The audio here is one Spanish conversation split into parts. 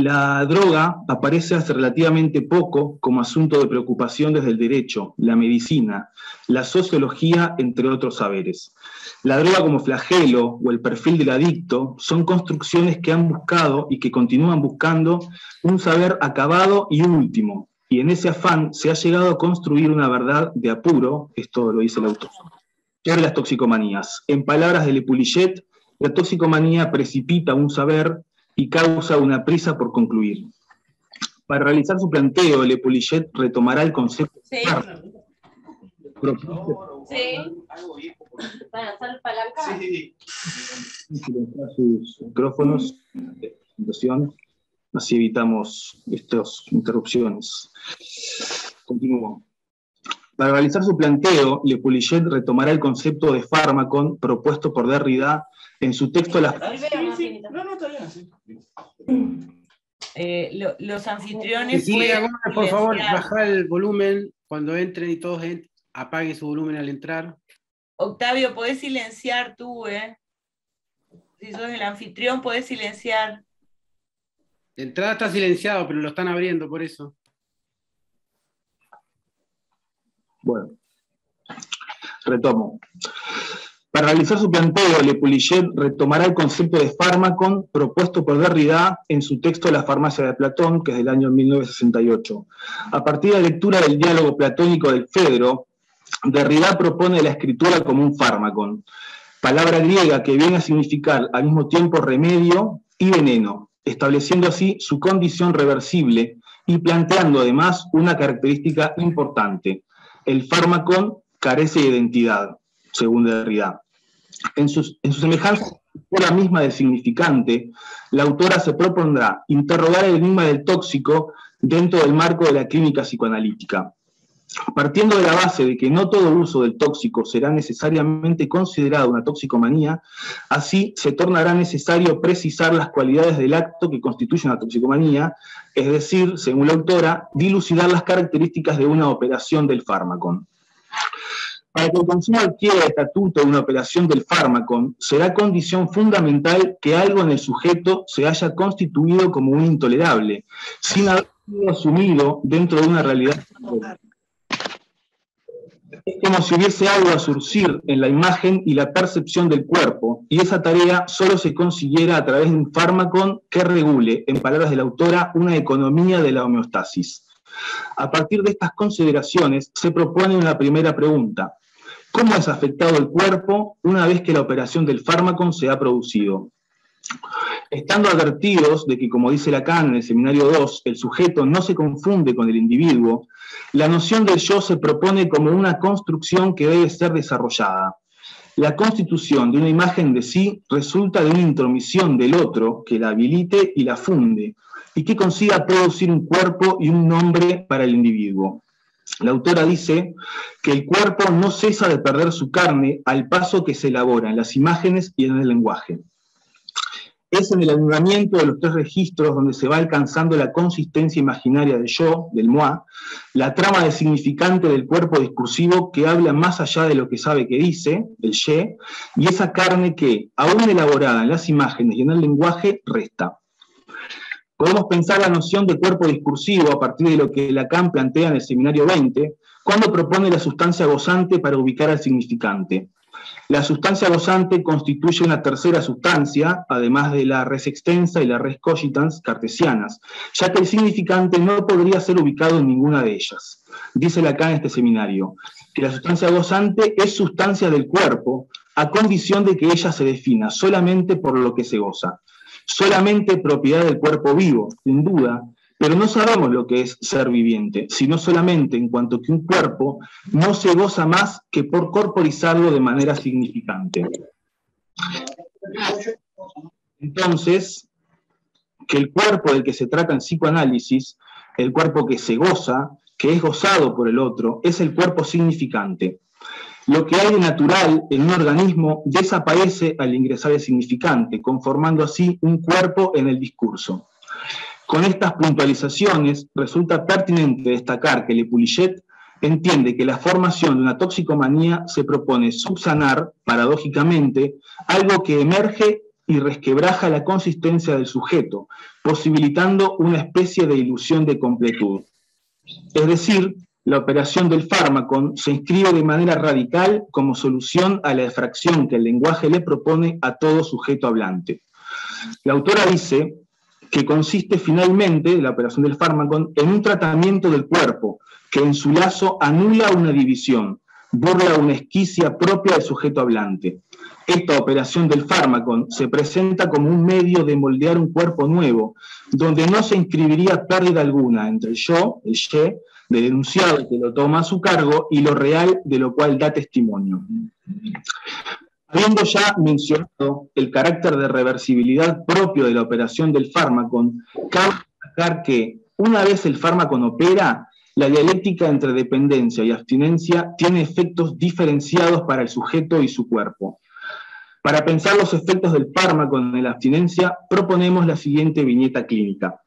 La droga aparece hace relativamente poco como asunto de preocupación desde el derecho, la medicina, la sociología, entre otros saberes. La droga como flagelo o el perfil del adicto son construcciones que han buscado y que continúan buscando un saber acabado y último, y en ese afán se ha llegado a construir una verdad de apuro, esto lo dice el autor, sobre las toxicomanías. En palabras de Le Poulichet, la toxicomanía precipita un saber y causa una prisa por concluir. Para realizar su planteo, Le Poulichet retomará el concepto Sí. Sí. Para hacer palanca. silenciar sus micrófonos presentación, así evitamos estas interrupciones. Continúo. Para realizar su planteo, Le Poulichet retomará el concepto de fármaco propuesto por Derrida en su texto Las. No, no, está bien así. Eh, lo- los anfitriones. Pueden Gómez, por favor, silenciar. baja el volumen cuando entren y todos en- apaguen su volumen al entrar. Octavio, podés silenciar tú, ¿eh? Si sos el anfitrión, podés silenciar. De entrada está silenciado, pero lo están abriendo por eso. Bueno, retomo. Para realizar su planteo, Le Poulichet retomará el concepto de fármaco propuesto por Derrida en su texto La farmacia de Platón, que es del año 1968. A partir de la lectura del diálogo platónico del Fedro, Derrida propone la escritura como un fármaco, palabra griega que viene a significar al mismo tiempo remedio y veneno, estableciendo así su condición reversible y planteando además una característica importante. El fármaco carece de identidad, según Derrida. En, sus- en su semejanza la misma del significante, la autora se propondrá interrogar el enigma del tóxico dentro del marco de la clínica psicoanalítica. Partiendo de la base de que no todo uso del tóxico será necesariamente considerado una toxicomanía, así se tornará necesario precisar las cualidades del acto que constituye una toxicomanía, es decir, según la autora, dilucidar las características de una operación del fármaco. Para que el consumo adquiera estatuto de una operación del fármaco, será condición fundamental que algo en el sujeto se haya constituido como un intolerable, sin haber sido asumido dentro de una realidad. Es como si hubiese algo a surcir en la imagen y la percepción del cuerpo, y esa tarea solo se consiguiera a través de un fármaco que regule, en palabras de la autora, una economía de la homeostasis. A partir de estas consideraciones, se propone una primera pregunta. ¿Cómo es afectado el cuerpo una vez que la operación del fármaco se ha producido? Estando advertidos de que, como dice Lacan en el seminario 2, el sujeto no se confunde con el individuo, la noción del yo se propone como una construcción que debe ser desarrollada. La constitución de una imagen de sí resulta de una intromisión del otro que la habilite y la funde, y que consiga producir un cuerpo y un nombre para el individuo. La autora dice que el cuerpo no cesa de perder su carne al paso que se elabora en las imágenes y en el lenguaje. Es en el anudamiento de los tres registros donde se va alcanzando la consistencia imaginaria del yo, del moi, la trama de significante del cuerpo discursivo que habla más allá de lo que sabe que dice, el ye, y esa carne que, aún elaborada en las imágenes y en el lenguaje, resta. Podemos pensar la noción de cuerpo discursivo a partir de lo que Lacan plantea en el seminario 20, cuando propone la sustancia gozante para ubicar al significante. La sustancia gozante constituye una tercera sustancia, además de la res extensa y la res cogitans cartesianas, ya que el significante no podría ser ubicado en ninguna de ellas. Dice Lacan en este seminario, que la sustancia gozante es sustancia del cuerpo, a condición de que ella se defina solamente por lo que se goza solamente propiedad del cuerpo vivo, sin duda, pero no sabemos lo que es ser viviente, sino solamente en cuanto que un cuerpo no se goza más que por corporizarlo de manera significante. Entonces, que el cuerpo del que se trata en psicoanálisis, el cuerpo que se goza, que es gozado por el otro, es el cuerpo significante. Lo que hay de natural en un organismo desaparece al ingresar el significante, conformando así un cuerpo en el discurso. Con estas puntualizaciones resulta pertinente destacar que Le Poulichet entiende que la formación de una toxicomanía se propone subsanar, paradójicamente, algo que emerge y resquebraja la consistencia del sujeto, posibilitando una especie de ilusión de completud. Es decir, la operación del fármaco se inscribe de manera radical como solución a la defracción que el lenguaje le propone a todo sujeto hablante. La autora dice que consiste finalmente, la operación del fármaco, en un tratamiento del cuerpo que en su lazo anula una división, burla una esquicia propia del sujeto hablante. Esta operación del fármaco se presenta como un medio de moldear un cuerpo nuevo, donde no se inscribiría pérdida alguna entre el yo, el ye, del enunciado que lo toma a su cargo y lo real de lo cual da testimonio. Habiendo ya mencionado el carácter de reversibilidad propio de la operación del fármaco, cabe destacar que una vez el fármaco opera, la dialéctica entre dependencia y abstinencia tiene efectos diferenciados para el sujeto y su cuerpo. Para pensar los efectos del fármaco en la abstinencia, proponemos la siguiente viñeta clínica.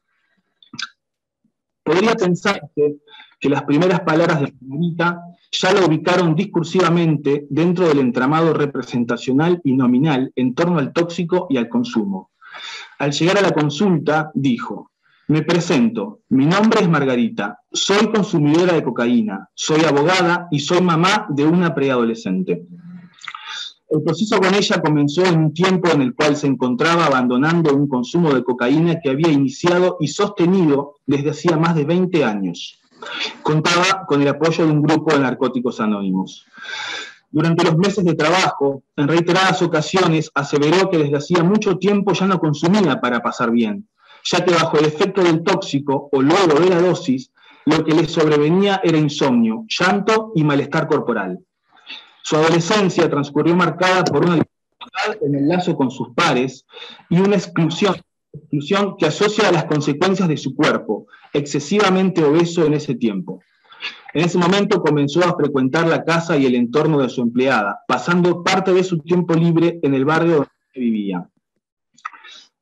Podría pensarse que las primeras palabras de la ya lo ubicaron discursivamente dentro del entramado representacional y nominal en torno al tóxico y al consumo. Al llegar a la consulta, dijo, me presento, mi nombre es Margarita, soy consumidora de cocaína, soy abogada y soy mamá de una preadolescente. El proceso con ella comenzó en un tiempo en el cual se encontraba abandonando un consumo de cocaína que había iniciado y sostenido desde hacía más de 20 años. Contaba con el apoyo de un grupo de narcóticos anónimos. Durante los meses de trabajo, en reiteradas ocasiones, aseveró que desde hacía mucho tiempo ya no consumía para pasar bien, ya que bajo el efecto del tóxico o luego de la dosis, lo que le sobrevenía era insomnio, llanto y malestar corporal. Su adolescencia transcurrió marcada por una dificultad en el lazo con sus pares y una exclusión que asocia a las consecuencias de su cuerpo, excesivamente obeso en ese tiempo. En ese momento comenzó a frecuentar la casa y el entorno de su empleada, pasando parte de su tiempo libre en el barrio donde vivía.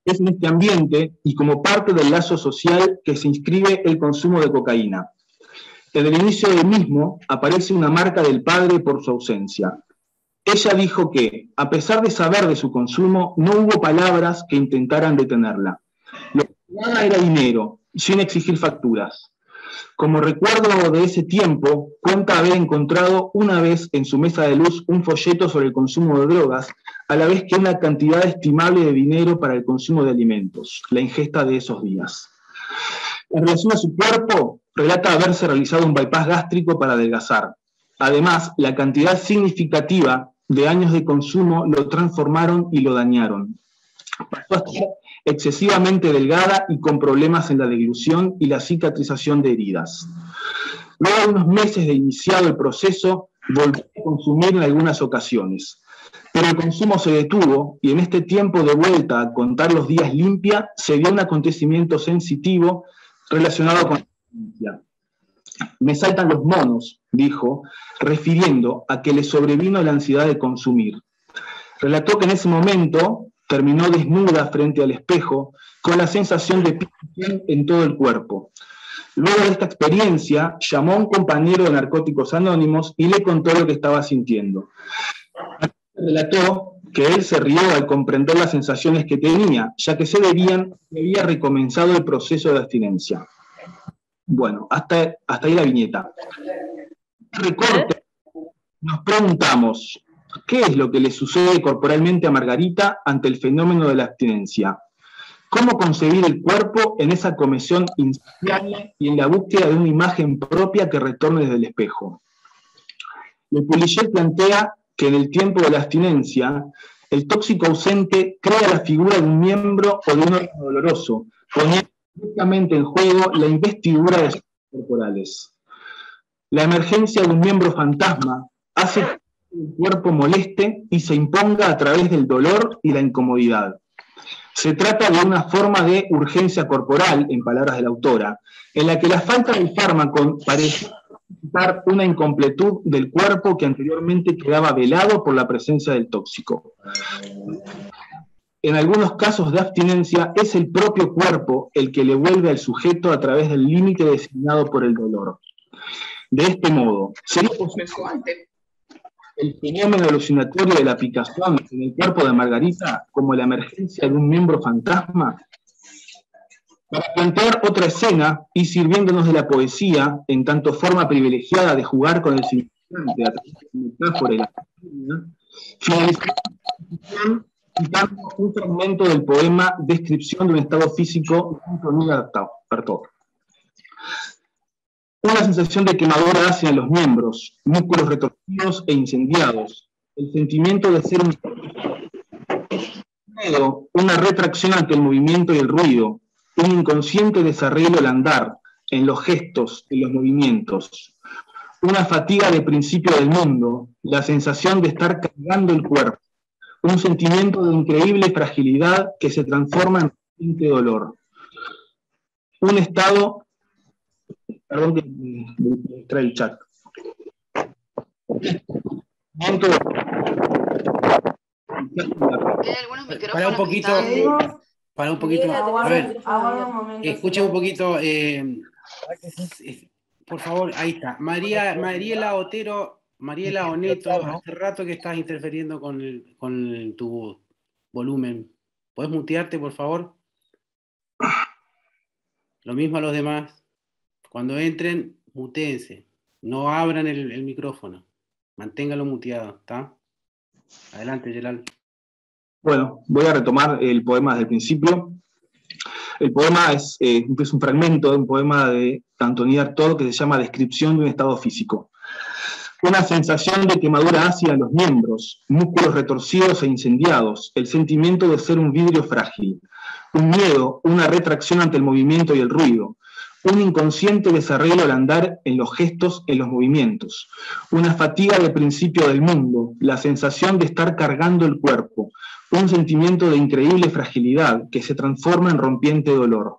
Es en este ambiente y como parte del lazo social que se inscribe el consumo de cocaína. En el inicio del mismo aparece una marca del padre por su ausencia, ella dijo que, a pesar de saber de su consumo, no hubo palabras que intentaran detenerla. Lo que daba era dinero, sin exigir facturas. Como recuerdo de ese tiempo, cuenta haber encontrado una vez en su mesa de luz un folleto sobre el consumo de drogas, a la vez que una cantidad estimable de dinero para el consumo de alimentos, la ingesta de esos días. En relación a su cuerpo, relata haberse realizado un bypass gástrico para adelgazar. Además, la cantidad significativa de años de consumo lo transformaron y lo dañaron. Pasó a estar excesivamente delgada y con problemas en la deglución y la cicatrización de heridas. Luego de unos meses de iniciado el proceso, volvió a consumir en algunas ocasiones. Pero el consumo se detuvo y en este tiempo de vuelta a contar los días limpia, se dio un acontecimiento sensitivo relacionado con la Me saltan los monos, dijo, refiriendo a que le sobrevino la ansiedad de consumir. Relató que en ese momento terminó desnuda frente al espejo con la sensación de piel en todo el cuerpo. Luego de esta experiencia, llamó a un compañero de Narcóticos Anónimos y le contó lo que estaba sintiendo. Relató que él se rió al comprender las sensaciones que tenía, ya que se debían había recomenzado el proceso de abstinencia. Bueno, hasta, hasta ahí la viñeta recorte, nos preguntamos, ¿qué es lo que le sucede corporalmente a Margarita ante el fenómeno de la abstinencia? ¿Cómo concebir el cuerpo en esa comisión insaciable y en la búsqueda de una imagen propia que retorne desde el espejo? Le Pouliget plantea que en el tiempo de la abstinencia, el tóxico ausente crea la figura de un miembro o de un órgano doloroso, poniendo directamente en juego la investidura de sus corporales. La emergencia de un miembro fantasma hace que el cuerpo moleste y se imponga a través del dolor y la incomodidad. Se trata de una forma de urgencia corporal, en palabras de la autora, en la que la falta del fármaco parece dar una incompletud del cuerpo que anteriormente quedaba velado por la presencia del tóxico. En algunos casos de abstinencia es el propio cuerpo el que le vuelve al sujeto a través del límite designado por el dolor. De este modo, sería posible, el fenómeno alucinatorio de la picazón en el cuerpo de Margarita como la emergencia de un miembro fantasma? Para plantear otra escena y sirviéndonos de la poesía en tanto forma privilegiada de jugar con el significante a través de la metáfora y la finalizamos citando un fragmento del poema Descripción de un estado físico de Antonio Artaud. Una sensación de quemadura hacia los miembros, músculos retorcidos e incendiados, el sentimiento de ser un miedo, una retracción ante el movimiento y el ruido, un inconsciente desarreglo al andar, en los gestos, en los movimientos, una fatiga de principio del mundo, la sensación de estar cargando el cuerpo, un sentimiento de increíble fragilidad que se transforma en dolor, un estado Perdón que trae el chat. Para un poquito. Para un poquito. A ver, escucha un poquito. Eh, por favor, ahí está. María, Mariela Otero, Mariela Oneto, hace rato que estás interfiriendo con, el, con tu volumen. ¿Puedes mutearte, por favor? Lo mismo a los demás. Cuando entren, mutense. No abran el, micrófono. Manténgalo muteado, ¿está? Adelante, Gerald. Bueno, voy a retomar el poema desde el principio. El poema es, eh, un fragmento de un poema de Antonio Artaud que se llama Descripción de un estado físico. Una sensación de quemadura ácida en los miembros, músculos retorcidos e incendiados, el sentimiento de ser un vidrio frágil, un miedo, una retracción ante el movimiento y el ruido, un inconsciente desarreglo al andar en los gestos, en los movimientos, una fatiga de principio del mundo, la sensación de estar cargando el cuerpo, un sentimiento de increíble fragilidad que se transforma en rompiente dolor,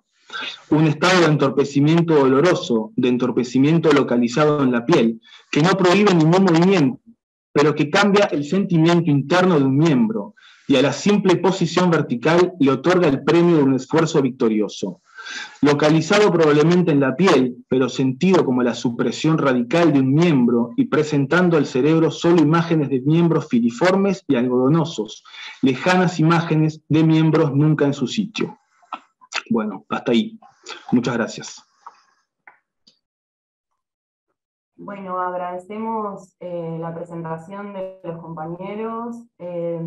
un estado de entorpecimiento doloroso, de entorpecimiento localizado en la piel, que no prohíbe ningún movimiento, pero que cambia el sentimiento interno de un miembro y a la simple posición vertical le otorga el premio de un esfuerzo victorioso localizado probablemente en la piel, pero sentido como la supresión radical de un miembro y presentando al cerebro solo imágenes de miembros filiformes y algodonosos, lejanas imágenes de miembros nunca en su sitio. Bueno, hasta ahí. Muchas gracias. Bueno, agradecemos eh, la presentación de los compañeros. Eh,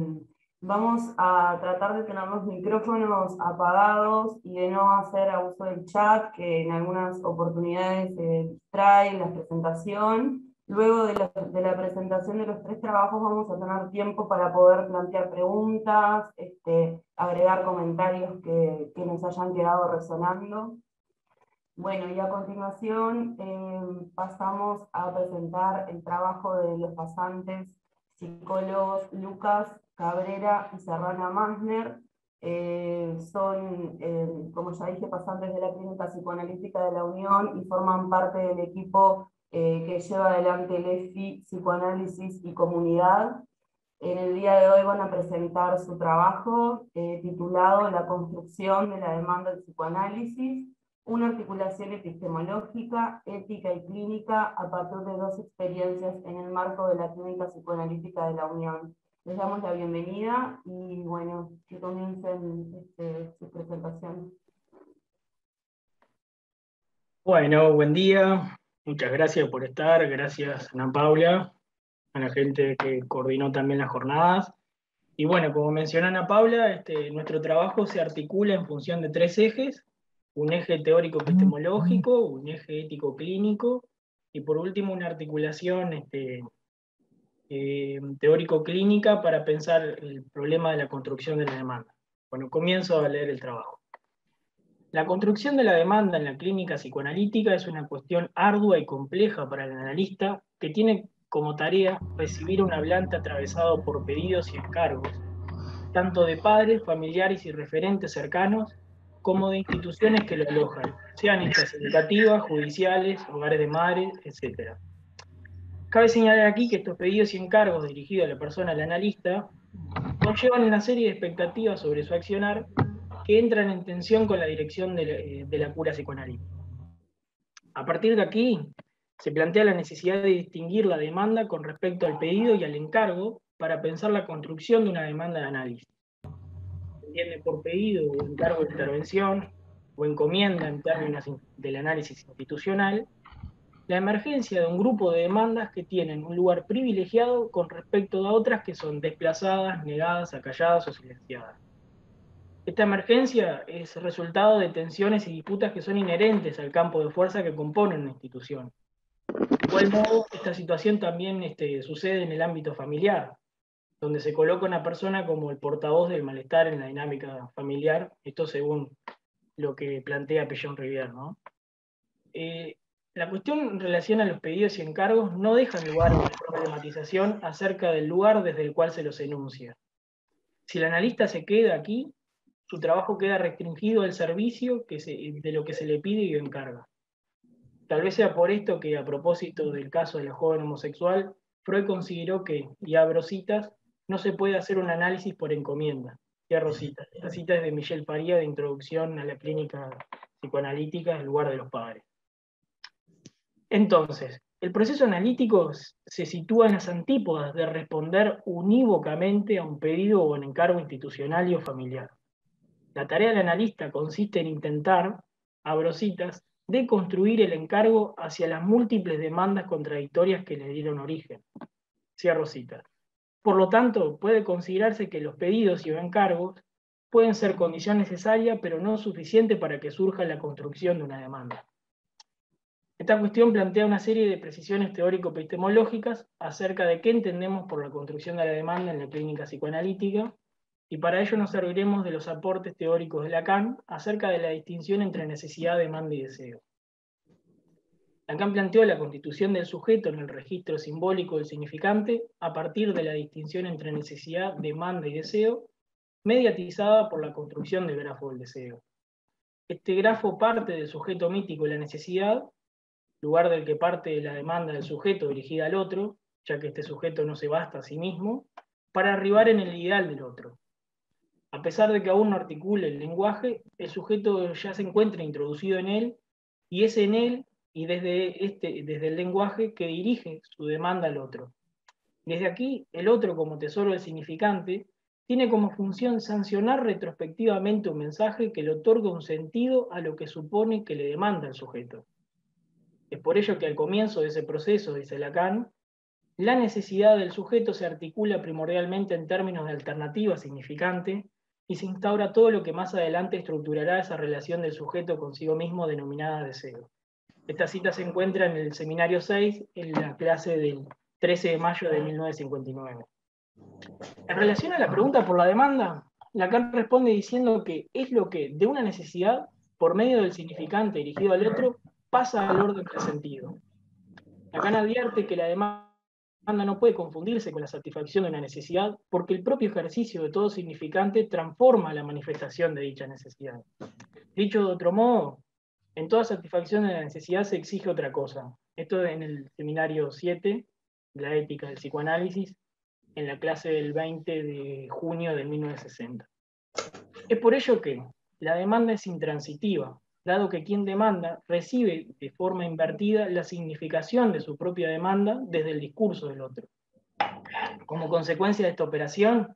Vamos a tratar de tener los micrófonos apagados y de no hacer abuso del chat, que en algunas oportunidades se distrae la presentación. Luego de la, presentación de los tres trabajos vamos a tener tiempo para poder plantear preguntas, este, agregar comentarios que, que, nos hayan quedado resonando. Bueno, y a continuación eh, pasamos a presentar el trabajo de los pasantes psicólogos Lucas Cabrera y Serrana Masner. Eh, son, eh, como ya dije, pasantes de la Clínica Psicoanalítica de la Unión y forman parte del equipo eh, que lleva adelante el EFI Psicoanálisis y Comunidad. En el día de hoy van a presentar su trabajo titulado La construcción de la demanda del psicoanálisis, una articulación epistemológica, ética y clínica a partir de dos experiencias en el marco de la Clínica Psicoanalítica de la Unión. Les damos la bienvenida y bueno, que comiencen este, su presentación. Bueno, buen día. Muchas gracias por estar. Gracias, Ana Paula, a la gente que coordinó también las jornadas. Y bueno, como mencionó Ana Paula, este, nuestro trabajo se articula en función de tres ejes. Un eje teórico epistemológico, un eje ético clínico y por último una articulación este, eh, teórico-clínica para pensar el problema de la construcción de la demanda. Bueno, comienzo a leer el trabajo. La construcción de la demanda en la clínica psicoanalítica es una cuestión ardua y compleja para el analista que tiene como tarea recibir un hablante atravesado por pedidos y encargos, tanto de padres, familiares y referentes cercanos, como de instituciones que lo alojan, sean estas educativas, judiciales, hogares de madres, etc. Cabe señalar aquí que estos pedidos y encargos dirigidos a la persona, al analista, nos llevan una serie de expectativas sobre su accionar que entran en tensión con la dirección de la, cura psicoanalítica. A partir de aquí, Se plantea la necesidad de distinguir la demanda con respecto al pedido y al encargo para pensar la construcción de una demanda de análisis. Se entiende por pedido o encargo de intervención o encomienda en términos del análisis institucional la emergencia de un grupo de demandas que tienen un lugar privilegiado con respecto a otras que son desplazadas, negadas, acalladas o silenciadas. Esta emergencia es resultado de tensiones y disputas que son inherentes al campo de fuerza que compone una institución. De igual modo, esta situación también este, sucede en el ámbito familiar, donde se coloca una persona como el portavoz del malestar en la dinámica familiar, esto según lo que plantea Pellón Rivière. ¿no? Eh, la cuestión en relación a los pedidos y encargos no deja lugar a una problematización acerca del lugar desde el cual se los enuncia. Si el analista se queda aquí, su trabajo queda restringido al servicio de lo que se le pide y encarga. Tal vez sea por esto que, a propósito del caso de la joven homosexual, Freud consideró que, y abro citas, no se puede hacer un análisis por encomienda. Cierro citas. Esta cita es de Michel Faría, de Introducción a la Clínica Psicoanalítica en lugar de los padres. Entonces, el proceso analítico se sitúa en las antípodas de responder unívocamente a un pedido o un encargo institucional y o familiar. La tarea del analista consiste en intentar, abro citas, deconstruir el encargo hacia las múltiples demandas contradictorias que le dieron origen. Cierro citas. Por lo tanto, puede considerarse que los pedidos y o encargos pueden ser condición necesaria, pero no suficiente para que surja la construcción de una demanda. Esta cuestión plantea una serie de precisiones teórico-epistemológicas acerca de qué entendemos por la construcción de la demanda en la clínica psicoanalítica, y para ello nos serviremos de los aportes teóricos de Lacan acerca de la distinción entre necesidad, demanda y deseo. Lacan planteó la constitución del sujeto en el registro simbólico del significante a partir de la distinción entre necesidad, demanda y deseo, mediatizada por la construcción del grafo del deseo. Este grafo parte del sujeto mítico y la necesidad lugar del que parte la demanda del sujeto dirigida al otro, ya que este sujeto no se basta a sí mismo, para arribar en el ideal del otro. A pesar de que aún no articule el lenguaje, el sujeto ya se encuentra introducido en él y es en él y desde, este, desde el lenguaje que dirige su demanda al otro. Desde aquí, el otro como tesoro del significante tiene como función sancionar retrospectivamente un mensaje que le otorga un sentido a lo que supone que le demanda el sujeto. Es por ello que al comienzo de ese proceso, dice Lacan, la necesidad del sujeto se articula primordialmente en términos de alternativa significante y se instaura todo lo que más adelante estructurará esa relación del sujeto consigo mismo denominada deseo. Esta cita se encuentra en el seminario 6, en la clase del 13 de mayo de 1959. En relación a la pregunta por la demanda, Lacan responde diciendo que es lo que, de una necesidad, por medio del significante dirigido al otro, pasa al orden del sentido. Lacan advierte que la demanda no puede confundirse con la satisfacción de una necesidad porque el propio ejercicio de todo significante transforma la manifestación de dicha necesidad. Dicho de otro modo, en toda satisfacción de la necesidad se exige otra cosa. Esto en el seminario 7, la ética del psicoanálisis, en la clase del 20 de junio de 1960. Es por ello que la demanda es intransitiva, dado que quien demanda recibe de forma invertida la significación de su propia demanda desde el discurso del otro. Como consecuencia de esta operación,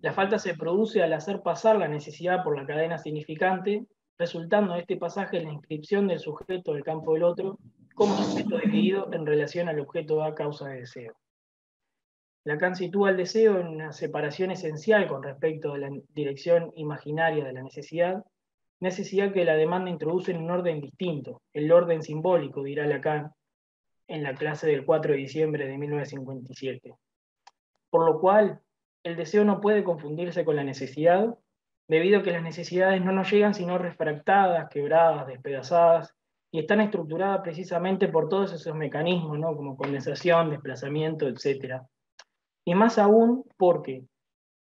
la falta se produce al hacer pasar la necesidad por la cadena significante, resultando de este pasaje la inscripción del sujeto del campo del otro como sujeto dividido en relación al objeto a causa de deseo. Lacan sitúa el deseo en una separación esencial con respecto a la dirección imaginaria de la necesidad, necesidad que la demanda introduce en un orden distinto, el orden simbólico, dirá Lacan en la clase del 4 de diciembre de 1957. Por lo cual, el deseo no puede confundirse con la necesidad, debido a que las necesidades no nos llegan sino refractadas, quebradas, despedazadas, y están estructuradas precisamente por todos esos mecanismos, ¿no? como condensación, desplazamiento, etc. Y más aún porque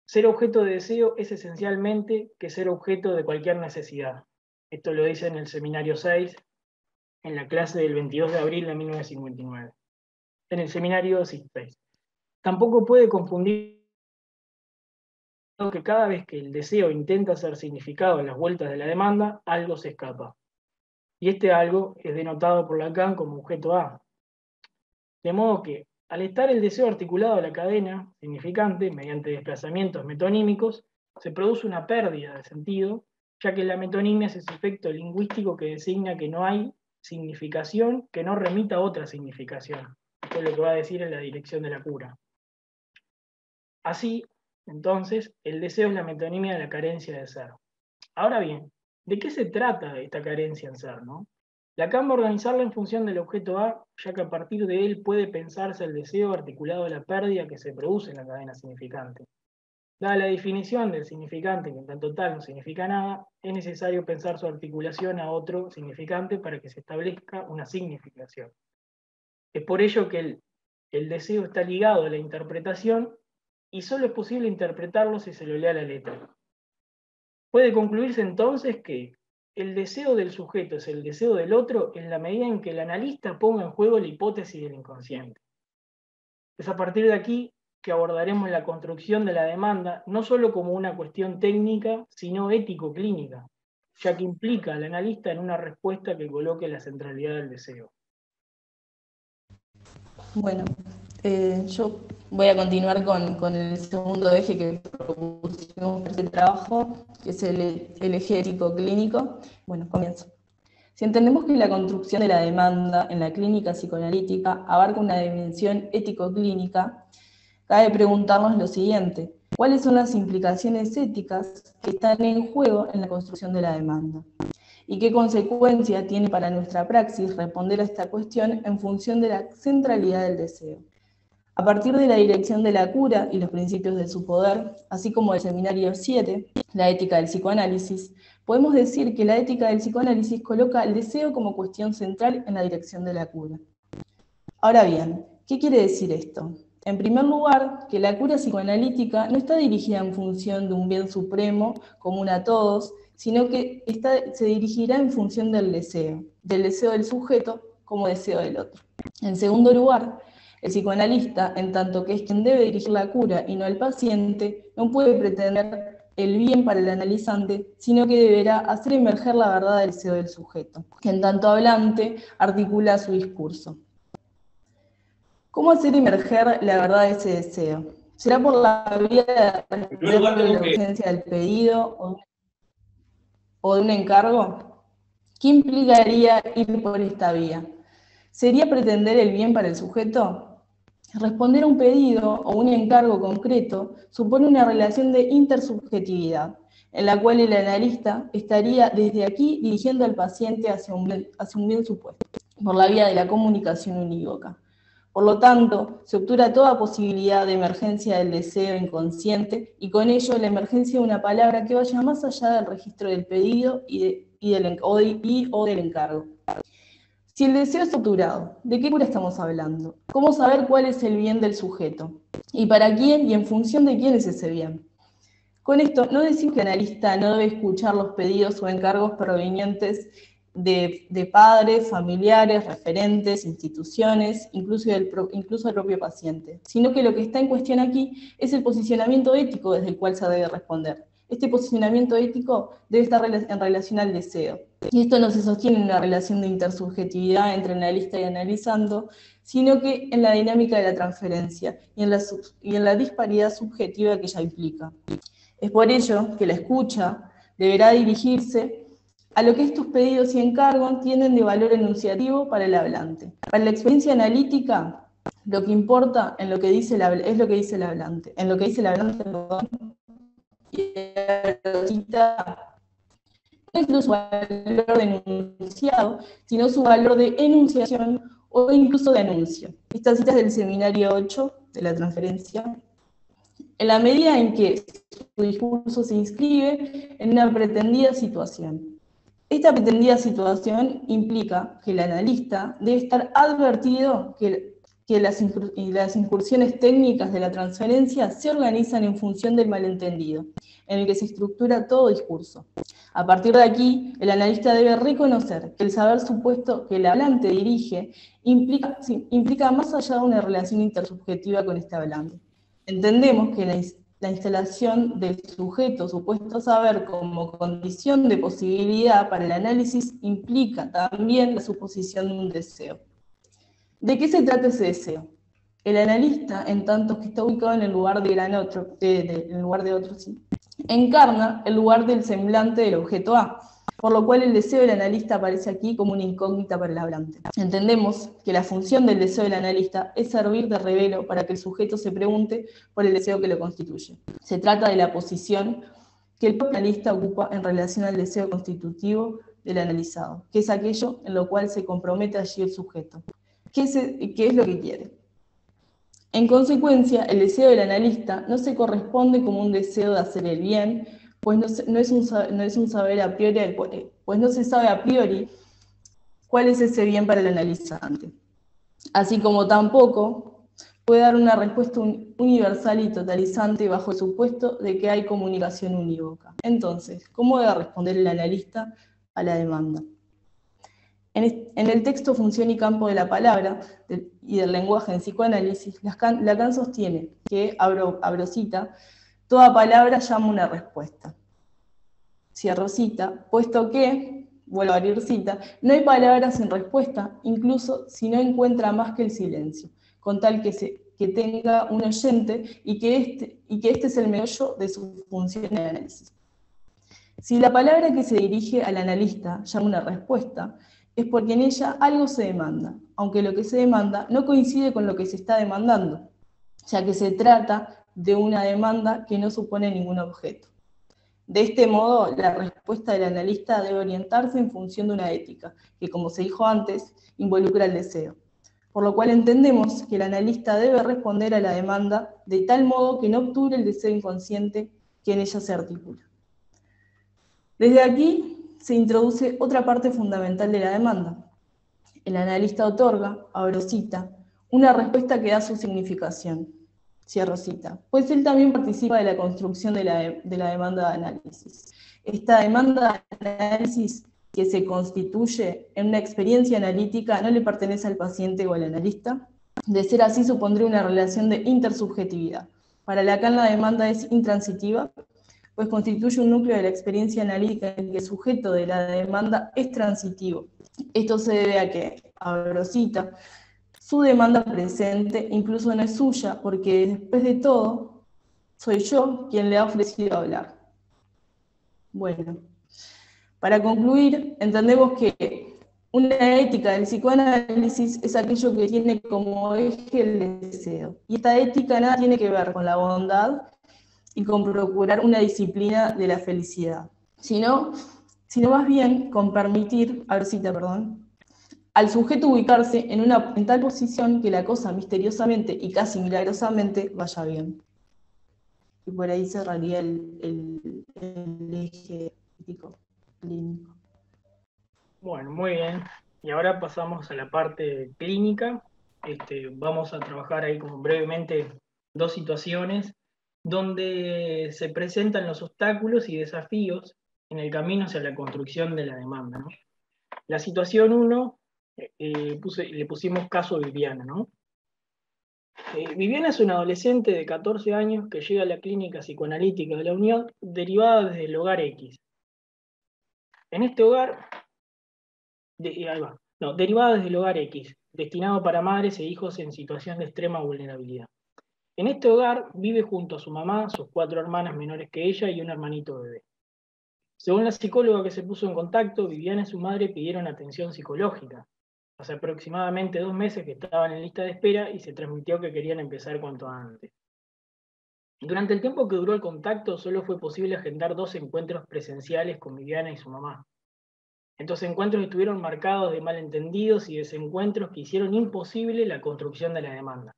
ser objeto de deseo es esencialmente que ser objeto de cualquier necesidad. Esto lo dice en el seminario 6, en la clase del 22 de abril de 1959. En el seminario 6. Tampoco puede confundir que cada vez que el deseo intenta ser significado en las vueltas de la demanda, algo se escapa. y este algo es denotado por Lacan como objeto A. De modo que, al estar el deseo articulado a la cadena significante, mediante desplazamientos metonímicos, se produce una pérdida de sentido, ya que la metonimia es ese efecto lingüístico que designa que no hay significación que no remita a otra significación. Esto es lo que va a decir en la dirección de la cura. Así, entonces, el deseo es la metonimia de la carencia de ser. Ahora bien, ¿de qué se trata esta carencia en ser? No? Lacan va organizarla en función del objeto A, ya que a partir de él puede pensarse el deseo articulado a la pérdida que se produce en la cadena significante. Dada la definición del significante, que en tanto tal no significa nada, es necesario pensar su articulación a otro significante para que se establezca una significación. Es por ello que el, el deseo está ligado a la interpretación y solo es posible interpretarlo si se lo lee a la letra. Puede concluirse entonces que el deseo del sujeto es el deseo del otro en la medida en que el analista ponga en juego la hipótesis del inconsciente. Es a partir de aquí que abordaremos la construcción de la demanda no solo como una cuestión técnica, sino ético-clínica, ya que implica al analista en una respuesta que coloque la centralidad del deseo. Bueno, eh, yo voy a continuar con, el segundo eje que propusimos para este trabajo, que es el, el eje ético-clínico. Bueno, comienzo. Si entendemos que la construcción de la demanda en la clínica psicoanalítica abarca una dimensión ético-clínica, cabe preguntarnos lo siguiente, ¿cuáles son las implicaciones éticas que están en juego en la construcción de la demanda? ¿Y qué consecuencia tiene para nuestra praxis responder a esta cuestión en función de la centralidad del deseo? A partir de la dirección de la cura y los principios de su poder, así como el seminario 7, la ética del psicoanálisis, podemos decir que la ética del psicoanálisis coloca el deseo como cuestión central en la dirección de la cura. Ahora bien, ¿qué quiere decir esto? En primer lugar, que la cura psicoanalítica no está dirigida en función de un bien supremo común a todos, sino que se dirigirá en función del deseo, del deseo del sujeto como deseo del otro. En segundo lugar, el psicoanalista, en tanto que es quien debe dirigir la cura y no el paciente, no puede pretender el bien para el analizante, sino que deberá hacer emerger la verdad del deseo del sujeto, que en tanto hablante articula su discurso. ¿Cómo hacer emerger la verdad de ese deseo? ¿Será por la vía de la urgencia del pedido o de un encargo? ¿Qué implicaría ir por esta vía? ¿Sería pretender el bien para el sujeto? Responder a un pedido o un encargo concreto supone una relación de intersubjetividad, en la cual el analista estaría desde aquí dirigiendo al paciente hacia un bien supuesto, por la vía de la comunicación unívoca. Por lo tanto, se obtura toda posibilidad de emergencia del deseo inconsciente y con ello la emergencia de una palabra que vaya más allá del registro del pedido y, del, o, del encargo. Si el deseo es obturado, ¿de qué cura estamos hablando? ¿Cómo saber cuál es el bien del sujeto? ¿Y para quién y en función de quién es ese bien? Con esto no decimos que el analista no debe escuchar los pedidos o encargos provenientes de, padres, familiares, referentes, instituciones, incluso del, incluso propio paciente, sino que lo que está en cuestión aquí es el posicionamiento ético desde el cual se debe responder. Este posicionamiento ético debe estar en relación al deseo. Y esto no se sostiene en una relación de intersubjetividad entre analista y analizando, sino que en la dinámica de la transferencia y en la, y en la disparidad subjetiva que ella implica. Es por ello que la escucha deberá dirigirse a lo que estos pedidos y encargos tienen de valor enunciativo para el hablante. Para la experiencia analítica, lo que importa en lo que dice es lo que dice el hablante. En lo que dice el hablante, perdón, no es su valor de enunciado, sino su valor de enunciación o incluso de anuncio. Esta cita es del seminario 8 de la transferencia. En la medida en que su discurso se inscribe en una pretendida situación. Esta pretendida situación implica que el analista debe estar advertido que, las, incursiones técnicas de la transferencia se organizan en función del malentendido, en el que se estructura todo discurso. A partir de aquí, el analista debe reconocer que el saber supuesto que el hablante dirige implica, implica más allá de una relación intersubjetiva con este hablante. Entendemos que la, la instalación del sujeto supuesto saber como condición de posibilidad para el análisis implica también la suposición de un deseo. ¿De qué se trata ese deseo? El analista, en tanto que está ubicado en el lugar de, gran otro, en lugar de otro, encarna el lugar del semblante del objeto A, por lo cual el deseo del analista aparece aquí como una incógnita para el hablante. Entendemos que la función del deseo del analista es servir de revelo para que el sujeto se pregunte por el deseo que lo constituye. Se trata de la posición que el analista ocupa en relación al deseo constitutivo del analizado, que es aquello en lo cual se compromete allí el sujeto. ¿Qué es, lo que quiere? En consecuencia, el deseo del analista no se corresponde como un deseo de hacer el bien, pues no, es, un, saber a priori, eh, pues no se sabe a priori cuál es ese bien para el analizante. Así como tampoco puede dar una respuesta universal y totalizante bajo el supuesto de que hay comunicación unívoca. Entonces, ¿cómo debe responder el analista a la demanda? En, el texto Función y Campo de la Palabra y del lenguaje en psicoanálisis, Lacan sostiene que, abro, abro cita, Toda palabra llama una respuesta. Cierro cita, puesto que, vuelvo a abrir cita, no hay palabras sin respuesta, incluso si no encuentra más que el silencio, con tal que, se, que tenga un oyente y que, este, y que este es el meollo de su función de análisis. Si la palabra que se dirige al analista llama una respuesta, es porque en ella algo se demanda, aunque lo que se demanda no coincide con lo que se está demandando, ya que se trata de una demanda que no supone ningún objeto. De este modo, la respuesta del analista debe orientarse en función de una ética, que como se dijo antes, involucra el deseo. Por lo cual entendemos que el analista debe responder a la demanda de tal modo que no obture el deseo inconsciente que en ella se articula. Desde aquí se introduce otra parte fundamental de la demanda. El analista otorga, abro cita, una respuesta que da su significación, Cierro cita. Pues él también participa de la construcción de la, de la demanda de análisis. Esta demanda de análisis que se constituye en una experiencia analítica no le pertenece al paciente o al analista. De ser así, supondría una relación de intersubjetividad. Para Lacan la demanda es intransitiva, pues constituye un núcleo de la experiencia analítica en que el sujeto de la demanda es transitivo. Esto se debe a que, abro cita, su demanda presente incluso no es suya, porque después de todo, soy yo quien le ha ofrecido hablar. Bueno, para concluir, entendemos que una ética del psicoanálisis es aquello que tiene como eje el deseo. Y esta ética nada tiene que ver con la bondad y con procurar una disciplina de la felicidad, sino, sino más bien con permitir, a ver cita, perdón, al sujeto ubicarse en, una, tal posición que la cosa misteriosamente y casi milagrosamente vaya bien. Y por ahí cerraría el, eje crítico clínico. Bueno, muy bien. Y ahora pasamos a la parte clínica. Este, vamos a trabajar ahí como brevemente dos situaciones donde se presentan los obstáculos y desafíos en el camino hacia la construcción de la demanda. La situación 1 eh, le pusimos caso Viviana. Eh, Viviana es una adolescente de 14 años que llega a la clínica psicoanalítica de la Unión derivada desde el hogar X. En este hogar, ahí va, no, derivada desde el hogar X, destinado para madres e hijos en situación de extrema vulnerabilidad. En este hogar vive junto a su mamá, sus cuatro hermanas menores que ella y un hermanito bebé. Según la psicóloga que se puso en contacto, Viviana y su madre pidieron atención psicológica, hace aproximadamente dos meses que estaban en lista de espera y se transmitió que querían empezar cuanto antes. Durante el tiempo que duró el contacto, solo fue posible agendar dos encuentros presenciales con Viviana y su mamá. Estos encuentros estuvieron marcados de malentendidos y desencuentros que hicieron imposible la construcción de la demanda.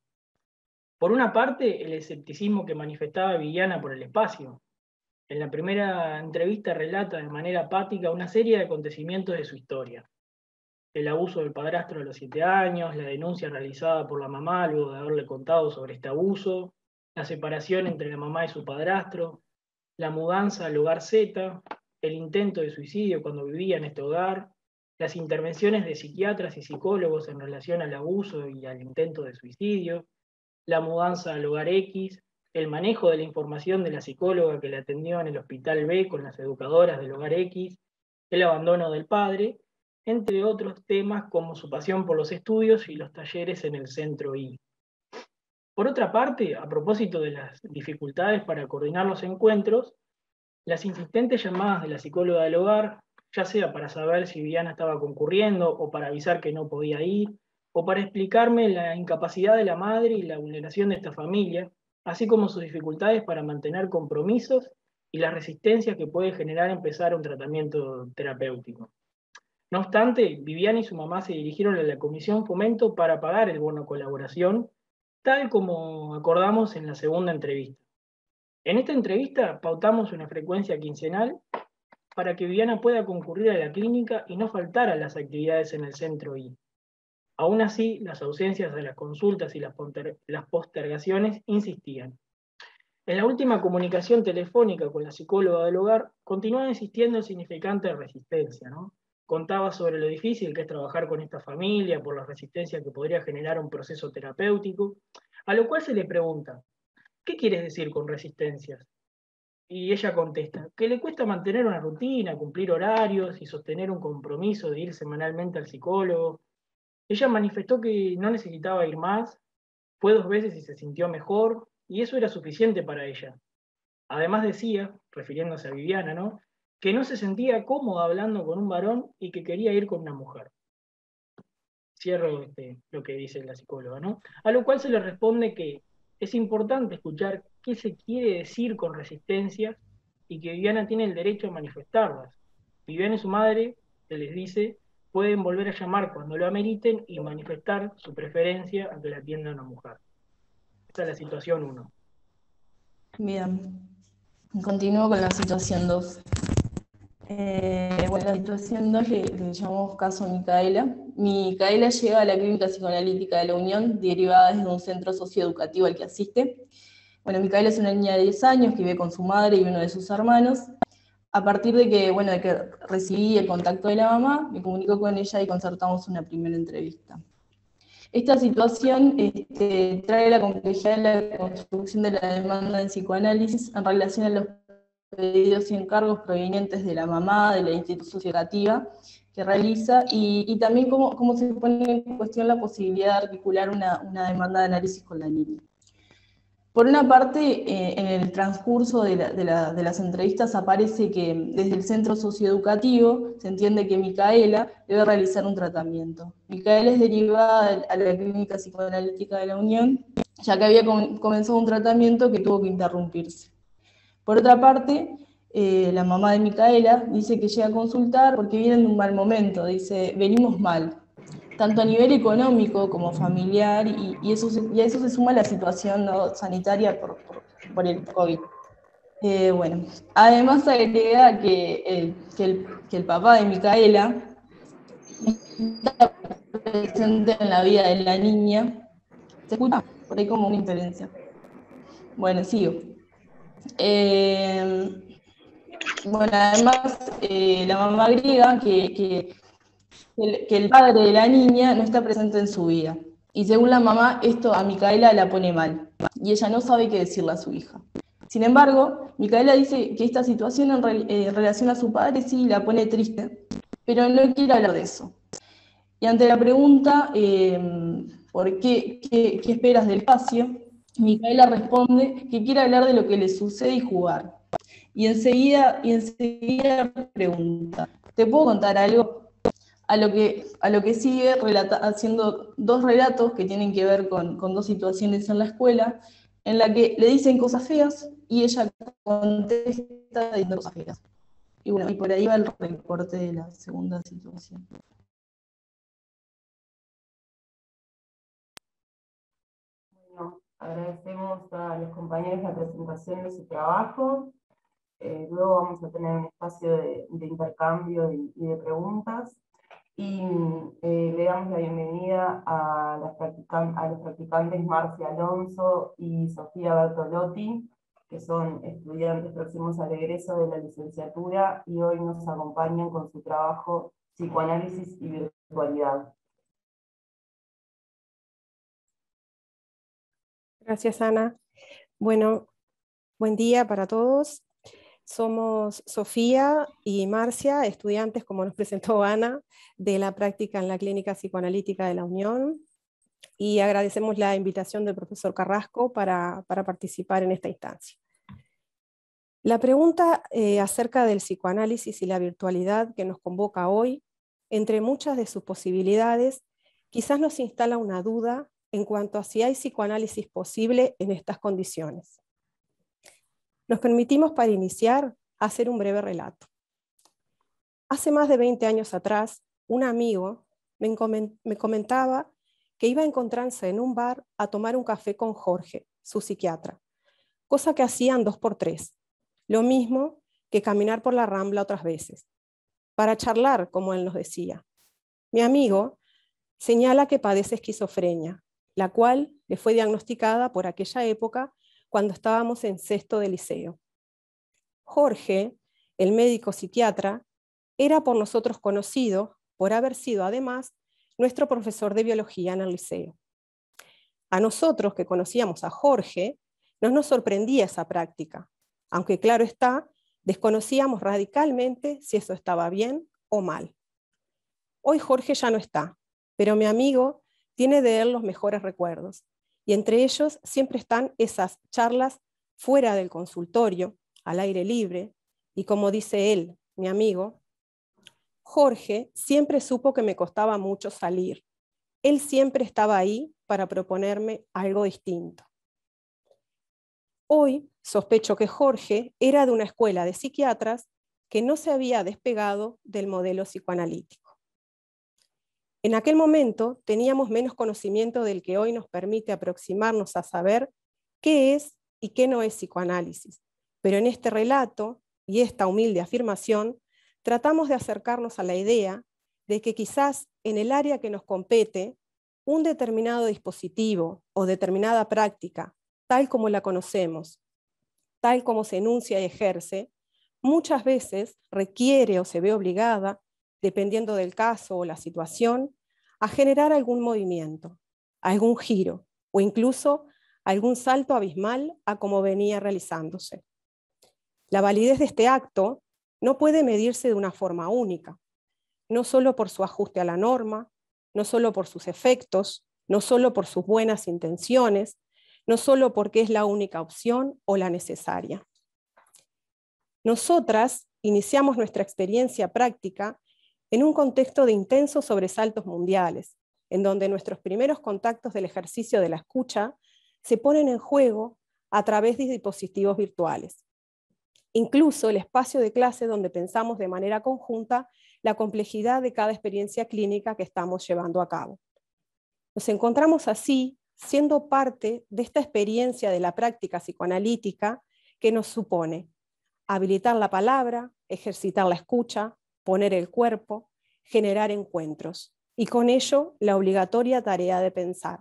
Por una parte, el escepticismo que manifestaba Viviana por el espacio. En la primera entrevista relata de manera apática una serie de acontecimientos de su historia el abuso del padrastro a los siete años, la denuncia realizada por la mamá luego de haberle contado sobre este abuso, la separación entre la mamá y su padrastro, la mudanza al hogar Z, el intento de suicidio cuando vivía en este hogar, las intervenciones de psiquiatras y psicólogos en relación al abuso y al intento de suicidio, la mudanza al hogar X, el manejo de la información de la psicóloga que le atendió en el Hospital B con las educadoras del Hogar X, el abandono del padre, entre otros temas como su pasión por los estudios y los talleres en el Centro I. Por otra parte, a propósito de las dificultades para coordinar los encuentros, las insistentes llamadas de la psicóloga del hogar, ya sea para saber si Viviana estaba concurriendo o para avisar que no podía ir, o para explicarme la incapacidad de la madre y la vulneración de esta familia, así como sus dificultades para mantener compromisos y las resistencias que puede generar empezar un tratamiento terapéutico. No obstante, Viviana y su mamá se dirigieron a la Comisión Fomento para pagar el bono colaboración, tal como acordamos en la segunda entrevista. En esta entrevista pautamos una frecuencia quincenal para que Viviana pueda concurrir a la clínica y no faltar a las actividades en el centro I. Aún así, las ausencias de las consultas y las postergaciones insistían. En la última comunicación telefónica con la psicóloga del hogar, continuaba insistiendo en significante resistencia. Contaba sobre lo difícil que es trabajar con esta familia, por la resistencia que podría generar un proceso terapéutico, a lo cual se le pregunta, ¿qué quieres decir con resistencias? Y ella contesta, que le cuesta mantener una rutina, cumplir horarios y sostener un compromiso de ir semanalmente al psicólogo. Ella manifestó que no necesitaba ir más, fue dos veces y se sintió mejor, y eso era suficiente para ella. Además decía, refiriéndose a Viviana, ¿no? que no se sentía cómoda hablando con un varón y que quería ir con una mujer. Cierro este, lo que dice la psicóloga, ¿no? A lo cual se le responde que es importante escuchar qué se quiere decir con resistencia y que Viviana tiene el derecho a manifestarlas. Viviana y su madre, se les dice, pueden volver a llamar cuando lo ameriten y manifestar su preferencia a que la atienda una mujer. Esta es la situación 1. Bien. Continúo con la situación 2. Eh, bueno, la situación 2 le, le, llamamos caso Micaela. Micaela llega a la clínica psicoanalítica de la Unión, derivada desde un centro socioeducativo al que asiste. Bueno, Micaela es una niña de 10 años que vive con su madre y uno de sus hermanos. A partir de que, bueno, de que recibí el contacto de la mamá, me comunico con ella y concertamos una primera entrevista. Esta situación este, trae la complejidad de la construcción de la demanda en psicoanálisis en relación a los pedidos y encargos provenientes de la mamá, de la institución educativa que realiza, y, también cómo, cómo, se pone en cuestión la posibilidad de articular una, una demanda de análisis con la niña. Por una parte, eh, en el transcurso de, las entrevistas aparece que desde el centro socioeducativo se entiende que Micaela debe realizar un tratamiento. Micaela es derivada a la clínica psicoanalítica de la Unión, ya que había comenzado un tratamiento que tuvo que interrumpirse. Por otra parte, eh, la mamá de Micaela dice que llega a consultar porque viene en un mal momento, dice, venimos mal, tanto a nivel económico como familiar, y, eso a eso se suma la situación sanitaria por, el COVID. Eh, bueno, además agrega que, eh, que, el, que, el, papá de Micaela está presente en la vida de la niña. ¿Se escucha? Por ahí como una interferencia. Bueno, sigo. Eh, bueno, además, la mamá griega que que el padre de la niña no está presente en su vida. Y según la mamá, esto a Micaela la pone mal, y ella no sabe qué decirle a su hija. Sin embargo, Micaela dice que esta situación en, eh, relación a su padre sí la pone triste, pero no quiere hablar de eso. Y ante la pregunta, em, ¿por qué, qué, qué esperas del espacio? Micaela responde que quiere hablar de lo que le sucede y jugar. Y enseguida, y enseguida pregunta, ¿te puedo contar algo? A lo que, a lo que sigue haciendo dos relatos que tienen que ver con, dos situaciones en la escuela, en la que le dicen cosas feas y ella contesta diciendo cosas feas. Y bueno, y por ahí va el reporte de la segunda situación. Bueno, agradecemos a los compañeros la presentación de su trabajo. Eh, luego vamos a tener un espacio de, intercambio y de preguntas y eh, le damos la bienvenida a, a los practicantes Marcia Alonso y Sofía Bertolotti, que son estudiantes próximos al egreso de la licenciatura y hoy nos acompañan con su trabajo Psicoanálisis y Virtualidad. Gracias, Ana. Bueno, buen día para todos. Somos Sofía y Marcia, estudiantes, como nos presentó Ana, de la práctica en la Clínica Psicoanalítica de la Unión. Y agradecemos la invitación del profesor Carrasco para, participar en esta instancia. La pregunta eh, acerca del psicoanálisis y la virtualidad que nos convoca hoy, entre muchas de sus posibilidades, quizás nos instala una duda en cuanto a si hay psicoanálisis posible en estas condiciones. Nos permitimos para iniciar hacer un breve relato. Hace más de 20 años atrás, un amigo me comentaba que iba a encontrarse en un bar a tomar un café con Jorge, su psiquiatra, cosa que hacían dos por tres, lo mismo que caminar por la rambla otras veces, para charlar, como él nos decía. Mi amigo señala que padece esquizofrenia, la cual le fue diagnosticada por aquella época cuando estábamos en sexto de liceo. Jorge, el médico psiquiatra, era por nosotros conocido por haber sido además nuestro profesor de biología en el liceo. A nosotros que conocíamos a Jorge, no nos sorprendía esa práctica, aunque claro está, desconocíamos radicalmente si eso estaba bien o mal. Hoy Jorge ya no está, pero mi amigo tiene de él los mejores recuerdos, y entre ellos siempre están esas charlas fuera del consultorio, al aire libre, y como dice él, mi amigo, Jorge siempre supo que me costaba mucho salir. Él siempre estaba ahí para proponerme algo distinto. Hoy sospecho que Jorge era de una escuela de psiquiatras que no se había despegado del modelo psicoanalítico. En aquel momento teníamos menos conocimiento del que hoy nos permite aproximarnos a saber qué es y qué no es psicoanálisis. Pero en este relato y esta humilde afirmación, tratamos de acercarnos a la idea de que quizás en el área que nos compete, un determinado dispositivo o determinada práctica, tal como la conocemos, tal como se enuncia y ejerce, muchas veces requiere o se ve obligada dependiendo del caso o la situación, a generar algún movimiento, algún giro o incluso algún salto abismal a como venía realizándose. La validez de este acto no puede medirse de una forma única, no solo por su ajuste a la norma, no solo por sus efectos, no solo por sus buenas intenciones, no solo porque es la única opción o la necesaria. Nosotras iniciamos nuestra experiencia práctica en un contexto de intensos sobresaltos mundiales, en donde nuestros primeros contactos del ejercicio de la escucha se ponen en juego a través de dispositivos virtuales. Incluso el espacio de clase donde pensamos de manera conjunta la complejidad de cada experiencia clínica que estamos llevando a cabo. Nos encontramos así siendo parte de esta experiencia de la práctica psicoanalítica que nos supone habilitar la palabra, ejercitar la escucha, poner el cuerpo, generar encuentros y con ello la obligatoria tarea de pensar.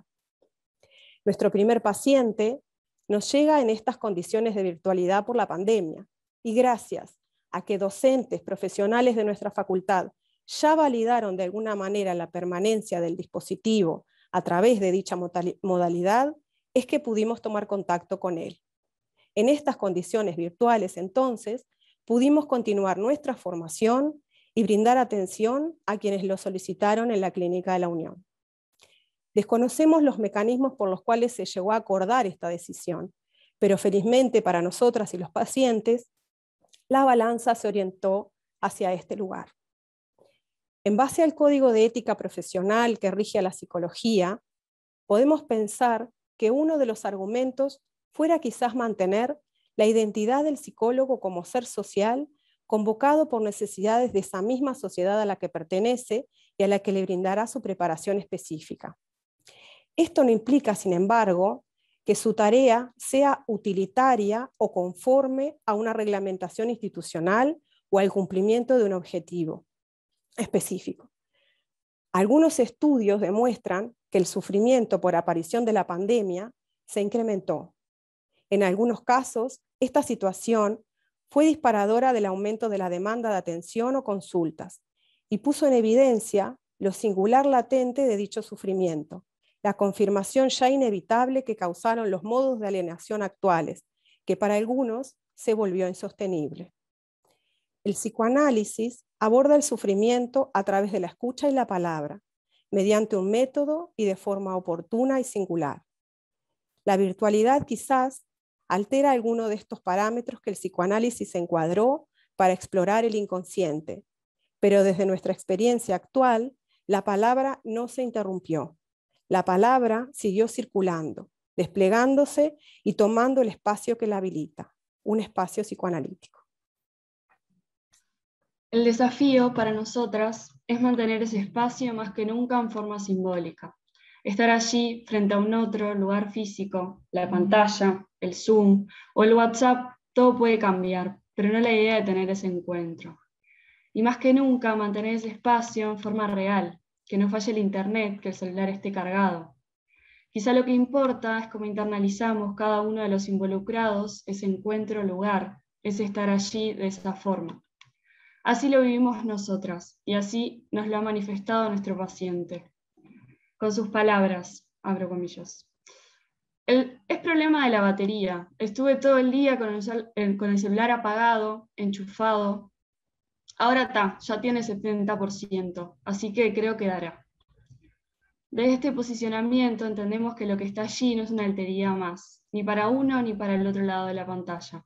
Nuestro primer paciente nos llega en estas condiciones de virtualidad por la pandemia y gracias a que docentes profesionales de nuestra facultad ya validaron de alguna manera la permanencia del dispositivo a través de dicha modalidad, es que pudimos tomar contacto con él. En estas condiciones virtuales, entonces, pudimos continuar nuestra formación y brindar atención a quienes lo solicitaron en la Clínica de la Unión. Desconocemos los mecanismos por los cuales se llegó a acordar esta decisión, pero felizmente para nosotras y los pacientes, la balanza se orientó hacia este lugar. En base al código de ética profesional que rige a la psicología, podemos pensar que uno de los argumentos fuera quizás mantener la identidad del psicólogo como ser social convocado por necesidades de esa misma sociedad a la que pertenece y a la que le brindará su preparación específica. Esto no implica, sin embargo, que su tarea sea utilitaria o conforme a una reglamentación institucional o al cumplimiento de un objetivo específico. Algunos estudios demuestran que el sufrimiento por aparición de la pandemia se incrementó. En algunos casos, esta situación fue disparadora del aumento de la demanda de atención o consultas y puso en evidencia lo singular latente de dicho sufrimiento, la confirmación ya inevitable que causaron los modos de alienación actuales, que para algunos se volvió insostenible. El psicoanálisis aborda el sufrimiento a través de la escucha y la palabra, mediante un método y de forma oportuna y singular. La virtualidad quizás altera alguno de estos parámetros que el psicoanálisis encuadró para explorar el inconsciente, pero desde nuestra experiencia actual, la palabra no se interrumpió. La palabra siguió circulando, desplegándose y tomando el espacio que la habilita, un espacio psicoanalítico. El desafío para nosotras es mantener ese espacio más que nunca en forma simbólica. Estar allí frente a un otro lugar físico, la pantalla, el Zoom o el WhatsApp, todo puede cambiar, pero no la idea de tener ese encuentro. Y más que nunca mantener ese espacio en forma real, que no falle el Internet, que el celular esté cargado. Quizá lo que importa es cómo internalizamos cada uno de los involucrados ese encuentro lugar, ese estar allí de esa forma. Así lo vivimos nosotras y así nos lo ha manifestado nuestro paciente. Con sus palabras, abro comillas. es problema de la batería. Estuve todo el día con el, celular apagado, enchufado, Ahora está, ya tiene 70%, así que creo que dará. De este posicionamiento entendemos que lo que está allí no es una alteridad más, ni para uno ni para el otro lado de la pantalla.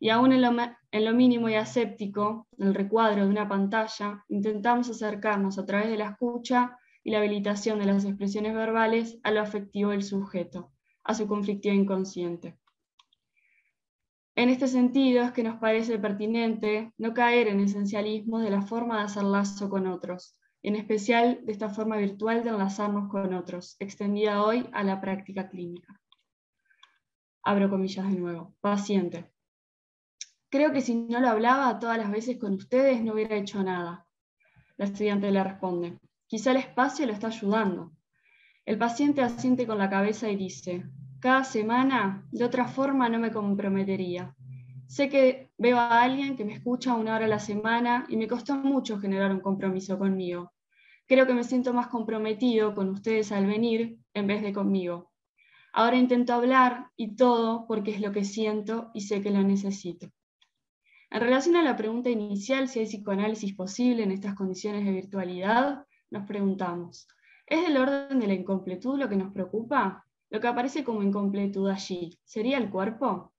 Y aún en lo, mínimo y aséptico, el recuadro de una pantalla, intentamos acercarnos a través de la escucha y la habilitación de las expresiones verbales a lo afectivo del sujeto, a su conflictivo inconsciente. En este sentido es que nos parece pertinente no caer en esencialismos de la forma de hacer lazo con otros, en especial de esta forma virtual de enlazarnos con otros, extendida hoy a la práctica clínica. Abro comillas de nuevo. Paciente. Creo que si no lo hablaba todas las veces con ustedes no hubiera hecho nada. La estudiante le responde. Quizá el espacio lo está ayudando. El paciente asiente con la cabeza y dice, cada semana, de otra forma no me comprometería. Sé que veo a alguien que me escucha una hora a la semana y me costó mucho generar un compromiso conmigo. Creo que me siento más comprometido con ustedes al venir en vez de conmigo. Ahora intento hablar y todo porque es lo que siento y sé que lo necesito. En relación a la pregunta inicial, si hay psicoanálisis posible en estas condiciones de virtualidad, nos preguntamos, ¿es del orden de la incompletud lo que nos preocupa? Lo que aparece como incompletud allí, ¿sería el cuerpo?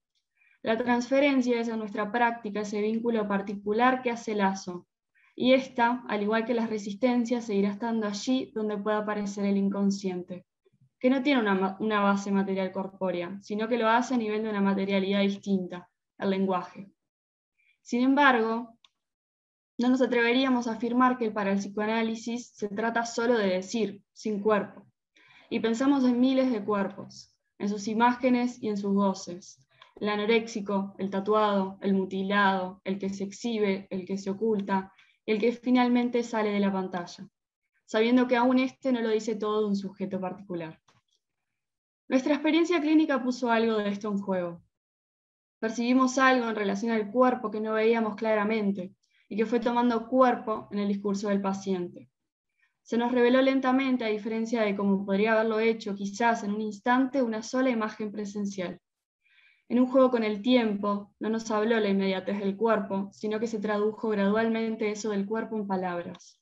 La transferencia es a nuestra práctica ese vínculo particular que hace lazo, y esta, al igual que las resistencias, seguirá estando allí donde pueda aparecer el inconsciente, que no tiene una, una base material corpórea, sino que lo hace a nivel de una materialidad distinta, el lenguaje. Sin embargo, no nos atreveríamos a afirmar que para el psicoanálisis se trata solo de decir, sin cuerpo y pensamos en miles de cuerpos, en sus imágenes y en sus voces. El anoréxico, el tatuado, el mutilado, el que se exhibe, el que se oculta, el que finalmente sale de la pantalla, sabiendo que aún este no lo dice todo un sujeto particular. Nuestra experiencia clínica puso algo de esto en juego. Percibimos algo en relación al cuerpo que no veíamos claramente y que fue tomando cuerpo en el discurso del paciente se nos reveló lentamente, a diferencia de cómo podría haberlo hecho quizás en un instante, una sola imagen presencial. En un juego con el tiempo, no nos habló la inmediatez del cuerpo, sino que se tradujo gradualmente eso del cuerpo en palabras.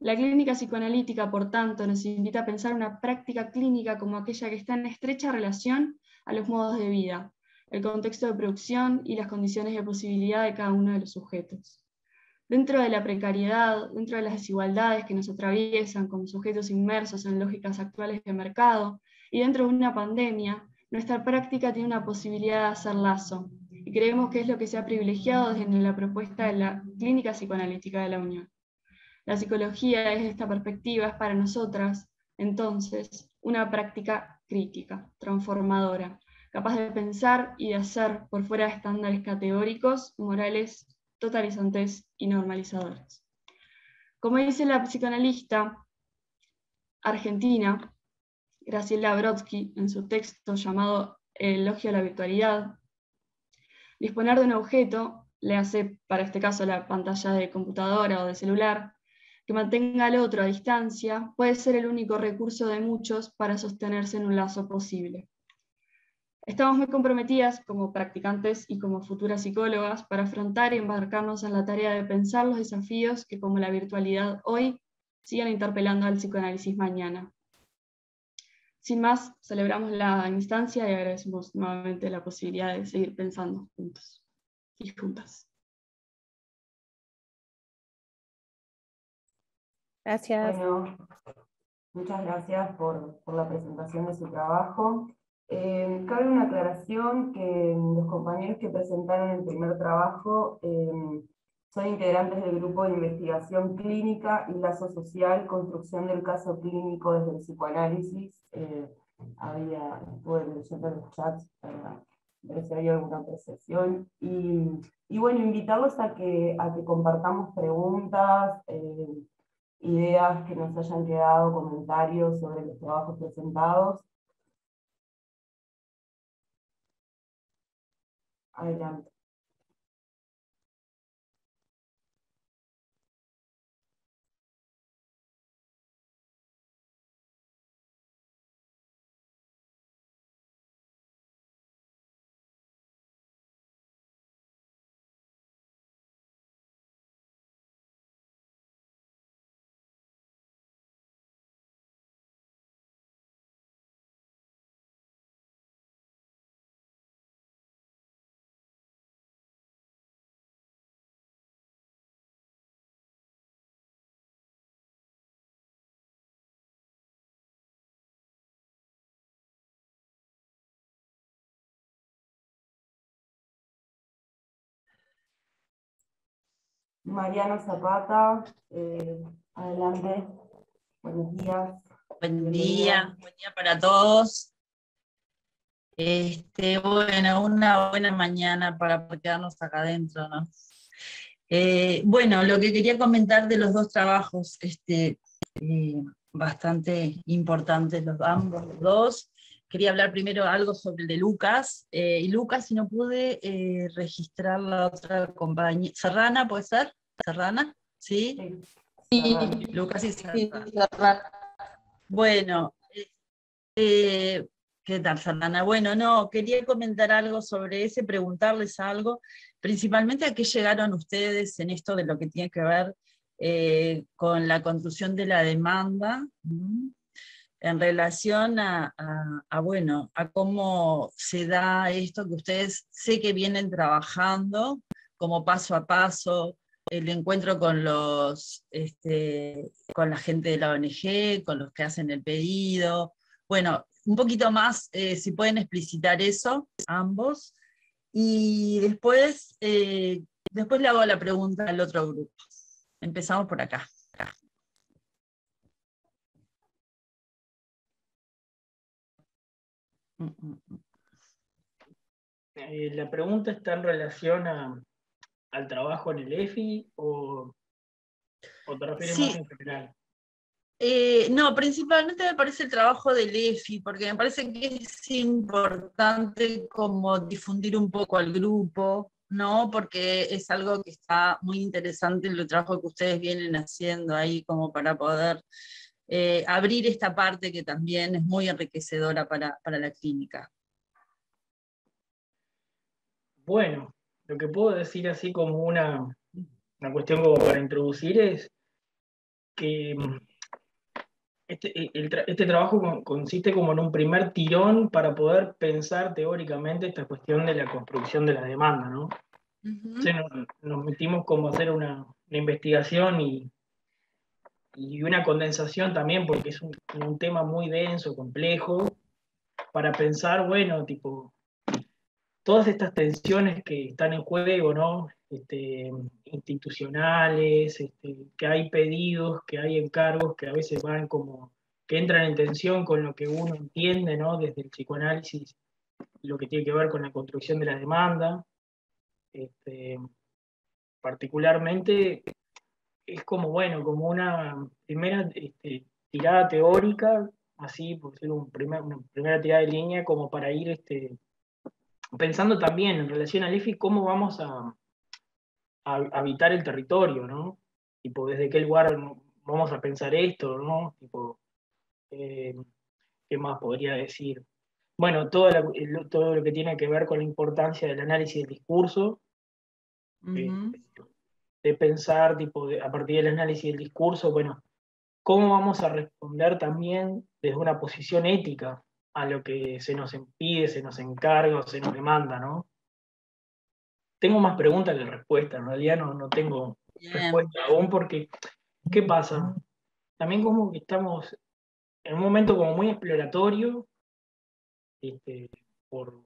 La clínica psicoanalítica, por tanto, nos invita a pensar una práctica clínica como aquella que está en estrecha relación a los modos de vida, el contexto de producción y las condiciones de posibilidad de cada uno de los sujetos. Dentro de la precariedad, dentro de las desigualdades que nos atraviesan como sujetos inmersos en lógicas actuales de mercado y dentro de una pandemia, nuestra práctica tiene una posibilidad de hacer lazo y creemos que es lo que se ha privilegiado desde la propuesta de la Clínica Psicoanalítica de la Unión. La psicología desde esta perspectiva es para nosotras, entonces, una práctica crítica, transformadora, capaz de pensar y de hacer por fuera de estándares categóricos, morales totalizantes y normalizadores. Como dice la psicoanalista argentina Graciela Brodsky en su texto llamado El elogio a la virtualidad, disponer de un objeto, le hace para este caso la pantalla de computadora o de celular, que mantenga al otro a distancia puede ser el único recurso de muchos para sostenerse en un lazo posible. Estamos muy comprometidas como practicantes y como futuras psicólogas para afrontar y embarcarnos en la tarea de pensar los desafíos que como la virtualidad hoy sigan interpelando al psicoanálisis mañana. Sin más, celebramos la instancia y agradecemos nuevamente la posibilidad de seguir pensando juntos y juntas. Gracias. Bueno, muchas gracias por, la presentación de su trabajo. Eh, cabe una aclaración que los compañeros que presentaron el primer trabajo eh, son integrantes del grupo de investigación clínica y lazo social, construcción del caso clínico desde el psicoanálisis. Eh, había, estuve leyendo los chats para ver si había alguna apreciación. Y, y, bueno, invitarlos a que, a que compartamos preguntas, ideas que nos hayan quedado, comentarios sobre los trabajos presentados. Adelante. Mariano Zapata, eh, adelante. Buenos días. Buen día, buen día para todos. Este, bueno, una buena mañana para quedarnos acá adentro, ¿no? Eh, bueno, lo que quería comentar de los dos trabajos, este, eh, bastante importantes los ambos, los dos. Quería hablar primero algo sobre el de Lucas. y Lucas, si no pude registrar la otra compañía. Serrana, ¿puede ser? Serrana, ¿sí? Sí, Lucas y Serrana. Bueno, eh, ¿qué tal, Serrana? Bueno, no, quería comentar algo sobre ese, preguntarles algo, principalmente a qué llegaron ustedes en esto de lo que tiene que ver eh, con la construcción de la demanda, en relación a, bueno, a cómo se da esto que ustedes sé que vienen trabajando como paso a paso, el encuentro con los este, con la gente de la ONG, con los que hacen el pedido. Bueno, un poquito más, eh, si pueden explicitar eso, ambos. Y después, eh, después le hago la pregunta al otro grupo. Empezamos por acá. Eh, la pregunta está en relación a, al trabajo en el EFI o, te refieres más en general? Eh, no, principalmente me parece el trabajo del EFI, porque me parece que es importante como difundir un poco al grupo, ¿no? Porque es algo que está muy interesante en el trabajo que ustedes vienen haciendo ahí, como para poder eh, abrir esta parte que también es muy enriquecedora para, para la clínica. Bueno, lo que puedo decir así como una, cuestión como para introducir es que mm, este, este, trabajo consiste como en un primer tirón para poder pensar teóricamente esta cuestión de la construcción de la demanda, ¿no? nos, metimos como a hacer una, investigación y, y, una condensación también, porque es un, un tema muy denso, complejo, para pensar, bueno, tipo, todas estas tensiones que están en juego, ¿no? Este, institucionales, este, que hay pedidos, que hay encargos que a veces van como, que entran en tensión con lo que uno entiende, ¿no? Desde el psicoanálisis, lo que tiene que ver con la construcción de la demanda. Este, particularmente es como, bueno, como una primera tirada teórica, así, por ser un una primera tirada de línea, como para ir pensando también en relación al EFI, cómo vamos a, habitar el territorio, ¿no? Tipo, desde qué lugar vamos a pensar esto, ¿no? Tipo, eh, ¿qué más podría decir? Bueno, todo, todo lo que tiene que ver con la importancia del análisis del discurso, eh, de pensar, tipo, a partir del análisis del discurso, bueno, cómo vamos a responder también desde una posición ética a lo que se nos impide, se nos encarga o se nos demanda, ¿no? Tengo más preguntas que respuestas, en realidad no, no tengo respuesta aún porque, ¿qué pasa? También como que estamos en un momento como muy exploratorio, este, por,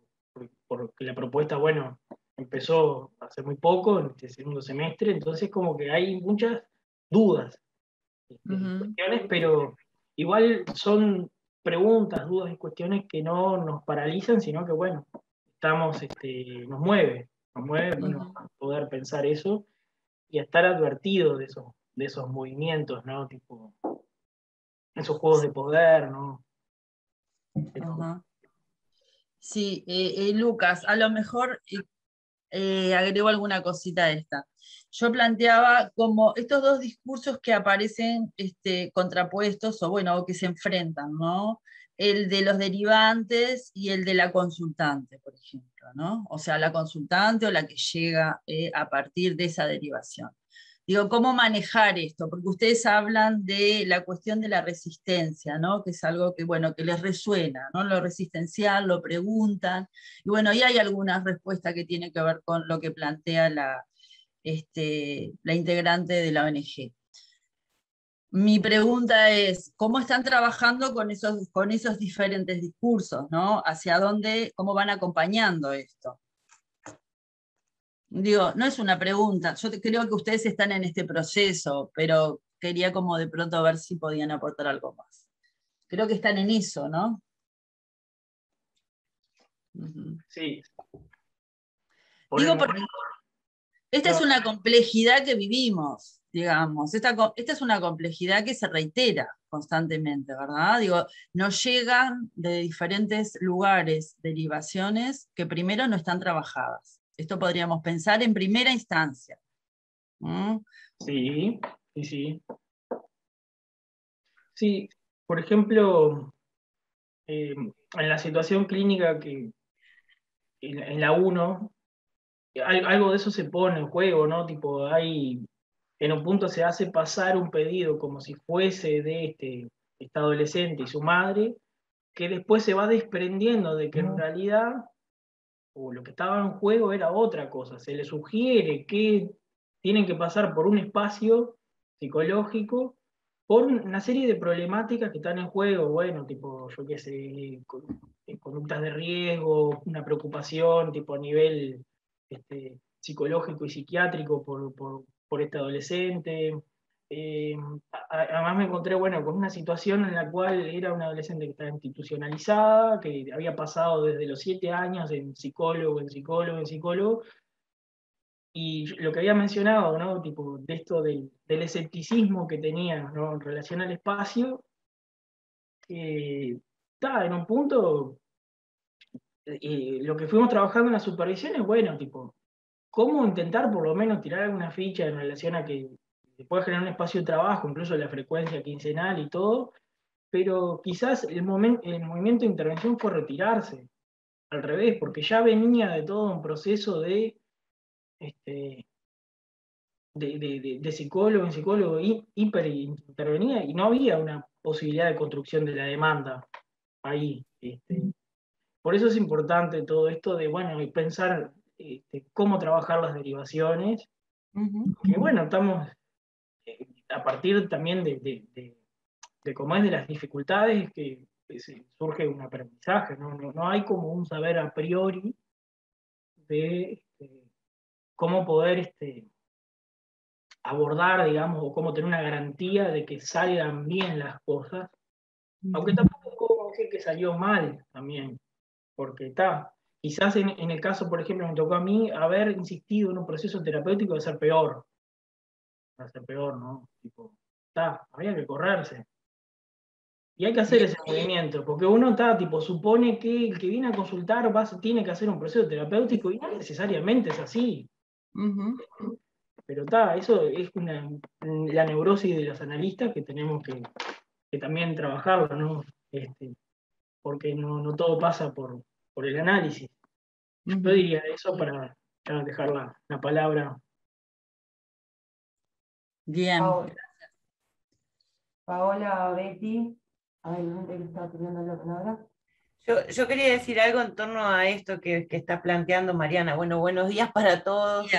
porque la propuesta, bueno, empezó hace muy poco, en este segundo semestre, entonces como que hay muchas dudas, este, cuestiones, pero igual son preguntas, dudas y cuestiones que no nos paralizan, sino que, bueno, estamos, este, nos mueve, nos mueve a poder pensar eso y a estar advertido de esos, de esos movimientos, ¿no? Tipo, esos juegos de poder, ¿no? Sí, eh, eh, Lucas, a lo mejor eh, agrego alguna cosita a esta. Yo planteaba como estos dos discursos que aparecen este, contrapuestos o bueno, que se enfrentan, ¿no? El de los derivantes y el de la consultante, por ejemplo, ¿no? O sea, la consultante o la que llega a partir de esa derivación. Digo, ¿cómo manejar esto? Porque ustedes hablan de la cuestión de la resistencia, ¿no? Que es algo que, bueno, que les resuena, ¿no? Lo resistencial, lo preguntan. Y bueno, y hay algunas respuestas que tienen que ver con lo que plantea la, este, la integrante de la ONG. Mi pregunta es, ¿cómo están trabajando con esos, con esos diferentes discursos, ¿no? ¿Hacia dónde, cómo van acompañando esto? Digo, no es una pregunta, yo creo que ustedes están en este proceso, pero quería como de pronto ver si podían aportar algo más. Creo que están en eso, ¿no? Sí. Digo porque esta es una complejidad que vivimos, digamos. Esta, esta, es una complejidad que se reitera constantemente, ¿verdad? Digo, nos llegan de diferentes lugares derivaciones que primero no están trabajadas. Esto podríamos pensar en primera instancia. Sí, sí, sí. Sí, por ejemplo, eh, en la situación clínica que en, la 1, algo de eso se pone en juego, ¿no? Tipo, hay, en un punto se hace pasar un pedido como si fuese de este, este adolescente y su madre, que después se va desprendiendo de que en realidad o lo que estaba en juego era otra cosa. Se les sugiere que tienen que pasar por un espacio psicológico por una serie de problemáticas que están en juego, bueno, tipo, yo qué sé, eh, conductas de riesgo, una preocupación tipo a nivel este, psicológico y psiquiátrico por, por este adolescente, eh, además me encontré, bueno, con una situación en la cual era una adolescente que estaba institucionalizada, que había pasado desde los siete años en psicólogo, en psicólogo, en psicólogo, y lo que había mencionado, ¿no? Tipo, de esto del, escepticismo que tenía, ¿no? En relación al espacio, está en un punto, eh, lo que fuimos trabajando en la supervisión es, bueno, tipo, cómo intentar por lo menos tirar alguna ficha en relación a que se puede generar un espacio de trabajo, incluso la frecuencia quincenal y todo, pero quizás el, el movimiento de intervención fue retirarse, al revés, porque ya venía de todo un proceso de, este, de, psicólogo en psicólogo hiperintervenía y no había una posibilidad de construcción de la demanda ahí. Este. Por eso es importante todo esto de, bueno, pensar este, cómo trabajar las derivaciones, que bueno, estamos a partir también de, de, cómo es de las dificultades que, surge un aprendizaje, ¿no? No, hay como un saber a priori de este, cómo poder este, abordar, digamos, o cómo tener una garantía de que salgan bien las cosas, aunque tampoco como decir que salió mal también, porque está, quizás en, en, el caso, por ejemplo, me tocó a mí haber insistido en un proceso terapéutico de ser peor, ser peor, ¿no? Tipo, está, había que correrse. Y hay que hacer ese movimiento, porque uno está, tipo, supone que el que viene a consultar va, tiene que hacer un proceso terapéutico y no necesariamente es así. pero está, eso es una, la neurosis de los analistas que tenemos que, también trabajarlo, ¿no? Este, porque no, todo pasa por, por el análisis. Yo diría eso para dejar la, la palabra. Bien. Paola, Paola Betty, a ver, ¿dónde está pidiendo la palabra? Yo, quería decir algo en torno a esto que, está planteando Mariana. Bueno, buenos días para todos.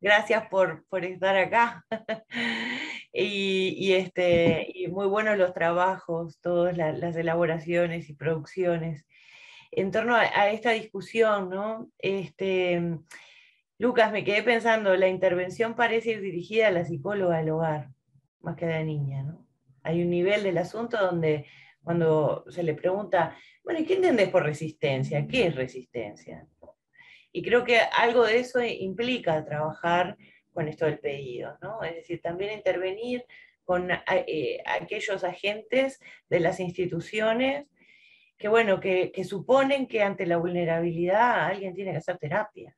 Gracias por, estar acá. y, este, muy buenos los trabajos, todas las elaboraciones y producciones. En torno a, esta discusión, ¿no? Este, Lucas, me quedé pensando, la intervención parece ir dirigida a la psicóloga del hogar, más que a la niña, ¿no? Hay un nivel del asunto donde cuando se le pregunta, bueno, ¿y qué entendés por resistencia? ¿Qué es resistencia? Y creo que algo de eso implica trabajar con esto del pedido, ¿no? Es decir, también intervenir con eh, aquellos agentes de las instituciones que, bueno, que, suponen que ante la vulnerabilidad alguien tiene que hacer terapia.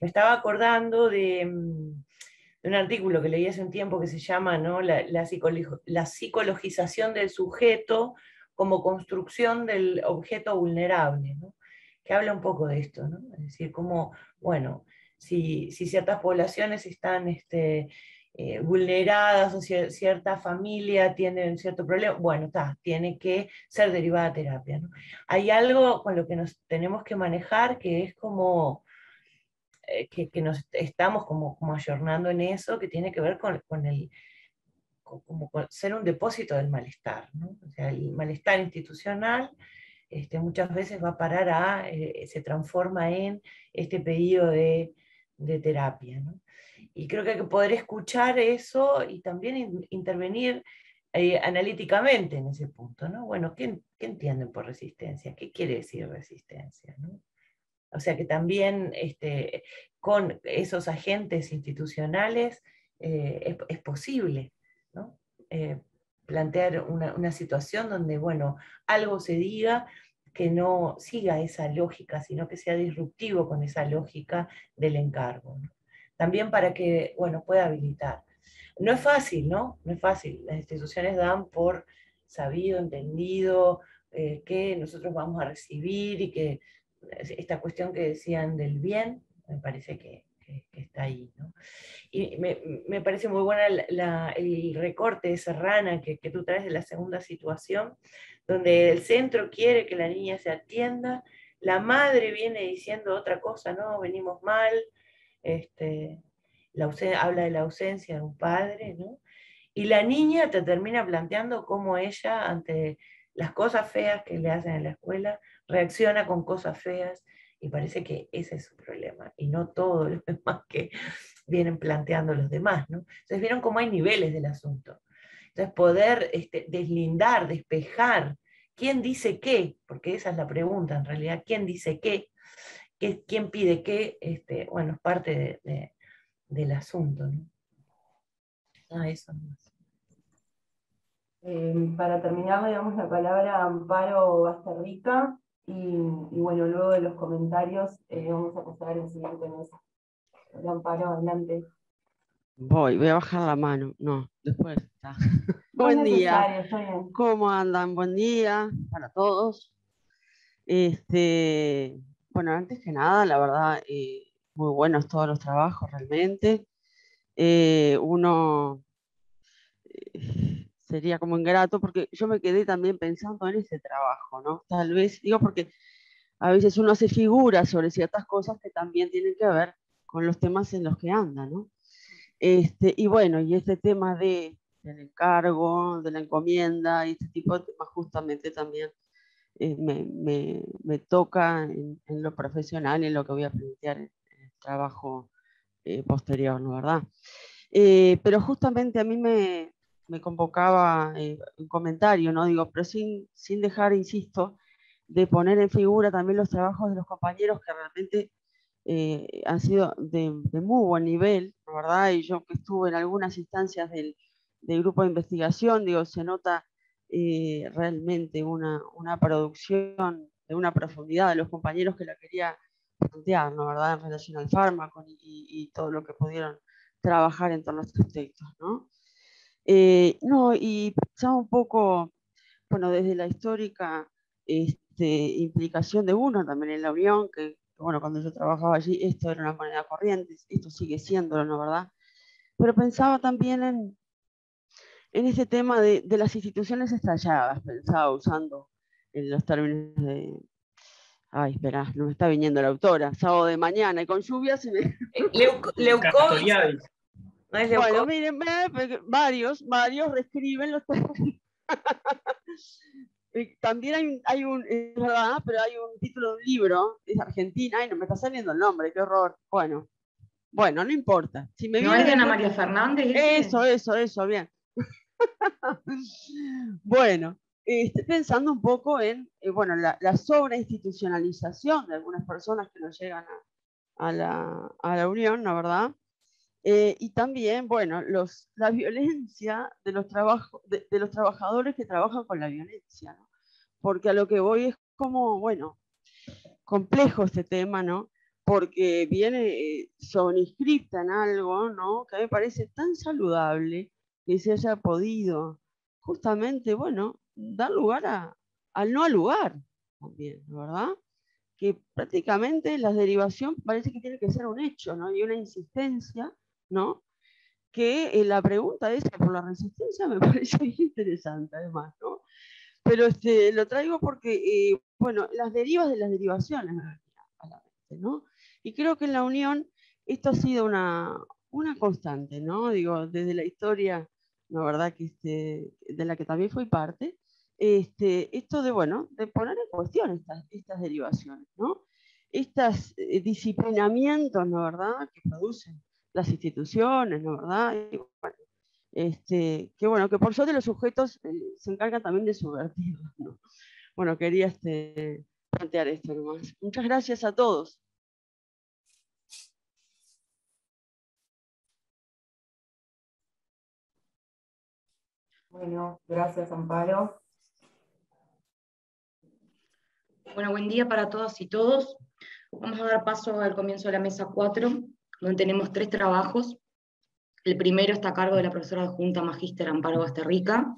Me estaba acordando de, mm, un artículo que leí hace un tiempo que se llama ¿no? la, la, psicologización del sujeto como construcción del objeto vulnerable, que habla un poco de esto, ¿no? es decir, como, bueno, si, ciertas poblaciones están este, eh, vulneradas o cierta familia tiene un cierto problema, bueno, está, tiene que ser derivada a terapia. Hay algo con lo que nos tenemos que manejar que es como eh, que, nos estamos como, como ayornando en eso, que tiene que ver con, con el como ser un depósito del malestar. ¿no? O sea, el malestar institucional este, muchas veces va a parar a, eh, se transforma en este pedido de, de terapia. ¿no? Y creo que hay que poder escuchar eso y también intervenir eh, analíticamente en ese punto. ¿no? Bueno, ¿qué, ¿qué, entienden por resistencia? ¿Qué quiere decir resistencia? ¿no? O sea que también este, con esos agentes institucionales eh, es, posible eh, plantear una, situación donde, bueno, algo se diga que no siga esa lógica, sino que sea disruptivo con esa lógica del encargo. También para que, bueno, pueda habilitar. No es fácil, ¿no? No es fácil. Las instituciones dan por sabido, entendido, eh, que nosotros vamos a recibir y que esta cuestión que decían del bien, me parece que, está ahí. Y me, parece muy buena el recorte de Serrana que, que tú traes de la segunda situación, donde el centro quiere que la niña se atienda, la madre viene diciendo otra cosa, no, venimos mal, este, la habla de la ausencia de un padre, ¿no? Y la niña te termina planteando cómo ella, ante las cosas feas que le hacen en la escuela, reacciona con cosas feas y parece que ese es su problema y no todo lo demás que vienen planteando los demás. ¿no? Entonces vieron cómo hay niveles del asunto. Entonces poder este, deslindar, despejar, ¿quién dice qué? Porque esa es la pregunta en realidad, ¿quién dice qué? ¿Quién pide qué? Este, bueno, es parte del asunto. ¿no? Ah, eso eh, para terminar, le damos la palabra a Amparo Basterrica, y, bueno, luego de los comentarios eh, vamos a pasar al siguiente mesa. Amparo, adelante. Voy, voy a bajar la mano. No, después está. Buen día. ¿Cómo andan? Buen día para todos. Este, bueno, antes que nada, la verdad, eh, muy buenos todos los trabajos realmente. Eh, uno sería como ingrato, porque yo me quedé también pensando en ese trabajo, ¿no? Tal vez, digo, porque a veces uno hace figuras sobre ciertas cosas que también tienen que ver con los temas en los que anda, ¿no? Este, y bueno, y este tema de, del encargo, de la encomienda y este tipo de temas justamente también eh, me, me, me, toca en, lo profesional, en lo que voy a plantear en, el trabajo eh, posterior, ¿no? ¿Verdad? Eh, pero justamente a mí me, me convocaba eh, un comentario, ¿no? Digo, pero sin, sin dejar, insisto, de poner en figura también los trabajos de los compañeros que realmente eh, han sido de, muy buen nivel, ¿verdad? Y yo que estuve en algunas instancias del, del grupo de investigación, digo, se nota eh, realmente una, una, producción de una profundidad de los compañeros que la quería plantear, ¿no? ¿verdad? En relación al fármaco y, todo lo que pudieron trabajar en torno a estos textos, ¿no? Eh, no, y pensaba un poco, bueno, desde la histórica este, implicación de uno también en la Unión, que, bueno, cuando yo trabajaba allí, esto era una moneda corriente, esto sigue siendo, ¿no verdad? Pero pensaba también en, en este tema de, de las instituciones estalladas, pensaba usando en los términos de, Ay, espera, no me está viniendo la autora. Sábado de mañana y con lluvia se me. Bueno, miren, varios, varios reescriben los También hay un, hay un, es verdad, pero hay un título de un libro, es Argentina, y no me está saliendo el nombre, qué horror. Bueno, bueno, no importa. Si me ¿No es de Ana María Fernández? Eso, eso, eso, bien. bueno, estoy pensando un poco en eh, bueno, la, la sobreinstitucionalización de algunas personas que no llegan a, la, a la, Unión, ¿no verdad? Eh, y también, bueno, los, la violencia de los, trabajo, de, los trabajadores que trabajan con la violencia, ¿no? Porque a lo que voy es como, bueno, complejo este tema, ¿no? Porque viene eh, inscripta en algo, ¿no? Que a mí me parece tan saludable que se haya podido justamente, bueno, dar lugar a, al no al lugar también, ¿verdad? Que prácticamente la derivación parece que tiene que ser un hecho, ¿no? Y una insistencia, ¿no? Que eh, la pregunta esa por la resistencia me parece interesante, además, ¿no? Pero este, lo traigo porque, eh, bueno, las derivas de las derivaciones a la mente, ¿no? Y creo que en la Unión esto ha sido una, una constante, ¿no? Digo, desde la historia, ¿no verdad? Que este, de la que también fui parte, este, esto de, bueno, de poner en cuestión estas, estas derivaciones, ¿no? Estos eh, disciplinamientos, ¿no verdad?, que producen las instituciones, ¿no verdad? este, que bueno, que por suerte los sujetos eh, se encargan también de subvertirlos, ¿no? Bueno, quería este, plantear esto nomás. Muchas gracias a todos. Bueno, gracias Amparo. Bueno, buen día para todas y todos. Vamos a dar paso al comienzo de la mesa 4, donde tenemos tres trabajos. El primero está a cargo de la profesora adjunta Magíster Amparo Basterrica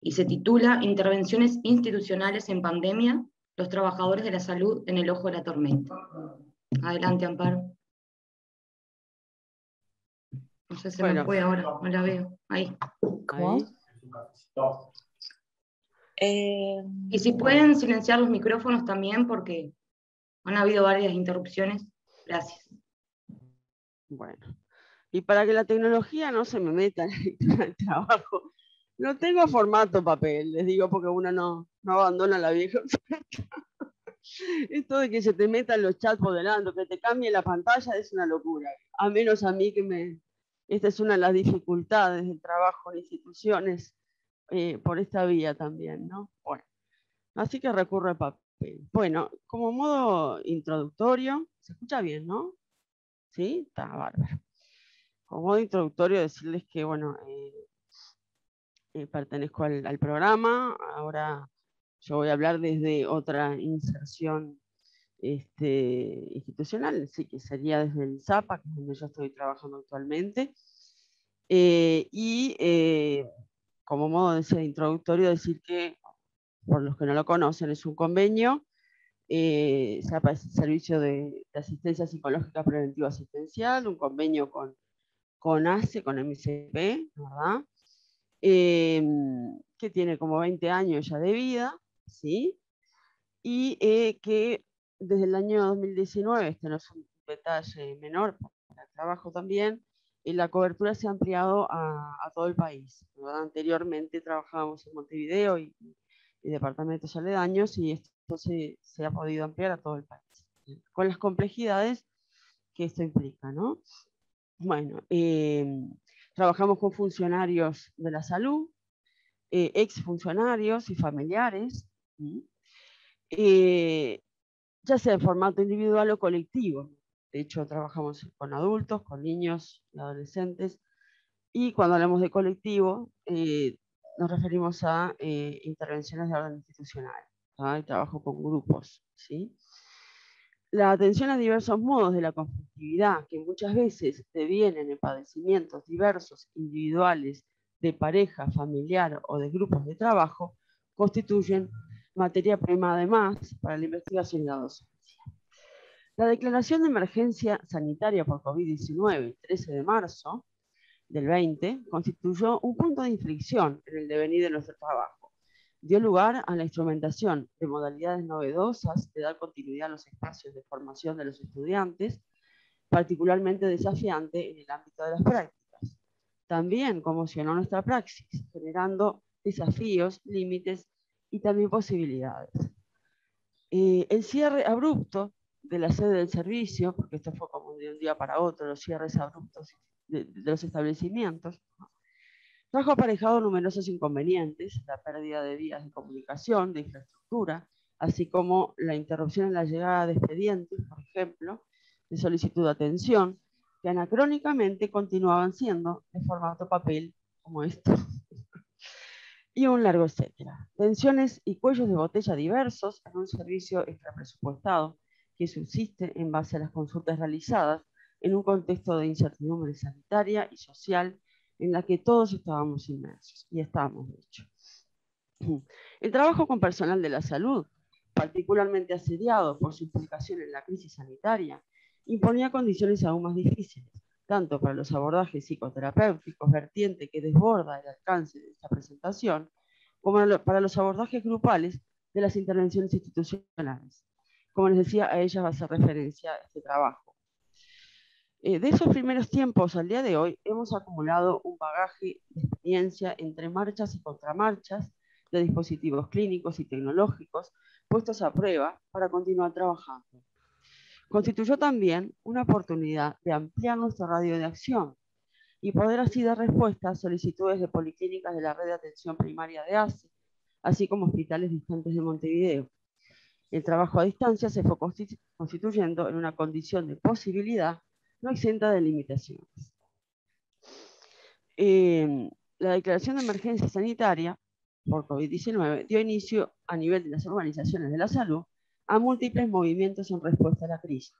y se titula Intervenciones institucionales en pandemia, los trabajadores de la salud en el ojo de la tormenta. Adelante, Amparo. No sé si me puede ahora, no la veo. Ahí. ¿Cómo? Eh, y si pueden silenciar los micrófonos también, porque han habido varias interrupciones. Gracias. Bueno, y para que la tecnología no se me meta en el trabajo, no tengo formato papel, les digo, porque uno no, no abandona la vieja. Esto de que se te metan los chats por delante, que te cambie la pantalla, es una locura. A menos a mí que me... Esta es una de las dificultades del trabajo en instituciones eh, por esta vía también, ¿no? Bueno, así que recurre al papel. Bueno, como modo introductorio, se escucha bien, ¿no? Sí, está bárbaro. Como modo introductorio, decirles que, bueno, eh, eh, pertenezco al, programa, ahora yo voy a hablar desde otra inserción este, institucional, sí, que sería desde el ZAPA, que es donde yo estoy trabajando actualmente. y como modo de introductorio, decir que, por los que no lo conocen, es un convenio, eh, servicio de, asistencia psicológica preventiva asistencial, un convenio con, con ACE, con MCP, ¿verdad? Eh, que tiene como 20 años ya de vida, ¿sí? Y eh, que desde el año 2019, este no es un detalle menor, para el trabajo también, y la cobertura se ha ampliado a, todo el país. Anteriormente trabajábamos en Montevideo y, departamentos aledaños y esto se, ha podido ampliar a todo el país, con las complejidades que esto implica. ¿no? Bueno, em, trabajamos con funcionarios de la salud, eh, ex funcionarios y familiares, eh, ya sea en formato individual o colectivo. De hecho, trabajamos con adultos, con niños adolescentes. Y cuando hablamos de colectivo, eh, nos referimos a eh, intervenciones de orden institucional, trabajo con grupos. ¿sí? La atención a diversos modos de la conflictividad, que muchas veces devienen en padecimientos diversos, individuales, de pareja, familiar o de grupos de trabajo, constituyen materia prima además para la investigación y la docencia. La declaración de emergencia sanitaria por COVID-19 el 13 de marzo del 20 constituyó un punto de inflexión en el devenir de nuestro trabajo. Dio lugar a la instrumentación de modalidades novedosas de dar continuidad a los espacios de formación de los estudiantes, particularmente desafiante en el ámbito de las prácticas. También conmocionó nuestra praxis, generando desafíos, límites y también posibilidades. Eh, el cierre abrupto de la sede del servicio, porque esto fue como de un día para otro, los cierres abruptos de, los establecimientos, trajo aparejado numerosos inconvenientes, la pérdida de vías de comunicación, de infraestructura, así como la interrupción en la llegada de expedientes, por ejemplo, de solicitud de atención, que anacrónicamente continuaban siendo de formato papel como esto, y un largo etcétera. Tensiones y cuellos de botella diversos en un servicio extrapresupuestado que subsiste en base a las consultas realizadas en un contexto de incertidumbre sanitaria y social en la que todos estábamos inmersos, y estamos, de hecho. El trabajo con personal de la salud, particularmente asediado por su implicación en la crisis sanitaria, imponía condiciones aún más difíciles, tanto para los abordajes psicoterapéuticos, vertiente que desborda el alcance de esta presentación, como para los abordajes grupales de las intervenciones institucionales. Como les decía, a ellas va a hacer referencia este trabajo. Eh, de esos primeros tiempos al día de hoy, hemos acumulado un bagaje de experiencia entre marchas y contramarchas de dispositivos clínicos y tecnológicos puestos a prueba para continuar trabajando constituyó también una oportunidad de ampliar nuestro radio de acción y poder así dar respuesta a solicitudes de policlínicas de la red de atención primaria de ACE, así como hospitales distantes de Montevideo. El trabajo a distancia se fue constituyendo en una condición de posibilidad no exenta de limitaciones. Em, la declaración de emergencia sanitaria por COVID-19 dio inicio a nivel de las organizaciones de la salud a múltiples movimientos en respuesta a la crisis,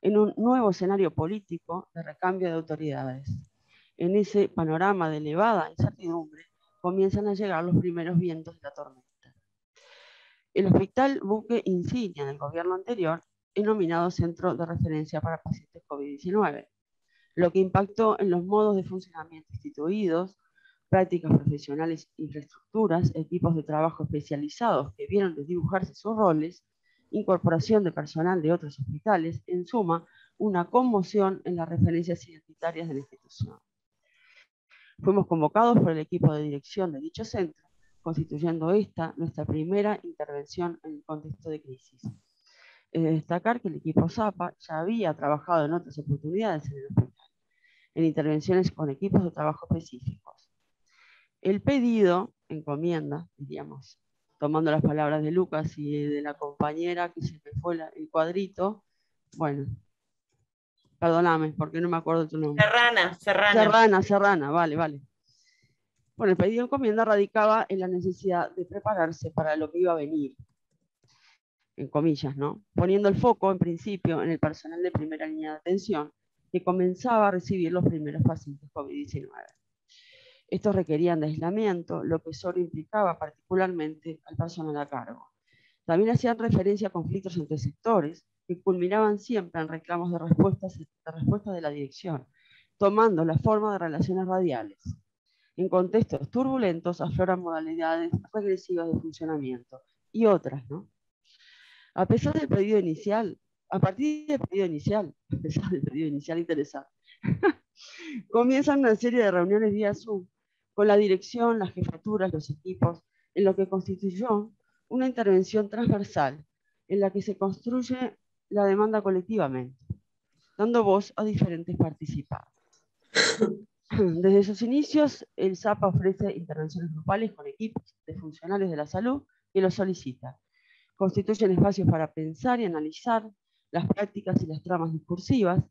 en un nuevo escenario político de recambio de autoridades. En ese panorama de elevada incertidumbre comienzan a llegar los primeros vientos de la tormenta. El hospital buque insignia del gobierno anterior es nominado Centro de Referencia para Pacientes COVID-19, lo que impactó en los modos de funcionamiento instituidos, prácticas profesionales, infraestructuras, equipos de trabajo especializados que vieron desdibujarse sus roles incorporación de personal de otros hospitales, en suma, una conmoción en las referencias identitarias de la institución. Fuimos convocados por el equipo de dirección de dicho centro, constituyendo esta nuestra primera intervención en el contexto de crisis. Es de destacar que el equipo ZAPA ya había trabajado en otras oportunidades en el hospital, en intervenciones con equipos de trabajo específicos. El pedido, encomienda, diríamos, tomando las palabras de Lucas y de la compañera que se me fue el cuadrito, bueno, perdóname porque no me acuerdo tu nombre. Serrana, Serrana. Serrana, Serrana, vale, vale. Bueno, el pedido de encomienda radicaba en la necesidad de prepararse para lo que iba a venir, en comillas, ¿no? Poniendo el foco, en principio, en el personal de primera línea de atención, que comenzaba a recibir los primeros pacientes COVID-19. Estos requerían de aislamiento, lo que solo implicaba particularmente al personal a cargo. También hacían referencia a conflictos entre sectores que culminaban siempre en reclamos de respuestas de, de la dirección, tomando la forma de relaciones radiales. En contextos turbulentos afloran modalidades regresivas de funcionamiento y otras, ¿no? A pesar del pedido inicial, a partir del pedido inicial, a pesar del pedido inicial interesante, comienzan una serie de reuniones vía Zoom con la dirección, las jefaturas, los equipos, en lo que constituyó una intervención transversal en la que se construye la demanda colectivamente, dando voz a diferentes participantes. Desde sus inicios, el ZAPA ofrece intervenciones grupales con equipos de funcionarios de la salud que lo solicitan. Constituyen espacios para pensar y analizar las prácticas y las tramas discursivas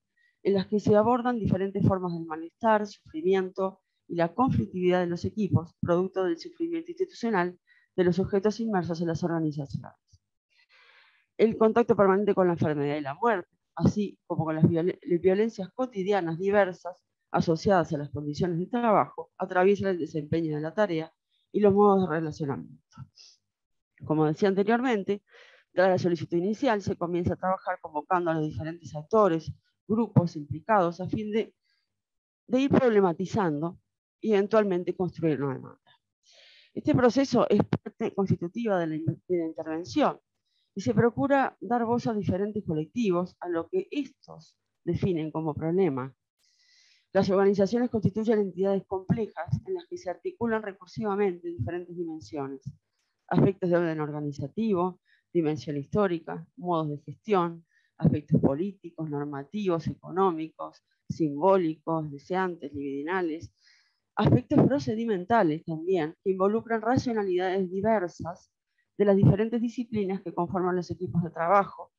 en las que se abordan diferentes formas del malestar, sufrimiento, y la conflictividad de los equipos, producto del sufrimiento institucional de los sujetos inmersos en las organizaciones. el contacto permanente con la enfermedad y la muerte, así como con las violencias cotidianas diversas asociadas a las condiciones de trabajo, atraviesan el desempeño de la tarea y los modos de relacionamiento. Como decía anteriormente, tras la solicitud inicial se comienza a trabajar convocando a los diferentes actores, grupos implicados a fin de, de ir problematizando y eventualmente construir una demanda. Este proceso es parte constitutiva de la, intervención y se procura dar voz a diferentes colectivos a lo que estos definen como problema. Las organizaciones constituyen entidades complejas en las que se articulan recursivamente diferentes dimensiones, aspectos de orden organizativo, dimensión histórica, modos de gestión, aspectos políticos, normativos, económicos, simbólicos, deseantes, libidinales, aspectos procedimentales también, que involucran racionalidades diversas de las diferentes disciplinas que conforman los equipos de trabajo,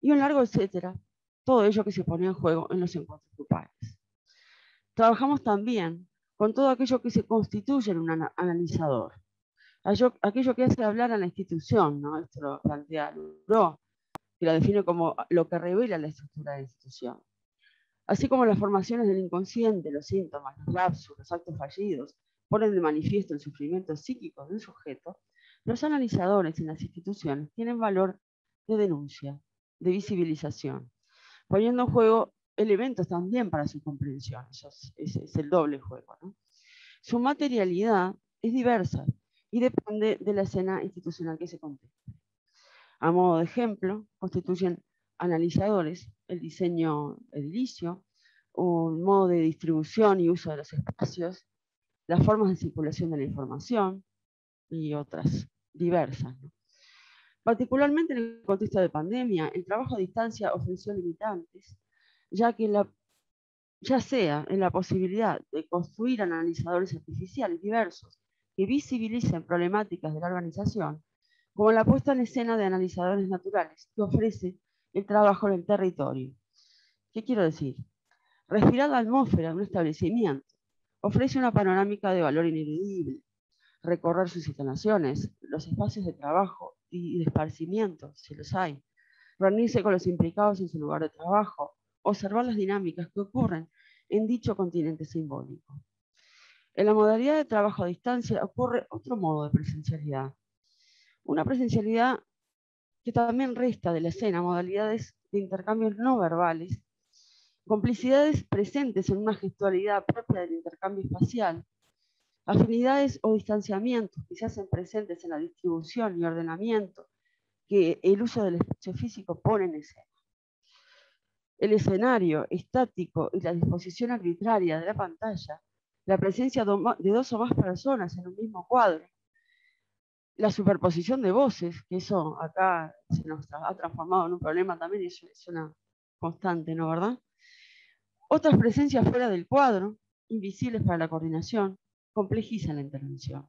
y un largo etcétera, todo ello que se pone en juego en los encuentros grupales. Trabajamos también con todo aquello que se constituye en un analizador, aquello que hace hablar a la institución, ¿no? esto lo plantea Luro, que la define como lo que revela la estructura de la institución. Así como las formaciones del inconsciente, los síntomas, los lapsus, los actos fallidos, ponen de manifiesto el sufrimiento psíquico de un sujeto, los analizadores en las instituciones tienen valor de denuncia, de visibilización, poniendo en juego elementos también para su comprensión. Eso es, es el doble juego. ¿no? Su materialidad es diversa, y depende de la escena institucional que se conteste. A modo de ejemplo, constituyen analizadores el diseño edilicio, un modo de distribución y uso de los espacios, las formas de circulación de la información y otras diversas. Particularmente en el contexto de pandemia, el trabajo a distancia ofreció limitantes, ya que ya sea en la posibilidad de construir analizadores artificiales diversos que visibilicen problemáticas de la organización, como la puesta en escena de analizadores naturales que ofrece el trabajo en el territorio. ¿Qué quiero decir? Respirar la atmósfera de un establecimiento ofrece una panorámica de valor ineludible. Recorrer sus instalaciones, los espacios de trabajo y de esparcimiento, si los hay. Reunirse con los implicados en su lugar de trabajo. Observar las dinámicas que ocurren en dicho continente simbólico. En la modalidad de trabajo a distancia ocurre otro modo de presencialidad. Una presencialidad que también resta de la escena modalidades de intercambios no verbales, complicidades presentes en una gestualidad propia del intercambio espacial, afinidades o distanciamientos que se hacen presentes en la distribución y ordenamiento que el uso del espacio físico pone en escena. El escenario estático y la disposición arbitraria de la pantalla la presencia de dos o más personas en un mismo cuadro, la superposición de voces, que eso acá se nos ha transformado en un problema también, y eso es una constante, ¿no verdad? Otras presencias fuera del cuadro, invisibles para la coordinación, complejizan la intervención.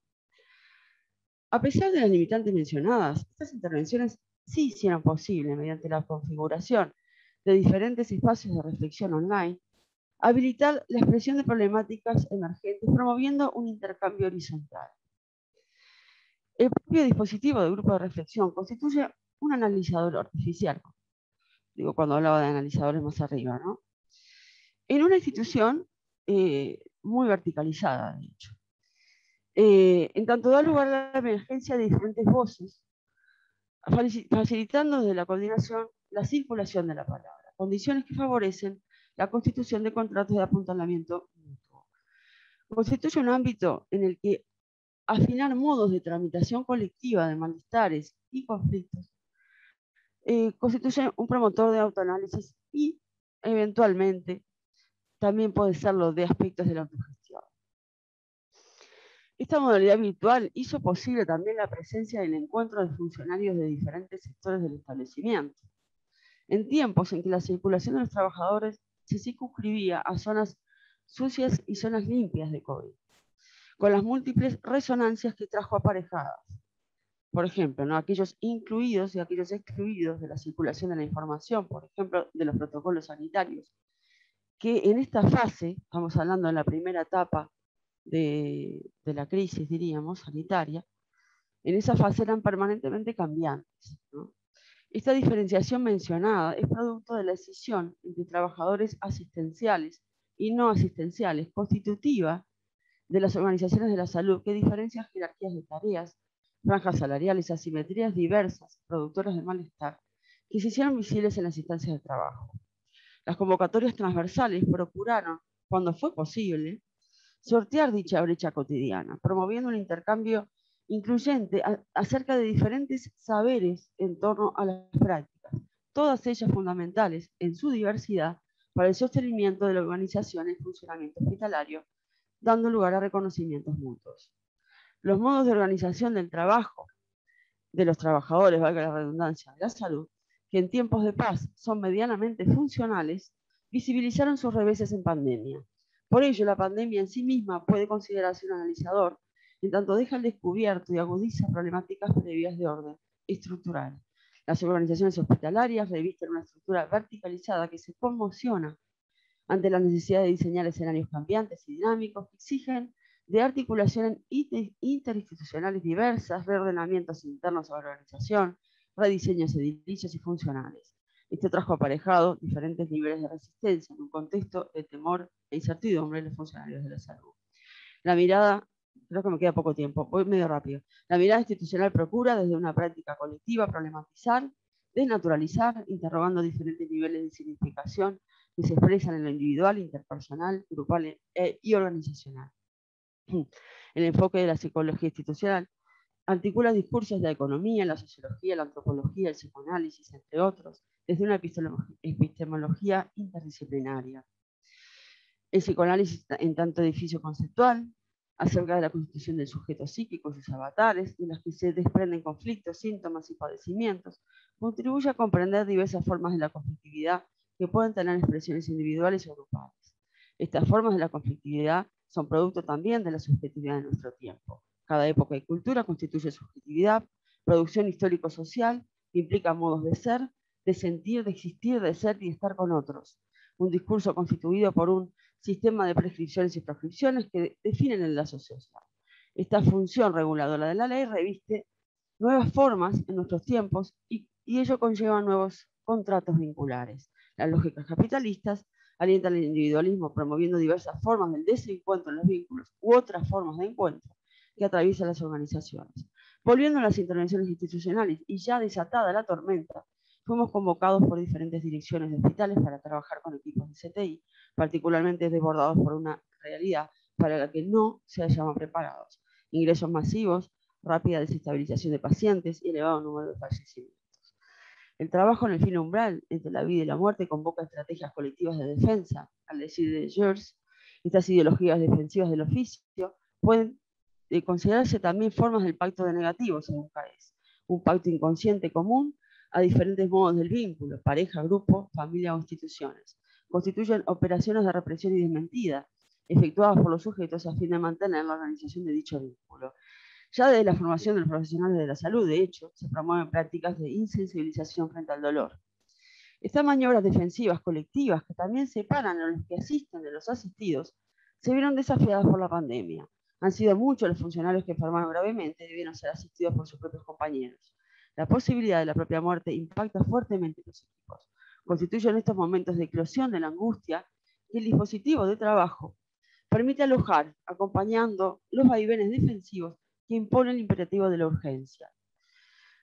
A pesar de las limitantes mencionadas, estas intervenciones sí hicieron posible, mediante la configuración de diferentes espacios de reflexión online, habilitar la expresión de problemáticas emergentes promoviendo un intercambio horizontal. El propio dispositivo del grupo de reflexión constituye un analizador artificial. Digo, cuando hablaba de analizadores más arriba, ¿no? En una institución eh, muy verticalizada, de hecho. Eh, en tanto da lugar a la emergencia de diferentes voces, facilitando desde la coordinación la circulación de la palabra, condiciones que favorecen la constitución de contratos de apuntalamiento mutuo. Constituye un ámbito en el que afinar modos de tramitación colectiva de malestares y conflictos eh, constituye un promotor de autoanálisis y eventualmente también puede serlo de aspectos de la autogestión. Esta modalidad virtual hizo posible también la presencia del encuentro de funcionarios de diferentes sectores del establecimiento, en tiempos en que la circulación de los trabajadores se circunscribía a zonas sucias y zonas limpias de COVID, con las múltiples resonancias que trajo aparejadas. Por ejemplo, ¿no? aquellos incluidos y aquellos excluidos de la circulación de la información, por ejemplo, de los protocolos sanitarios, que en esta fase, estamos hablando de la primera etapa de, de la crisis, diríamos, sanitaria, en esa fase eran permanentemente cambiantes. ¿no? Esta diferenciación mencionada es producto de la decisión entre trabajadores asistenciales y no asistenciales, constitutiva de las organizaciones de la salud, que diferencian jerarquías de tareas, franjas salariales, asimetrías diversas, productoras de malestar, que se hicieron visibles en las instancias de trabajo. Las convocatorias transversales procuraron, cuando fue posible, sortear dicha brecha cotidiana, promoviendo un intercambio incluyente acerca de diferentes saberes en torno a las prácticas, todas ellas fundamentales en su diversidad para el sostenimiento de la organización y el funcionamiento hospitalario, dando lugar a reconocimientos mutuos. Los modos de organización del trabajo de los trabajadores, valga la redundancia, de la salud, que en tiempos de paz son medianamente funcionales, visibilizaron sus reveses en pandemia. Por ello, la pandemia en sí misma puede considerarse un analizador, en tanto deja al descubierto y agudiza problemáticas previas de orden estructural. Las organizaciones hospitalarias revisten una estructura verticalizada que se conmociona ante la necesidad de diseñar escenarios cambiantes y dinámicos que exigen de articulaciones interinstitucionales diversas, reordenamientos internos a la organización, rediseños edilicios y funcionales. Esto trajo aparejado diferentes niveles de resistencia en un contexto de temor e incertidumbre en los funcionarios de la salud. La mirada, creo que me queda poco tiempo, voy medio rápido. La mirada institucional procura desde una práctica colectiva problematizar, desnaturalizar, interrogando diferentes niveles de significación que se expresan en lo individual, interpersonal, grupal e, y organizacional. El enfoque de la psicología institucional articula discursos de la economía, la sociología, la antropología, el psicoanálisis, entre otros, desde una epistemología interdisciplinaria. El psicoanálisis en tanto edificio conceptual, acerca de la constitución del sujeto psíquico y sus avatares, de las que se desprenden conflictos, síntomas y padecimientos, contribuye a comprender diversas formas de la conflictividad que pueden tener expresiones individuales o grupales. Estas formas de la conflictividad son producto también de la subjetividad de nuestro tiempo. Cada época y cultura constituye subjetividad, producción histórico-social que implica modos de ser, de sentir, de existir, de ser y de estar con otros. Un discurso constituido por un sistema de prescripciones y proscripciones que definen el lazo social. Esta función reguladora de la ley reviste nuevas formas en nuestros tiempos y, y ello conlleva nuevos contratos vinculares. Las lógicas capitalistas alientan el individualismo promoviendo diversas formas del desencuentro en los vínculos u otras formas de encuentro que atraviesan las organizaciones. Volviendo a las intervenciones institucionales y ya desatada la tormenta, fuimos convocados por diferentes direcciones de hospitales para trabajar con equipos de CTI, particularmente desbordados por una realidad para la que no se hallaban preparados. Ingresos masivos, rápida desestabilización de pacientes y elevado número de fallecimientos. El trabajo en el fin umbral entre la vida y la muerte convoca estrategias colectivas de defensa. Al decir de Gers, estas ideologías defensivas del oficio pueden de considerarse también formas del pacto de negativos, según Caes, un pacto inconsciente común a diferentes modos del vínculo, pareja, grupo, familia o instituciones. Constituyen operaciones de represión y desmentida, efectuadas por los sujetos a fin de mantener la organización de dicho vínculo. Ya desde la formación de los profesionales de la salud, de hecho, se promueven prácticas de insensibilización frente al dolor. Estas maniobras defensivas colectivas que también separan a los que asisten de los asistidos, se vieron desafiadas por la pandemia. Han sido muchos los funcionarios que enfermaron gravemente y debieron ser asistidos por sus propios compañeros. La posibilidad de la propia muerte impacta fuertemente en los equipos. Constituye en estos momentos de eclosión de la angustia que el dispositivo de trabajo permite alojar, acompañando los vaivenes defensivos que imponen el imperativo de la urgencia.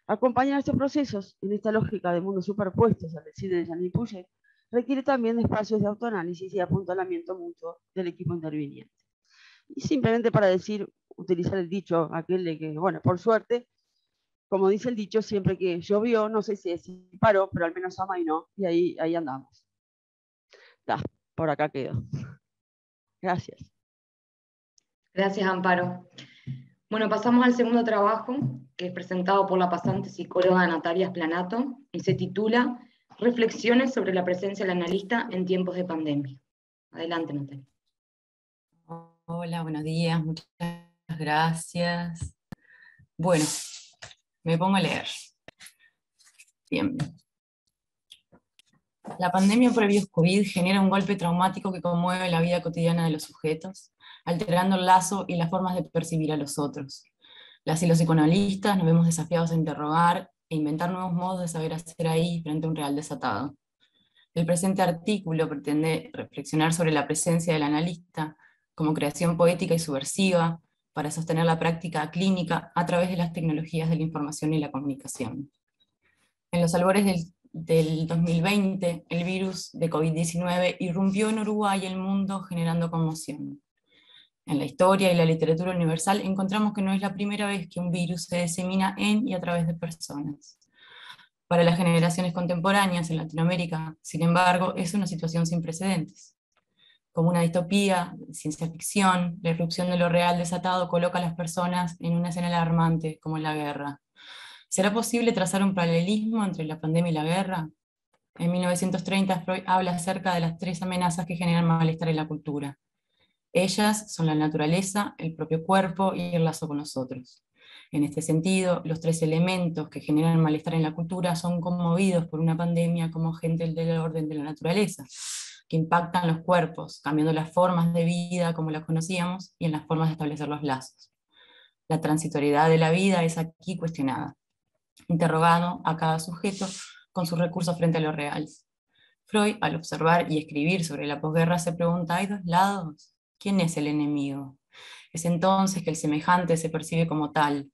Acompañar estos procesos en esta lógica de mundos superpuestos, al decir de Janine Puget, requiere también espacios de autoanálisis y apuntalamiento mutuo del equipo interviniente. Y simplemente para decir, utilizar el dicho aquel de que, bueno, por suerte, como dice el dicho, siempre que llovió, no sé si es paro, pero al menos ama y no, y ahí, ahí andamos. Da, por acá quedo. Gracias. Gracias, Amparo. Bueno, pasamos al segundo trabajo, que es presentado por la pasante psicóloga Natalia Splanato, y se titula Reflexiones sobre la presencia del analista en tiempos de pandemia. Adelante, Natalia. Hola, buenos días, muchas gracias. Bueno, me pongo a leer. Bien. La pandemia virus COVID genera un golpe traumático que conmueve la vida cotidiana de los sujetos, alterando el lazo y las formas de percibir a los otros. Las y los psicoanalistas nos vemos desafiados a interrogar e inventar nuevos modos de saber hacer ahí frente a un real desatado. El presente artículo pretende reflexionar sobre la presencia del analista como creación poética y subversiva para sostener la práctica clínica a través de las tecnologías de la información y la comunicación. En los albores del, del 2020, el virus de COVID-19 irrumpió en Uruguay y el mundo generando conmoción. En la historia y la literatura universal encontramos que no es la primera vez que un virus se disemina en y a través de personas. Para las generaciones contemporáneas en Latinoamérica, sin embargo, es una situación sin precedentes. Como una distopía, ciencia ficción, la irrupción de lo real desatado coloca a las personas en una escena alarmante, como en la guerra. ¿Será posible trazar un paralelismo entre la pandemia y la guerra? En 1930 Freud habla acerca de las tres amenazas que generan malestar en la cultura, ellas son la naturaleza, el propio cuerpo y el lazo con nosotros. En este sentido, los tres elementos que generan malestar en la cultura son conmovidos por una pandemia como agentes del orden de la naturaleza, que impactan los cuerpos, cambiando las formas de vida como las conocíamos y en las formas de establecer los lazos. La transitoriedad de la vida es aquí cuestionada, interrogando a cada sujeto con sus recursos frente a lo real. Freud, al observar y escribir sobre la posguerra, se pregunta, ¿hay dos lados? ¿Quién es el enemigo? Es entonces que el semejante se percibe como tal,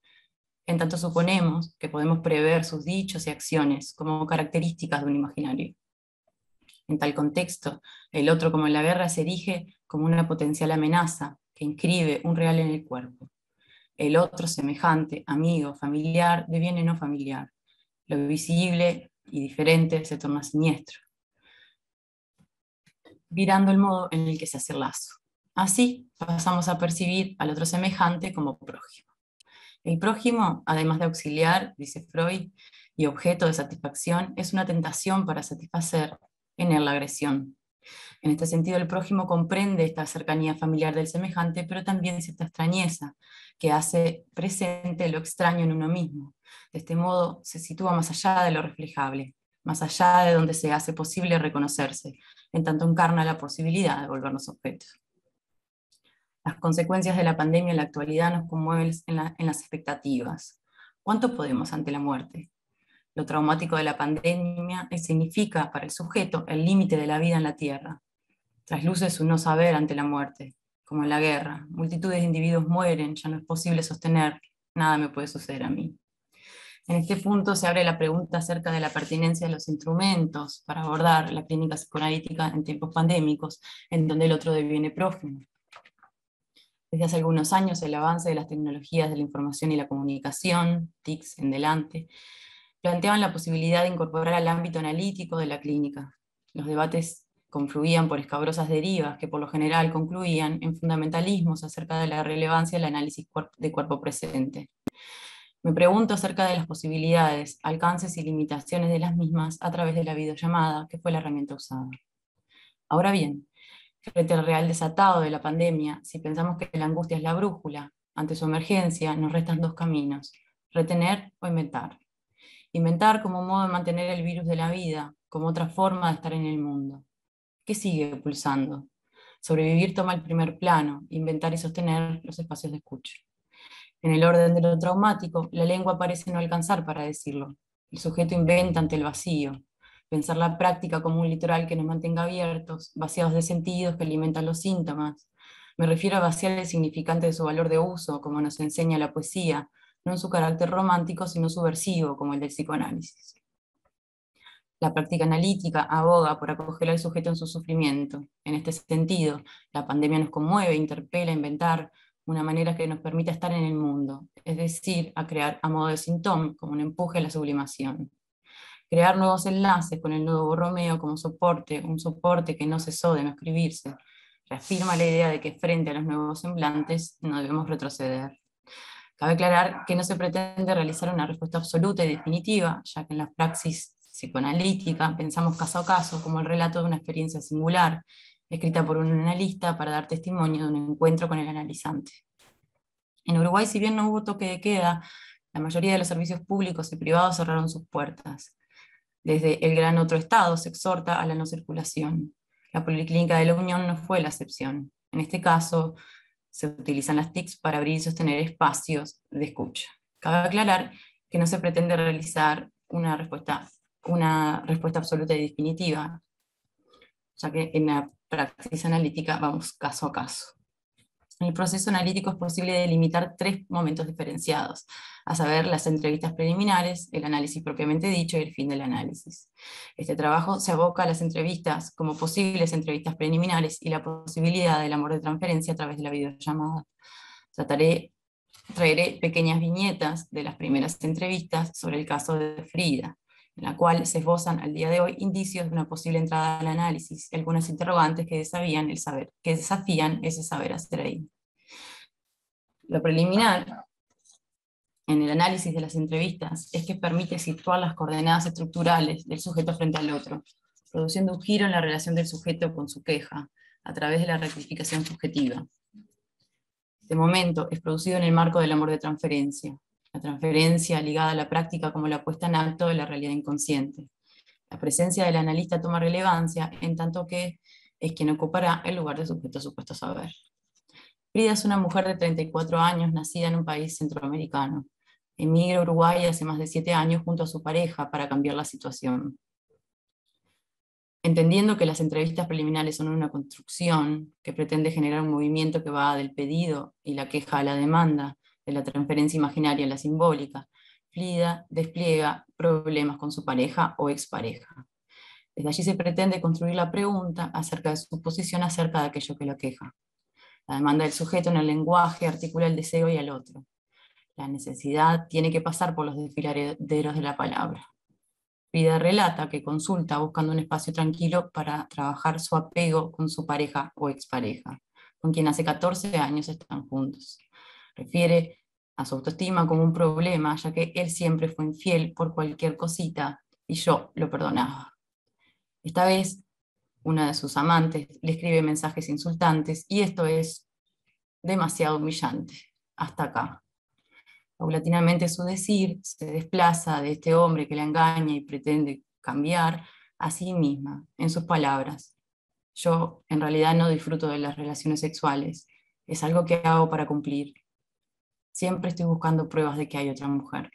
en tanto suponemos que podemos prever sus dichos y acciones como características de un imaginario. En tal contexto, el otro como en la guerra se erige como una potencial amenaza que inscribe un real en el cuerpo. El otro semejante, amigo, familiar, deviene no familiar. Lo visible y diferente se torna siniestro, virando el modo en el que se hace el lazo. Así pasamos a percibir al otro semejante como prójimo. El prójimo, además de auxiliar, dice Freud, y objeto de satisfacción, es una tentación para satisfacer en la agresión. En este sentido, el prójimo comprende esta cercanía familiar del semejante, pero también cierta extrañeza, que hace presente lo extraño en uno mismo. De este modo, se sitúa más allá de lo reflejable, más allá de donde se hace posible reconocerse, en tanto encarna la posibilidad de volvernos objetos. Las consecuencias de la pandemia en la actualidad nos conmueven en, las expectativas. ¿Cuánto podemos ante la muerte? Lo traumático de la pandemia significa para el sujeto el límite de la vida en la Tierra. Trasluce su no saber ante la muerte, como en la guerra. Multitudes de individuos mueren, ya no es posible sostener, nada me puede suceder a mí. En este punto se abre la pregunta acerca de la pertinencia de los instrumentos para abordar la clínica psicoanalítica en tiempos pandémicos, en donde el otro deviene prójimo. Desde hace algunos años el avance de las tecnologías de la información y la comunicación, TICs en delante, planteaban la posibilidad de incorporar al ámbito analítico de la clínica. Los debates confluían por escabrosas derivas que por lo general concluían en fundamentalismos acerca de la relevancia del análisis de cuerpo presente. Me pregunto acerca de las posibilidades, alcances y limitaciones de las mismas a través de la videollamada, que fue la herramienta usada. Ahora bien, Frente al real desatado de la pandemia, si pensamos que la angustia es la brújula, ante su emergencia nos restan dos caminos, retener o inventar. Inventar como modo de mantener el virus de la vida, como otra forma de estar en el mundo. ¿Qué sigue pulsando? Sobrevivir toma el primer plano, inventar y sostener los espacios de escucha. En el orden de lo traumático, la lengua parece no alcanzar para decirlo. El sujeto inventa ante el vacío, pensar la práctica como un litoral que nos mantenga abiertos, vaciados de sentidos que alimentan los síntomas. Me refiero a vaciar el significante de su valor de uso, como nos enseña la poesía, no en su carácter romántico, sino subversivo, como el del psicoanálisis. La práctica analítica aboga por acoger al sujeto en su sufrimiento. En este sentido, la pandemia nos conmueve, interpela, inventar una manera que nos permita estar en el mundo, es decir, a crear a modo de síntoma, como un empuje a la sublimación crear nuevos enlaces con el nuevo Borromeo como soporte, un soporte que no cesó de no escribirse, reafirma la idea de que frente a los nuevos semblantes no debemos retroceder. Cabe aclarar que no se pretende realizar una respuesta absoluta y definitiva, ya que en la praxis psicoanalítica pensamos caso a caso como el relato de una experiencia singular, escrita por un analista para dar testimonio de un encuentro con el analizante. En Uruguay, si bien no hubo toque de queda, la mayoría de los servicios públicos y privados cerraron sus puertas. Desde el gran otro estado se exhorta a la no circulación. La Policlínica de la Unión no fue la excepción. En este caso, se utilizan las TICs para abrir y sostener espacios de escucha. Cabe aclarar que no se pretende realizar una respuesta, una respuesta absoluta y definitiva, ya que en la práctica analítica vamos caso a caso. En el proceso analítico es posible delimitar tres momentos diferenciados, a saber, las entrevistas preliminares, el análisis propiamente dicho y el fin del análisis. Este trabajo se aboca a las entrevistas como posibles entrevistas preliminares y la posibilidad del amor de transferencia a través de la videollamada. Trataré, traeré pequeñas viñetas de las primeras entrevistas sobre el caso de Frida, en la cual se esbozan al día de hoy indicios de una posible entrada al análisis y algunas interrogantes que desafían, el saber, que desafían ese saber hacer ahí. Lo preliminar en el análisis de las entrevistas es que permite situar las coordenadas estructurales del sujeto frente al otro, produciendo un giro en la relación del sujeto con su queja, a través de la rectificación subjetiva. Este momento es producido en el marco del amor de transferencia, la transferencia ligada a la práctica como la puesta en acto de la realidad inconsciente. La presencia del analista toma relevancia en tanto que es quien ocupará el lugar del sujeto supuesto saber. Frida es una mujer de 34 años, nacida en un país centroamericano. Emigra a Uruguay hace más de siete años junto a su pareja para cambiar la situación. Entendiendo que las entrevistas preliminares son una construcción que pretende generar un movimiento que va del pedido y la queja a la demanda, de la transferencia imaginaria a la simbólica, Frida despliega problemas con su pareja o expareja. Desde allí se pretende construir la pregunta acerca de su posición acerca de aquello que la queja. La demanda del sujeto en el lenguaje articula el deseo y el otro. La necesidad tiene que pasar por los desfiladeros de la palabra. Frida relata que consulta buscando un espacio tranquilo para trabajar su apego con su pareja o expareja, con quien hace 14 años están juntos. Refiere a su autoestima como un problema, ya que él siempre fue infiel por cualquier cosita y yo lo perdonaba. Esta vez, una de sus amantes le escribe mensajes insultantes y esto es demasiado humillante. Hasta acá. Paulatinamente su decir se desplaza de este hombre que la engaña y pretende cambiar a sí misma, en sus palabras. Yo en realidad no disfruto de las relaciones sexuales, es algo que hago para cumplir. Siempre estoy buscando pruebas de que hay otra mujer.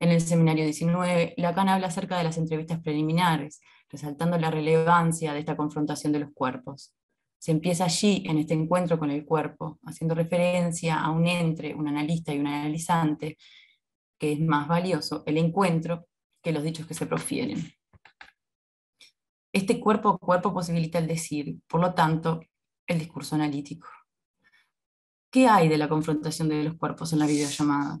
En el seminario 19, Lacan habla acerca de las entrevistas preliminares, resaltando la relevancia de esta confrontación de los cuerpos. Se empieza allí, en este encuentro con el cuerpo, haciendo referencia a un entre, un analista y un analizante, que es más valioso el encuentro que los dichos que se profieren. Este cuerpo a cuerpo posibilita el decir, por lo tanto, el discurso analítico. ¿Qué hay de la confrontación de los cuerpos en la videollamada?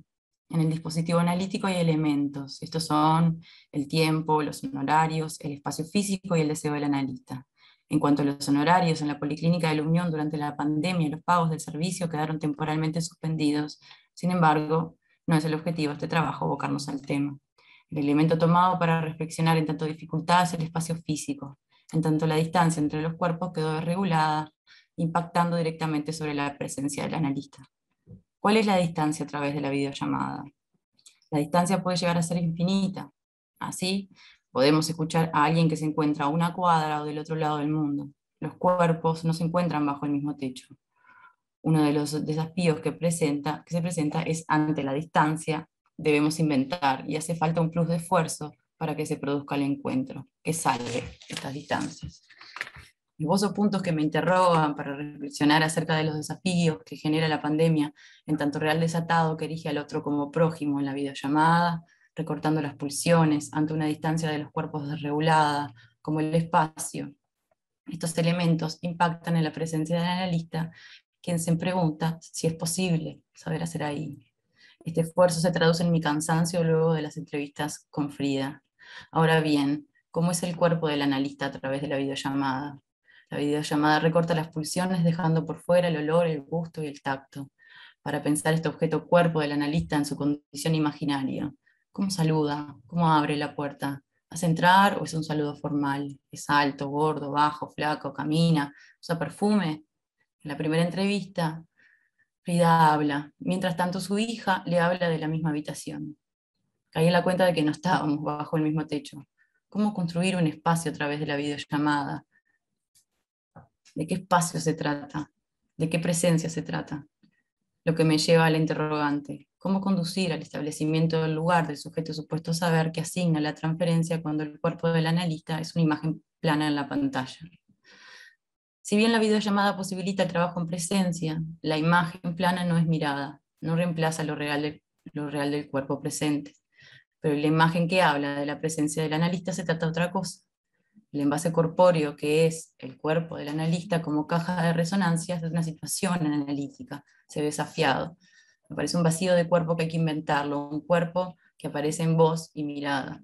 En el dispositivo analítico hay elementos. Estos son el tiempo, los honorarios, el espacio físico y el deseo del analista. En cuanto a los honorarios, en la Policlínica de la Unión durante la pandemia los pagos del servicio quedaron temporalmente suspendidos. Sin embargo, no es el objetivo de este trabajo abocarnos al tema. El elemento tomado para reflexionar en tanto dificultad es el espacio físico, en tanto la distancia entre los cuerpos quedó desregulada impactando directamente sobre la presencia del analista. ¿Cuál es la distancia a través de la videollamada? La distancia puede llegar a ser infinita. Así, podemos escuchar a alguien que se encuentra a una cuadra o del otro lado del mundo. Los cuerpos no se encuentran bajo el mismo techo. Uno de los desafíos que, se presenta es ante la distancia, debemos inventar y hace falta un plus de esfuerzo para que se produzca el encuentro, que salve estas distancias esbozo puntos que me interrogan para reflexionar acerca de los desafíos que genera la pandemia, en tanto real desatado que erige al otro como prójimo en la videollamada, recortando las pulsiones ante una distancia de los cuerpos desregulada, como el espacio. Estos elementos impactan en la presencia del analista, quien se pregunta si es posible saber hacer ahí. Este esfuerzo se traduce en mi cansancio luego de las entrevistas con Frida. Ahora bien, ¿cómo es el cuerpo del analista a través de la videollamada? La videollamada recorta las pulsiones dejando por fuera el olor, el gusto y el tacto, para pensar este objeto cuerpo del analista en su condición imaginaria. ¿Cómo saluda? ¿Cómo abre la puerta? ¿Hace entrar o es un saludo formal? ¿Es alto, gordo, bajo, flaco, camina? ¿Usa perfume? En la primera entrevista, Frida habla. Mientras tanto, su hija le habla de la misma habitación. Caí en la cuenta de que no estábamos bajo el mismo techo. ¿Cómo construir un espacio a través de la videollamada? ¿De qué espacio se trata? ¿De qué presencia se trata? Lo que me lleva al interrogante, cómo conducir al establecimiento del lugar del sujeto supuesto saber que asigna la transferencia cuando el cuerpo del analista es una imagen plana en la pantalla. Si bien la videollamada posibilita el trabajo en presencia, la imagen plana no es mirada, no reemplaza lo real, lo real del cuerpo presente. Pero la imagen que habla de la presencia del analista se trata de otra cosa. El envase corpóreo, que es el cuerpo del analista como caja de resonancias, es una situación analítica, se ve desafiado. Me parece un vacío de cuerpo que hay que inventarlo, un cuerpo que aparece en voz y mirada.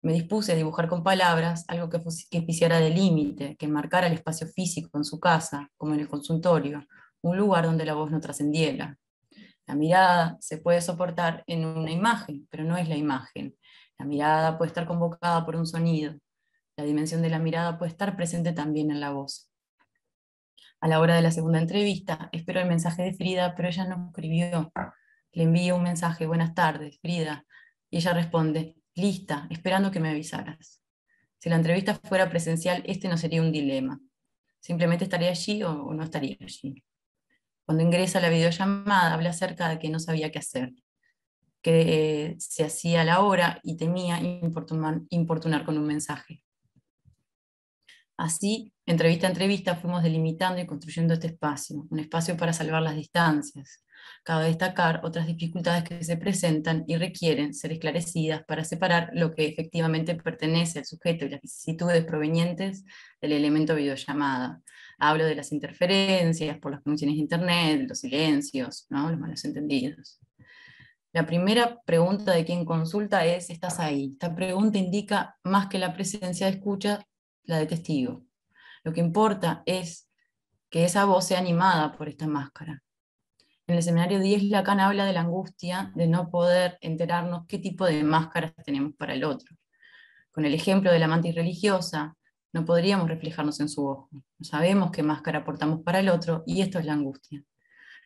Me dispuse a dibujar con palabras algo que, que de límite, que marcara el espacio físico en su casa, como en el consultorio, un lugar donde la voz no trascendiera. La mirada se puede soportar en una imagen, pero no es la imagen. La mirada puede estar convocada por un sonido. La dimensión de la mirada puede estar presente también en la voz. A la hora de la segunda entrevista, espero el mensaje de Frida, pero ella no escribió. Le envío un mensaje, buenas tardes, Frida, y ella responde, lista, esperando que me avisaras. Si la entrevista fuera presencial, este no sería un dilema. Simplemente estaría allí o, no estaría allí. Cuando ingresa la videollamada, habla acerca de que no sabía qué hacer, que eh, se hacía la hora y temía importunar con un mensaje. Así, entrevista a entrevista, fuimos delimitando y construyendo este espacio, un espacio para salvar las distancias, Cabe destacar otras dificultades que se presentan y requieren ser esclarecidas para separar lo que efectivamente pertenece al sujeto y las vicisitudes provenientes del elemento videollamada. Hablo de las interferencias por las conexiones de Internet, los silencios, ¿no? los malos entendidos. La primera pregunta de quien consulta es, ¿estás ahí? Esta pregunta indica más que la presencia de escucha, la de testigo. Lo que importa es que esa voz sea animada por esta máscara. En el seminario 10 Lacan habla de la angustia de no poder enterarnos qué tipo de máscaras tenemos para el otro. Con el ejemplo de la mantis religiosa, no podríamos reflejarnos en su ojo. No sabemos qué máscara portamos para el otro y esto es la angustia.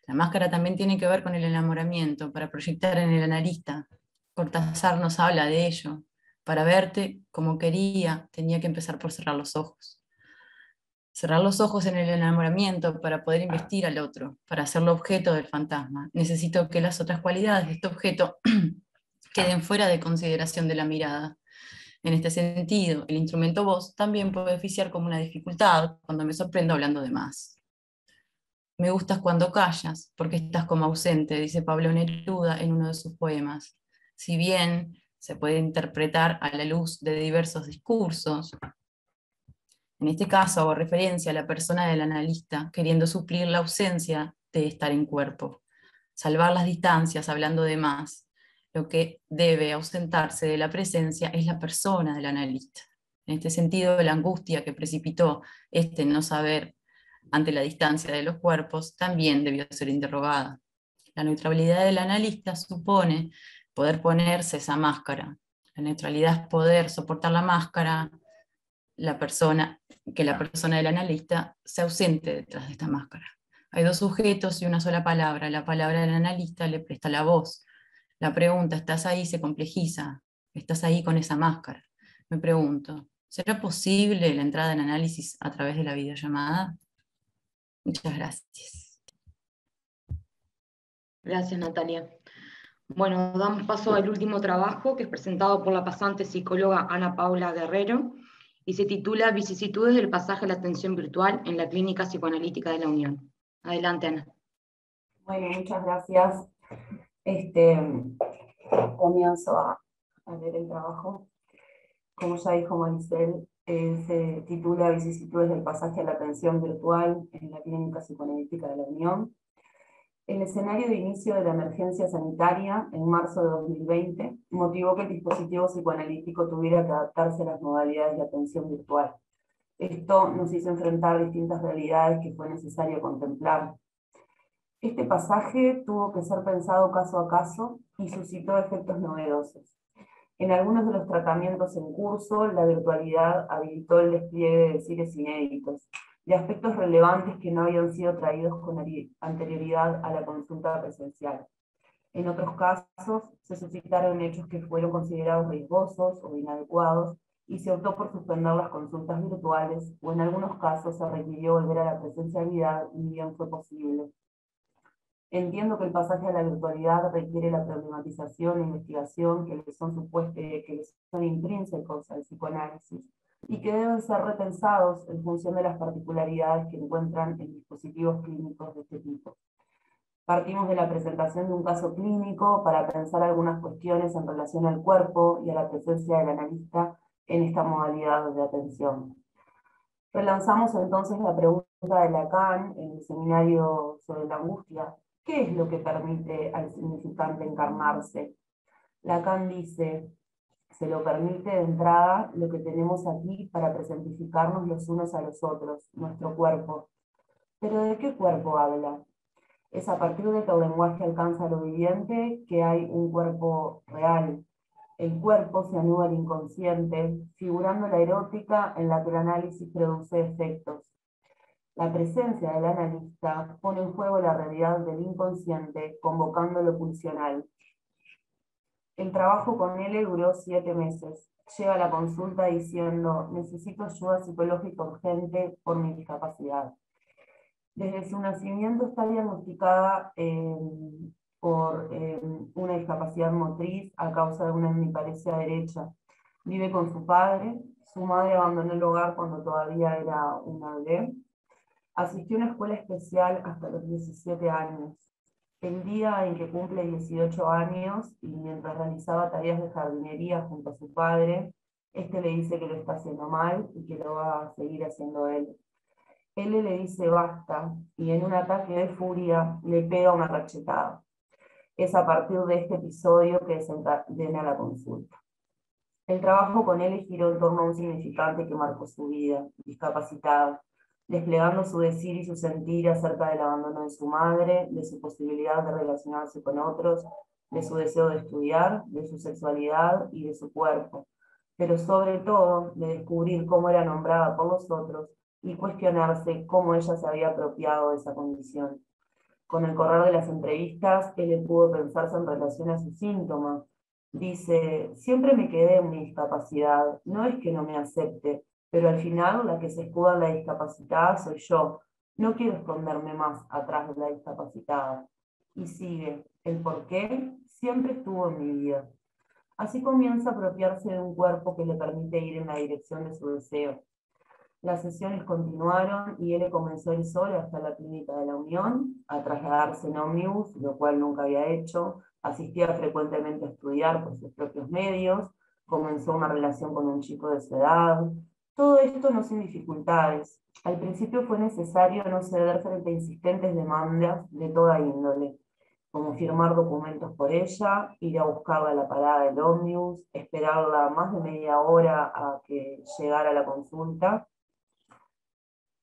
La máscara también tiene que ver con el enamoramiento, para proyectar en el analista. Cortázar nos habla de ello. Para verte como quería, tenía que empezar por cerrar los ojos cerrar los ojos en el enamoramiento para poder investir al otro, para hacerlo objeto del fantasma. Necesito que las otras cualidades de este objeto queden fuera de consideración de la mirada. En este sentido, el instrumento voz también puede oficiar como una dificultad cuando me sorprendo hablando de más. Me gustas cuando callas, porque estás como ausente, dice Pablo Neruda en uno de sus poemas. Si bien se puede interpretar a la luz de diversos discursos, en este caso hago referencia a la persona del analista, queriendo suplir la ausencia de estar en cuerpo, salvar las distancias hablando de más. Lo que debe ausentarse de la presencia es la persona del analista. En este sentido, la angustia que precipitó este no saber ante la distancia de los cuerpos también debió ser interrogada. La neutralidad del analista supone poder ponerse esa máscara. La neutralidad es poder soportar la máscara, la persona, que la persona del analista se ausente detrás de esta máscara. Hay dos sujetos y una sola palabra. La palabra del analista le presta la voz. La pregunta, ¿estás ahí? se complejiza. ¿Estás ahí con esa máscara? Me pregunto, ¿será posible la entrada en análisis a través de la videollamada? Muchas gracias. Gracias, Natalia. Bueno, damos paso al último trabajo que es presentado por la pasante psicóloga Ana Paula Guerrero y se titula Vicisitudes del pasaje a la atención virtual en la Clínica Psicoanalítica de la Unión. Adelante, Ana. Bueno, muchas gracias. Este, comienzo a, leer el trabajo. Como ya dijo Maricel, eh, se titula Vicisitudes del pasaje a la atención virtual en la Clínica Psicoanalítica de la Unión. El escenario de inicio de la emergencia sanitaria en marzo de 2020 motivó que el dispositivo psicoanalítico tuviera que adaptarse a las modalidades de atención virtual. Esto nos hizo enfrentar distintas realidades que fue necesario contemplar. Este pasaje tuvo que ser pensado caso a caso y suscitó efectos novedosos. En algunos de los tratamientos en curso, la virtualidad habilitó el despliegue de decires inéditos, de aspectos relevantes que no habían sido traídos con anterioridad a la consulta presencial. En otros casos, se suscitaron hechos que fueron considerados riesgosos o inadecuados y se optó por suspender las consultas virtuales o en algunos casos se requirió volver a la presencialidad y bien fue posible. Entiendo que el pasaje a la virtualidad requiere la problematización e investigación que le son, que les son intrínsecos al psicoanálisis y que deben ser repensados en función de las particularidades que encuentran en dispositivos clínicos de este tipo. Partimos de la presentación de un caso clínico para pensar algunas cuestiones en relación al cuerpo y a la presencia del analista en esta modalidad de atención. Relanzamos entonces la pregunta de Lacan en el seminario sobre la angustia. ¿Qué es lo que permite al significante encarnarse? Lacan dice, se lo permite de entrada lo que tenemos aquí para presentificarnos los unos a los otros, nuestro cuerpo. Pero ¿de qué cuerpo habla? Es a partir de que el lenguaje alcanza lo viviente que hay un cuerpo real, el cuerpo se anuda al inconsciente, figurando la erótica en la que el análisis produce efectos. La presencia del analista pone en juego la realidad del inconsciente, convocando lo pulsional. El trabajo con él duró siete meses. Llega a la consulta diciendo, necesito ayuda psicológica urgente por mi discapacidad. Desde su nacimiento está diagnosticada por eh, una discapacidad motriz a causa de una hemiparesia derecha. Vive con su padre, su madre abandonó el hogar cuando todavía era una bebé. Asistió a una escuela especial hasta los 17 años. El día en que cumple 18 años y mientras realizaba tareas de jardinería junto a su padre, este le dice que lo está haciendo mal y que lo va a seguir haciendo él. Él le dice basta y en un ataque de furia le pega una rachetada. Es a partir de este episodio que desencadena la consulta. El trabajo con él giró en torno a un significante que marcó su vida, discapacitado, desplegando su decir y su sentir acerca del abandono de su madre, de su posibilidad de relacionarse con otros, de su deseo de estudiar, de su sexualidad y de su cuerpo, pero sobre todo de descubrir cómo era nombrada por los otros y cuestionarse cómo ella se había apropiado de esa condición. Con el correr de las entrevistas, él pudo pensarse en relación a sus síntomas. Dice, siempre me quedé en mi discapacidad, no es que no me acepte, pero al final la que se escuda en la discapacitada soy yo. No quiero esconderme más atrás de la discapacitada. Y sigue, el por qué siempre estuvo en mi vida. Así comienza a apropiarse de un cuerpo que le permite ir en la dirección de su deseo. Las sesiones continuaron y él comenzó ir solo hasta la clínica de la Unión, a trasladarse en ómnibus, lo cual nunca había hecho, asistía frecuentemente a estudiar por sus propios medios, comenzó una relación con un chico de su edad. Todo esto no sin dificultades. Al principio fue necesario no ceder frente a insistentes demandas de toda índole, como firmar documentos por ella, ir a buscarla a la parada del ómnibus, esperarla más de media hora a que llegara la consulta,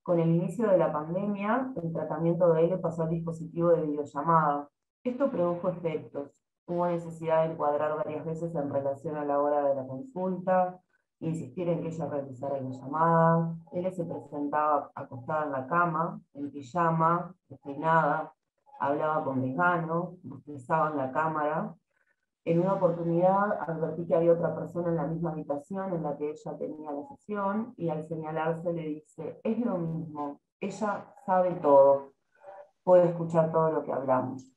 con el inicio de la pandemia, el tratamiento de él pasó al dispositivo de videollamada. Esto produjo efectos. Hubo necesidad de encuadrar varias veces en relación a la hora de la consulta, insistir en que ella realizara la llamada. Él se presentaba acostada en la cama, en pijama, despeinada, hablaba con desgano, utilizaba en la cámara en una oportunidad advertí que había otra persona en la misma habitación en la que ella tenía la sesión y al señalarse le dice, es lo mismo, ella sabe todo, puede escuchar todo lo que hablamos.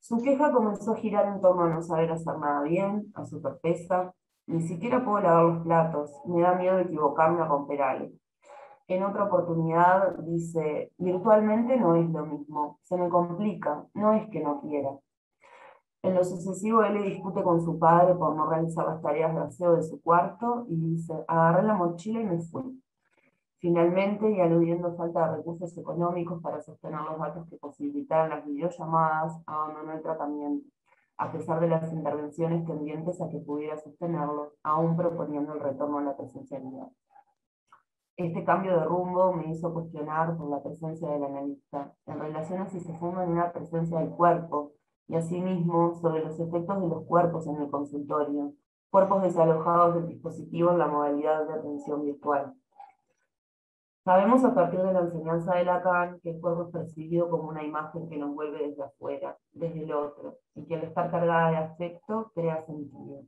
Su queja comenzó a girar en torno a no saber hacer nada bien, a su torpeza, ni siquiera puedo lavar los platos, me da miedo equivocarme a romper. En otra oportunidad dice, virtualmente no es lo mismo, se me complica, no es que no quiera, en lo sucesivo, él discute con su padre por no realizar las tareas de aseo de su cuarto y dice, agarré la mochila y me fui. Finalmente, y aludiendo falta de recursos económicos para sostener los datos que posibilitaran las videollamadas, abandonó el tratamiento, a pesar de las intervenciones tendientes a que pudiera sostenerlo, aún proponiendo el retorno a la presencialidad. Este cambio de rumbo me hizo cuestionar por la presencia del analista, en relación a si se funda en una presencia del cuerpo, y asimismo sobre los efectos de los cuerpos en el consultorio, cuerpos desalojados del dispositivo en la modalidad de atención virtual. Sabemos a partir de la enseñanza de Lacan que el cuerpo es percibido como una imagen que nos vuelve desde afuera, desde el otro, y que al estar cargada de afecto crea sentido.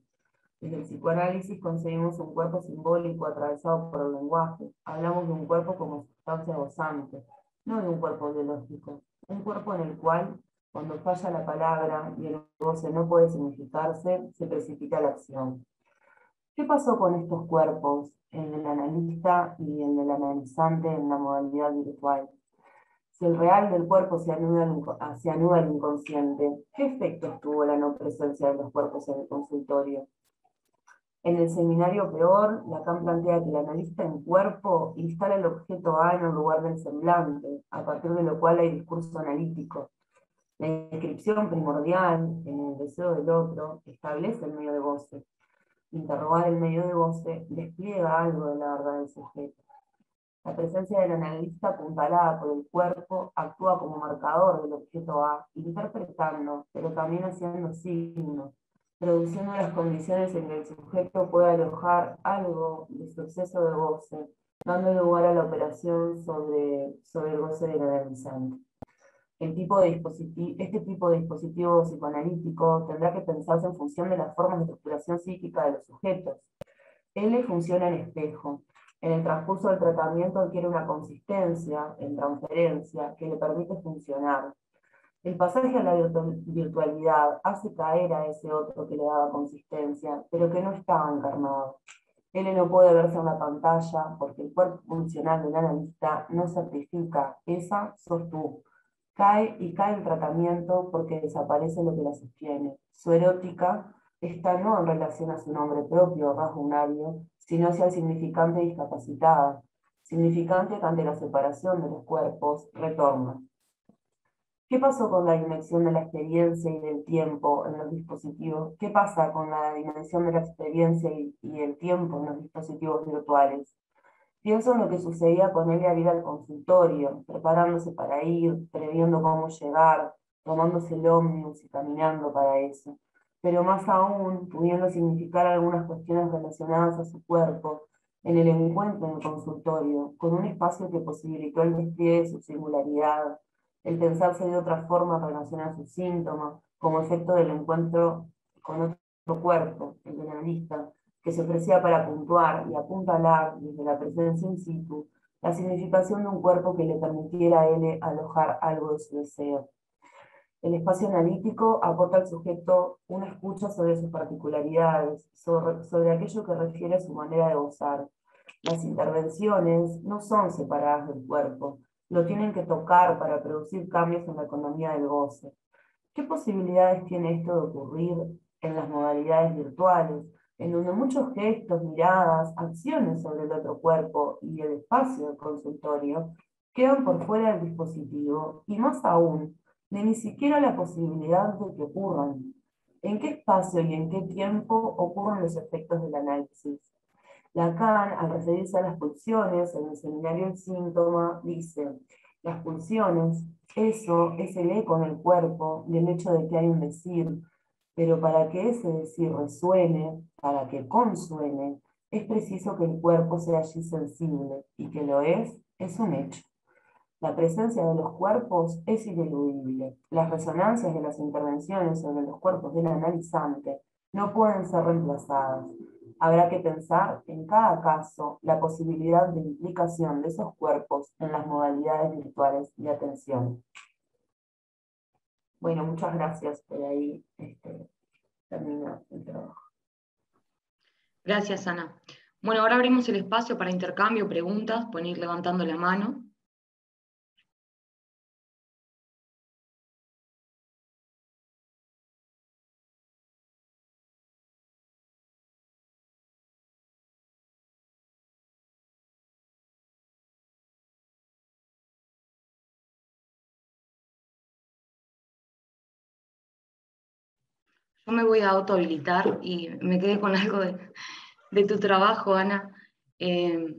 Desde el psicoanálisis concebimos un cuerpo simbólico atravesado por el lenguaje. Hablamos de un cuerpo como sustancia gozante, no de un cuerpo biológico, un cuerpo en el cual Cuando falla la palabra y el goce no puede significarse, se precipita la acción. ¿Qué pasó con estos cuerpos, el del analista y el del analizante en la modalidad virtual? Si el real del cuerpo se anuda, se anuda al inconsciente, ¿qué efectos tuvo la no presencia de los cuerpos en el consultorio? En el seminario peor, Lacan plantea que el analista en cuerpo instala el objeto A en el lugar del semblante, a partir de lo cual hay discurso analítico. La inscripción primordial en el deseo del otro establece el medio de goce. Interrogar el medio de goce despliega algo de la verdad del sujeto. La presencia del analista apuntalada por el cuerpo actúa como marcador del objeto A, interpretando, pero también haciendo signos, produciendo las condiciones en que el sujeto pueda alojar algo de su exceso de goce, dando lugar a la operación sobre, sobre el goce del analizante. El tipo de este tipo de dispositivo psicoanalítico tendrá que pensarse en función de las formas de estructuración psíquica de los sujetos. L funciona en espejo. En el transcurso del tratamiento adquiere una consistencia en transferencia que le permite funcionar, el pasaje a la virtualidad hace caer a ese otro que le daba consistencia, pero que no estaba encarnado. Él no puede verse en la pantalla porque el cuerpo funcional del analista no certifica, esa sos tú. Cae y cae el tratamiento porque desaparece lo que la sostiene. Su erótica está no en relación a su nombre propio, rasgunario, sino hacia el significante discapacitada, significante que ante la separación de los cuerpos retorna. ¿Qué pasó con la dimensión de la experiencia y del tiempo en los dispositivos? ¿Qué pasa con la dimensión de la experiencia y, el tiempo en los dispositivos virtuales? Pienso en lo que sucedía con ella al ir al consultorio, preparándose para ir, previendo cómo llegar, tomándose el ómnibus y caminando para eso. Pero más aún, pudiendo significar algunas cuestiones relacionadas a su cuerpo, en el encuentro en el consultorio, con un espacio que posibilitó el despliegue de su singularidad, el pensarse de otra forma relacionar sus síntomas, como efecto del encuentro con otro cuerpo, el del analista, que se ofrecía para puntuar y apuntalar desde la presencia in situ la significación de un cuerpo que le permitiera a él alojar algo de su deseo. El espacio analítico aporta al sujeto una escucha sobre sus particularidades, sobre, aquello que refiere a su manera de gozar. Las intervenciones no son separadas del cuerpo, lo tienen que tocar para producir cambios en la economía del goce. ¿Qué posibilidades tiene esto de ocurrir en las modalidades virtuales, en donde muchos gestos, miradas, acciones sobre el otro cuerpo y el espacio del consultorio quedan por fuera del dispositivo y más aún, de ni siquiera la posibilidad de que ocurran? ¿En qué espacio y en qué tiempo ocurren los efectos del análisis? Lacan, al referirse a las pulsiones, en el seminario El síntoma, dice, las pulsiones, eso es el eco en el cuerpo del hecho de que hay un decir, pero para que ese decir resuene, para que consuene, es preciso que el cuerpo sea allí sensible, y que lo es, es un hecho. La presencia de los cuerpos es ineludible. Las resonancias de las intervenciones sobre los cuerpos del analizante no pueden ser reemplazadas. Habrá que pensar en cada caso la posibilidad de implicación de esos cuerpos en las modalidades virtuales de atención. Bueno, muchas gracias por ahí. Este, termina el trabajo. Gracias, Ana. Bueno, ahora abrimos el espacio para intercambio, preguntas, pueden ir levantando la mano. Yo me voy a autohabilitar y me quedé con algo de, tu trabajo, Ana, eh,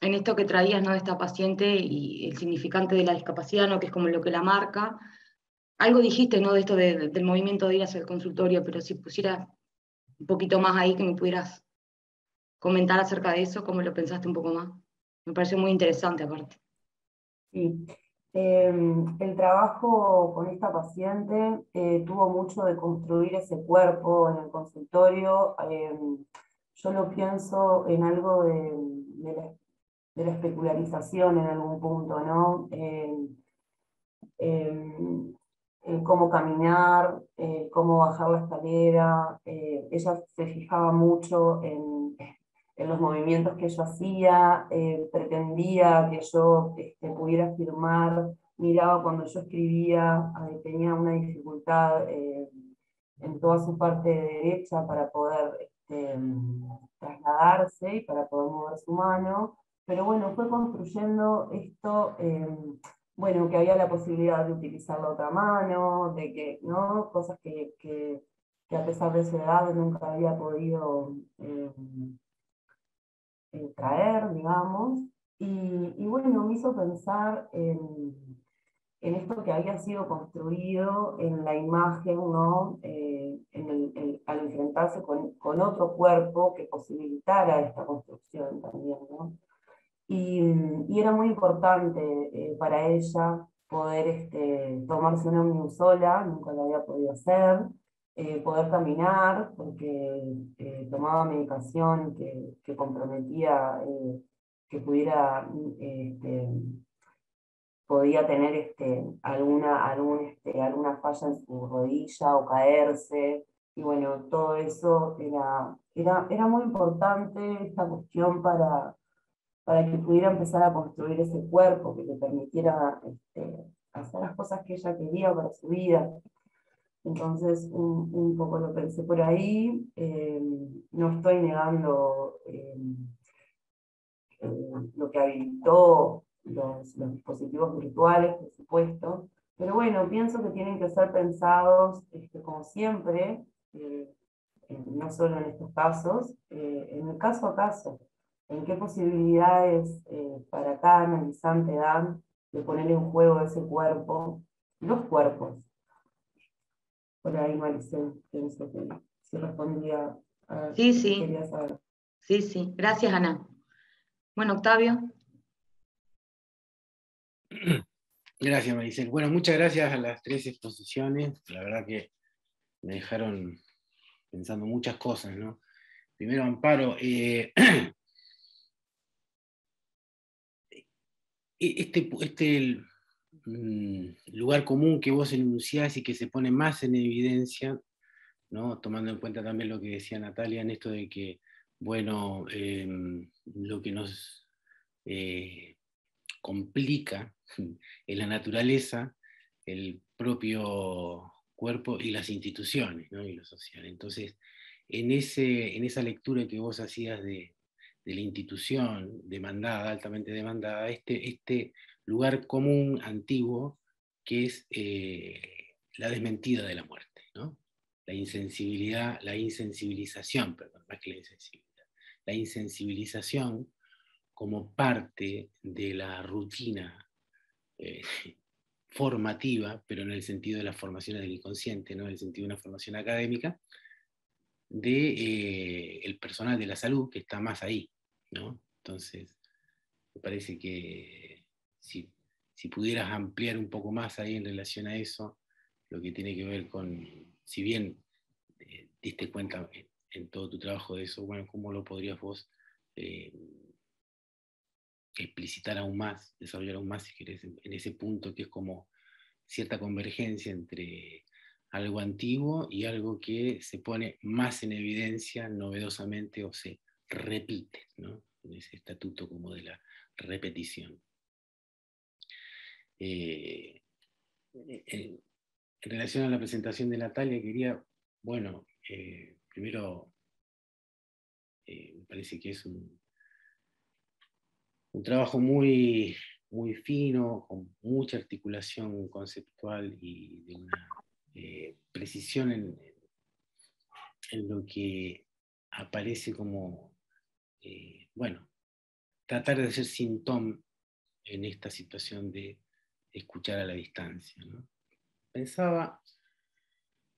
en esto que traías ¿no? de esta paciente y el significante de la discapacidad, ¿no? que es como lo que la marca. Algo dijiste ¿no? de esto del movimiento de ir hacia el consultorio, pero si pusieras un poquito más ahí, que me pudieras comentar acerca de eso, cómo lo pensaste un poco más. Me pareció muy interesante aparte. Sí. Em, el trabajo con esta paciente eh, tuvo mucho de construir ese cuerpo en el consultorio. Em, yo lo pienso en algo de, la, especularización en algún punto, ¿no? Em, cómo caminar, cómo bajar la escalera. ella se fijaba mucho en, en, los movimientos que yo hacía, pretendía que yo este, pudiera firmar, miraba cuando yo escribía, tenía una dificultad en toda su parte derecha para poder este, trasladarse y para poder mover su mano, pero bueno, fue construyendo esto, em, bueno, que había la posibilidad de utilizar la otra mano, de que, ¿no? Cosas que, que, a pesar de su edad nunca había podido em, eh, traer, digamos, y, bueno, me hizo pensar en esto que había sido construido en la imagen, ¿no? Eh, al enfrentarse con, otro cuerpo que posibilitara esta construcción también. ¿no? Y, era muy importante eh, para ella poder este, tomarse una ómnibus sola, nunca lo había podido hacer, eh, poder caminar, porque tomaba medicación que, que comprometía que pudiera este, podía tener este, alguna, este, alguna falla en su rodilla o caerse. Y bueno, todo eso era, era, era muy importante esta cuestión para, para que pudiera empezar a construir ese cuerpo que le permitiera este, hacer las cosas que ella quería para su vida. Entonces, un, poco lo pensé por ahí. Eh, no estoy negando eh, eh, lo que habilitó los, dispositivos virtuales, por supuesto, pero bueno, pienso que tienen que ser pensados, este, como siempre, no solo en estos casos, en el caso a caso, en qué posibilidades para cada analizante dan de poner en juego ese cuerpo, los cuerpos. Por ahí, Maricel, pienso que si respondía a sí, sí. Sí, sí. Gracias, Ana. Bueno, Octavio. Gracias, Maricel. Bueno, muchas gracias a las tres exposiciones. La verdad que me dejaron pensando muchas cosas, ¿no? Primero, Amparo, eh, este, este mm, lugar común que vos enunciás y que se pone más en evidencia, ¿no? tomando en cuenta también lo que decía Natalia en esto de que, bueno, em, lo que nos eh, complica en la naturaleza el propio cuerpo y las instituciones y lo social. Entonces, en, ese, en esa lectura que vos hacías de, la institución demandada, altamente demandada, este, este lugar común, antiguo, que es eh, la desmentida de la muerte, la insensibilidad, la insensibilización, perdón, más que la insensibilidad, la insensibilización como parte de la rutina eh, formativa, pero en el sentido de la formación del inconsciente, ¿no? en el sentido de una formación académica, de eh, el personal de la salud que está más ahí. ¿no? Entonces, me parece que si, pudieras ampliar un poco más ahí en relación a eso, lo que tiene que ver con, si bien eh, diste cuenta en, todo tu trabajo de eso, bueno, ¿cómo lo podrías vos explicitar aún más, desarrollar aún más, si querés, en, ese punto que es como cierta convergencia entre algo antiguo y algo que se pone más en evidencia novedosamente o se repite, ¿no? en ese estatuto como de la repetición. Eh, en, relación a la presentación de Natalia, quería, bueno, eh, primero, eh, me parece que es un, trabajo muy, muy fino, con mucha articulación conceptual y de una eh, precisión en, en, lo que aparece como, eh, bueno, tratar de ser síntoma en esta situación de escuchar a la distancia. Pensaba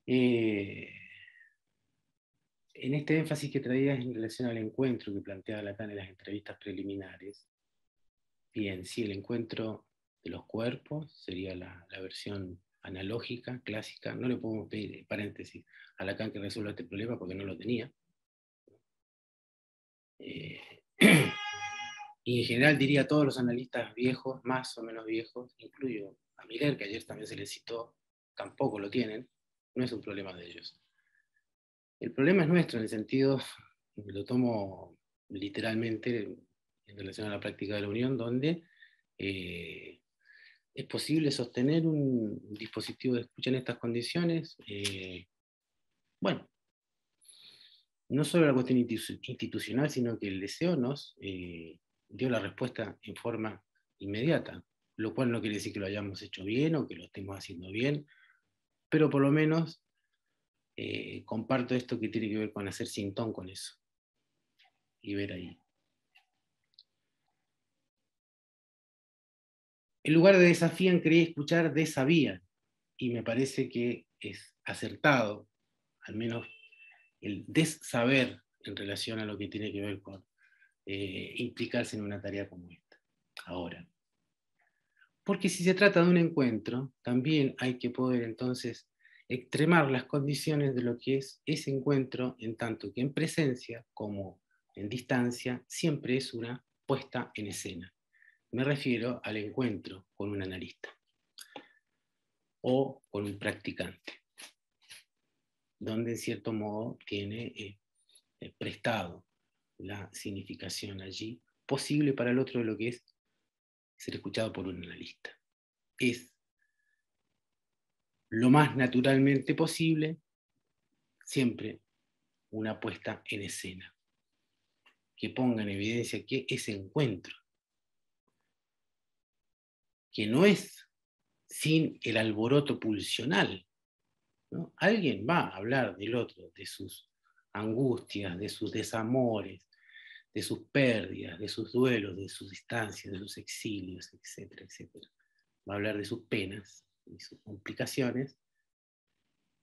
eh, en este énfasis que traías en relación al encuentro que planteaba Lacan en las entrevistas preliminares, Bien, sí, el encuentro de los cuerpos sería la, versión analógica, clásica. No le podemos pedir, paréntesis, a Lacan que resuelva este problema porque no lo tenía. Eh, y en general diría todos los analistas viejos, más o menos viejos, incluyo a Miller, que ayer también se le citó, tampoco lo tienen, no es un problema de ellos. El problema es nuestro en el sentido, lo tomo literalmente en relación a la práctica de la unión, donde eh, es posible sostener un dispositivo de escucha en estas condiciones. Eh, bueno, no solo la cuestión institucional, sino que el deseo nos eh, dio la respuesta en forma inmediata, lo cual no quiere decir que lo hayamos hecho bien o que lo estemos haciendo bien, pero por lo menos comparto esto que tiene que ver con hacer sintón con eso y ver ahí. En lugar de desafían, creí escuchar desabían. Y me parece que es acertado, al menos el desaber en relación a lo que tiene que ver con eh, implicarse en una tarea como esta. Ahora, porque si se trata de un encuentro, también hay que poder entonces extremar las condiciones de lo que es ese encuentro, en tanto que en presencia como en distancia, siempre es una puesta en escena. Me refiero al encuentro con un analista o con un practicante, donde en cierto modo tiene eh, eh, prestado la significación allí posible para el otro de lo que es ser escuchado por un analista. Es lo más naturalmente posible, siempre una puesta en escena, que ponga en evidencia que ese encuentro que no es sin el alboroto pulsional. Alguien va a hablar del otro, de sus angustias, de sus desamores, de sus pérdidas, de sus duelos, de sus distancias, de sus exilios, etcétera, etcétera. Va a hablar de sus penas y sus complicaciones.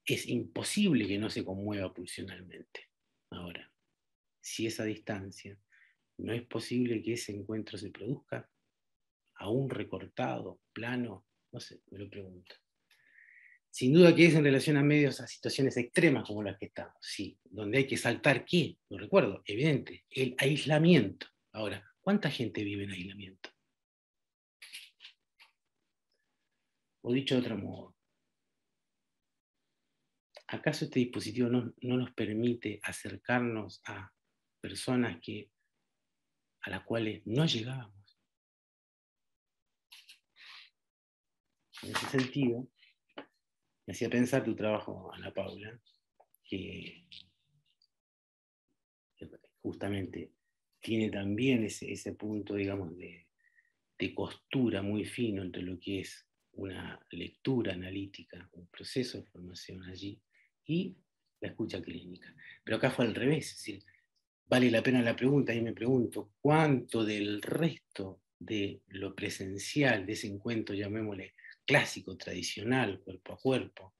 Es imposible que no se conmueva pulsionalmente. Ahora, si esa distancia no es posible que ese encuentro se produzca, aún recortado, plano, no sé, me lo pregunto. Sin duda que es en relación a medios, a situaciones extremas como las que estamos, sí, donde hay que saltar qué, lo recuerdo, evidente, el aislamiento. Ahora, ¿cuánta gente vive en aislamiento? O dicho de otro modo, ¿acaso este dispositivo no, no nos permite acercarnos a personas que, a las cuales no llegábamos? En ese sentido, me hacía pensar tu trabajo, Ana Paula, que justamente tiene también ese, punto, digamos, de, de, costura muy fino entre lo que es una lectura analítica, un proceso de formación allí, y la escucha clínica. Pero acá fue al revés, es decir, vale la pena la pregunta, y me pregunto, ¿cuánto del resto de lo presencial, de ese encuentro, llamémosle, clásico, tradicional, cuerpo a cuerpo,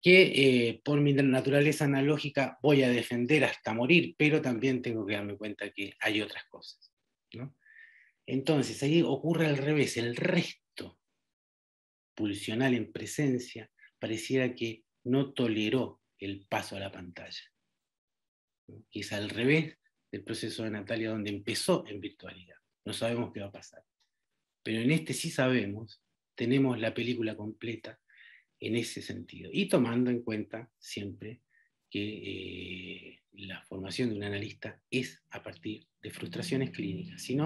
que eh, por mi naturaleza analógica voy a defender hasta morir, pero también tengo que darme cuenta que hay otras cosas. Entonces, ahí ocurre al revés, el resto pulsional en presencia pareciera que no toleró el paso a la pantalla. Que es al revés del proceso de Natalia, donde empezó en virtualidad. No sabemos qué va a pasar. Pero en este sí sabemos tenemos la película completa en ese sentido. Y tomando en cuenta siempre que eh, la formación de un analista es a partir de frustraciones clínicas. Si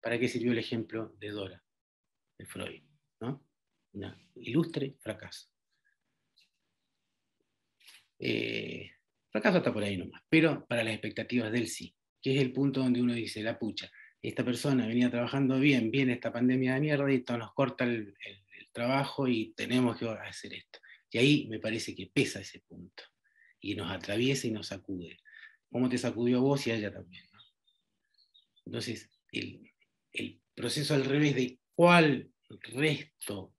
¿para qué sirvió el ejemplo de Dora, de Freud? ¿no? Una ilustre fracaso. Eh, fracaso está por ahí nomás, pero para las expectativas del sí, que es el punto donde uno dice, la pucha, esta persona venía trabajando bien, viene esta pandemia de mierda y esto nos corta el, trabajo y tenemos que hacer esto. Y ahí me parece que pesa ese punto y nos atraviesa y nos sacude. ¿Cómo te sacudió a vos y a ella también? Entonces, el, el proceso al revés de cuál resto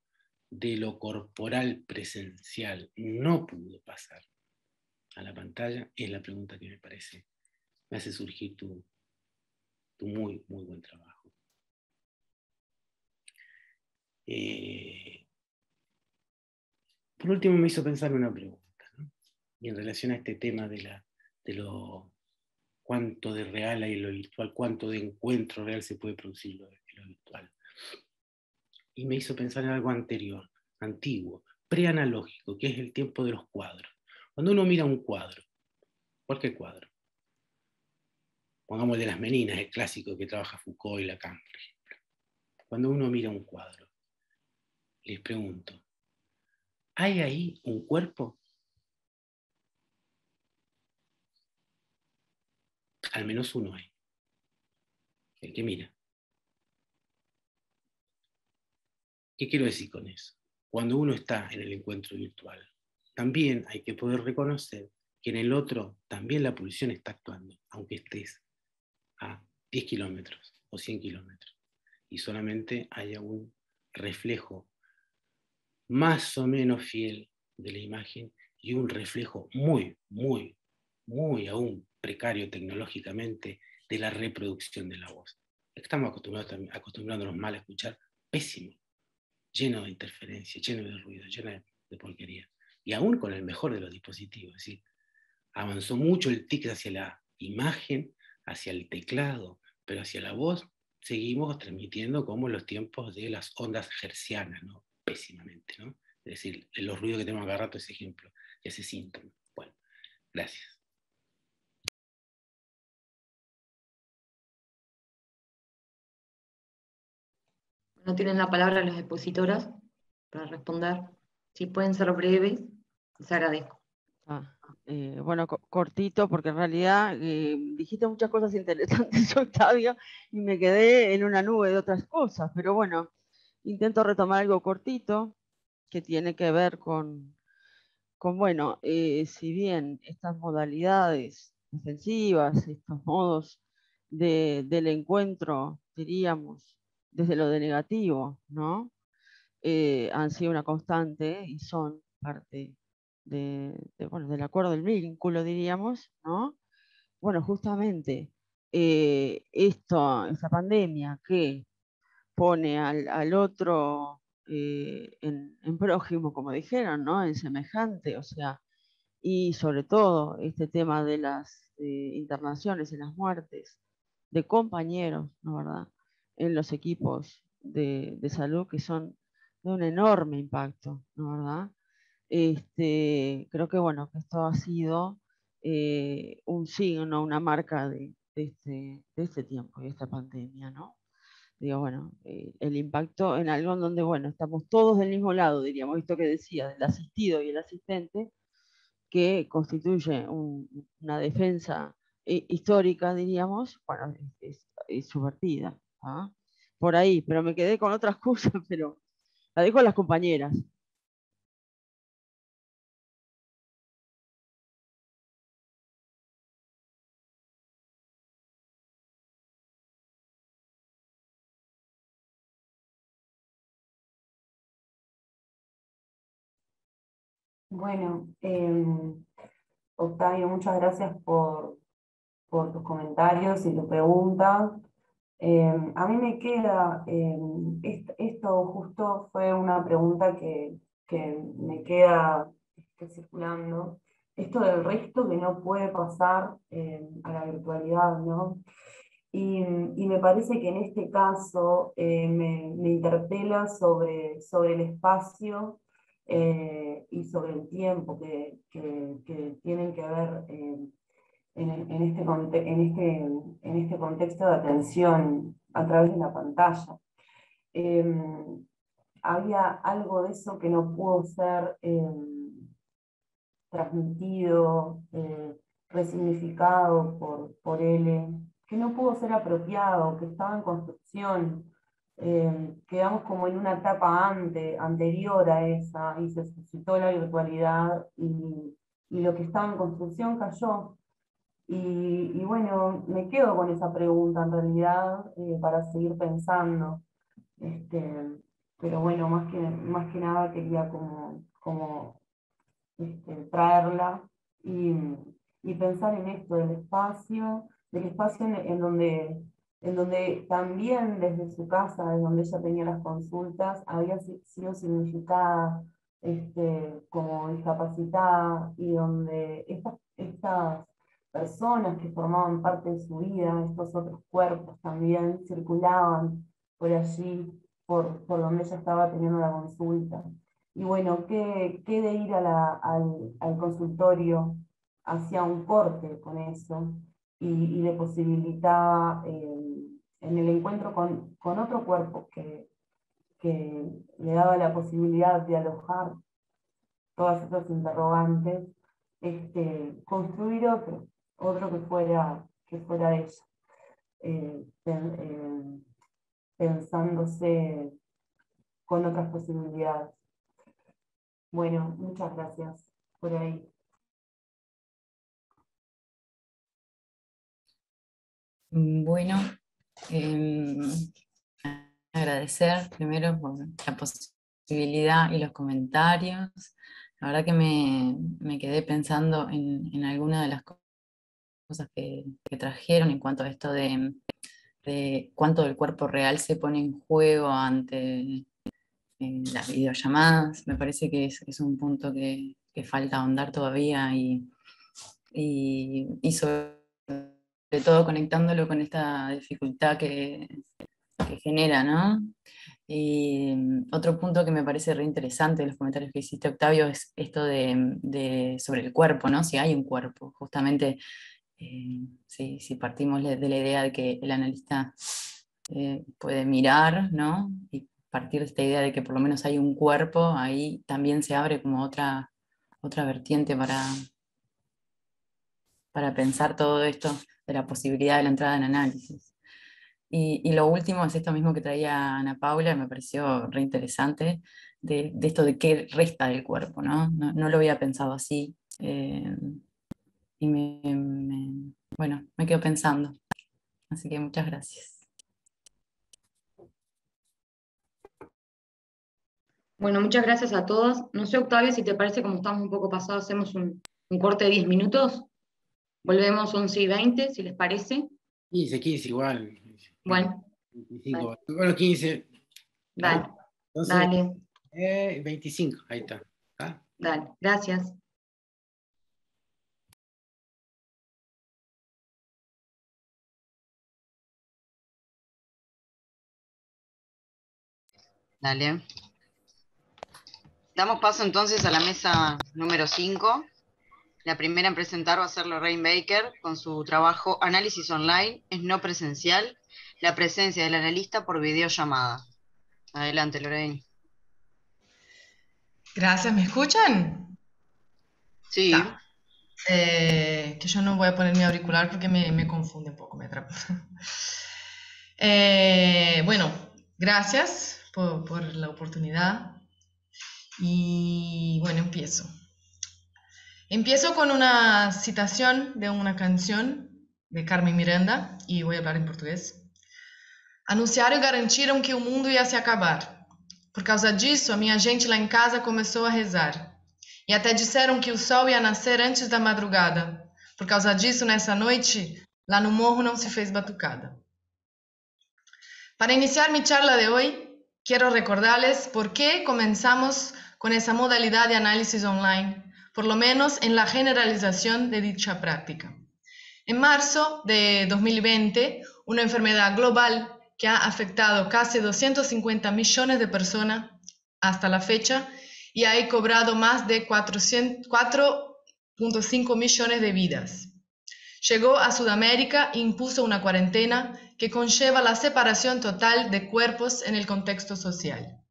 de lo corporal presencial no pudo pasar a la pantalla es la pregunta que me parece, me hace surgir tu, muy, muy buen trabajo. Eh, por último, me hizo pensar una pregunta, y en relación a este tema de, la, de lo cuánto de real hay en lo virtual, cuánto de encuentro real se puede producir en lo virtual. y me hizo pensar en algo anterior, antiguo, preanalógico, que es el tiempo de los cuadros. Cuando uno mira un cuadro, cualquier cuadro, pongamos de las meninas, el clásico que trabaja Foucault y Lacan, por ejemplo. Cuando uno mira un cuadro, les pregunto, ¿hay ahí un cuerpo? Al menos uno hay. El que mira. ¿Qué quiero decir con eso? Cuando uno está en el encuentro virtual, también hay que poder reconocer que en el otro también la pulsión está actuando, aunque estés a 10 kilómetros o 100 kilómetros, y solamente haya un reflejo más o menos fiel de la imagen y un reflejo muy, muy, muy aún precario tecnológicamente de la reproducción de la voz. Estamos acostumbrados, acostumbrándonos mal a escuchar pésimo, lleno de interferencia, lleno de ruido, lleno de, de porquería. Y aún con el mejor de los dispositivos. Es decir, avanzó mucho el TIC hacia la imagen hacia el teclado, pero hacia la voz seguimos transmitiendo como los tiempos de las ondas hercianas, ¿no? Pésimamente, ¿no? Es decir, los ruidos que tenemos acá rato, ese ejemplo, ese síntoma. Bueno, gracias. No tienen la palabra las expositoras para responder. Si pueden ser breves, les agradezco. Ah. Eh, bueno, cortito, porque en realidad eh, dijiste muchas cosas interesantes, Octavio, y me quedé en una nube de otras cosas, pero bueno, intento retomar algo cortito que tiene que ver con, con bueno, eh, si bien estas modalidades ofensivas, estos modos del encuentro, diríamos, desde lo de negativo, ¿no? han sido una constante y son parte de, bueno, del acuerdo del vínculo, diríamos, ¿no? Bueno, justamente eh, esto, esa pandemia que pone al, otro eh, en, prójimo, como dijeron, ¿no? En semejante, o sea, y sobre todo este tema de las eh, internaciones en las muertes de compañeros, ¿no verdad? En los equipos de, de salud que son de un enorme impacto, ¿no verdad? Este, creo que bueno, esto ha sido eh, un signo, una marca de, este, de, este, tiempo y de esta pandemia, ¿no? Digo, bueno, eh, el impacto en algo donde, bueno, estamos todos del mismo lado, diríamos, esto que decía, del asistido y el asistente, que constituye una defensa eh, histórica, diríamos, bueno, es, subvertida. ¿ah? Por ahí, pero me quedé con otras cosas, pero la dejo a las compañeras. Bueno, em, Octavio, muchas gracias por, tus comentarios y tu pregunta. Em, a mí me queda, em, esto justo fue una pregunta que, me queda circulando, esto del resto que no puede pasar a la virtualidad, ¿no? Y, me parece que en este caso eh, me, me, interpela sobre, sobre el espacio eh, y sobre el tiempo que, tienen que ver en, este, en, este, en este contexto de atención a través de la pantalla. Em, había algo de eso que no pudo ser transmitido, eh, resignificado por, por él, que no pudo ser apropiado, que estaba en construcción, eh, quedamos como en una etapa anterior a esa y se suscitó la virtualidad y, lo que estaba en construcción cayó. Y, bueno, me quedo con esa pregunta en realidad eh, para seguir pensando. Este, pero bueno, más que, más que nada quería como, como este, traerla y, pensar en esto del espacio, del espacio en donde en donde también desde su casa, desde donde ella tenía las consultas, había sido significada este, como discapacitada y donde estas, estas personas que formaban parte de su vida, estos otros cuerpos también circulaban por allí por, por donde ella estaba teniendo la consulta. Y bueno, ¿qué, qué de ir al, al, consultorio hacia un corte con eso? Y, y le posibilitaba eh, en el encuentro con, otro cuerpo que, que, le daba la posibilidad de alojar todas esas interrogantes, este, construir otro, otro que fuera, que fuera ella, eh, eh, pensándose con otras posibilidades. Bueno, muchas gracias por ahí. Bueno, em, agradecer primero por la posibilidad y los comentarios. La verdad que me, quedé pensando en, en algunas de las cosas que, trajeron en cuanto a esto de, cuánto del cuerpo real se pone en juego ante eh, las videollamadas. Me parece que es, un punto que, falta ahondar todavía y, y, sobre todo conectándolo con esta dificultad que, genera, ¿no? Y mm, otro punto que me parece reinteresante de los comentarios que hiciste, Octavio, es esto de, sobre el cuerpo, ¿no? Si hay un cuerpo, justamente, eh, si, partimos de la idea de que el analista eh, puede mirar, ¿no? Y partir de esta idea de que por lo menos hay un cuerpo, ahí también se abre como otra, otra vertiente para, para pensar todo esto de la posibilidad de la entrada en análisis. Y, lo último es esto mismo que traía Ana Paula, me pareció reinteresante, de, de esto de qué resta del cuerpo, ¿no? No, lo había pensado así. Eh, y me, bueno, me quedo pensando. Así que muchas gracias. Bueno, muchas gracias a todos. No sé, Octavio, si te parece, como estamos un poco pasados, hacemos un, un corte de 10 minutos. Volvemos 11 y 20, si les parece. 15, 15 igual. Bueno. 25, bueno, 15. Dale. Dale. Eh, 25, ahí está. Dale, gracias. Dale. Damos paso entonces a la mesa número 5. La primera en presentar va a ser Lorraine Baker con su trabajo Análisis Online, es no presencial la presencia del analista por videollamada. Adelante, Lorraine. Gracias, ¿me escuchan? Sí. Eh, que yo no voy a poner mi auricular porque me, confunde un poco, me atrapa. Eh, bueno, gracias por, por la oportunidad. Y bueno, empiezo. Empiezo con una citación de una canción de Carmen Miranda y voy a hablar en portugués. Anunciaram e garantiram que o mundo ia se acabar. Por causa disso, a minha gente lá em casa começou a rezar. E até disseram que o sol ia nascer antes da madrugada. Por causa disso, nessa noite, lá no morro não se fez batucada. Para iniciar minha charla de hoje, quero recordar-lhes por que começamos com essa modalidade de análise online, por lo menos em la generalização de dicha prática. En marzo de 2020, una enfermedad global que ha afectado casi 250 millones de personas hasta la fecha y ha cobrado más de 4.5 millones de vidas. Llegó a Sudamérica e impuso una cuarentena que conlleva la separación total de cuerpos en el contexto social.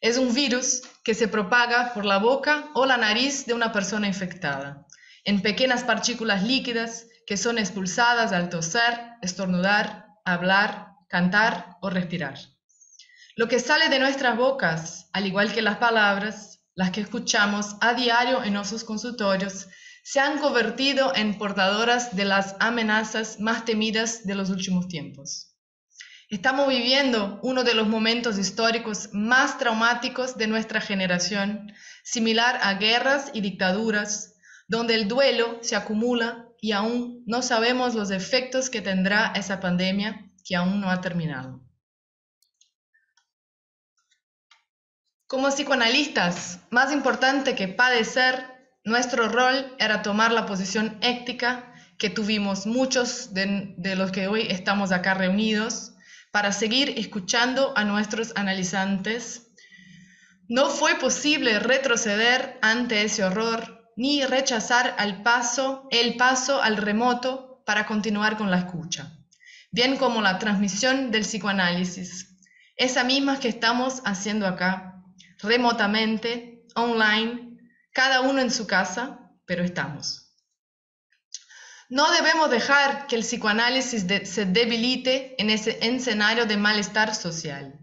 Es un virus que se propaga por la boca o la nariz de una persona infectada, en pequeñas partículas líquidas que son expulsadas al toser, estornudar, hablar cantar o respirar. Lo que sale de nuestras bocas, al igual que las palabras, las que escuchamos a diario en nuestros consultorios, se han convertido en portadoras de las amenazas más temidas de los últimos tiempos. Estamos viviendo uno de los momentos históricos más traumáticos de nuestra generación, similar a guerras y dictaduras, donde el duelo se acumula y aún no sabemos los efectos que tendrá esa pandemia que aún no ha terminado. Como psicoanalistas, más importante que padecer, nuestro rol era tomar la posición ética que tuvimos muchos de, los que hoy estamos acá reunidos, para seguir escuchando a nuestros analizantes. No fue posible retroceder ante ese horror ni rechazar al paso, el paso al remoto para continuar con la escucha, bien como la transmisión del psicoanálisis, esa misma que estamos haciendo acá, remotamente, online, cada uno en su casa, pero estamos. No debemos dejar que el psicoanálisis se debilite en ese escenario de malestar social.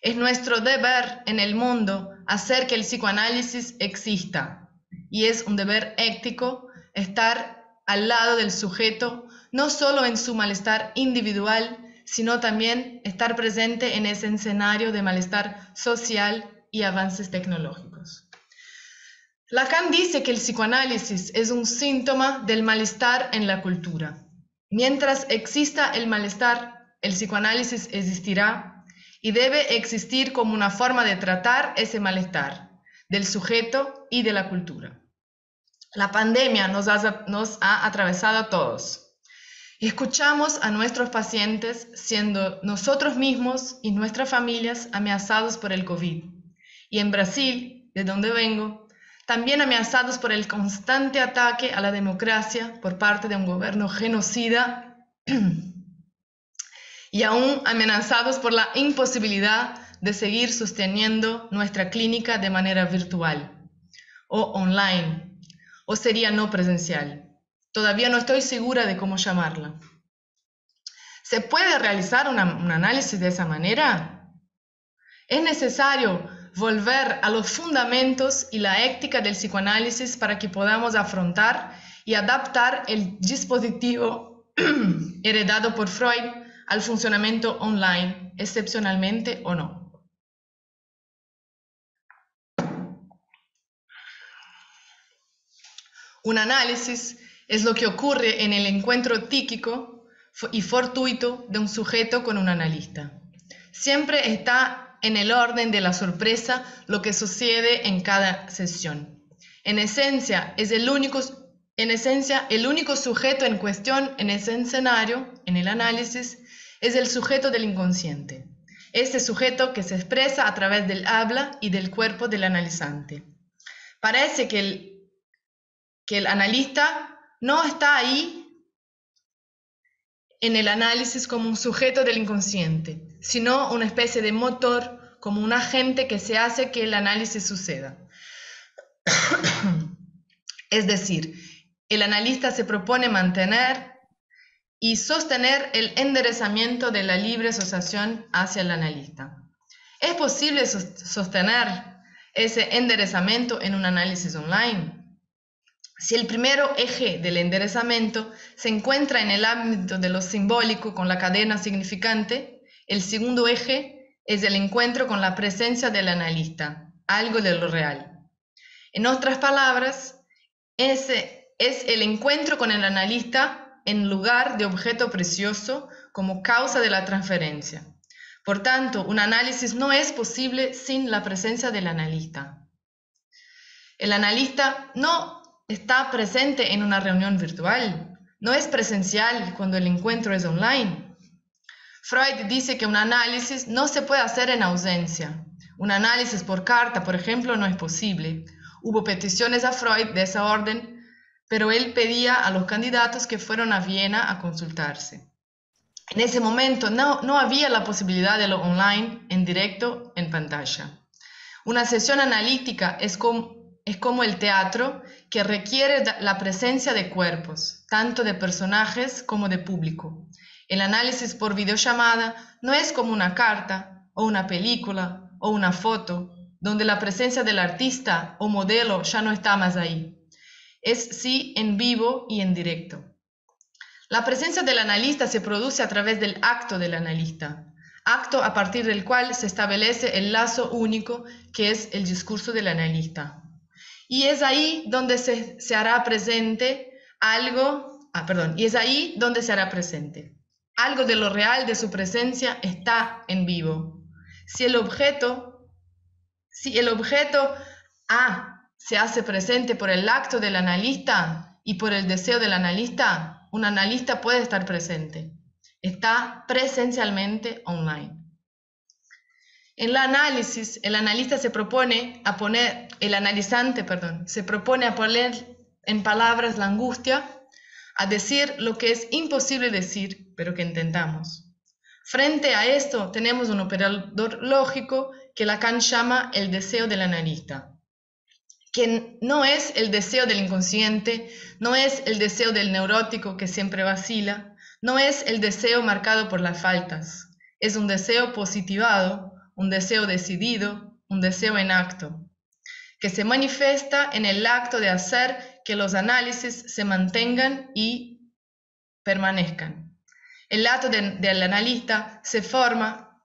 Es nuestro deber en el mundo hacer que el psicoanálisis exista y es un deber ético estar al lado del sujeto, no solo en su malestar individual, sino también estar presente en ese escenario de malestar social y avances tecnológicos. Lacan dice que el psicoanálisis es un síntoma del malestar en la cultura. Mientras exista el malestar, el psicoanálisis existirá y debe existir como una forma de tratar ese malestar del sujeto y de la cultura. La pandemia nos ha, atravesado a todos. Escuchamos a nuestros pacientes siendo nosotros mismos y nuestras familias amenazados por el COVID. Y en Brasil, de donde vengo, también amenazados por el constante ataque a la democracia por parte de un gobierno genocida y aún amenazados por la imposibilidad de seguir sosteniendo nuestra clínica de manera virtual o online, o sería no presencial. Todavía no estoy segura de cómo llamarla. ¿Se puede realizar un análisis de esa manera? ¿Es necesario volver a los fundamentos y la ética del psicoanálisis para que podamos afrontar y adaptar el dispositivo heredado por Freud al funcionamiento online, excepcionalmente o no. Un análisis es lo que ocurre en el encuentro tíquico y fortuito de un sujeto con un analista. Siempre está en el orden de la sorpresa lo que sucede en cada sesión. En esencia, es el único, en esencia, el único sujeto en cuestión en ese escenario, en el análisis, es el sujeto del inconsciente. Este sujeto que se expresa a través del habla y del cuerpo del analizante. Parece que el, que el analista no está ahí en el análisis como un sujeto del inconsciente, sino una especie de motor, como un agente que se hace que el análisis suceda. es decir, el analista se propone mantener y sostener el enderezamiento de la libre asociación hacia el analista. ¿Es posible sostener ese enderezamiento en un análisis online? Si el primero eje del enderezamiento se encuentra en el ámbito de lo simbólico con la cadena significante, el segundo eje es el encuentro con la presencia del analista, algo de lo real. En otras palabras, ese es el encuentro con el analista en lugar de objeto precioso como causa de la transferencia. Por tanto, un análisis no es posible sin la presencia del analista. El analista no está presente en una reunión virtual, no es presencial cuando el encuentro es online. Freud dice que un análisis no se puede hacer en ausencia. Un análisis por carta, por ejemplo, no es posible. Hubo peticiones a Freud de esa orden, pero él pedía a los candidatos que fueron a Viena a consultarse. En ese momento no, no había la posibilidad de lo online, en directo, en pantalla. Una sesión analítica es como, es como el teatro que requiere la presencia de cuerpos, tanto de personajes como de público. El análisis por videollamada no es como una carta o una película o una foto, donde la presencia del artista o modelo ya no está más ahí. Es sí en vivo y en directo. La presencia del analista se produce a través del acto del analista, acto a partir del cual se establece el lazo único que es el discurso del analista. Y es ahí donde se, se hará presente algo, ah, perdón, y es ahí donde se hará presente. Algo de lo real de su presencia está en vivo. Si el objeto, si el objeto A se hace presente por el acto del analista y por el deseo del analista, un analista puede estar presente. está presencialmente online. En el análisis, el analista se propone a poner, el analizante, perdón, se propone a poner en palabras la angustia, a decir lo que es imposible decir, pero que intentamos. Frente a esto tenemos un operador lógico que Lacan llama el deseo del analista, que no es el deseo del inconsciente, no es el deseo del neurótico que siempre vacila, no es el deseo marcado por las faltas, es un deseo positivado, un deseo decidido, un deseo en acto, que se manifiesta en el acto de hacer que los análisis se mantengan y permanezcan. El acto del analista se forma,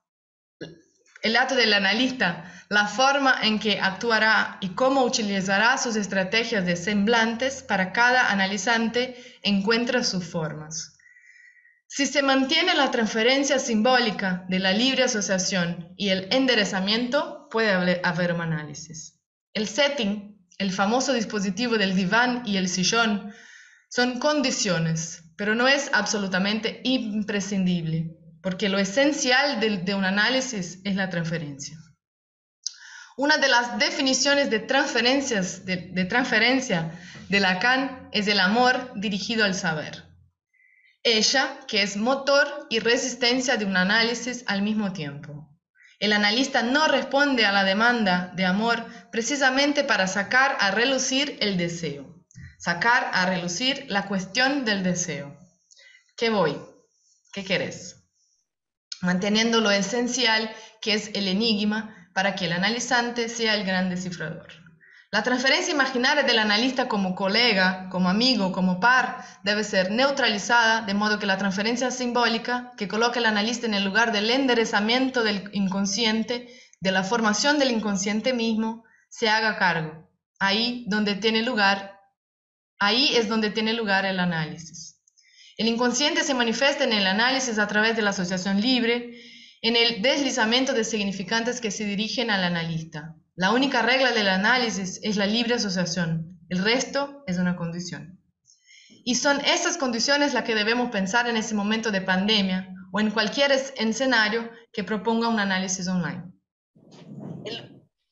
el acto del analista, la forma en que actuará y cómo utilizará sus estrategias de semblantes para cada analizante encuentra sus formas. Si se mantiene la transferencia simbólica de la libre asociación y el enderezamiento, puede haber un análisis. El setting, el famoso dispositivo del diván y el sillón, son condiciones, pero no es absolutamente imprescindible, porque lo esencial de, un análisis es la transferencia. Una de las definiciones de, transferencias, de transferencia de Lacan es el amor dirigido al saber. Ella, que es motor y resistencia de un análisis al mismo tiempo. El analista no responde a la demanda de amor precisamente para sacar a relucir el deseo, sacar a relucir la cuestión del deseo. ¿Qué voy? ¿Qué querés? Manteniendo lo esencial que es el enigma para que el analizante sea el gran descifrador. La transferencia imaginaria del analista como colega, como amigo, como par, debe ser neutralizada, de modo que la transferencia simbólica, que coloca al analista en el lugar del enderezamiento del inconsciente, de la formación del inconsciente mismo, se haga cargo. Ahí donde tiene lugar, ahí es donde tiene lugar el análisis. El inconsciente se manifiesta en el análisis a través de la asociación libre, en el deslizamiento de significantes que se dirigen al analista. La única regla del análisis es la libre asociación, el resto es una condición. Y son esas condiciones las que debemos pensar en ese momento de pandemia o en cualquier escenario que proponga un análisis online.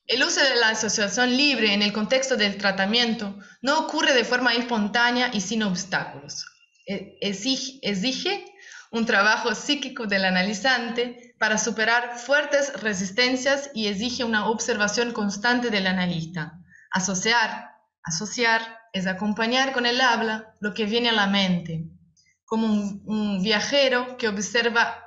El, uso de la asociación libre en el contexto del tratamiento no ocurre de forma espontánea y sin obstáculos. E, exige un trabajo psíquico del analizante para superar fuertes resistencias y exige una observación constante del analista. Asociar, asociar es acompañar con el habla lo que viene a la mente, como un, viajero que observa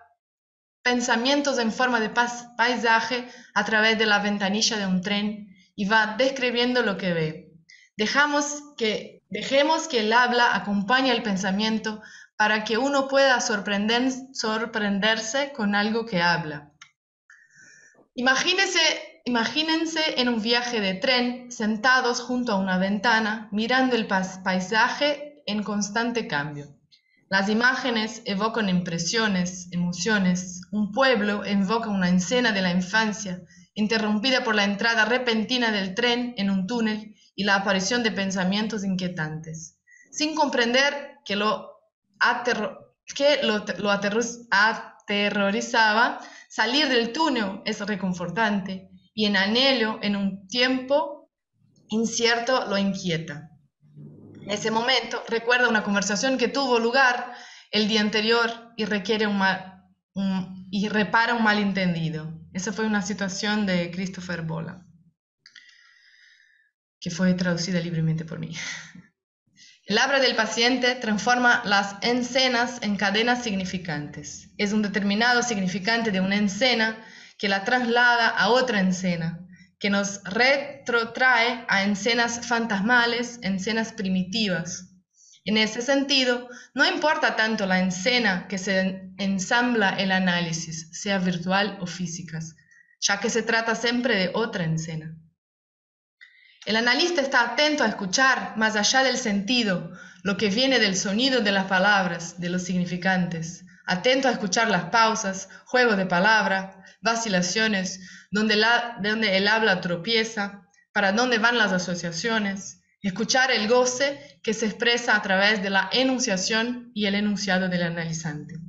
pensamientos en forma de paisaje a través de la ventanilla de un tren y va describiendo lo que ve. Dejamos que, dejemos que el habla acompañe el pensamiento para que uno pueda sorprender, sorprenderse con algo que habla. Imagínense, imagínense en un viaje de tren, sentados junto a una ventana, mirando el paisaje en constante cambio. Las imágenes evocan impresiones, emociones. Un pueblo evoca una escena de la infancia, interrumpida por la entrada repentina del tren en un túnel y la aparición de pensamientos inquietantes. Sin comprender que lo que lo, aterrorizaba, salir del túnel es reconfortante y en anhelo, en un tiempo incierto, lo inquieta. En ese momento recuerda una conversación que tuvo lugar el día anterior y requiere un, y repara un malentendido. Esa fue una situación de Christopher Bola, que fue traducida libremente por mí. El habla del paciente transforma las escenas en cadenas significantes. Es un determinado significante de una escena que la traslada a otra escena, que nos retrotrae a escenas fantasmales, escenas primitivas. En ese sentido, no importa tanto la escena que se ensambla el análisis, sea virtual o físicas, ya que se trata siempre de otra escena. El analista está atento a escuchar, más allá del sentido, lo que viene del sonido de las palabras, de los significantes, atento a escuchar las pausas, juegos de palabra, vacilaciones, donde, donde el habla tropieza, para dónde van las asociaciones, escuchar el goce que se expresa a través de la enunciación y el enunciado del analizante.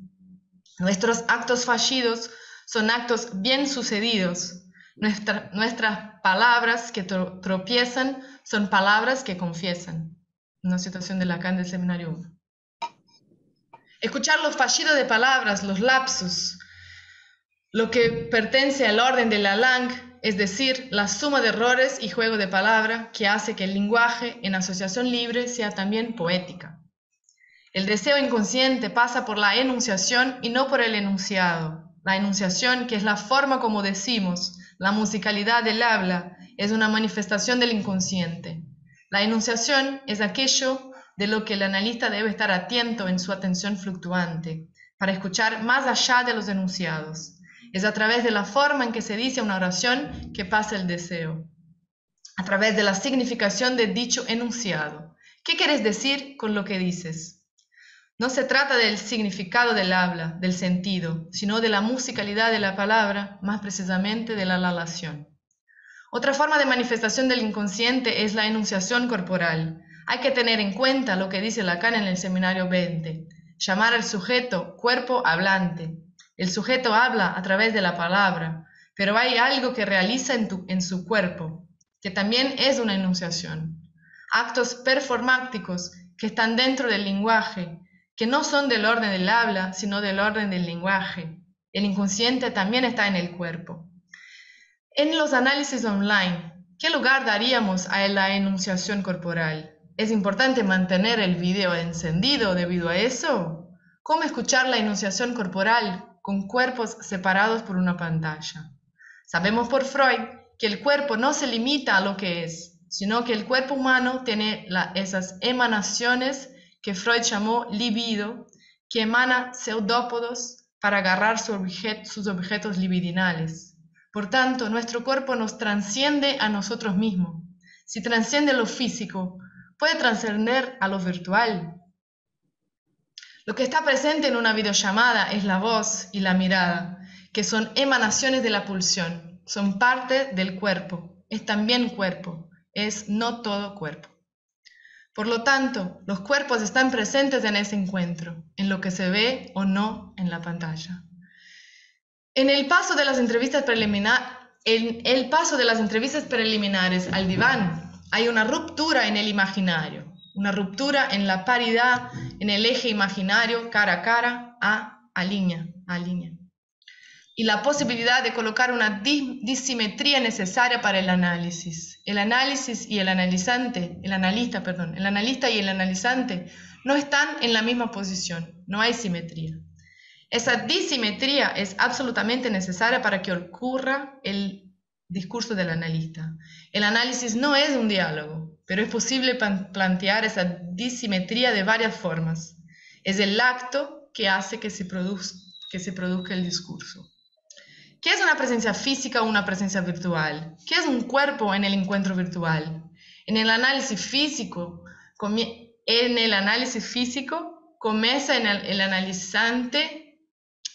Nuestros actos fallidos son actos bien sucedidos. Nuestras palabras que tropiezan son palabras que confiesan. Una situación de Lacan del Seminario 1. Escuchar los fallidos de palabras, los lapsus, lo que pertenece al orden de la lang, es decir, la suma de errores y juego de palabra que hace que el lenguaje en asociación libre sea también poética. El deseo inconsciente pasa por la enunciación y no por el enunciado. La enunciación, que es la forma como decimos, la musicalidad del habla, es una manifestación del inconsciente. La enunciación es aquello de lo que el analista debe estar atento en su atención fluctuante, para escuchar más allá de los enunciados. Es a través de la forma en que se dice una oración que pasa el deseo, a través de la significación de dicho enunciado. ¿Qué quieres decir con lo que dices? No se trata del significado del habla, del sentido, sino de la musicalidad de la palabra, más precisamente de la lalación. Otra forma de manifestación del inconsciente es la enunciación corporal. Hay que tener en cuenta lo que dice Lacan en el seminario 20, llamar al sujeto cuerpo hablante, el sujeto habla a través de la palabra, pero hay algo que realiza en, su cuerpo, que también es una enunciación. Actos performáticos que están dentro del lenguaje, que no son del orden del habla, sino del orden del lenguaje. El inconsciente también está en el cuerpo. En los análisis online, ¿qué lugar daríamos a la enunciación corporal? ¿Es importante mantener el video encendido debido a eso? ¿Cómo escuchar la enunciación corporal con cuerpos separados por una pantalla. Sabemos por Freud que el cuerpo no se limita a lo que es, sino que el cuerpo humano tiene esas emanaciones que Freud llamó libido, que emana pseudópodos para agarrar sus objetos libidinales. Por tanto, nuestro cuerpo nos transciende a nosotros mismos. Si transciende lo físico, puede trascender a lo virtual, lo que está presente en una videollamada es la voz y la mirada, que son emanaciones de la pulsión, son parte del cuerpo, es también cuerpo, es no todo cuerpo. Por lo tanto, los cuerpos están presentes en ese encuentro, en lo que se ve o no en la pantalla. En el paso de las entrevistas preliminares, en el paso de las entrevistas preliminares al diván, hay una ruptura en el imaginario una ruptura en la paridad, en el eje imaginario, cara a cara, a, a línea, a línea. Y la posibilidad de colocar una disimetría necesaria para el análisis. El análisis y el analizante, el analista, perdón, el analista y el analizante no están en la misma posición, no hay simetría. Esa disimetría es absolutamente necesaria para que ocurra el discurso del analista. El análisis no es un diálogo, pero es posible plantear esa disimetría de varias formas. Es el acto que hace que se, produzca, que se produzca el discurso. ¿Qué es una presencia física o una presencia virtual? ¿Qué es un cuerpo en el encuentro virtual? En el análisis físico, en el análisis físico comienza en el, el analizante,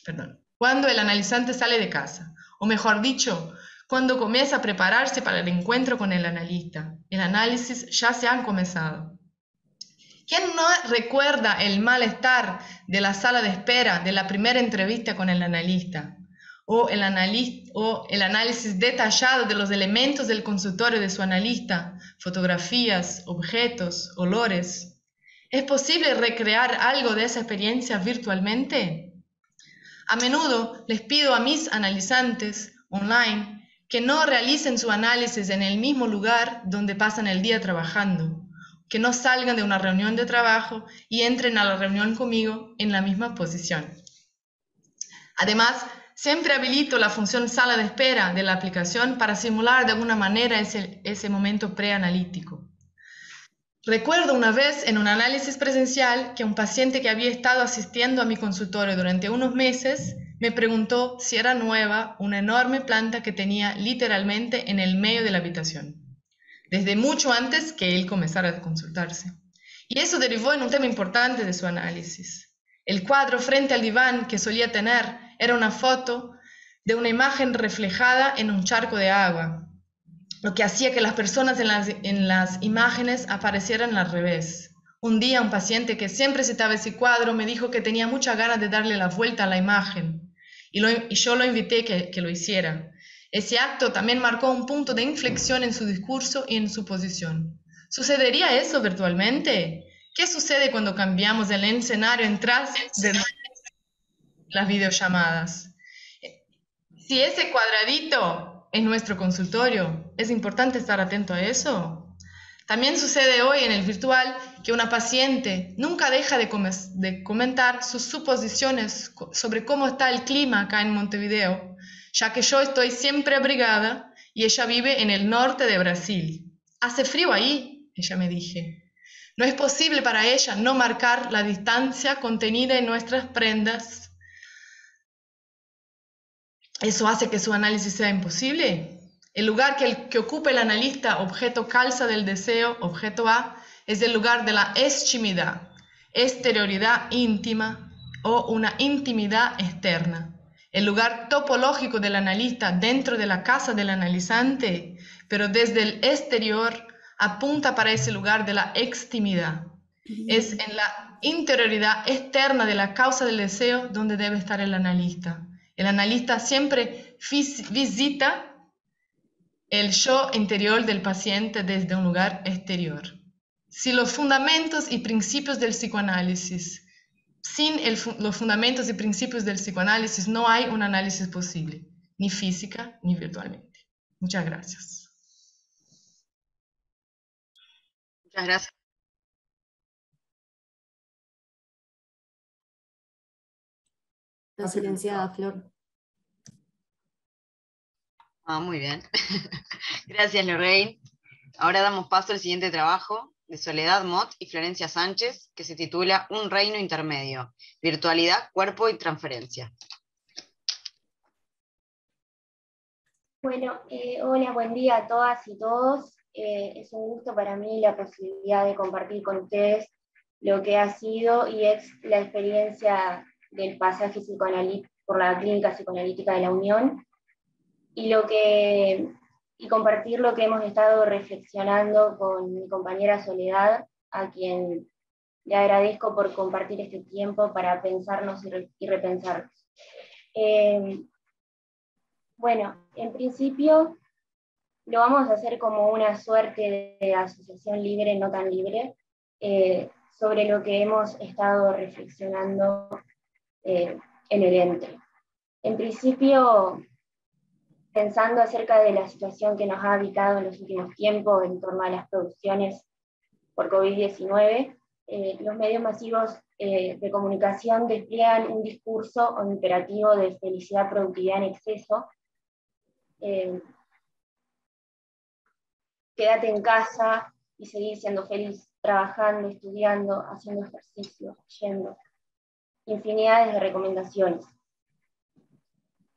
perdón, cuando el analizante sale de casa, o mejor dicho, cuando comienza a prepararse para el encuentro con el analista. El análisis ya se ha comenzado. ¿Quién no recuerda el malestar de la sala de espera de la primera entrevista con el analista? O el, o el análisis detallado de los elementos del consultorio de su analista, fotografías, objetos, olores. ¿Es posible recrear algo de esa experiencia virtualmente? A menudo les pido a mis analizantes online que no realicen su análisis en el mismo lugar donde pasan el día trabajando, que no salgan de una reunión de trabajo y entren a la reunión conmigo en la misma posición. Además, siempre habilito la función sala de espera de la aplicación para simular de alguna manera ese, ese momento preanalítico. Recuerdo una vez en un análisis presencial que un paciente que había estado asistiendo a mi consultorio durante unos meses me preguntó si era nueva una enorme planta que tenía literalmente en el medio de la habitación, desde mucho antes que él comenzara a consultarse. Y eso derivó en un tema importante de su análisis. El cuadro frente al diván que solía tener era una foto de una imagen reflejada en un charco de agua, lo que hacía que las personas en las, en las imágenes aparecieran al revés. Un día un paciente que siempre citaba ese cuadro me dijo que tenía mucha ganas de darle la vuelta a la imagen y, yo lo invité que, que lo hiciera. Ese acto también marcó un punto de inflexión en su discurso y en su posición. ¿Sucedería eso virtualmente? ¿Qué sucede cuando cambiamos el escenario en tras de las videollamadas? Si ese cuadradito es nuestro consultorio, ¿es importante estar atento a eso? También sucede hoy en el virtual que una paciente nunca deja de, comentar sus suposiciones sobre cómo está el clima acá en Montevideo, ya que yo estoy siempre abrigada y ella vive en el norte de Brasil. Hace frío ahí, ella me dije. No es posible para ella no marcar la distancia contenida en nuestras prendas. ¿Eso hace que su análisis sea imposible? El lugar que, el, que ocupa el analista objeto calza del deseo, objeto A, es el lugar de la extimidad, exterioridad íntima o una intimidad externa. El lugar topológico del analista dentro de la casa del analizante, pero desde el exterior apunta para ese lugar de la extimidad. Es en la interioridad externa de la causa del deseo donde debe estar el analista. El analista siempre visita el yo interior del paciente desde un lugar exterior. Si los fundamentos y principios del psicoanálisis, sin los fundamentos y principios del psicoanálisis no hay un análisis posible, ni física ni virtualmente. Muchas gracias. Muchas gracias. Está silenciada, Flor. Ah, muy bien. Gracias, Lorraine. Ahora damos paso al siguiente trabajo de Soledad Mott y Florencia Sánchez, que se titula Un reino intermedio, virtualidad, cuerpo y transferencia. Bueno, eh, hola, buen día a todas y todos. Eh, es un gusto para mí la posibilidad de compartir con ustedes lo que ha sido y es la experiencia del pasaje por la Clínica Psicoanalítica de la Unión y, lo que, y compartir lo que hemos estado reflexionando con mi compañera Soledad, a quien le agradezco por compartir este tiempo para pensarnos y, repensarnos. Eh, bueno, en principio lo vamos a hacer como una suerte de asociación libre, no tan libre, eh, sobre lo que hemos estado reflexionando eh, en el ente. En principio, pensando acerca de la situación que nos ha habitado en los últimos tiempos en torno a las producciones por COVID-19, eh, los medios masivos de comunicación despliegan un discurso o imperativo de felicidad, productividad en exceso, quédate en casa y seguir siendo feliz, trabajando, estudiando, haciendo ejercicio, yendo. Infinidades de recomendaciones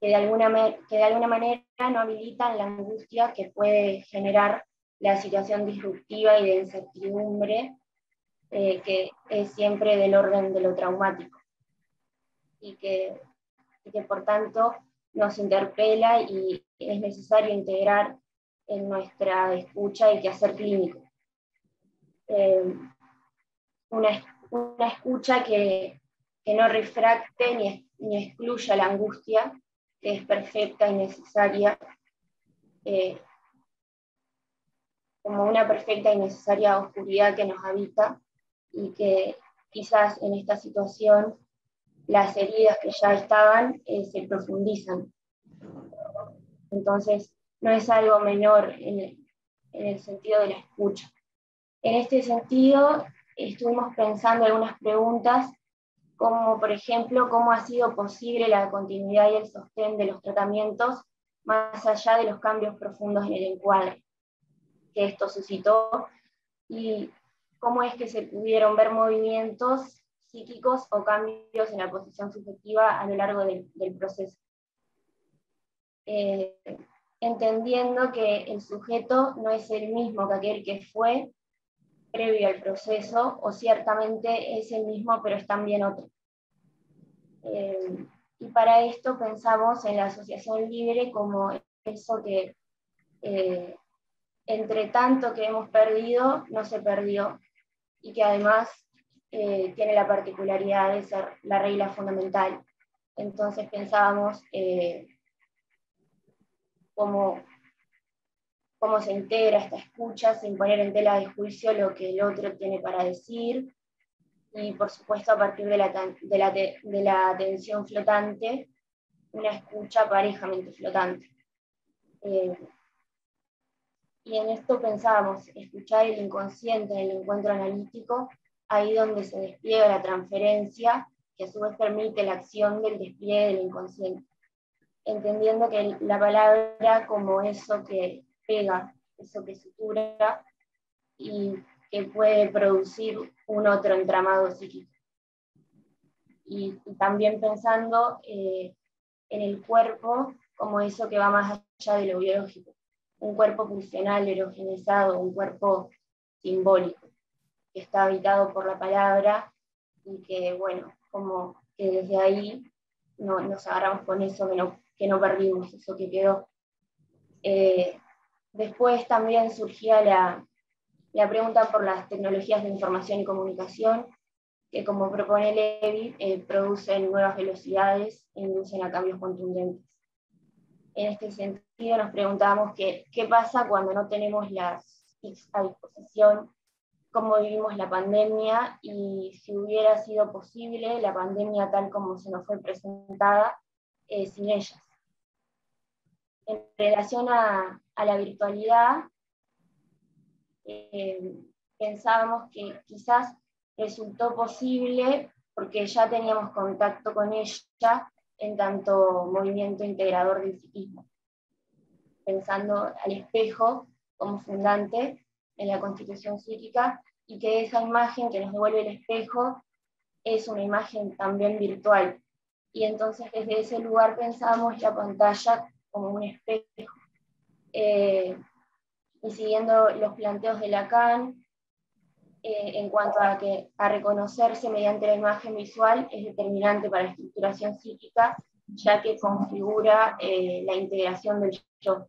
que de, alguna, que de alguna manera no habilitan la angustia que puede generar la situación disruptiva y de incertidumbre eh, que es siempre del orden de lo traumático y que, y que por tanto nos interpela y es necesario integrar en nuestra escucha y quehacer clínico. Eh, una, una, escucha que, que no refracte ni, ni, excluya la angustia, que es perfecta y necesaria, eh, como una perfecta y necesaria oscuridad que nos habita y que quizás en esta situación las heridas que ya estaban eh, se profundizan. Entonces, no es algo menor en el, sentido de la escucha. En este sentido, estuvimos pensando algunas preguntas, como por ejemplo, cómo ha sido posible la continuidad y el sostén de los tratamientos más allá de los cambios profundos en el encuadre que esto suscitó y cómo es que se pudieron ver movimientos psíquicos o cambios en la posición subjetiva a lo largo del, proceso. Eh, entendiendo que el sujeto no es el mismo que aquel que fue previo al proceso, o ciertamente es el mismo, pero es también otro. Eh, y para esto pensamos en la asociación libre como eso que eh, entre tanto que hemos perdido, no se perdió, y que además eh, tiene la particularidad de ser la regla fundamental. Entonces pensábamos eh, cómo, se integra esta escucha sin poner en tela de juicio lo que el otro tiene para decir y por supuesto a partir de la, de la, de la atención flotante, una escucha parejamente flotante. Eh, y en esto pensábamos, escuchar el inconsciente en el encuentro analítico, ahí donde se despliega la transferencia, que a su vez permite la acción del despliegue del inconsciente, entendiendo que la palabra como eso que pega, eso que sutura y que puede producir un otro entramado psíquico. Y, también pensando eh, en el cuerpo como eso que va más allá de lo biológico, un cuerpo funcional, erogenizado, un cuerpo simbólico, que está habitado por la palabra y que, bueno, como que desde ahí no, nos agarramos con eso, que no, que no perdimos, eso que quedó. Eh, después también surgía la, la, pregunta por las tecnologías de información y comunicación, que como propone Levi, eh, producen nuevas velocidades e inducen a cambios contundentes. En este sentido nos preguntamos qué, qué pasa cuando no tenemos las TICs a disposición, cómo vivimos la pandemia y si hubiera sido posible la pandemia tal como se nos fue presentada eh, sin ellas. En relación a, a la virtualidad, eh, pensábamos que quizás resultó posible porque ya teníamos contacto con ella en tanto movimiento integrador del psiquismo, pensando al espejo como fundante en la constitución psíquica y que esa imagen que nos devuelve el espejo es una imagen también virtual. Y entonces desde ese lugar pensamos la pantalla como un espejo. Eh, y siguiendo los planteos de Lacan, eh, en cuanto a que a reconocerse mediante la imagen visual es determinante para la estructuración psíquica, ya que configura eh, la integración del yo.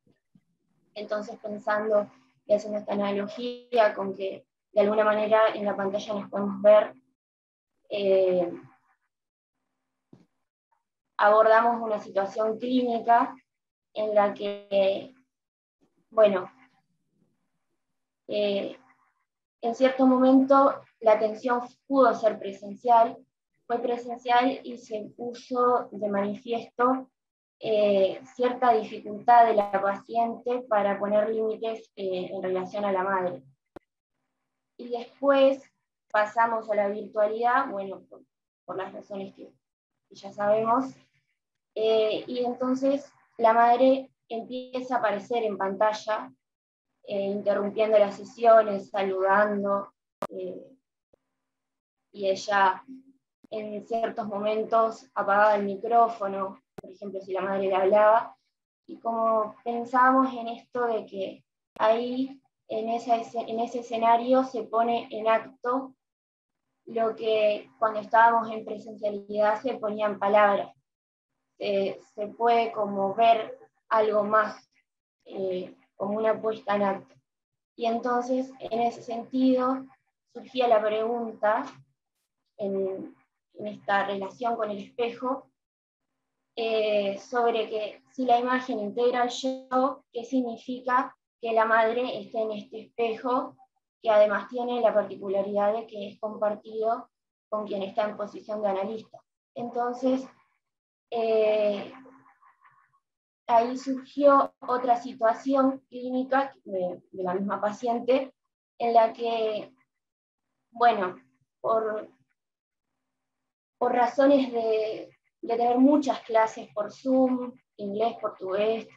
Entonces, pensando y haciendo esta analogía con que de alguna manera en la pantalla nos podemos ver, eh, abordamos una situación clínica en la que, bueno, en cierto momento la atención pudo ser presencial, fue presencial y se puso de manifiesto eh, cierta dificultad de la paciente para poner límites eh, en relación a la madre. Y después pasamos a la virtualidad, bueno, por, las razones que, ya sabemos, eh, y entonces la madre empieza a aparecer en pantalla eh, interrumpiendo las sesiones, saludando, eh, y ella en ciertos momentos apagaba el micrófono, por ejemplo, si la madre le hablaba, y como pensábamos en esto de que ahí, en, en ese escenario, se pone en acto lo que cuando estábamos en presencialidad se ponía en palabras. se puede como ver algo más eh, como una puesta en acto. Y entonces, en ese sentido, surgía la pregunta, en, esta relación con el espejo, eh, sobre que si la imagen integra el yo, ¿qué significa que la madre esté en este espejo, que además tiene la particularidad de que es compartido con quien está en posición de analista? Entonces, eh, ahí surgió otra situación clínica de, la misma paciente en la que, bueno, por, por razones de, tener muchas clases por Zoom, inglés, portugués,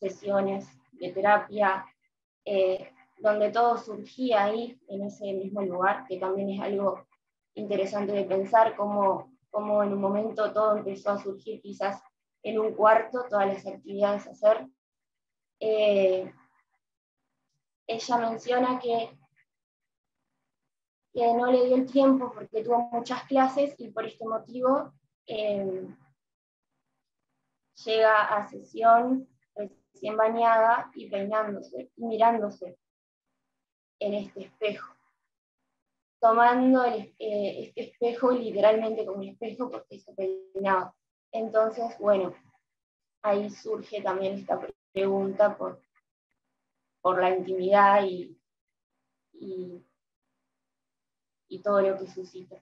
sesiones de terapia, eh, donde todo surgía ahí, en ese mismo lugar, que también es algo interesante de pensar, cómo, cómo en un momento todo empezó a surgir quizás en un cuarto todas las actividades a hacer. Eh, ella menciona que, no le dio el tiempo porque tuvo muchas clases y por este motivo eh, llega a sesión recién bañada y peinándose y mirándose en este espejo. tomando eh, este espejo literalmente como un espejo porque se peinaba. Entonces, bueno, ahí surge también esta pregunta por, por la intimidad y, y, todo lo que suscita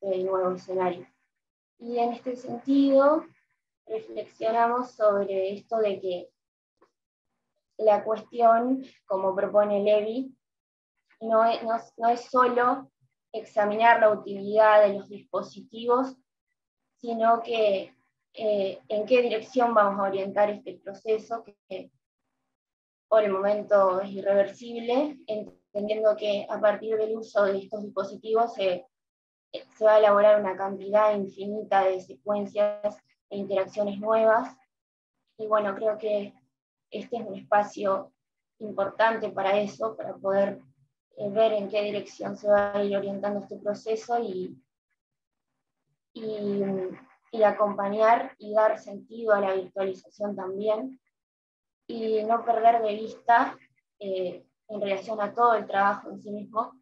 este nuevo escenario. Y en este sentido, reflexionamos sobre esto de que la cuestión, como propone Levi, no es, no, es solo examinar la utilidad de los dispositivos, sino que eh, en qué dirección vamos a orientar este proceso, que por el momento es irreversible, entendiendo que a partir del uso de estos dispositivos se, se va a elaborar una cantidad infinita de secuencias e interacciones nuevas. Y bueno, creo que este es un espacio importante para eso, para poder eh, ver en qué dirección se va a ir orientando este proceso y, y, acompañar y dar sentido a la virtualización también, y no perder de vista, eh, en relación a todo el trabajo en sí mismo,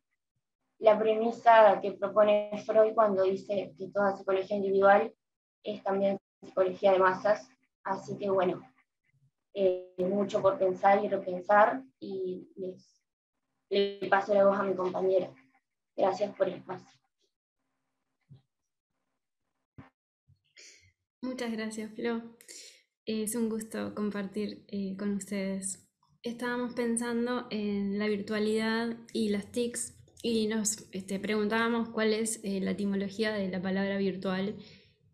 la premisa que propone Freud cuando dice que toda psicología individual es también psicología de masas. Así que bueno, eh, mucho por pensar y repensar y les, le paso la voz a mi compañera. Gracias por el espacio. Muchas gracias, Flo. Es un gusto compartir eh, con ustedes. Estábamos pensando en la virtualidad y las TICs y nos este, preguntábamos cuál es eh, la etimología de la palabra virtual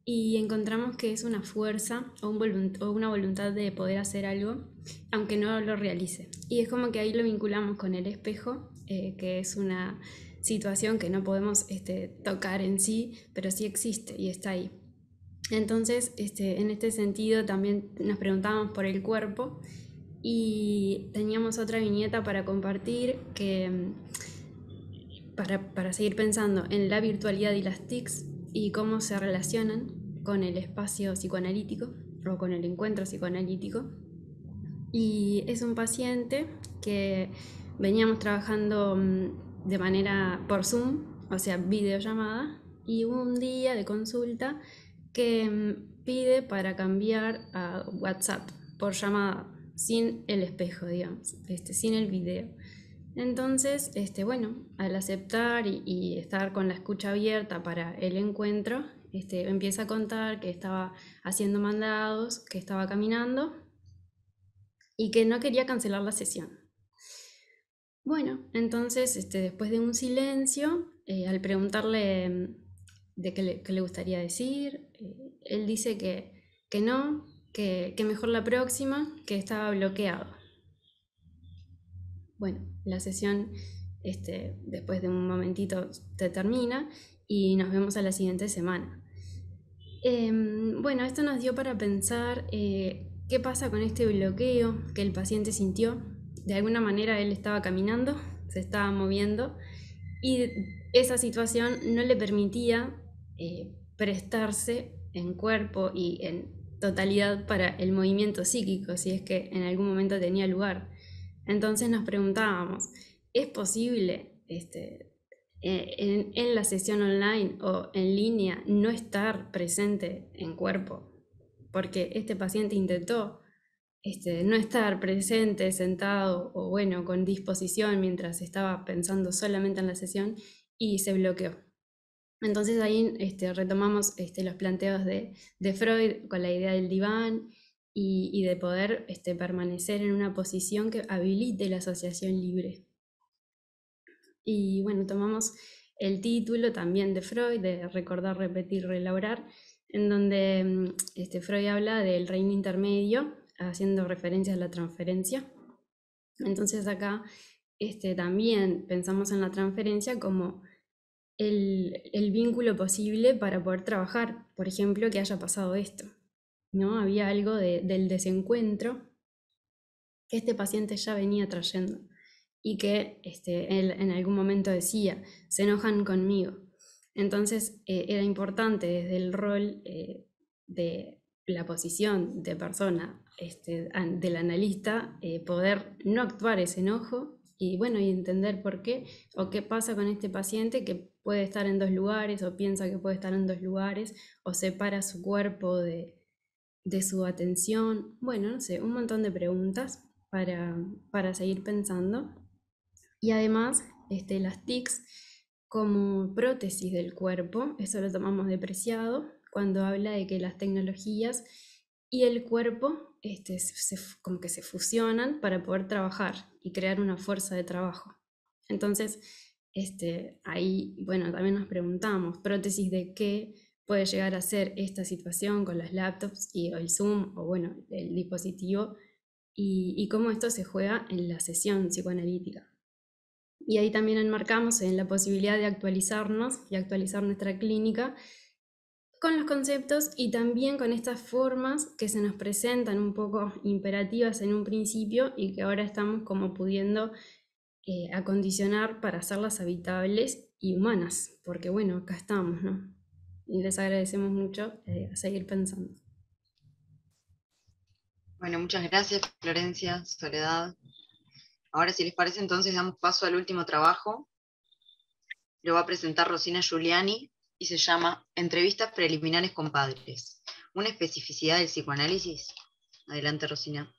y encontramos que es una fuerza o, una voluntad de poder hacer algo, aunque no lo realice. Y es como que ahí lo vinculamos con el espejo, eh, que es una situación que no podemos este, tocar en sí, pero sí existe y está ahí. Entonces, este, en este sentido, también nos preguntábamos por el cuerpo y teníamos otra viñeta para compartir que para, para seguir pensando en la virtualidad y las TICs, y cómo se relacionan con el espacio psicoanalítico o con el encuentro psicoanalítico. Y es un paciente que veníamos trabajando mm, de manera por Zoom, o sea, videollamada, y un día de consulta que mm, pide para cambiar a WhatsApp por llamada, sin el espejo, digamos, este, sin el video. Entonces, este, bueno, al aceptar y, estar con la escucha abierta para el encuentro, este, empieza a contar que estaba haciendo mandados, que estaba caminando y que no quería cancelar la sesión. Bueno, entonces, este, después de un silencio, eh, al preguntarle mm, de qué le, gustaría decir, eh, él dice que, que no, que, que mejor la próxima, que estaba bloqueado. Bueno, la sesión este, después de un momentito te termina y nos vemos a la siguiente semana. Em, bueno, esto nos dio para pensar eh, qué pasa con este bloqueo que el paciente sintió. De alguna manera él estaba caminando, se estaba moviendo y esa situación no le permitía eh, prestarse en cuerpo y en totalidad para el movimiento psíquico, si es que en algún momento tenía lugar. Entonces nos preguntábamos, ¿es posible este, eh, en, la sesión online o en línea no estar presente en cuerpo? Porque este paciente intentó este, no estar presente, sentado o bueno, con disposición mientras estaba pensando solamente en la sesión y se bloqueó. Entonces ahí este, retomamos este, los planteos de, de Freud con la idea del diván y, de poder este, permanecer en una posición que habilite la asociación libre. Y bueno, tomamos el título también de Freud, de recordar, repetir, relaurar, en donde este, Freud habla del reino intermedio, haciendo referencia a la transferencia. Entonces acá este, también pensamos en la transferencia como el, el vínculo posible para poder trabajar, por ejemplo, que haya pasado esto. ¿no? Había algo del desencuentro que este paciente ya venía trayendo y que este, él en algún momento decía, se enojan conmigo. Entonces eh, era importante desde el rol eh, de la posición de persona este, del analista eh, poder no actuar ese enojo y bueno, y entender por qué o qué pasa con este paciente que puede estar en dos lugares o piensa que puede estar en dos lugares o separa su cuerpo de, de su atención. Bueno, no sé, un montón de preguntas para, para seguir pensando. Y además, este, las TICs como prótesis del cuerpo, eso lo tomamos depreciado cuando habla de que las tecnologías y el cuerpo este, como que se fusionan para poder trabajar y crear una fuerza de trabajo. Entonces, este, ahí, bueno, también nos preguntamos, prótesis de qué puede llegar a ser esta situación con las laptops y el Zoom o bueno, el dispositivo y, y cómo esto se juega en la sesión psicoanalítica. Y ahí también enmarcamos en la posibilidad de actualizarnos y actualizar nuestra clínica con los conceptos y también con estas formas que se nos presentan un poco imperativas en un principio y que ahora estamos como pudiendo eh, acondicionar para hacerlas habitables y humanas, porque bueno, acá estamos, ¿no? Y les agradecemos mucho eh, a seguir pensando. Bueno, muchas gracias Florencia, Soledad. Ahora, si les parece, entonces damos paso al último trabajo. Lo va a presentar Rosina Giuliani y se llama Entrevistas preliminares con padres. ¿Una especificidad del psicoanálisis? Adelante, Rosina.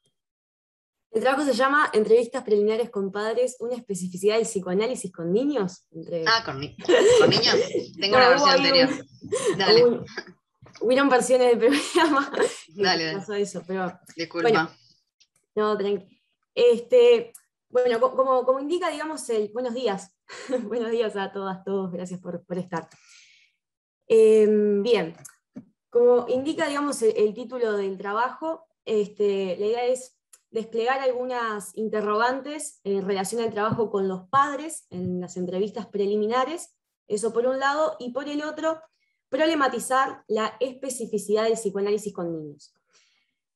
El trabajo se llama Entrevistas preliminares con padres, una especificidad del psicoanálisis con niños. Ah, con, niños. Tengo una versión anterior. Dale. hubieron versiones del programa. Dale, dale. Pasó eso, pero. Disculpa. no, tranqui. Este, bueno, como, indica, digamos, el buenos días. buenos días a todas, todos, gracias por, estar. Em, bien, como indica, digamos, el, título del trabajo, este, la idea es desplegar algunas interrogantes en relación al trabajo con los padres en las entrevistas preliminares, eso por un lado, y por el otro, problematizar la especificidad del psicoanálisis con niños.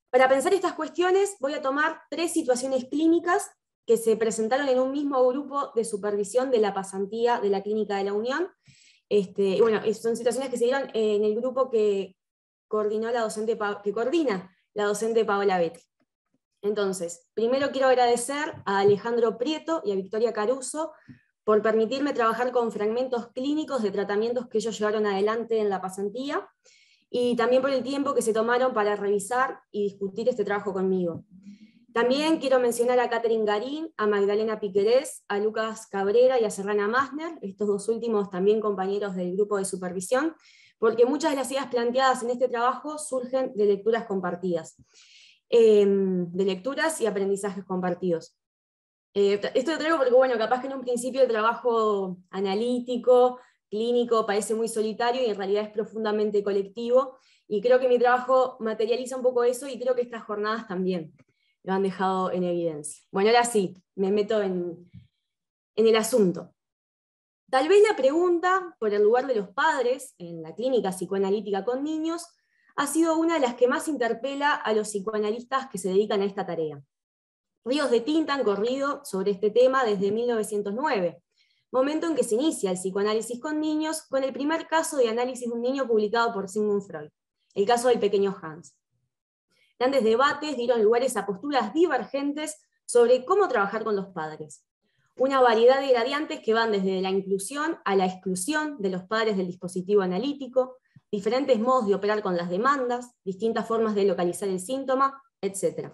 Para pensar estas cuestiones voy a tomar tres situaciones clínicas que se presentaron en un mismo grupo de supervisión de la pasantía de la Clínica de la Unión. Este, bueno, son situaciones que se dieron en el grupo que, coordinó la docente, que coordina la docente Paola Betti. Entonces, primero quiero agradecer a Alejandro Prieto y a Victoria Caruso por permitirme trabajar con fragmentos clínicos de tratamientos que ellos llevaron adelante en la pasantía y también por el tiempo que se tomaron para revisar y discutir este trabajo conmigo. También quiero mencionar a Catherine Garín, a Magdalena Piquerés, a Lucas Cabrera y a Serrana Masner, estos dos últimos también compañeros del grupo de supervisión, porque muchas de las ideas planteadas en este trabajo surgen de lecturas compartidas, em, de lecturas y aprendizajes compartidos. Eh, esto lo traigo porque, bueno, capaz que en un principio el trabajo analítico, clínico, parece muy solitario y en realidad es profundamente colectivo, y creo que mi trabajo materializa un poco eso y creo que estas jornadas también lo han dejado en evidencia. Bueno, ahora sí, me meto en, el asunto. Tal vez la pregunta por el lugar de los padres en la clínica psicoanalítica con niños ha sido una de las que más interpela a los psicoanalistas que se dedican a esta tarea. Ríos de tinta han corrido sobre este tema desde 1909, momento en que se inicia el psicoanálisis con niños con el primer caso de análisis de un niño publicado por Sigmund Freud, el caso del pequeño Hans. Grandes debates dieron lugares a posturas divergentes sobre cómo trabajar con los padres. Una variedad de gradientes que van desde la inclusión a la exclusión de los padres del dispositivo analítico, diferentes modos de operar con las demandas, distintas formas de localizar el síntoma, etc.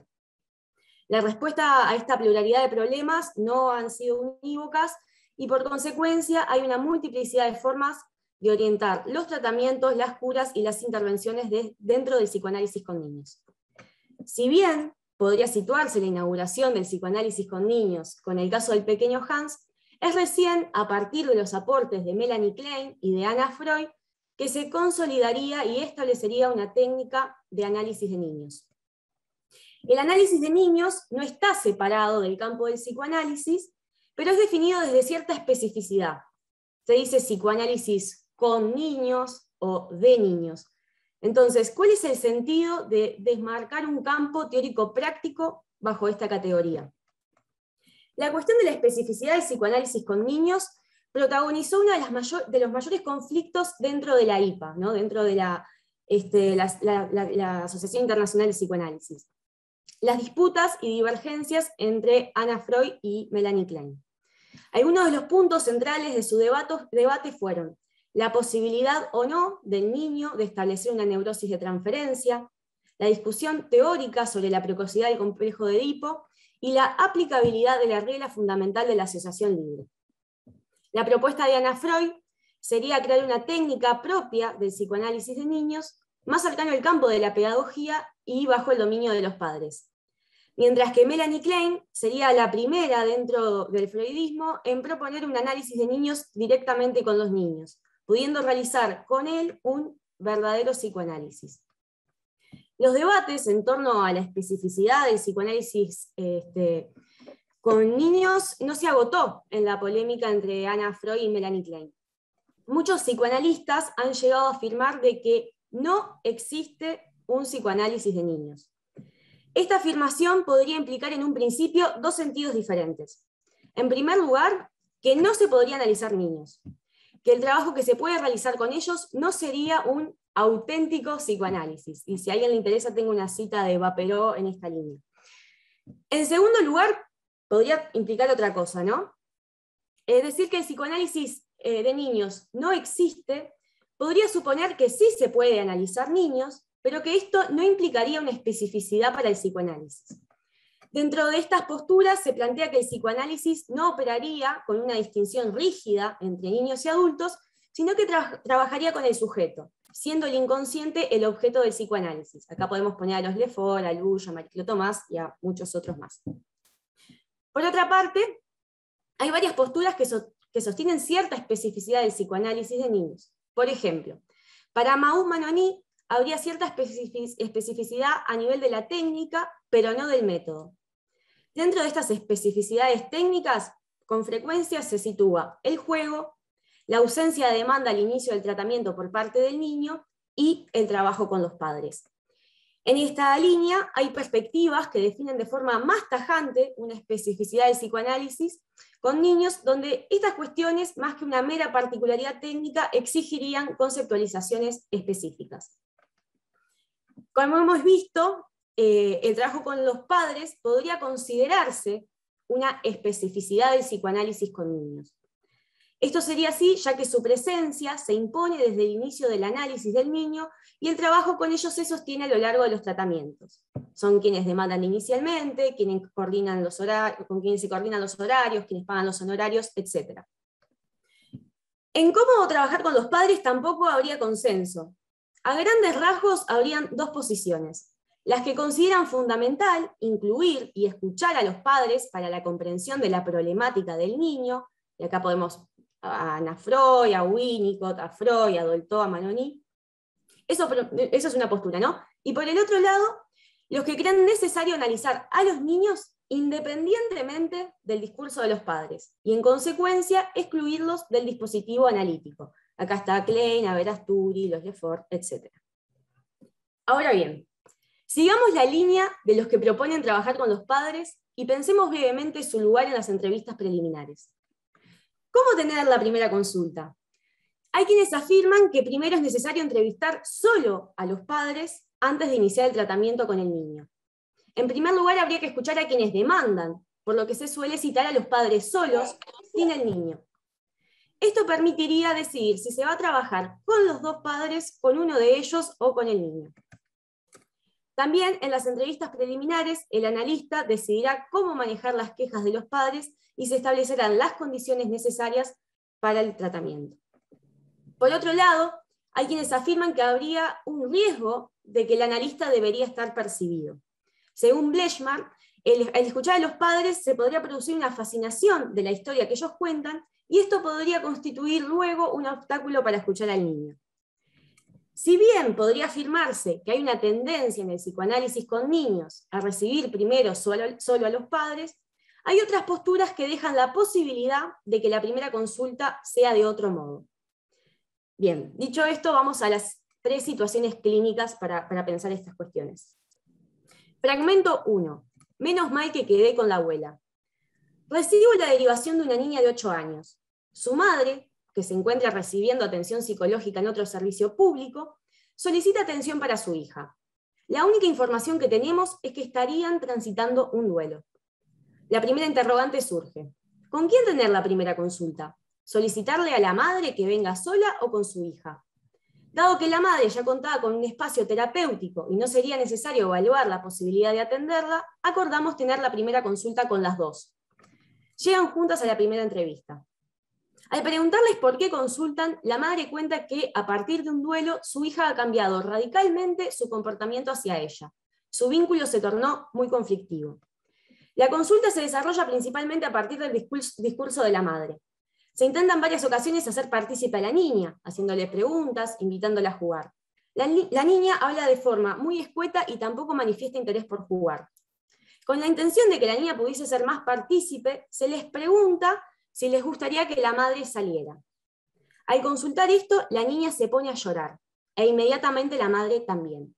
La respuesta a esta pluralidad de problemas no han sido unívocas y por consecuencia hay una multiplicidad de formas de orientar los tratamientos, las curas y las intervenciones dentro del psicoanálisis con niños. Si bien podría situarse la inauguración del psicoanálisis con niños con el caso del pequeño Hans, es recién a partir de los aportes de Melanie Klein y de Anna Freud que se consolidaría y establecería una técnica de análisis de niños. El análisis de niños no está separado del campo del psicoanálisis, pero es definido desde cierta especificidad. Se dice psicoanálisis con niños o de niños, entonces, ¿cuál es el sentido de desmarcar un campo teórico práctico bajo esta categoría? La cuestión de la especificidad del psicoanálisis con niños protagonizó uno de, los mayores conflictos dentro de la IPA, dentro de este, la, Asociación Internacional de Psicoanálisis. las disputas y divergencias entre Anna Freud y Melanie Klein. Algunos de los puntos centrales de su debate fueron la posibilidad o no del niño de establecer una neurosis de transferencia, la discusión teórica sobre la precocidad del complejo de Edipo y la aplicabilidad de la regla fundamental de la asociación libre. La propuesta de Anna Freud sería crear una técnica propia del psicoanálisis de niños, más cercano al campo de la pedagogía y bajo el dominio de los padres. Mientras que Melanie Klein sería la primera dentro del freudismo en proponer un análisis de niños directamente con los niños, pudiendo realizar con él un verdadero psicoanálisis. Los debates en torno a la especificidad del psicoanálisis este, con niños no se agotó en la polémica entre Anna Freud y Melanie Klein. Muchos psicoanalistas han llegado a afirmar de que no existe un psicoanálisis de niños. Esta afirmación podría implicar en un principio dos sentidos diferentes. En primer lugar, que no se podría analizar niños, que el trabajo que se puede realizar con ellos no sería un auténtico psicoanálisis. Y si a alguien le interesa, tengo una cita de Vaperó en esta línea. En segundo lugar, podría implicar otra cosa, ¿no? Es decir, que el psicoanálisis eh, de niños no existe, podría suponer que sí se puede analizar niños, pero que esto no implicaría una especificidad para el psicoanálisis. Dentro de estas posturas se plantea que el psicoanálisis no operaría con una distinción rígida entre niños y adultos, sino que trabajaría con el sujeto, siendo el inconsciente el objeto del psicoanálisis. Acá podemos poner a los Lefort, a Luya, a Marie Tomás y a muchos otros más. Por otra parte, hay varias posturas que, sostienen cierta especificidad del psicoanálisis de niños. Por ejemplo, para Maús Manoni habría cierta especificidad a nivel de la técnica, pero no del método. Dentro de estas especificidades técnicas, con frecuencia se sitúa el juego, la ausencia de demanda al inicio del tratamiento por parte del niño y el trabajo con los padres. En esta línea hay perspectivas que definen de forma más tajante una especificidad del psicoanálisis con niños donde estas cuestiones, más que una mera particularidad técnica, exigirían conceptualizaciones específicas. Como hemos visto, eh, el trabajo con los padres podría considerarse una especificidad del psicoanálisis con niños. Esto sería así ya que su presencia se impone desde el inicio del análisis del niño y el trabajo con ellos se sostiene a lo largo de los tratamientos. Son quienes demandan inicialmente, quienes coordinan los horarios, con quienes se coordinan los horarios, quienes pagan los honorarios, etc. En cómo trabajar con los padres tampoco habría consenso. A grandes rasgos habrían dos posiciones. Las que consideran fundamental incluir y escuchar a los padres para la comprensión de la problemática del niño, y acá podemos a Ana Freud, a Winnicott, a Freud, a Dolto, a Manoni. Eso, es una postura, ¿no? Y por el otro lado, los que creen necesario analizar a los niños independientemente del discurso de los padres, y en consecuencia excluirlos del dispositivo analítico. Acá está Klein, Averasturi, los Lefort, etc. Ahora bien, sigamos la línea de los que proponen trabajar con los padres y pensemos brevemente su lugar en las entrevistas preliminares. ¿Cómo tener la primera consulta? Hay quienes afirman que primero es necesario entrevistar solo a los padres antes de iniciar el tratamiento con el niño. En primer lugar, habría que escuchar a quienes demandan, por lo que se suele citar a los padres solos sin el niño. Esto permitiría decidir si se va a trabajar con los dos padres, con uno de ellos o con el niño. También en las entrevistas preliminares, el analista decidirá cómo manejar las quejas de los padres y se establecerán las condiciones necesarias para el tratamiento. Por otro lado, hay quienes afirman que habría un riesgo de que el analista debería estar percibido. Según Blechmar, al escuchar a los padres se podría producir una fascinación de la historia que ellos cuentan y esto podría constituir luego un obstáculo para escuchar al niño. Si bien podría afirmarse que hay una tendencia en el psicoanálisis con niños a recibir primero solo, a los padres, hay otras posturas que dejan la posibilidad de que la primera consulta sea de otro modo. Bien, dicho esto, vamos a las tres situaciones clínicas para, pensar estas cuestiones. Fragmento 1. Menos mal que quedé con la abuela. Recibo la derivación de una niña de 8 años. Su madre, que se encuentra recibiendo atención psicológica en otro servicio público, solicita atención para su hija. La única información que tenemos es que estarían transitando un duelo. La primera interrogante surge. ¿Con quién tener la primera consulta? ¿Solicitarle a la madre que venga sola o con su hija? Dado que la madre ya contaba con un espacio terapéutico y no sería necesario evaluar la posibilidad de atenderla, acordamos tener la primera consulta con las dos. Llegan juntas a la primera entrevista. Al preguntarles por qué consultan, la madre cuenta que a partir de un duelo su hija ha cambiado radicalmente su comportamiento hacia ella. Su vínculo se tornó muy conflictivo. La consulta se desarrolla principalmente a partir del discurso de la madre. Se intenta en varias ocasiones hacer partícipe a la niña, haciéndole preguntas, invitándola a jugar. La, niña habla de forma muy escueta y tampoco manifiesta interés por jugar. Con la intención de que la niña pudiese ser más partícipe, se les pregunta si les gustaría que la madre saliera. Al consultar esto, la niña se pone a llorar, e inmediatamente la madre también.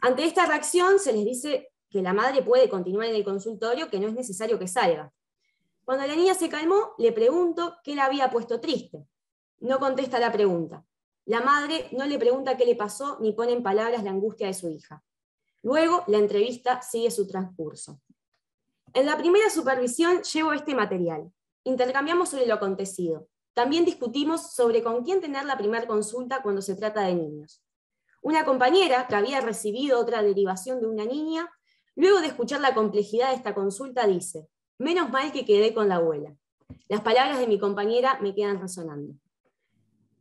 Ante esta reacción, se les dice que la madre puede continuar en el consultorio, que no es necesario que salga. Cuando la niña se calmó, le pregunto qué la había puesto triste. No contesta la pregunta. La madre no le pregunta qué le pasó ni pone en palabras la angustia de su hija. Luego, la entrevista sigue su transcurso. En la primera supervisión llevo este material. Intercambiamos sobre lo acontecido. También discutimos sobre con quién tener la primera consulta cuando se trata de niños. Una compañera que había recibido otra derivación de una niña, luego de escuchar la complejidad de esta consulta, dice, Menos mal que quedé con la abuela. Las palabras de mi compañera me quedan resonando.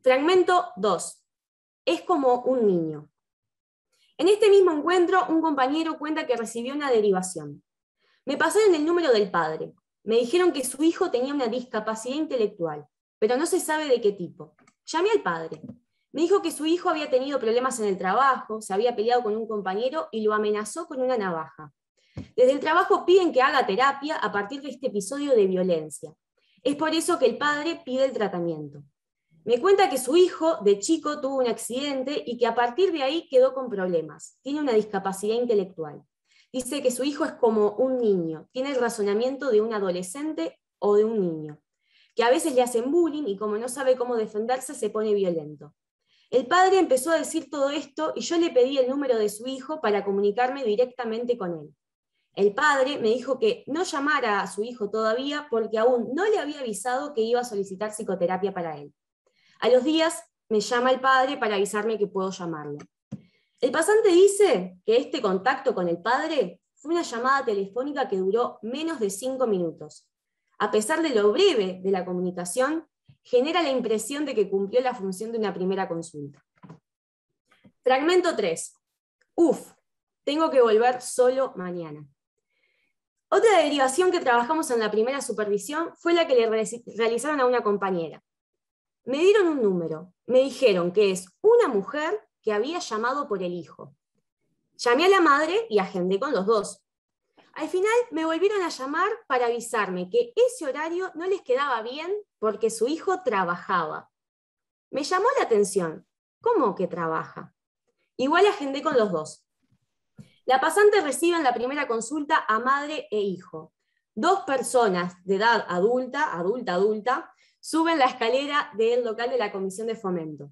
Fragmento 2. Es como un niño. En este mismo encuentro, un compañero cuenta que recibió una derivación. Me pasaron el número del padre. Me dijeron que su hijo tenía una discapacidad intelectual, pero no se sabe de qué tipo. Llamé al padre. Me dijo que su hijo había tenido problemas en el trabajo, se había peleado con un compañero y lo amenazó con una navaja. Desde el trabajo piden que haga terapia a partir de este episodio de violencia. Es por eso que el padre pide el tratamiento. Me cuenta que su hijo de chico tuvo un accidente y que a partir de ahí quedó con problemas. Tiene una discapacidad intelectual. Dice que su hijo es como un niño, tiene el razonamiento de un adolescente o de un niño, que a veces le hacen bullying y como no sabe cómo defenderse se pone violento. El padre empezó a decir todo esto y yo le pedí el número de su hijo para comunicarme directamente con él. El padre me dijo que no llamara a su hijo todavía porque aún no le había avisado que iba a solicitar psicoterapia para él. A los días me llama el padre para avisarme que puedo llamarlo. El pasante dice que este contacto con el padre fue una llamada telefónica que duró menos de cinco minutos. A pesar de lo breve de la comunicación, genera la impresión de que cumplió la función de una primera consulta. Fragmento 3. Uf, tengo que volver solo mañana. Otra derivación que trabajamos en la primera supervisión fue la que le realizaron a una compañera. Me dieron un número, me dijeron que es una mujer que había llamado por el hijo. Llamé a la madre y agendé con los dos. Al final me volvieron a llamar para avisarme que ese horario no les quedaba bien porque su hijo trabajaba. Me llamó la atención. ¿Cómo que trabaja? Igual agendé con los dos. La pasante recibe en la primera consulta a madre e hijo. Dos personas de edad adulta, adulta, adulta, suben la escalera del local de la comisión de fomento.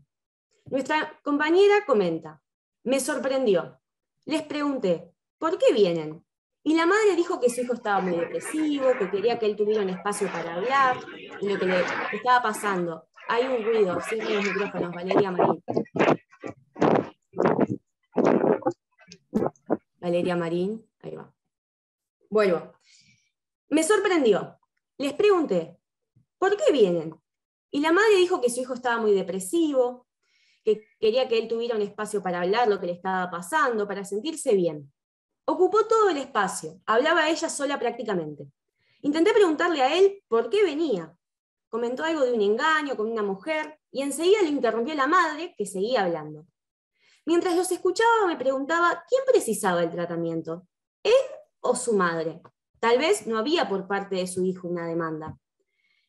Nuestra compañera comenta, me sorprendió. Les pregunté, ¿por qué vienen? Y la madre dijo que su hijo estaba muy depresivo, que quería que él tuviera un espacio para hablar, lo que le estaba pasando. Hay un ruido, cierren los micrófonos, Valeria Marín. Valeria Marín, ahí va. Vuelvo. Me sorprendió. Les pregunté, ¿por qué vienen? Y la madre dijo que su hijo estaba muy depresivo, que quería que él tuviera un espacio para hablar lo que le estaba pasando, para sentirse bien. Ocupó todo el espacio, hablaba ella sola prácticamente. Intenté preguntarle a él por qué venía. Comentó algo de un engaño con una mujer y enseguida le interrumpió la madre, que seguía hablando. Mientras los escuchaba me preguntaba quién precisaba el tratamiento, él o su madre. Tal vez no había por parte de su hijo una demanda.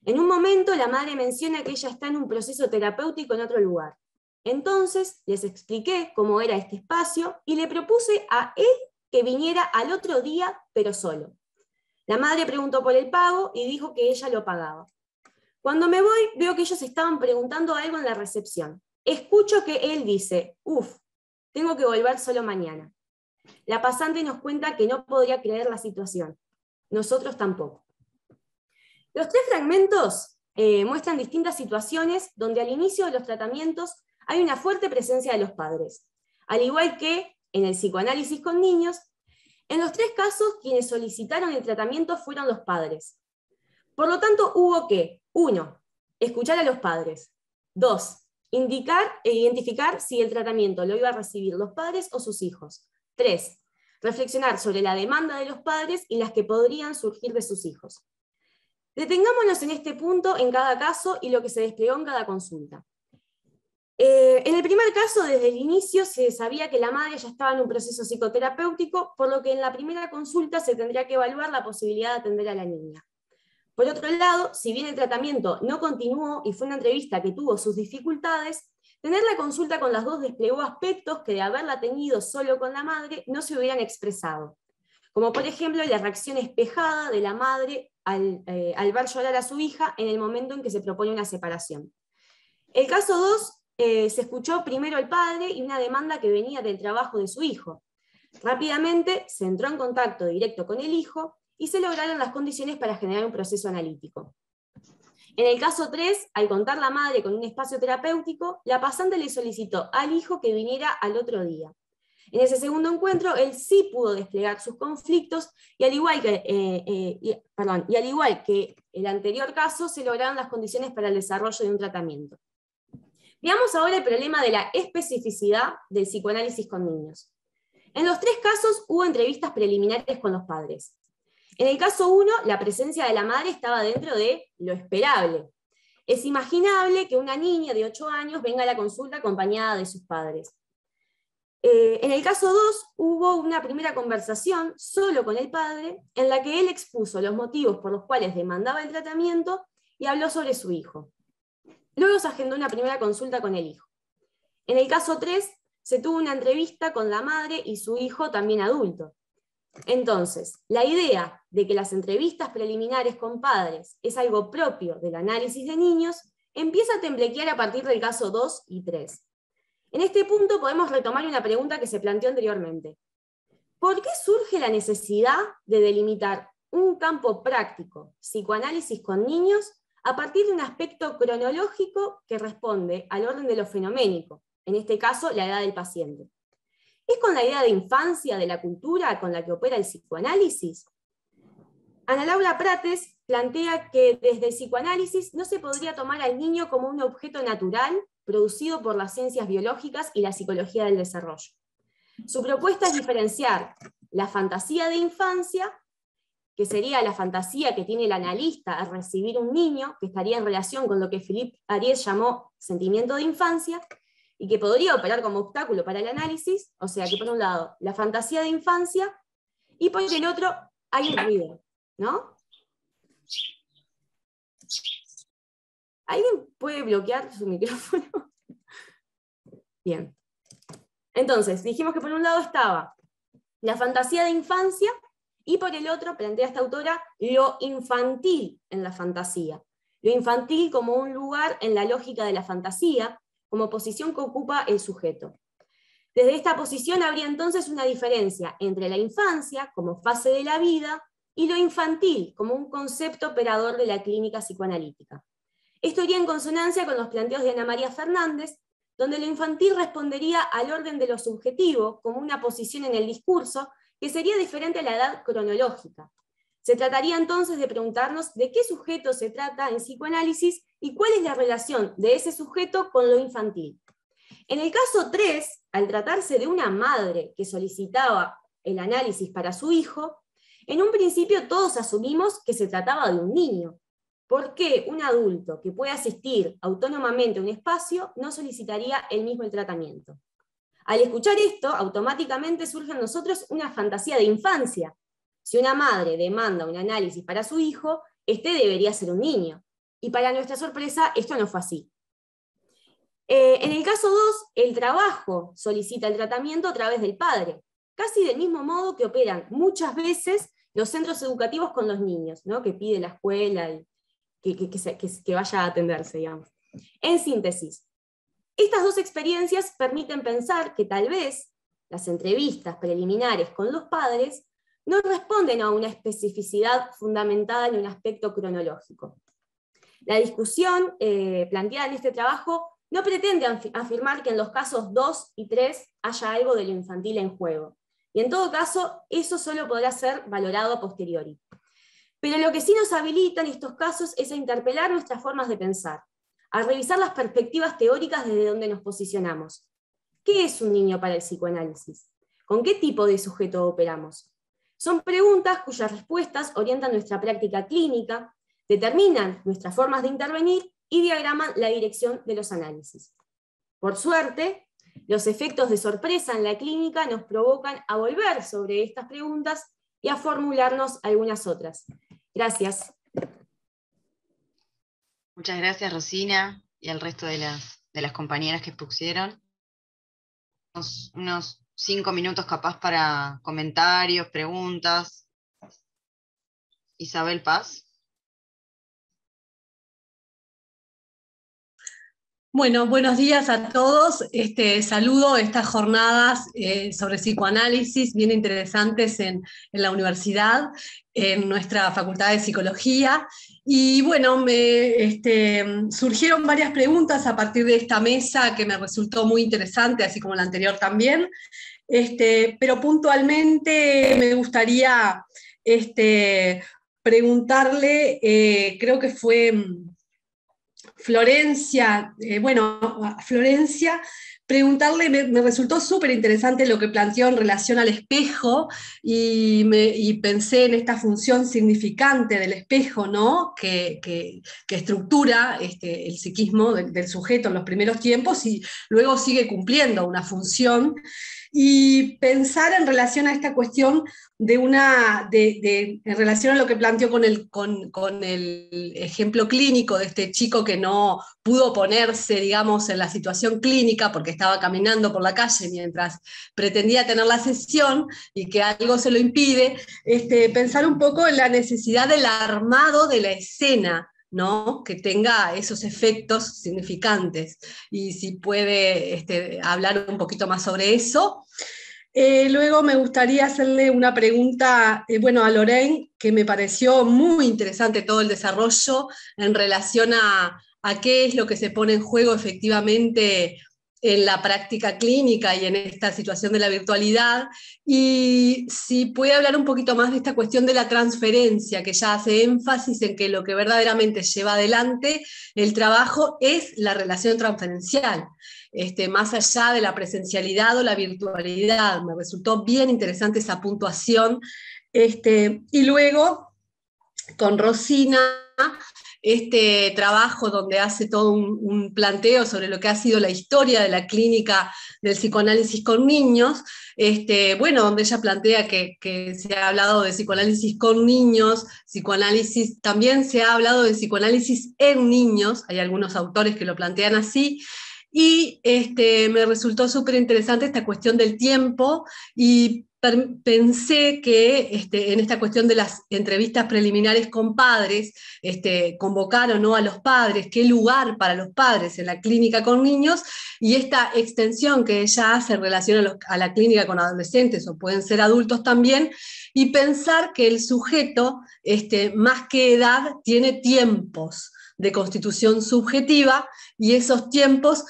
En un momento la madre menciona que ella está en un proceso terapéutico en otro lugar. Entonces les expliqué cómo era este espacio y le propuse a él que viniera al otro día, pero solo. La madre preguntó por el pago y dijo que ella lo pagaba. Cuando me voy, veo que ellos estaban preguntando algo en la recepción. Escucho que él dice, uff, tengo que volver solo mañana. La pasante nos cuenta que no podría creer la situación. Nosotros tampoco. Los tres fragmentos eh, muestran distintas situaciones donde al inicio de los tratamientos hay una fuerte presencia de los padres. Al igual que en el psicoanálisis con niños, en los tres casos quienes solicitaron el tratamiento fueron los padres. Por lo tanto, hubo que, uno, escuchar a los padres. Dos, indicar e identificar si el tratamiento lo iba a recibir los padres o sus hijos. Tres, reflexionar sobre la demanda de los padres y las que podrían surgir de sus hijos. Detengámonos en este punto en cada caso y lo que se desplegó en cada consulta. Eh, en el primer caso, desde el inicio se sabía que la madre ya estaba en un proceso psicoterapéutico, por lo que en la primera consulta se tendría que evaluar la posibilidad de atender a la niña. Por otro lado, si bien el tratamiento no continuó y fue una entrevista que tuvo sus dificultades, tener la consulta con las dos desplegó aspectos que de haberla tenido solo con la madre no se hubieran expresado, como por ejemplo la reacción espejada de la madre al, eh, al ver llorar a su hija en el momento en que se propone una separación. El caso 2 eh, se escuchó primero al padre y una demanda que venía del trabajo de su hijo. Rápidamente se entró en contacto directo con el hijo y se lograron las condiciones para generar un proceso analítico. En el caso 3, al contar la madre con un espacio terapéutico, la pasante le solicitó al hijo que viniera al otro día. En ese segundo encuentro, él sí pudo desplegar sus conflictos y al igual que, eh, eh, perdón, y al igual que el anterior caso, se lograron las condiciones para el desarrollo de un tratamiento. Veamos ahora el problema de la especificidad del psicoanálisis con niños. En los tres casos hubo entrevistas preliminares con los padres. En el caso 1, la presencia de la madre estaba dentro de lo esperable. Es imaginable que una niña de 8 años venga a la consulta acompañada de sus padres. Eh, en el caso 2, hubo una primera conversación solo con el padre, en la que él expuso los motivos por los cuales demandaba el tratamiento y habló sobre su hijo. Luego se agendó una primera consulta con el hijo. En el caso 3, se tuvo una entrevista con la madre y su hijo también adulto. Entonces, la idea de que las entrevistas preliminares con padres es algo propio del análisis de niños empieza a temblequear a partir del caso 2 y 3. En este punto podemos retomar una pregunta que se planteó anteriormente. ¿Por qué surge la necesidad de delimitar un campo práctico, psicoanálisis con niños, a partir de un aspecto cronológico que responde al orden de lo fenoménico, en este caso la edad del paciente. ¿Es con la idea de infancia de la cultura con la que opera el psicoanálisis? Ana Laura Prates plantea que desde el psicoanálisis no se podría tomar al niño como un objeto natural producido por las ciencias biológicas y la psicología del desarrollo. Su propuesta es diferenciar la fantasía de infancia que sería la fantasía que tiene el analista al recibir un niño, que estaría en relación con lo que Philippe Ariel llamó sentimiento de infancia, y que podría operar como obstáculo para el análisis, o sea que por un lado, la fantasía de infancia, y por el otro, hay un ruido, ¿no? ¿Alguien puede bloquear su micrófono? Bien. Entonces, dijimos que por un lado estaba la fantasía de infancia, y por el otro, plantea esta autora, lo infantil en la fantasía. Lo infantil como un lugar en la lógica de la fantasía, como posición que ocupa el sujeto. Desde esta posición habría entonces una diferencia entre la infancia como fase de la vida y lo infantil como un concepto operador de la clínica psicoanalítica. Esto iría en consonancia con los planteos de Ana María Fernández, donde lo infantil respondería al orden de lo subjetivo como una posición en el discurso que sería diferente a la edad cronológica. Se trataría entonces de preguntarnos de qué sujeto se trata en psicoanálisis y cuál es la relación de ese sujeto con lo infantil. En el caso 3, al tratarse de una madre que solicitaba el análisis para su hijo, en un principio todos asumimos que se trataba de un niño. ¿Por qué un adulto que puede asistir autónomamente a un espacio no solicitaría el mismo tratamiento? Al escuchar esto, automáticamente surge en nosotros una fantasía de infancia. Si una madre demanda un análisis para su hijo, este debería ser un niño. Y para nuestra sorpresa, esto no fue así. Eh, en el caso 2, el trabajo solicita el tratamiento a través del padre, casi del mismo modo que operan muchas veces los centros educativos con los niños, ¿no? que pide la escuela que, que vaya a atenderse, digamos. En síntesis, estas dos experiencias permiten pensar que tal vez las entrevistas preliminares con los padres, no responden a una especificidad fundamentada en un aspecto cronológico. La discusión eh, planteada en este trabajo no pretende afirmar que en los casos 2 y 3 haya algo de lo infantil en juego, y en todo caso, eso solo podrá ser valorado a posteriori. Pero lo que sí nos habilita en estos casos es a interpelar nuestras formas de pensar, a revisar las perspectivas teóricas desde donde nos posicionamos. ¿Qué es un niño para el psicoanálisis? ¿Con qué tipo de sujeto operamos? Son preguntas cuyas respuestas orientan nuestra práctica clínica, determinan nuestras formas de intervenir y diagraman la dirección de los análisis. Por suerte, los efectos de sorpresa en la clínica nos provocan a volver sobre estas preguntas y a formularnos algunas otras. Gracias. Muchas gracias, Rosina, y al resto de las, de las compañeras que pusieron. Unos, unos cinco minutos capaz para comentarios, preguntas. Isabel Paz. Bueno, buenos días a todos. Este, saludo estas jornadas eh, sobre psicoanálisis bien interesantes en, la universidad, en nuestra facultad de psicología. Y bueno, me este, surgieron varias preguntas a partir de esta mesa que me resultó muy interesante, así como la anterior también. Este, pero puntualmente me gustaría preguntarle, eh, creo que fue Florencia, eh, bueno, Florencia, preguntarle, me, resultó súper interesante lo que planteó en relación al espejo y, pensé en esta función significante del espejo, ¿no? Que, estructura este, el psiquismo del, del, sujeto en los primeros tiempos y luego sigue cumpliendo una función y pensar en relación a esta cuestión de una, de, en relación a lo que planteó con el, con, con, el ejemplo clínico de este chico que no pudo ponerse, digamos, en la situación clínica porque estaba caminando por la calle mientras pretendía tener la sesión y que algo se lo impide, este, pensar un poco en la necesidad del armado de la escena, ¿no? que tenga esos efectos significantes. Y si puede este, hablar un poquito más sobre eso. Eh, luego me gustaría hacerle una pregunta, eh, bueno, a Lorraine, que me pareció muy interesante todo el desarrollo en relación a, a qué es lo que se pone en juego efectivamente en la práctica clínica y en esta situación de la virtualidad. Y si puede hablar un poquito más de esta cuestión de la transferencia, que ya hace énfasis en que lo que verdaderamente lleva adelante el trabajo es la relación transferencial, este, más allá de la presencialidad o la virtualidad. Me resultó bien interesante esa puntuación. Este, y luego, con Rosina, este trabajo donde hace todo un, planteo sobre lo que ha sido la historia de la clínica del psicoanálisis con niños, este, bueno, donde ella plantea que, se ha hablado de psicoanálisis con niños, psicoanálisis, también se ha hablado de psicoanálisis en niños, hay algunos autores que lo plantean así, y este, me resultó súper interesante esta cuestión del tiempo y pensé que este, en esta cuestión de las entrevistas preliminares con padres, este, convocaron ¿no? a los padres, qué lugar para los padres en la clínica con niños, y esta extensión que ella hace en relación a, a la clínica con adolescentes o pueden ser adultos también, y pensar que el sujeto, este, más que edad, tiene tiempos de constitución subjetiva y esos tiempos,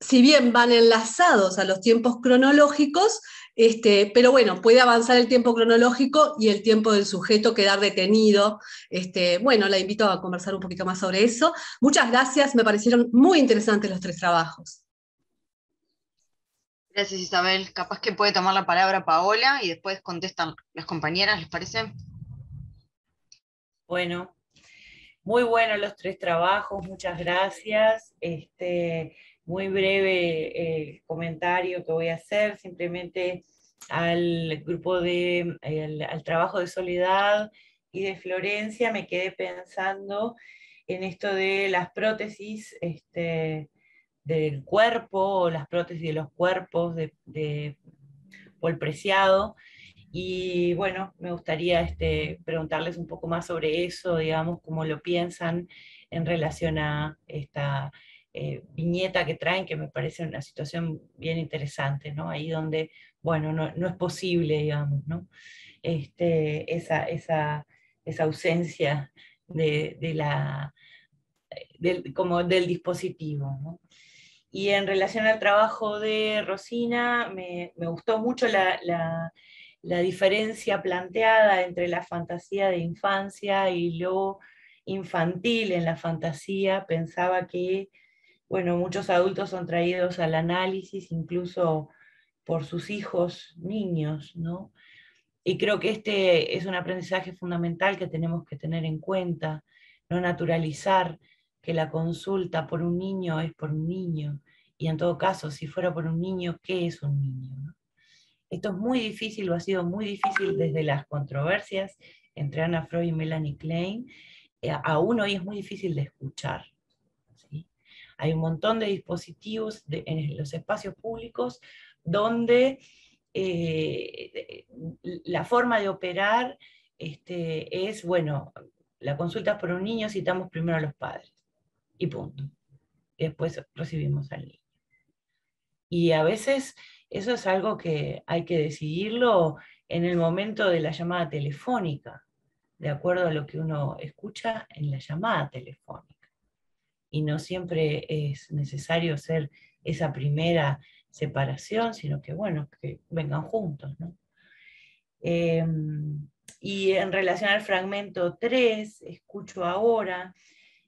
si bien van enlazados a los tiempos cronológicos, este, pero bueno, puede avanzar el tiempo cronológico y el tiempo del sujeto quedar detenido. Este, bueno, la invito a conversar un poquito más sobre eso. Muchas gracias, me parecieron muy interesantes los tres trabajos. Gracias Isabel. Capaz que puede tomar la palabra Paola y después contestan las compañeras, ¿les parece? Bueno, muy buenos los tres trabajos, muchas gracias. Este, muy breve eh, comentario que voy a hacer, simplemente al grupo de, al trabajo de Soledad y de Florencia, me quedé pensando en esto de las prótesis este, del cuerpo, o las prótesis de los cuerpos de, de Preciado, y bueno, me gustaría este, preguntarles un poco más sobre eso, digamos, cómo lo piensan en relación a esta eh, viñeta que traen, que me parece una situación bien interesante, ¿no? Ahí donde, bueno, no, es posible, digamos, ¿no? Este, esa, esa, esa ausencia de, la, del, como del dispositivo, ¿no? Y en relación al trabajo de Rosina, me, gustó mucho la, la, diferencia planteada entre la fantasía de infancia y lo infantil en la fantasía. Pensaba que bueno, muchos adultos son traídos al análisis incluso por sus hijos niños, ¿no? Y creo que este es un aprendizaje fundamental que tenemos que tener en cuenta, no naturalizar que la consulta por un niño es por un niño, y en todo caso, si fuera por un niño, ¿qué es un niño? Esto es muy difícil, lo ha sido muy difícil desde las controversias entre Anna Freud y Melanie Klein, eh, aún hoy es muy difícil de escuchar. Hay un montón de dispositivos en los espacios públicos donde eh, la forma de operar este, es, bueno, la consulta por un niño, citamos primero a los padres, y punto. Después recibimos al niño. Y a veces eso es algo que hay que decidirlo en el momento de la llamada telefónica, de acuerdo a lo que uno escucha en la llamada telefónica y no siempre es necesario hacer esa primera separación, sino que, bueno, que vengan juntos. Em, y en relación al fragmento 3, escucho ahora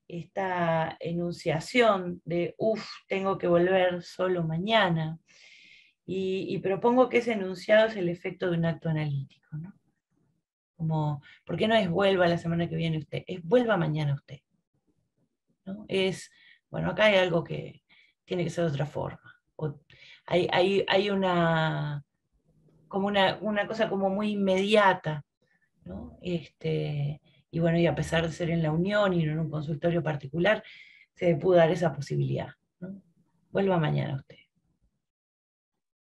esta enunciación de, uff, tengo que volver solo mañana, y, propongo que ese enunciado es el efecto de un acto analítico. ¿no? Como, ¿por qué no es vuelva la semana que viene usted? Es vuelva mañana usted. Es, bueno, acá hay algo que tiene que ser de otra forma. hay, una, como una, cosa como muy inmediata, Este, y bueno, y a pesar de ser en la unión y no en un consultorio particular, se pudo dar esa posibilidad. Vuelva mañana usted.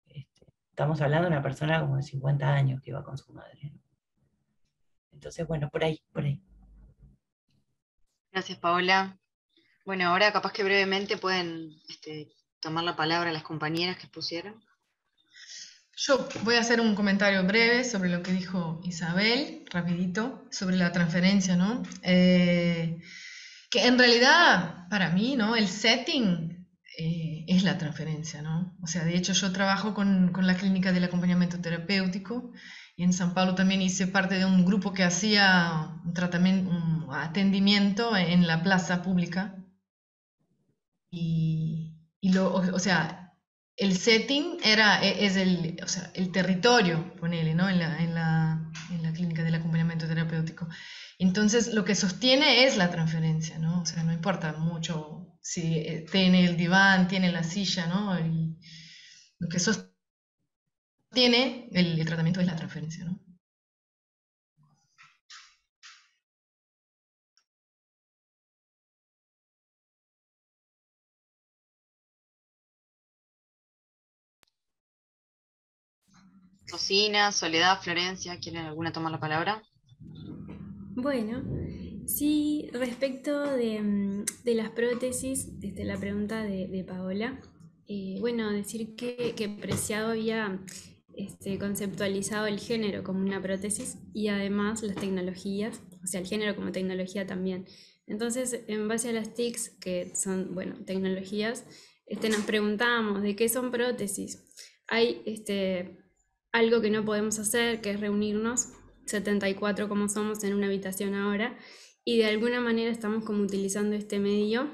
Este, estamos hablando de una persona como de 50 años que iba con su madre. Entonces, bueno, por ahí, por ahí. Gracias, Paola. Bueno, ahora capaz que brevemente pueden este, tomar la palabra las compañeras que pusieron. Yo voy a hacer un comentario breve sobre lo que dijo Isabel, rapidito, sobre la transferencia, ¿no? Eh, que en realidad, para mí, ¿no? El setting eh, es la transferencia, ¿no? O sea, de hecho yo trabajo con, con, la clínica del acompañamiento terapéutico y en San Pablo también hice parte de un grupo que hacía un tratamiento, un atendimiento en la plaza pública y, lo, o, sea, el setting era, e, es el, o sea, el territorio, ponele, ¿no? En la, en, la, en la clínica del acompañamiento terapéutico. Entonces, lo que sostiene es la transferencia, ¿no? O sea, no importa mucho si eh, tiene el diván, tiene la silla, ¿no? lo que sostiene el, el tratamiento es la transferencia, ¿no? Cocina, Soledad, Florencia, ¿quieren alguna tomar la palabra? Bueno, sí, respecto de, mm, las prótesis, desde la pregunta de, Paola, eh, bueno, decir que, que Preciado había este, conceptualizado el género como una prótesis y además las tecnologías, o sea, el género como tecnología también. Entonces, en base a las TICs, que son, bueno, tecnologías, este, nos preguntábamos de qué son prótesis. Hay este, algo que no podemos hacer, que es reunirnos, 74 como somos en una habitación ahora, y de alguna manera estamos como utilizando este medio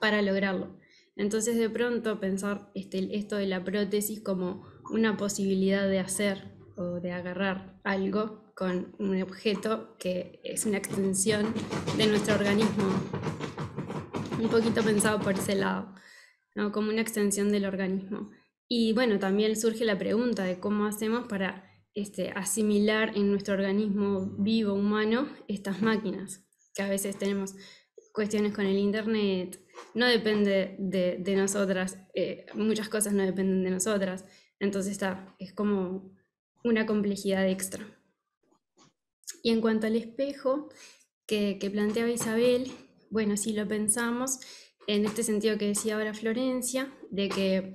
para lograrlo. Entonces de pronto pensar este, esto de la prótesis como una posibilidad de hacer o de agarrar algo con un objeto que es una extensión de nuestro organismo, un poquito pensado por ese lado, ¿no? como una extensión del organismo. Y bueno, también surge la pregunta de cómo hacemos para este, asimilar en nuestro organismo vivo humano estas máquinas, que a veces tenemos cuestiones con el Internet, no depende de, nosotras, eh, muchas cosas no dependen de nosotras, entonces está, es como una complejidad extra. Y en cuanto al espejo que, que planteaba Isabel, bueno, si lo pensamos, en este sentido que decía ahora Florencia, de que,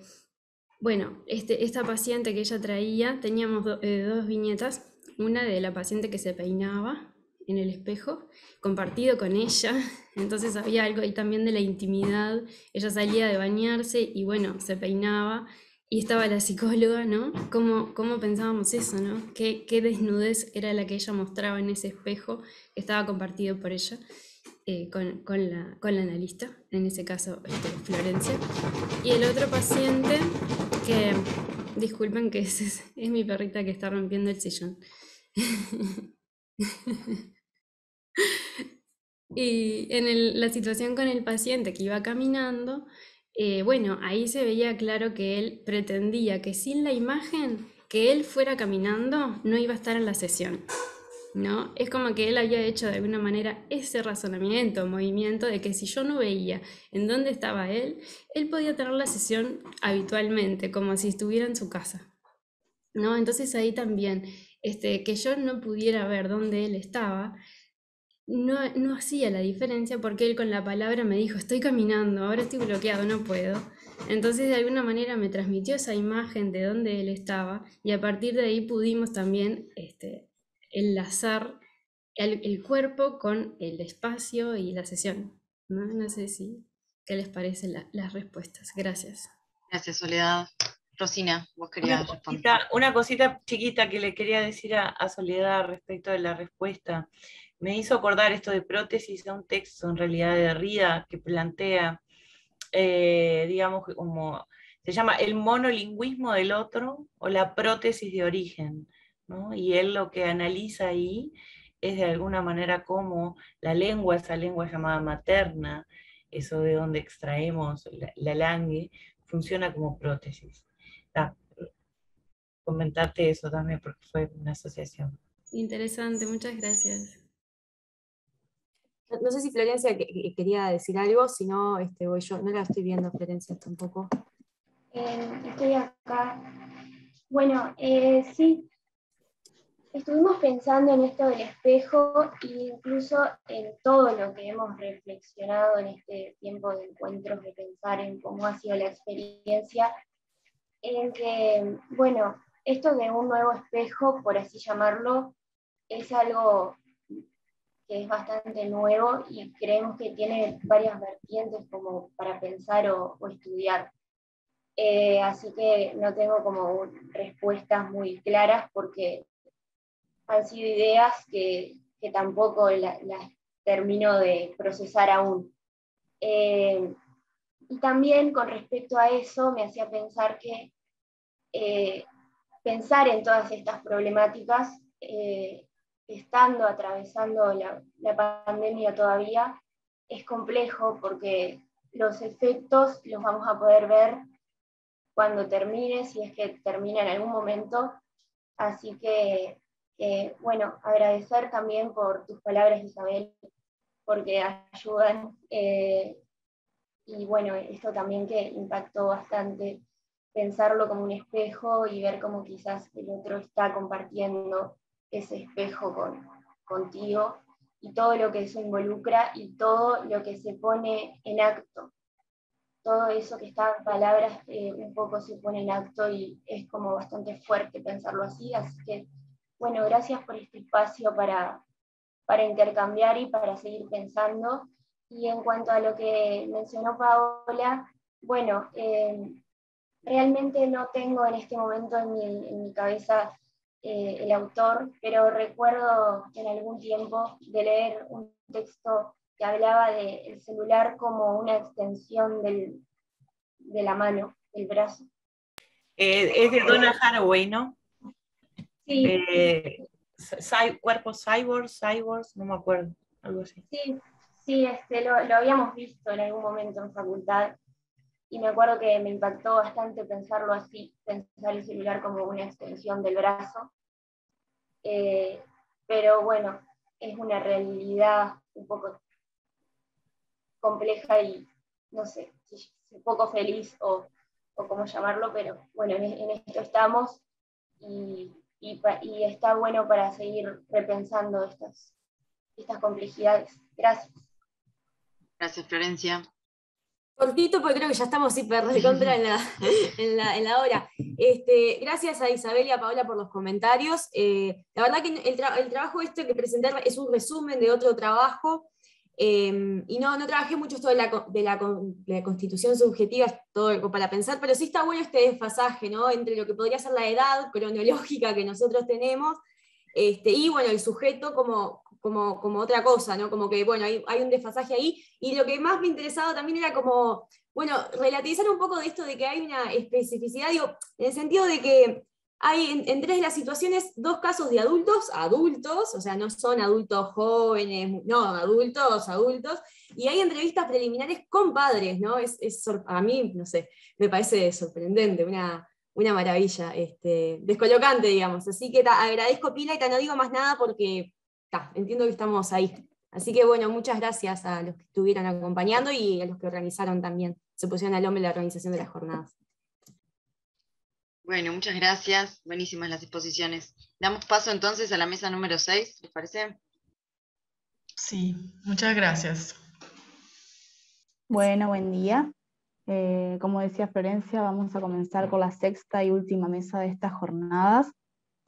bueno, este, esta paciente que ella traía, teníamos eh, dos viñetas, una de la paciente que se peinaba en el espejo, compartido con ella, entonces había algo ahí también de la intimidad, ella salía de bañarse y bueno, se peinaba y estaba la psicóloga, ¿no? ¿Cómo, cómo pensábamos eso, ¿no? ¿Qué, ¿Qué, desnudez era la que ella mostraba en ese espejo que estaba compartido por ella eh, con, con, la, con, la, analista, en ese caso este, Florencia? Y el otro paciente disculpen que es, mi perrita que está rompiendo el sillón. y en la situación con el paciente que iba caminando, eh, bueno, ahí se veía claro que él pretendía que sin la imagen que él fuera caminando no iba a estar en la sesión. ¿No? Es como que él había hecho de alguna manera ese razonamiento, movimiento de que si yo no veía en dónde estaba él, él podía tener la sesión habitualmente, como si estuviera en su casa. ¿No? Entonces ahí también, este, que yo no pudiera ver dónde él estaba, no, hacía la diferencia porque él con la palabra me dijo, estoy caminando, ahora estoy bloqueado, no puedo. Entonces de alguna manera me transmitió esa imagen de dónde él estaba y a partir de ahí pudimos también este, enlazar el, cuerpo con el espacio y la sesión. No, sé si, ¿qué les parecen las respuestas? Gracias. Gracias, Soledad. Rosina, vos querías una cosita, una cosita chiquita que le quería decir a, a Soledad respecto de la respuesta me hizo acordar esto de prótesis a un texto en realidad de Derrida que plantea, eh, digamos, como se llama el monolingüismo del otro o la prótesis de origen. Y él lo que analiza ahí es de alguna manera cómo la lengua, esa lengua llamada materna, eso de donde extraemos la, la funciona como prótesis. comentarte eso también porque fue una asociación. Interesante, muchas gracias. No sé si Florencia quería decir algo, si no, este, voy yo. No la estoy viendo, Florencia, tampoco. Eh, estoy acá. Bueno, eh, sí, estuvimos pensando en esto del espejo e incluso en todo lo que hemos reflexionado en este tiempo de encuentros, de pensar en cómo ha sido la experiencia, en que, bueno, esto de un nuevo espejo, por así llamarlo, es algo que es bastante nuevo y creemos que tiene varias vertientes como para pensar o, estudiar. Eh, así que no tengo como respuestas muy claras porque han sido ideas que, que tampoco las termino de procesar aún. Eh, y también con respecto a eso me hacía pensar que eh, pensar en todas estas problemáticas estando atravesando la, pandemia todavía, es complejo porque los efectos los vamos a poder ver cuando termine, si es que termina en algún momento. Así que, bueno, agradecer también por tus palabras, Isabel, porque ayudan. Eh, y bueno, esto también que impactó bastante, pensarlo como un espejo y ver cómo quizás el otro está compartiendo ese espejo con, contigo y todo lo que eso involucra y todo lo que se pone en acto. Todo eso que está en palabras eh, un poco se pone en acto y es como bastante fuerte pensarlo así. Así que, bueno, gracias por este espacio para, para intercambiar y para seguir pensando. Y en cuanto a lo que mencionó Paola, bueno, eh, realmente no tengo en este momento en mi, cabeza eh, el autor, pero recuerdo en algún tiempo de leer un texto que hablaba del celular como una extensión de la mano, del brazo. Eh, es de Donna Haraway, ¿no? Sí. Eh, cuerpos cyborgs, cyborgs, no me acuerdo, algo así. Sí, sí este, lo, lo habíamos visto en algún momento en facultad y me acuerdo que me impactó bastante pensarlo así, pensar el celular como una extensión del brazo. Eh, pero bueno, es una realidad un poco compleja y no sé, un poco feliz o, o cómo llamarlo, pero bueno, en, esto estamos y, y, y, está bueno para seguir repensando estas, estas complejidades. Gracias. Gracias, Florencia. cortito porque creo que ya estamos hiper contra en la, en la, en la hora. Este, gracias a Isabel y a Paola por los comentarios. Eh, la verdad que el, el, trabajo este que presenté es un resumen de otro trabajo. Eh, y no, no trabajé mucho esto de la, de la, constitución subjetiva, todo para pensar, pero sí está bueno este desfasaje ¿no? entre lo que podría ser la edad cronológica que nosotros tenemos este, y bueno, el sujeto como, como, como otra cosa, ¿no? Como que, bueno, hay, hay, un desfasaje ahí. Y lo que más me interesaba también era como, bueno, relativizar un poco de esto de que hay una especificidad, digo, en el sentido de que hay en, tres de las situaciones dos casos de adultos, adultos, o sea, no son adultos jóvenes, no, adultos, adultos, y hay entrevistas preliminares con padres, ¿no? Es, a mí, no sé, me parece sorprendente, una, una maravilla, este, descolocante, digamos. Así que agradezco pila y te no digo más nada porque entiendo que estamos ahí. Así que bueno, muchas gracias a los que estuvieron acompañando y a los que organizaron también, se pusieron al hombre la organización de las jornadas. Bueno, muchas gracias. Buenísimas las exposiciones. Damos paso entonces a la mesa número 6, ¿les parece? Sí, muchas gracias. Bueno, buen día. Eh, como decía Florencia, vamos a comenzar con la sexta y última mesa de estas jornadas.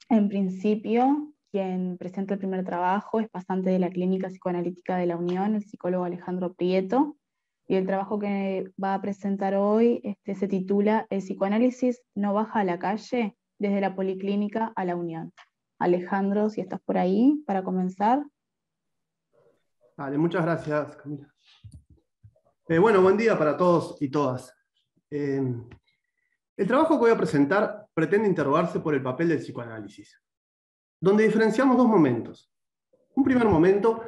En principio, quien presenta el primer trabajo es pasante de la Clínica Psicoanalítica de la Unión, el psicólogo Alejandro Prieto, y el trabajo que va a presentar hoy este, se titula El psicoanálisis no baja a la calle desde la Policlínica a la Unión. Alejandro, si estás por ahí para comenzar. Vale, muchas gracias, Camila. Eh, bueno, buen día para todos y todas. Eh, el trabajo que voy a presentar pretende interrogarse por el papel del psicoanálisis, donde diferenciamos dos momentos. Un primer momento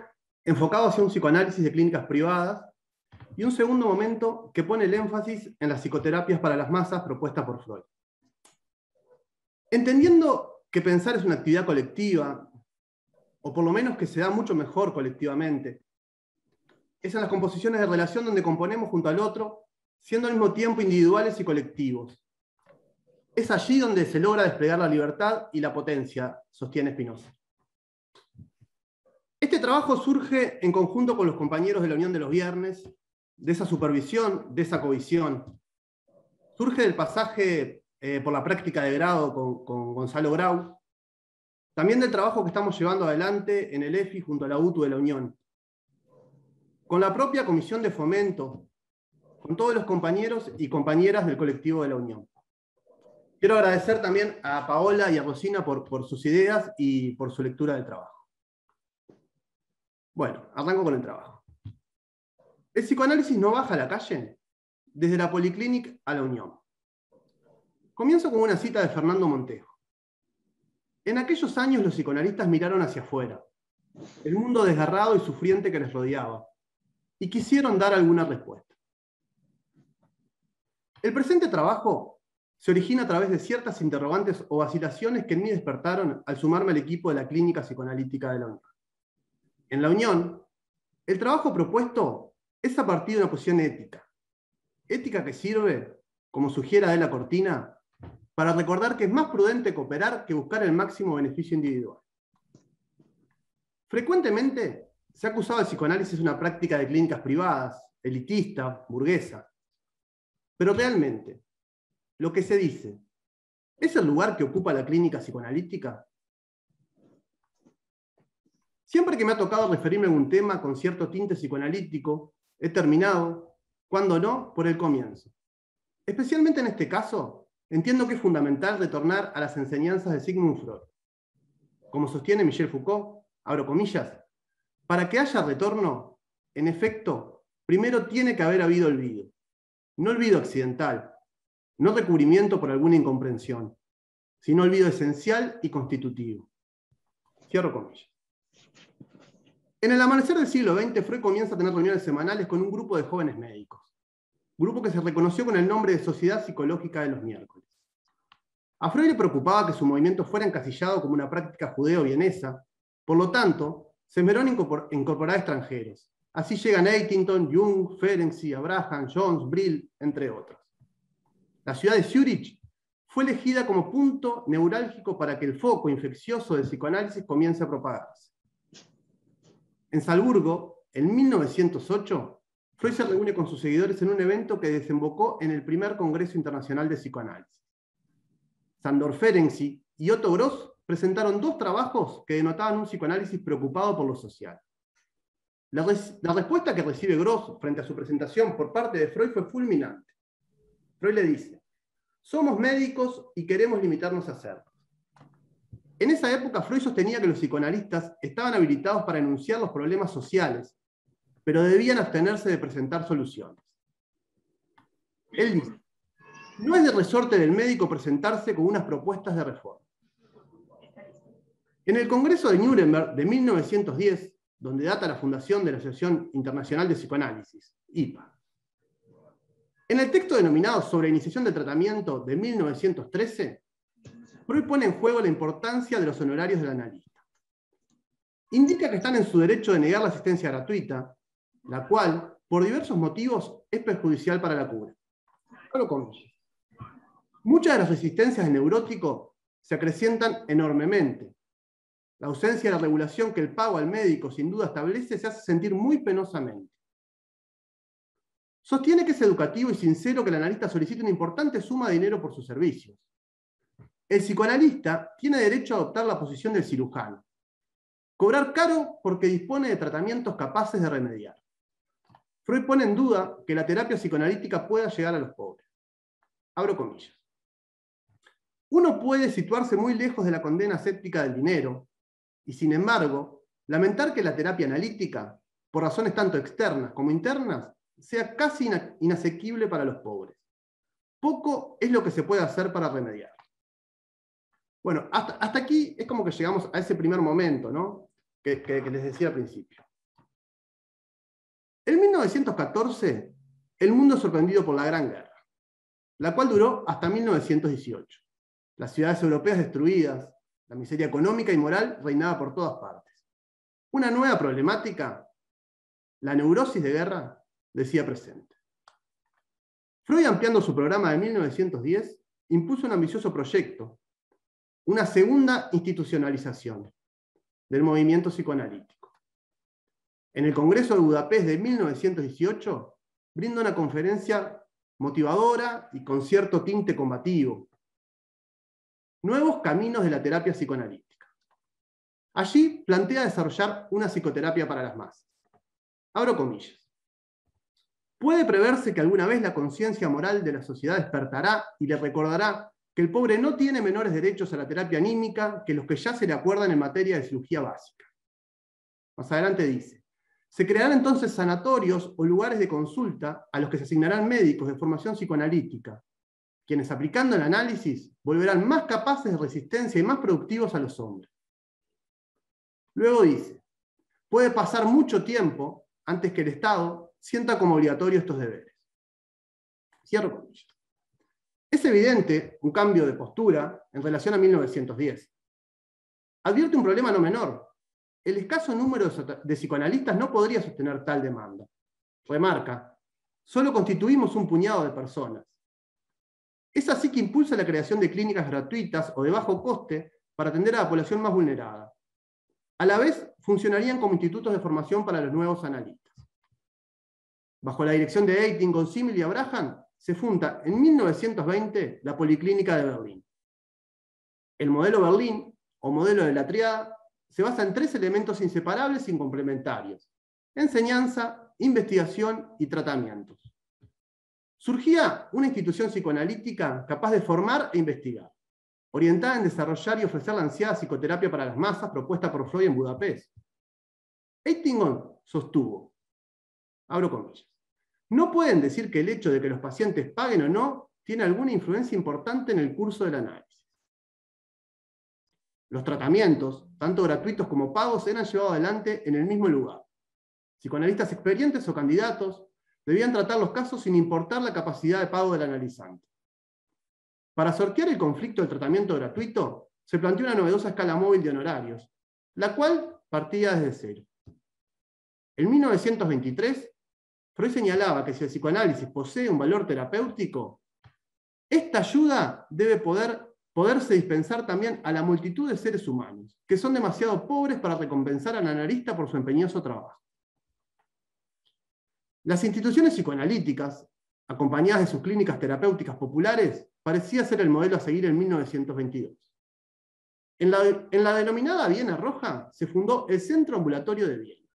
enfocado hacia un psicoanálisis de clínicas privadas y un segundo momento que pone el énfasis en las psicoterapias para las masas propuestas por Freud. Entendiendo que pensar es una actividad colectiva, o por lo menos que se da mucho mejor colectivamente, es en las composiciones de relación donde componemos junto al otro, siendo al mismo tiempo individuales y colectivos. Es allí donde se logra desplegar la libertad y la potencia, sostiene Spinoza. Este trabajo surge en conjunto con los compañeros de la Unión de los Viernes, de esa supervisión, de esa covisión. Surge del pasaje eh, por la práctica de grado con, Gonzalo Grau, también del trabajo que estamos llevando adelante en el EFI junto a la UTU de la Unión, con la propia Comisión de Fomento, con todos los compañeros y compañeras del colectivo de la Unión. Quiero agradecer también a Paola y a Rosina por, por sus ideas y por su lectura del trabajo. Bueno, arranco con el trabajo. El psicoanálisis no baja a la calle desde la Policlínica a la Unión. Comienzo con una cita de Fernando Montejo. En aquellos años los psicoanalistas miraron hacia afuera, el mundo desgarrado y sufriente que les rodeaba, y quisieron dar alguna respuesta. El presente trabajo se origina a través de ciertas interrogantes o vacilaciones que en mí despertaron al sumarme al equipo de la Clínica Psicoanalítica de la Unión. En la Unión, el trabajo propuesto es a partir de una posición ética. Ética que sirve, como sugiere de la Cortina, para recordar que es más prudente cooperar que buscar el máximo beneficio individual. Frecuentemente se ha acusado el psicoanálisis de una práctica de clínicas privadas, elitista, burguesa. Pero realmente, lo que se dice, ¿es el lugar que ocupa la clínica psicoanalítica? Siempre que me ha tocado referirme a un tema con cierto tinte psicoanalítico, he terminado, cuando no, por el comienzo. Especialmente en este caso, entiendo que es fundamental retornar a las enseñanzas de Sigmund Freud. Como sostiene Michel Foucault, abro comillas, para que haya retorno, en efecto, primero tiene que haber habido olvido. No olvido accidental, no recubrimiento por alguna incomprensión, sino olvido esencial y constitutivo. Cierro comillas. En el amanecer del siglo XX, Freud comienza a tener reuniones semanales con un grupo de jóvenes médicos, grupo que se reconoció con el nombre de Sociedad Psicológica de los Miércoles. A Freud le preocupaba que su movimiento fuera encasillado como una práctica judeo-vienesa, por lo tanto, se esmeró en incorporar extranjeros. Así llegan Eitington, Jung, Ferenczi, Abraham, Jones, Brill, entre otros. La ciudad de Zurich fue elegida como punto neurálgico para que el foco infeccioso del psicoanálisis comience a propagarse. En Salzburgo, en 1908, Freud se reúne con sus seguidores en un evento que desembocó en el primer Congreso Internacional de Psicoanálisis. Sandor Ferenczi y Otto Gross presentaron dos trabajos que denotaban un psicoanálisis preocupado por lo social. La, la, respuesta que recibe Gross frente a su presentación por parte de Freud fue fulminante. Freud le dice, somos médicos y queremos limitarnos a hacerlo. En esa época, Freud sostenía que los psicoanalistas estaban habilitados para enunciar los problemas sociales, pero debían abstenerse de presentar soluciones. Él dice, no es de resorte del médico presentarse con unas propuestas de reforma. En el Congreso de Nuremberg de 1910, donde data la fundación de la Asociación Internacional de Psicoanálisis, IPA, en el texto denominado Sobre iniciación del tratamiento de 1913, Freud pone en juego la importancia de los honorarios del analista. Indica que están en su derecho de negar la asistencia gratuita, la cual, por diversos motivos, es perjudicial para la cura. Muchas de las resistencias del neurótico se acrecientan enormemente. La ausencia de la regulación que el pago al médico sin duda establece se hace sentir muy penosamente. Sostiene que es educativo y sincero que el analista solicite una importante suma de dinero por sus servicios. El psicoanalista tiene derecho a adoptar la posición del cirujano. Cobrar caro porque dispone de tratamientos capaces de remediar. Freud pone en duda que la terapia psicoanalítica pueda llegar a los pobres. Abro comillas. Uno puede situarse muy lejos de la condena séptica del dinero y, sin embargo, lamentar que la terapia analítica, por razones tanto externas como internas, sea casi inasequible para los pobres. Poco es lo que se puede hacer para remediar. Bueno, hasta, aquí es como que llegamos a ese primer momento, ¿no? Que, les decía al principio. En 1914, el mundo sorprendido por la Gran Guerra, la cual duró hasta 1918. Las ciudades europeas destruidas, la miseria económica y moral reinaba por todas partes. Una nueva problemática, la neurosis de guerra, decía presente. Freud, ampliando su programa de 1910, impuso un ambicioso proyecto una segunda institucionalización del movimiento psicoanalítico. En el Congreso de Budapest de 1918, brinda una conferencia motivadora y con cierto tinte combativo. Nuevos caminos de la terapia psicoanalítica. Allí plantea desarrollar una psicoterapia para las masas. Abro comillas. Puede preverse que alguna vez la conciencia moral de la sociedad despertará y le recordará que el pobre no tiene menores derechos a la terapia anímica que los que ya se le acuerdan en materia de cirugía básica. Más adelante dice, se crearán entonces sanatorios o lugares de consulta a los que se asignarán médicos de formación psicoanalítica, quienes aplicando el análisis volverán más capaces de resistencia y más productivos a los hombres. Luego dice, puede pasar mucho tiempo antes que el Estado sienta como obligatorio estos deberes. Cierro comillas. Es evidente un cambio de postura en relación a 1910. Advierte un problema no menor. El escaso número de psicoanalistas no podría sostener tal demanda. Remarca, solo constituimos un puñado de personas. Es así que impulsa la creación de clínicas gratuitas o de bajo coste para atender a la población más vulnerada. A la vez, funcionarían como institutos de formación para los nuevos analistas. Bajo la dirección de Eiting, Gonzimil y Abraham, se funda en 1920 la Policlínica de Berlín. El modelo Berlín, o modelo de la triada, se basa en tres elementos inseparables y complementarios. Enseñanza, investigación y tratamientos. Surgía una institución psicoanalítica capaz de formar e investigar, orientada en desarrollar y ofrecer la ansiada psicoterapia para las masas propuesta por Freud en Budapest. Eitingon sostuvo, abro comillas, no pueden decir que el hecho de que los pacientes paguen o no tiene alguna influencia importante en el curso del análisis. Los tratamientos, tanto gratuitos como pagos, eran llevados adelante en el mismo lugar. Psicoanalistas experientes o candidatos debían tratar los casos sin importar la capacidad de pago del analizante. Para sortear el conflicto del tratamiento gratuito, se planteó una novedosa escala móvil de honorarios, la cual partía desde cero. En 1923, Freud señalaba que si el psicoanálisis posee un valor terapéutico, esta ayuda debe poder, poderse dispensar también a la multitud de seres humanos, que son demasiado pobres para recompensar al analista por su empeñoso trabajo. Las instituciones psicoanalíticas, acompañadas de sus clínicas terapéuticas populares, parecía ser el modelo a seguir en 1922. En la, en la denominada Viena Roja se fundó el Centro Ambulatorio de Viena.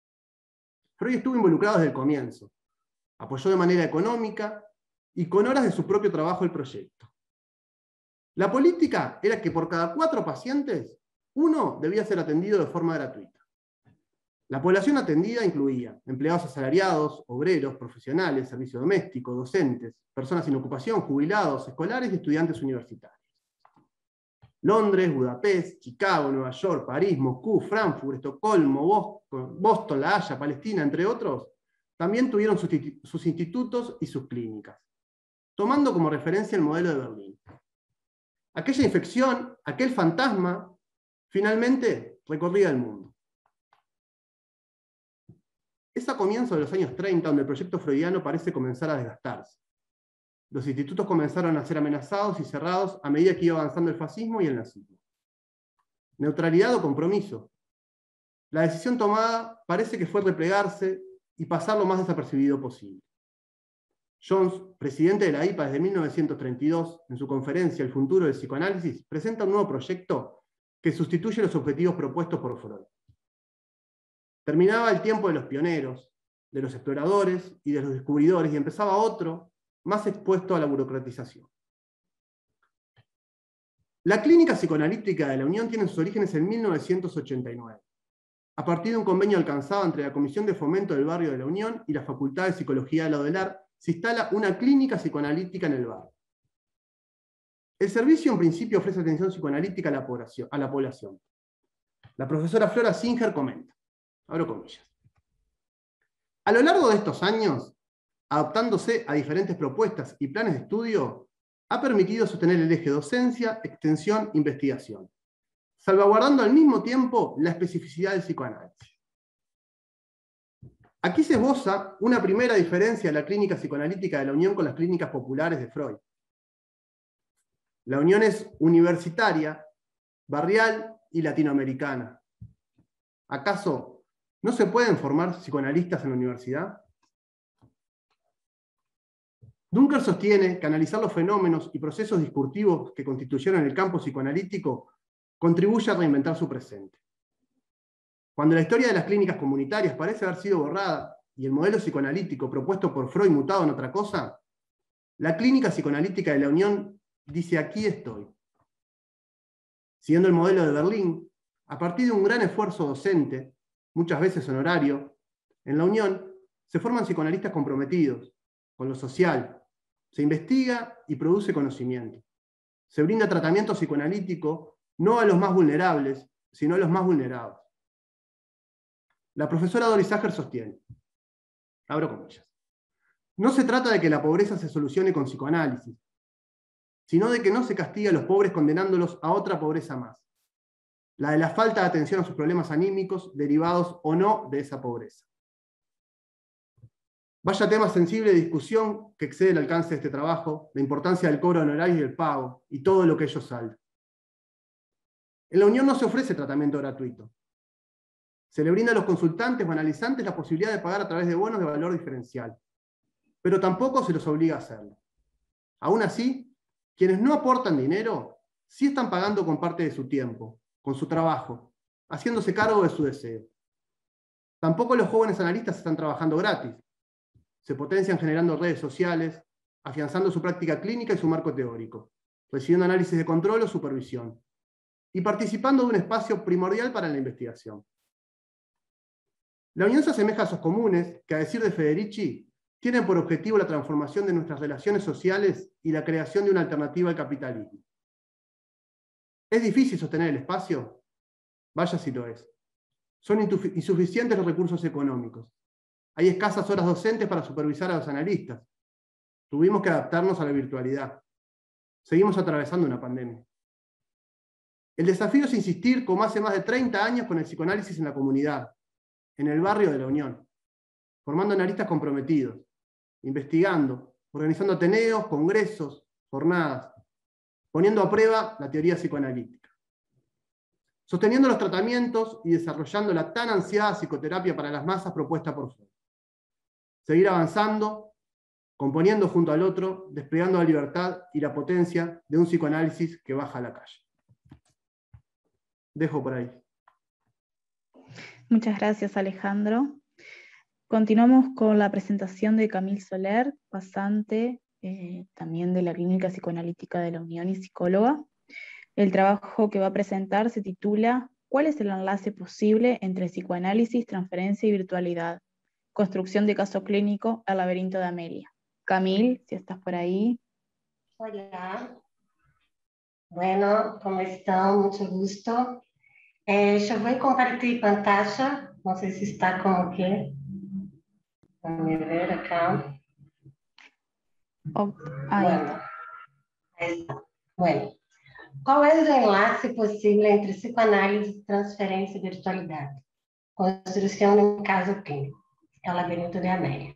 Freud estuvo involucrado desde el comienzo. Apoyó de manera económica y con horas de su propio trabajo el proyecto. La política era que por cada cuatro pacientes, uno debía ser atendido de forma gratuita. La población atendida incluía empleados asalariados, obreros, profesionales, servicio doméstico, docentes, personas sin ocupación, jubilados, escolares y estudiantes universitarios. Londres, Budapest, Chicago, Nueva York, París, Moscú, Frankfurt, Estocolmo, Boston, La Haya, Palestina, entre otros, también tuvieron sus institutos y sus clínicas, tomando como referencia el modelo de Berlín. Aquella infección, aquel fantasma, finalmente recorría el mundo. Es a comienzos de los años 30 donde el proyecto freudiano parece comenzar a desgastarse. Los institutos comenzaron a ser amenazados y cerrados a medida que iba avanzando el fascismo y el nazismo. Neutralidad o compromiso. La decisión tomada parece que fue replegarse y pasar lo más desapercibido posible. Jones, presidente de la IPA desde 1932, en su conferencia El futuro del psicoanálisis, presenta un nuevo proyecto que sustituye los objetivos propuestos por Freud. Terminaba el tiempo de los pioneros, de los exploradores y de los descubridores y empezaba otro más expuesto a la burocratización. La clínica psicoanalítica de la Unión tiene sus orígenes en 1989, a partir de un convenio alcanzado entre la Comisión de Fomento del Barrio de la Unión y la Facultad de Psicología de la ODELAR, se instala una clínica psicoanalítica en el barrio. El servicio en principio ofrece atención psicoanalítica a la población. A la, población. la profesora Flora Singer comenta, abro comillas. A lo largo de estos años, adaptándose a diferentes propuestas y planes de estudio, ha permitido sostener el eje docencia, extensión, investigación, salvaguardando al mismo tiempo la especificidad del psicoanálisis. Aquí se esboza una primera diferencia de la clínica psicoanalítica de la Unión con las clínicas populares de Freud. La Unión es universitaria, barrial y latinoamericana. ¿Acaso no se pueden formar psicoanalistas en la universidad? Dunker sostiene que analizar los fenómenos y procesos discursivos que constituyeron el campo psicoanalítico contribuye a reinventar su presente. Cuando la historia de las clínicas comunitarias parece haber sido borrada y el modelo psicoanalítico propuesto por Freud mutado en otra cosa, la clínica psicoanalítica de la Unión dice aquí estoy. Siguiendo el modelo de Berlín, a partir de un gran esfuerzo docente, muchas veces honorario, en la Unión se forman psicoanalistas comprometidos con lo social, se investiga y produce conocimiento. Se brinda tratamiento psicoanalítico no a los más vulnerables, sino a los más vulnerados. La profesora Doris Sager sostiene, abro comillas, no se trata de que la pobreza se solucione con psicoanálisis, sino de que no se castigue a los pobres condenándolos a otra pobreza más, la de la falta de atención a sus problemas anímicos derivados o no de esa pobreza. Vaya tema sensible de discusión que excede el alcance de este trabajo, la importancia del cobro honorario y el pago, y todo lo que ello salda. En la Unión no se ofrece tratamiento gratuito. Se le brinda a los consultantes o analizantes la posibilidad de pagar a través de bonos de valor diferencial, pero tampoco se los obliga a hacerlo. Aún así, quienes no aportan dinero sí están pagando con parte de su tiempo, con su trabajo, haciéndose cargo de su deseo. Tampoco los jóvenes analistas están trabajando gratis, se potencian generando redes sociales, afianzando su práctica clínica y su marco teórico, recibiendo análisis de control o supervisión, y participando de un espacio primordial para la investigación. La unión se asemeja a esos comunes que, a decir de Federici, tienen por objetivo la transformación de nuestras relaciones sociales y la creación de una alternativa al capitalismo. ¿Es difícil sostener el espacio? Vaya si lo es. Son insuficientes los recursos económicos. Hay escasas horas docentes para supervisar a los analistas. Tuvimos que adaptarnos a la virtualidad. Seguimos atravesando una pandemia. El desafío es insistir, como hace más de 30 años, con el psicoanálisis en la comunidad, en el barrio de la Unión, formando analistas comprometidos, investigando, organizando ateneos, congresos, jornadas, poniendo a prueba la teoría psicoanalítica, sosteniendo los tratamientos y desarrollando la tan ansiada psicoterapia para las masas propuesta por Freud seguir avanzando, componiendo junto al otro, desplegando la libertad y la potencia de un psicoanálisis que baja a la calle. Dejo por ahí. Muchas gracias, Alejandro. Continuamos con la presentación de Camille Soler, pasante eh, también de la Clínica Psicoanalítica de la Unión y psicóloga. El trabajo que va a presentar se titula ¿Cuál es el enlace posible entre psicoanálisis, transferencia y virtualidad? Construcción de caso clínico, El laberinto de Amelia. Camille, si estás por ahí. Hola. Bueno, ¿cómo están? Mucho gusto. Eh, yo voy a compartir pantalla. No sé si está como que. Déjame ver acá. Oh, bueno, ahí está. Bueno, qual é o enlace possível entre psicoanálise, transferência e virtualidade? Construção de um caso clínico. É o labirinto de Amélia.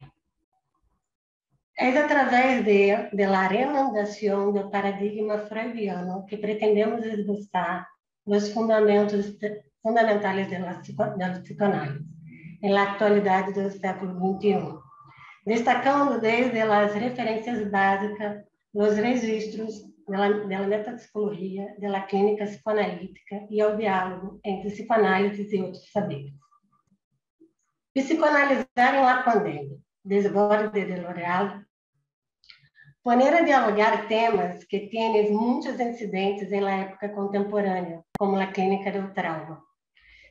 É através de, de la relandação do paradigma freudiano que pretendemos esboçar os fundamentos fundamentais da psicoanálise, na atualidade do século XXI destacando desde as referências básicas nos registros da metapsicologia, da clínica psicoanalítica e ao diálogo entre psicoanálise e outros saberes. Psicoanalizar em la pandemia, desborde de L'Oréal, poner a dialogar temas que têm muitos incidentes em la época contemporânea, como a clínica do trauma,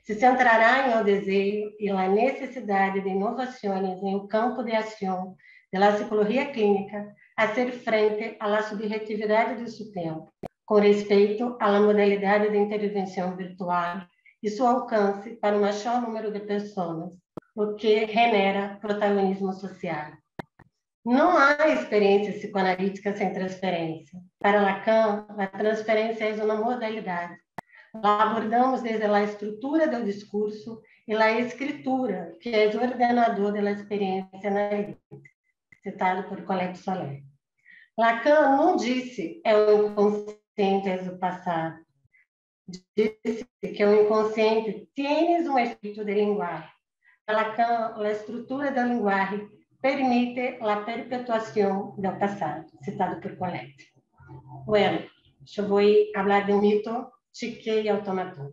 se centrará em o desejo e a necessidade de inovações em um campo de ação da psicologia clínica a ser frente à subjetividade do seu tempo, com respeito à modalidade de intervenção virtual e seu alcance para o maior número de pessoas, o que genera protagonismo social. Não há experiência psicoanalítica sem transferência. Para Lacan, a transferência é uma modalidade Lá abordamos desde a estrutura do discurso e a escritura, que é o ordenador da experiência analítica, citado por Colette Soler. Lacan não disse é o inconsciente do passado, disse que o inconsciente tem um efeito de linguagem. Lacan, a estrutura da linguagem permite a perpetuação do passado, citado por Colette. Bueno, eu vou falar de um mito Chiquei e Automaton.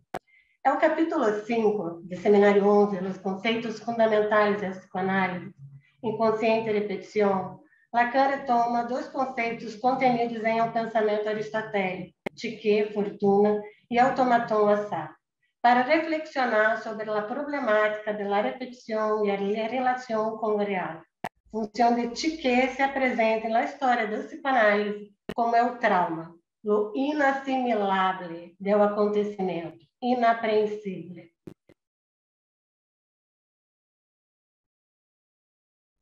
É o capítulo 5 do Seminário 11, nos conceitos fundamentais da psicoanálise, inconsciente e repetição, Lacan retoma dois conceitos contenidos em um pensamento aristotélico, Chique, fortuna, e automaton, azar, para reflexionar sobre a problemática da repetição e a relação com o real. Função de Chique se apresenta na história da psicoanálise como é o trauma, lo inassimilável do acontecimento, inapreensível.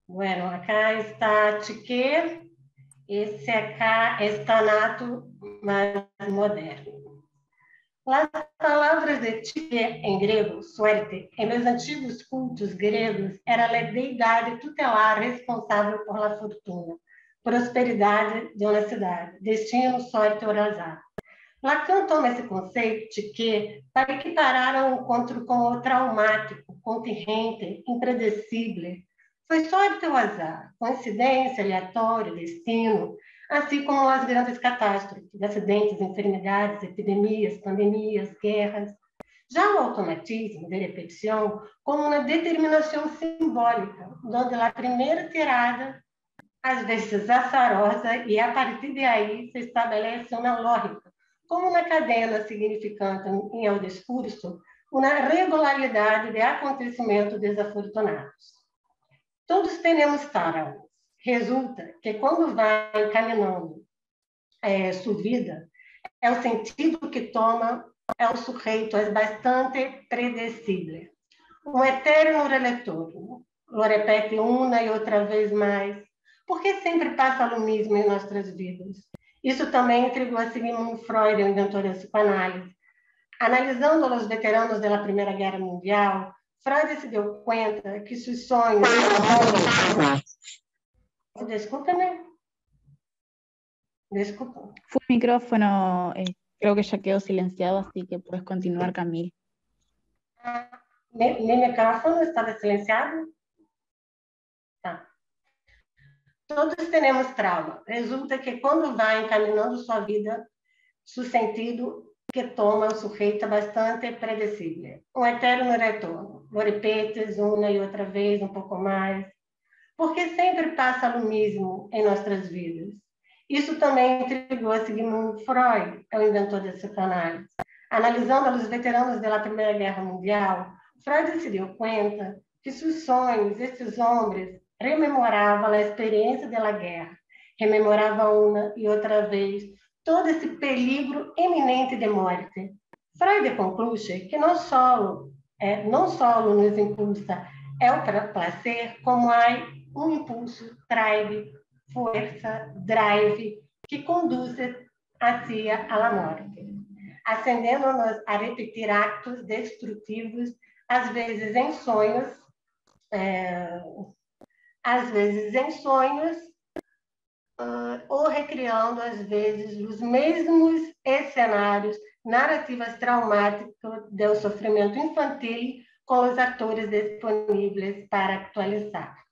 Bueno, acá está Chique, esse acá está nato mais moderno. As palavras de Chique em grego, suerte, em meus antigos cultos gregos, era a deidade tutelar responsável por la fortuna prosperidade de uma cidade, destino, sorte ou azar. Lacan toma esse conceito de que, para equiparar um encontro com o traumático, contingente, impredecível, foi sorte ou azar, coincidência, aleatório, destino, assim como as grandes catástrofes, acidentes, enfermidades, epidemias, pandemias, guerras. Já o automatismo de repetição como uma determinação simbólica, onde a primeira tirada às vezes azarosa, e a partir de aí se estabelece uma lógica, como uma cadena significante em o discurso, uma regularidade de acontecimentos desafortunados. Todos temos táramos. Resulta que quando vai encaminhando é, sua vida, é o sentido que toma, é o sujeito, é bastante predecible. Um eterno releitor, lo repete uma e outra vez mais, por que sempre passa alunismo em nossas vidas? Isso também intrigou a Sigmund Freud, o inventor da psicoanálise. Analisando os veteranos da Primeira Guerra Mundial, Freud se deu conta que seus sonhos... Desculpa-me. Desculpa. Fue micrófono, eh, creo que ya quedó silenciado, así que puedes continuar, Camille. mi, mi micrófono estava silenciado? Tá. Todos temos trauma. Resulta que quando vai encaminhando sua vida, seu sentido que toma o sujeito é bastante predecível. Um eterno retorno. Lo repetes uma e outra vez, um pouco mais. Porque sempre passa o mesmo em nossas vidas. Isso também intrigou a Sigmund Freud, é o inventor da psicanálise. Analisando os veteranos da Primeira Guerra Mundial, Freud se deu conta que seus sonhos, esses homens, rememoravam a experiência da guerra, rememoravam uma e outra vez todo esse perigo iminente de morte. Freud conclui que não só é, não só nos impulsa é o prazer, como há um impulso, drive, força, drive, que conduz hacia a morte, acendendo-nos a repetir atos destrutivos, às vezes em sonhos, é, às vezes em sonhos, uh, ou recriando, às vezes, os mesmos cenários, narrativas traumáticas do sofrimento infantil com os atores disponíveis para actualizar.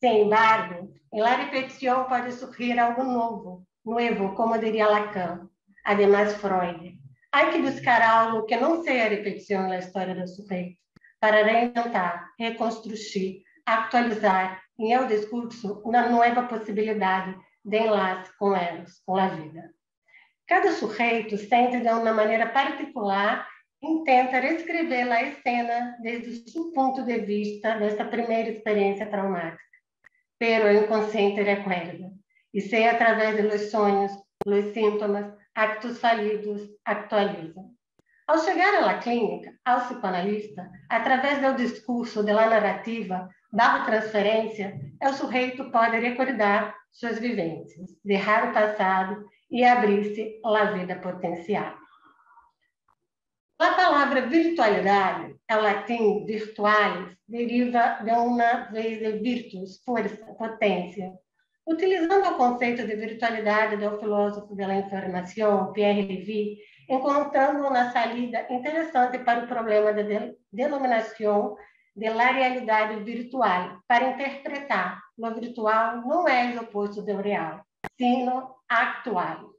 Sin embargo, em la repetição pode surgir algo novo, novo, como diria Lacan, además Freud. Há que buscar algo que não seja repetição na história do sujeito, para reinventar, reconstruir, atualizar em el discurso uma nova possibilidade de enlace com elas, com a vida. Cada sujeito sente de uma maneira particular intenta reescrever a cena desde seu ponto de vista dessa primeira experiência traumática pero inconsciente recuerda. E se através dos sonhos, dos sintomas, actos falidos actualizam. Ao chegar à clínica, ao psicoanalista, através do discurso, da narrativa, da transferência, o sujeito pode recordar suas vivências, derrar o passado e abrir-se à vida potencial. A palavra virtualidade, é latim virtualis, deriva de uma vez de virtus, força, potência. Utilizando o conceito de virtualidade do filósofo da informação, Pierre Levy, encontrando uma saída interessante para o problema da denominação de la realidade virtual, para interpretar o virtual não é o oposto do real, sino actual.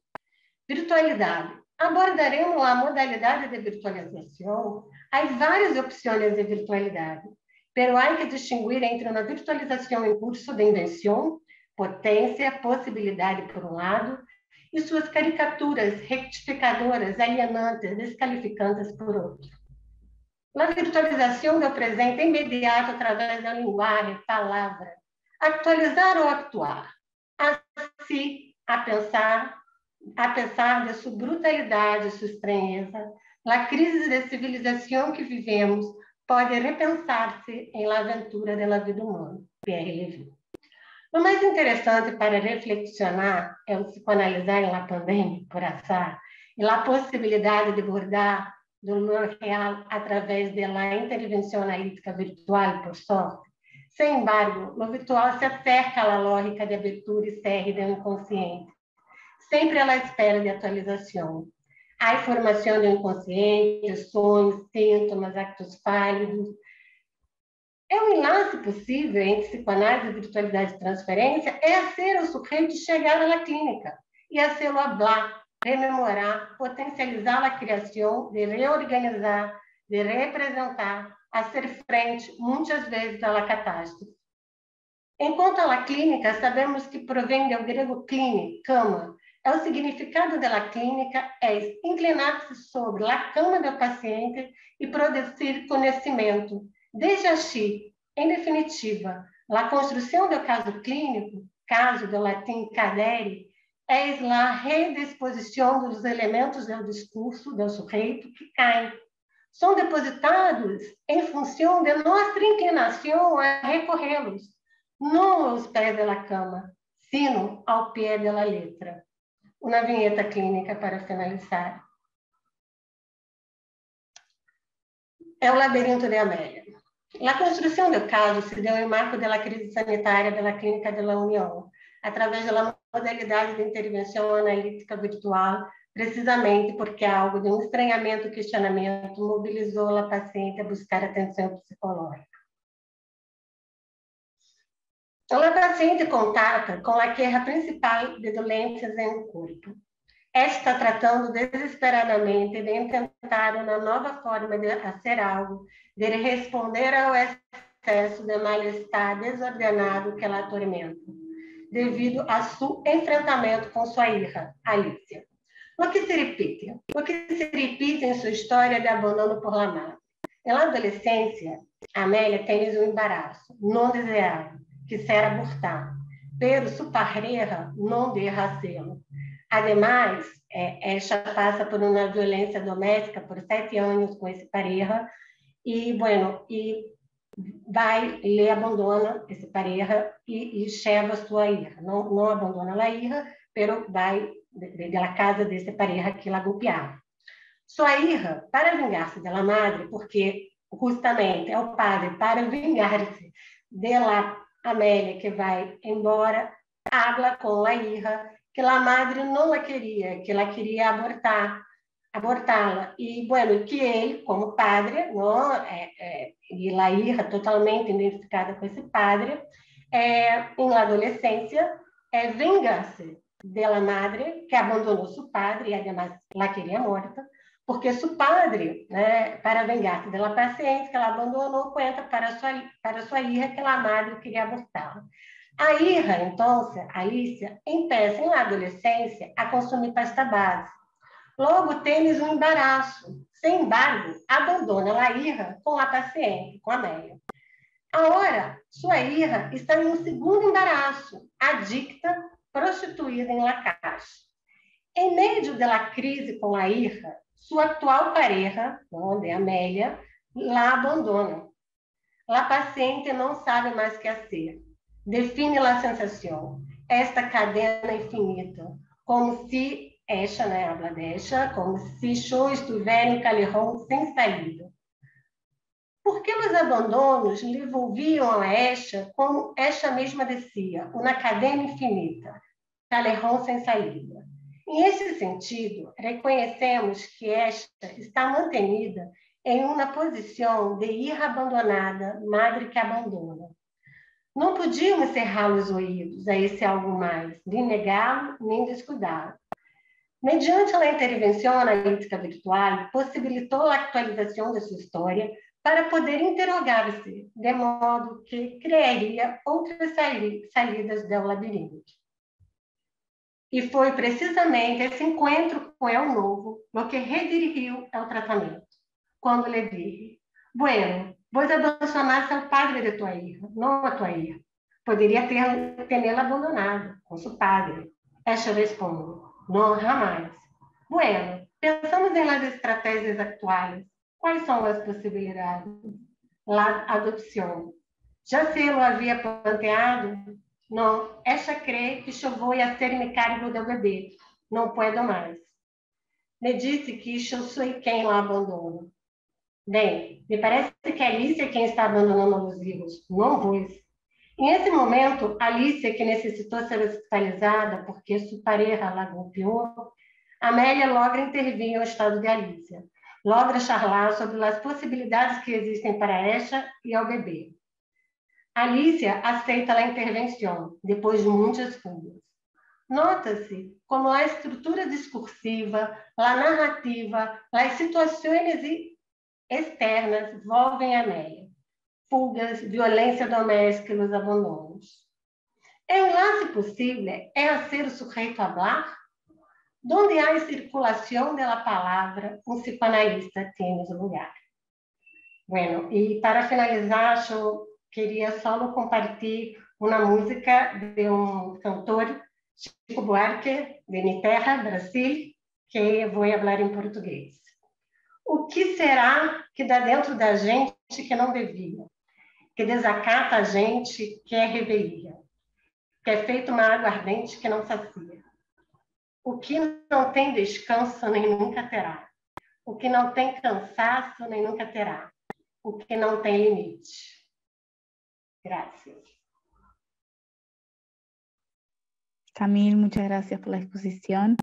Virtualidade abordaremos a modalidade de virtualização. Há várias opções de virtualidade, pero há que distinguir entre uma virtualização em curso de invenção, potência, possibilidade por um lado, e suas caricaturas rectificadoras, alienantes, descalificantes por outro. A virtualização do presente imediato através da linguagem, palavra, actualizar ou actuar, assim, a pensar, apesar de sua brutalidade, sua estranheza, a crise de civilização que vivemos pode repensar-se em la aventura da vida humana. Pierre Levy. O mais interessante para reflexionar é o psicoanalizar em la pandemia, por azar, e a possibilidade de abordar do humor real através da intervenção analítica virtual, por sorte. Sem embargo, o virtual se acerca à lógica de abertura e serre do inconsciente, sempre à espera de atualização. A informação do inconsciente, sonhos, sintomas, actos fálidos. É um enlace possível entre psicoanálise, virtualidade e transferência, é ser o sujeito chegar à clínica e a ser o hablar, rememorar, potencializar a criação, de reorganizar, de representar, a ser frente, muitas vezes, à catástrofe. Enquanto a clínica, sabemos que provém do grego cline, cama, é o significado da clínica é inclinar-se sobre a cama do paciente e produzir conhecimento. Desde assim, em definitiva, a construção do caso clínico, caso do latim cadere, é a redisposição dos elementos do discurso do sujeito que caem. São depositados em função de nossa inclinação a recorrê-los, não aos pés da cama, sino ao pé da letra uma vinheta clínica para finalizar. É o labirinto de Amélia. A construção do caso se deu em marco da crise sanitária da Clínica da União, através da modalidade de intervenção analítica virtual, precisamente porque algo de um estranhamento e questionamento mobilizou a paciente a buscar atenção psicológica. A paciente contata com a queixa principal de doenças em corpo. Está tratando desesperadamente de tentar uma nova forma de fazer algo, de responder ao excesso de mal-estar desordenado que ela atormenta, devido a seu enfrentamento com sua irmã, Alicia. O que se repite? O que se repite em sua história de abandono por la Na adolescência, Amélia tem um embaraço não desejado, que será abortar, pero su pareja não deja hacerlo. Ademais, é, ela passa por uma violência doméstica por sete anos com esse pareja e, bueno, e vai, lhe abandona esse pareja e, e cheva sua hija. Não, não abandona a hija, pero vai da casa desse pareja que la golpeava. Sua hija, para vingar-se da madre, porque justamente é o padre para vingar-se dela Amélia, que vai embora, habla com a hija, que a madre não a queria, que ela queria abortar, abortá-la. E, bueno, que ele, como padre, não, é, é, e a hija totalmente identificada com esse padre, é, em adolescência, é, vinga-se dela madre, que abandonou seu padre, e además la queria morta, porque seu padre, né, para vingar-se dela paciente que ela abandonou, conta para sua, para sua hija que a madre queria abortá-la. A hija, então, Alicia, empieza na adolescência a consumir pasta base. Logo, tens um embaraço. Sem embargo, abandona a hija com a paciente, com a Amélia. Agora, sua hija está em um segundo embaraço, adicta prostituída em La Caixa. Em meio da crise com a hija, sua atual pareja, onde é Amélia, la abandona. La paciente não sabe mais que fazer. Define a sensação, esta cadena infinita, como se, esta, né, habla deixa, como se eu estivesse em calejão sem saída. Porque os abandonos lhe envolviam a esta como esta mesma descia, uma cadena infinita, calejão sem saída. Em esse sentido, reconhecemos que esta está mantenida em uma posição de ir abandonada, madre que abandona. Não podíamos cerrar os ouvidos a esse algo mais, nem negá-lo, nem descuidá-lo. Mediante a intervenção analítica virtual, possibilitou a atualização de sua história para poder interrogar-se, de modo que criaria outras saídas do labirinto. E foi precisamente esse encontro com o novo o que redirigiu o tratamento. Quando lhe disse, bueno, vos abandonaste ao padre de tua hija, não a tua hija. Poderia tê-la abandonado com seu padre. Esta responde, não, jamais. Bueno, pensamos em las estratégias atuais. Quais são as possibilidades? La adopção. Já se lo havia planteado? Não, esta crê que eu vou a cargo do bebê. Não posso mais. Me disse que eu sou quem o abandono. Bem, me parece que Alice é quem está abandonando os vivos, não vos. Em esse momento, Alice, que necessitou ser hospitalizada porque sua pareja la golpeou, Amélia logra intervir no estado de Alicia. Logra charlar sobre as possibilidades que existem para esta e ao bebê. Alicia aceita a intervenção, depois de muitas fugas. Nota-se como a estrutura discursiva, a narrativa, as situações externas envolvem a Amélia. Fugas, violência doméstica e os abandonos. É um lance possível é ser o sujeito a falar? Donde há circulação da palavra, um psicanalista tem lugar. Bueno, e para finalizar, acho queria só compartilhar uma música de um cantor, Chico Buarque, de minha terra, Brasil, que vou falar em português. O que será que dá dentro da gente que não devia? Que desacata a gente que é revelia? Que é feito uma água ardente que não sacia? O que não tem descanso nem nunca terá? O que não tem cansaço nem nunca terá? O que não tem limite? Gracias. Camil, muchas gracias por la exposición.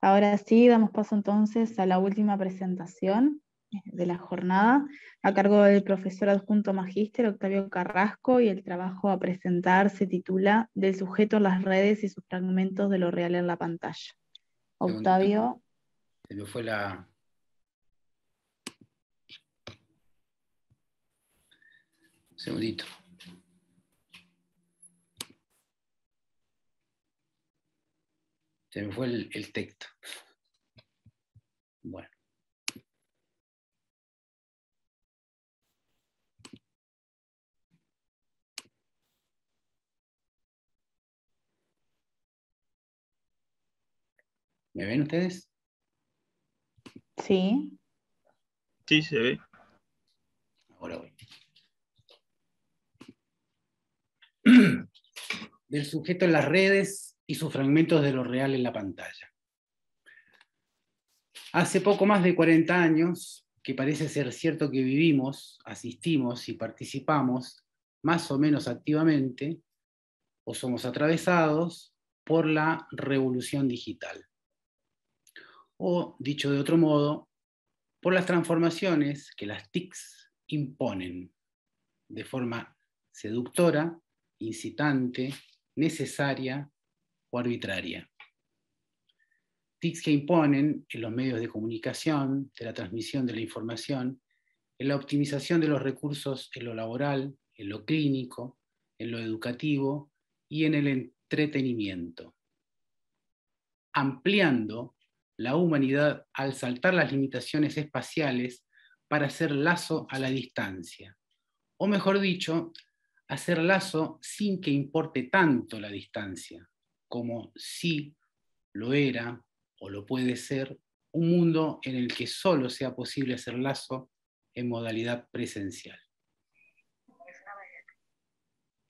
Ahora sí, damos paso entonces a la última presentación de la jornada, a cargo del profesor adjunto magíster Octavio Carrasco, y el trabajo a presentar se titula Del sujeto en las redes y sus fragmentos de lo real en la pantalla. Octavio. Se me fue la. Un segundito. Se me fue el, el texto. Bueno. ¿Me ven ustedes? Sí. Sí, se ve. Ahora voy. Del sujeto en las redes y sus fragmentos de lo real en la pantalla. Hace poco más de 40 años que parece ser cierto que vivimos, asistimos y participamos más o menos activamente o somos atravesados por la revolución digital o, dicho de otro modo, por las transformaciones que las TICs imponen de forma seductora, incitante, necesaria o arbitraria. TICs que imponen en los medios de comunicación, de la transmisión de la información, en la optimización de los recursos en lo laboral, en lo clínico, en lo educativo y en el entretenimiento, ampliando la humanidad al saltar las limitaciones espaciales para hacer lazo a la distancia. O mejor dicho, hacer lazo sin que importe tanto la distancia, como si lo era o lo puede ser un mundo en el que solo sea posible hacer lazo en modalidad presencial.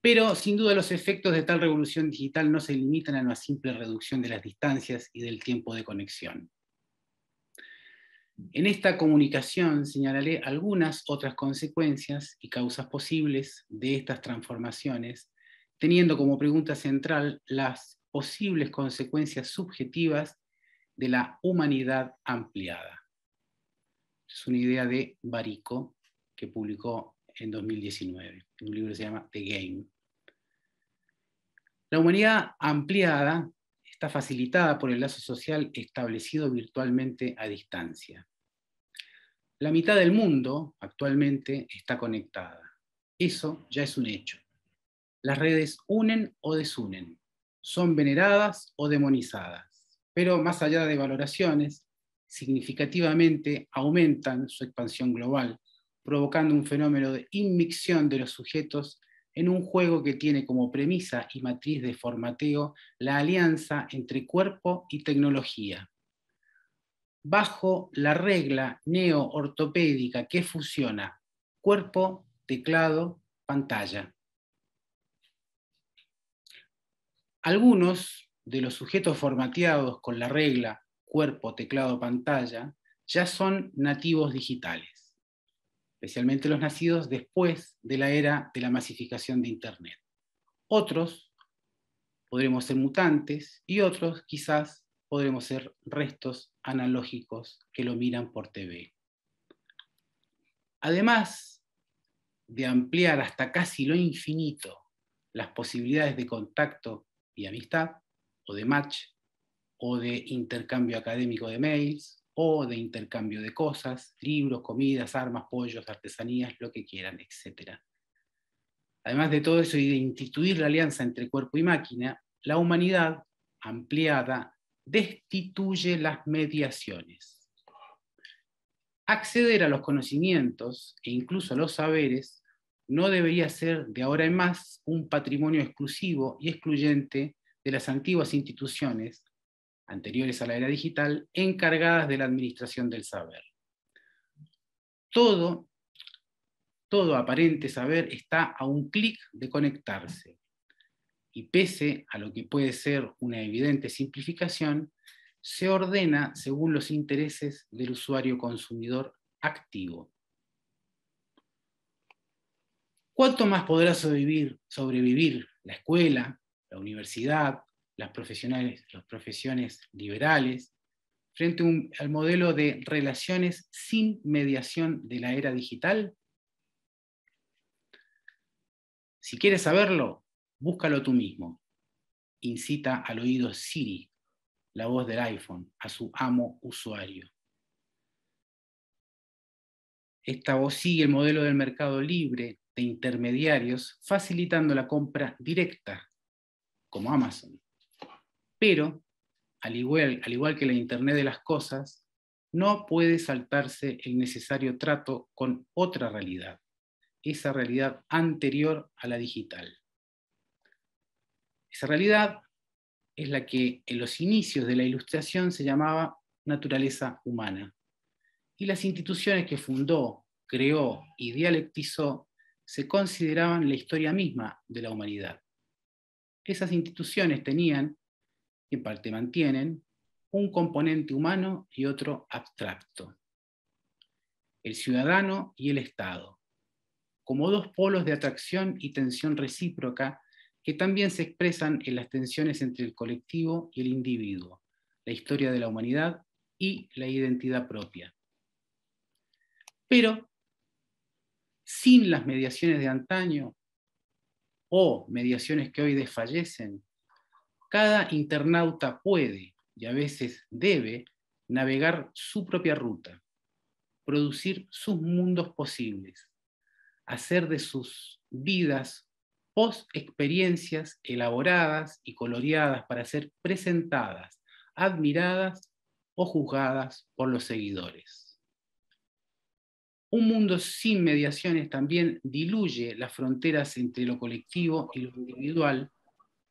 Pero sin duda los efectos de tal revolución digital no se limitan a una simple reducción de las distancias y del tiempo de conexión. En esta comunicación señalaré algunas otras consecuencias y causas posibles de estas transformaciones, teniendo como pregunta central las posibles consecuencias subjetivas de la humanidad ampliada. Es una idea de Barico que publicó en 2019, en un libro que se llama The Game. La humanidad ampliada está facilitada por el lazo social establecido virtualmente a distancia. La mitad del mundo actualmente está conectada. Eso ya es un hecho. Las redes unen o desunen, son veneradas o demonizadas, pero más allá de valoraciones, significativamente aumentan su expansión global, provocando un fenómeno de inmicción de los sujetos en un juego que tiene como premisa y matriz de formateo la alianza entre cuerpo y tecnología. Bajo la regla neo-ortopédica que fusiona cuerpo, teclado, pantalla. Algunos de los sujetos formateados con la regla cuerpo, teclado, pantalla ya son nativos digitales especialmente los nacidos después de la era de la masificación de Internet. Otros podremos ser mutantes y otros quizás podremos ser restos analógicos que lo miran por TV. Además de ampliar hasta casi lo infinito las posibilidades de contacto y amistad, o de match, o de intercambio académico de mails, o de intercambio de cosas, libros, comidas, armas, pollos, artesanías, lo que quieran, etc. Además de todo eso y de instituir la alianza entre cuerpo y máquina, la humanidad ampliada destituye las mediaciones. Acceder a los conocimientos e incluso a los saberes no debería ser de ahora en más un patrimonio exclusivo y excluyente de las antiguas instituciones anteriores a la era digital, encargadas de la administración del saber. Todo, todo aparente saber está a un clic de conectarse. Y pese a lo que puede ser una evidente simplificación, se ordena según los intereses del usuario consumidor activo. ¿Cuánto más podrá sobrevivir, la escuela, la universidad, las, profesionales, las profesiones liberales, frente al modelo de relaciones sin mediación de la era digital? Si quieres saberlo, búscalo tú mismo. Incita al oído Siri, la voz del iPhone, a su amo usuario. Esta voz sigue el modelo del mercado libre de intermediarios, facilitando la compra directa, como Amazon. Pero, al igual, al igual que la Internet de las Cosas, no puede saltarse el necesario trato con otra realidad, esa realidad anterior a la digital. Esa realidad es la que en los inicios de la Ilustración se llamaba naturaleza humana. Y las instituciones que fundó, creó y dialectizó se consideraban la historia misma de la humanidad. Esas instituciones tenían, en parte mantienen, un componente humano y otro abstracto. El ciudadano y el Estado, como dos polos de atracción y tensión recíproca que también se expresan en las tensiones entre el colectivo y el individuo, la historia de la humanidad y la identidad propia. Pero, sin las mediaciones de antaño o mediaciones que hoy desfallecen, cada internauta puede y a veces debe navegar su propia ruta, producir sus mundos posibles, hacer de sus vidas post-experiencias elaboradas y coloreadas para ser presentadas, admiradas o juzgadas por los seguidores. Un mundo sin mediaciones también diluye las fronteras entre lo colectivo y lo individual,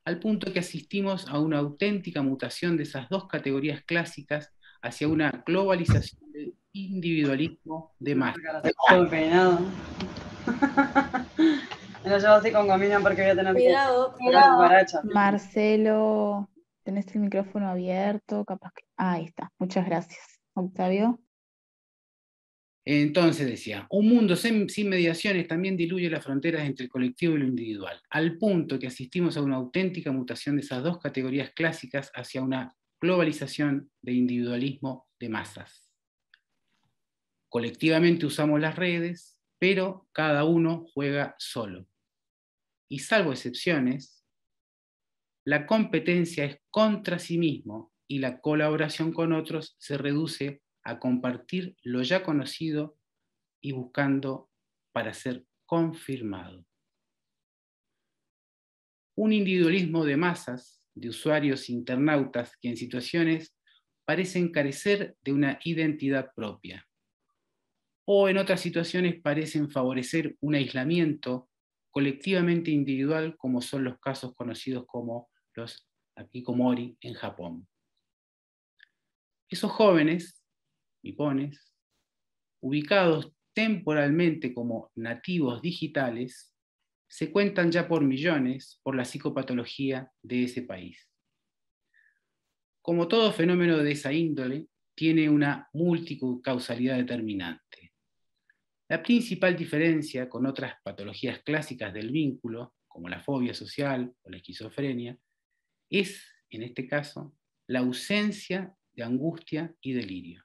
al punto que asistimos a una auténtica mutación de esas dos categorías clásicas hacia una globalización del individualismo de masa. Me lo llevo así con gomina porque voy a tener cuidado, cuidado. Marcelo, tenés el micrófono abierto, capaz que. Ah, ahí está. Muchas gracias. Octavio. Entonces decía, un mundo sin, mediaciones también diluye las fronteras entre el colectivo y lo individual, al punto que asistimos a una auténtica mutación de esas dos categorías clásicas hacia una globalización de individualismo de masas. Colectivamente usamos las redes, pero cada uno juega solo y salvo excepciones, la competencia es contra sí mismo y la colaboración con otros se reduce a compartir lo ya conocido y buscando para ser confirmado. Un individualismo de masas, de usuarios internautas que en situaciones parecen carecer de una identidad propia, o en otras situaciones parecen favorecer un aislamiento colectivamente individual, como son los casos conocidos como los Akikomori en Japón. Esos jóvenes, nipones, ubicados temporalmente como nativos digitales, se cuentan ya por millones por la psicopatología de ese país. Como todo fenómeno de esa índole, tiene una multicausalidad determinante. La principal diferencia con otras patologías clásicas del vínculo, como la fobia social o la esquizofrenia, es, en este caso, la ausencia de angustia y delirio.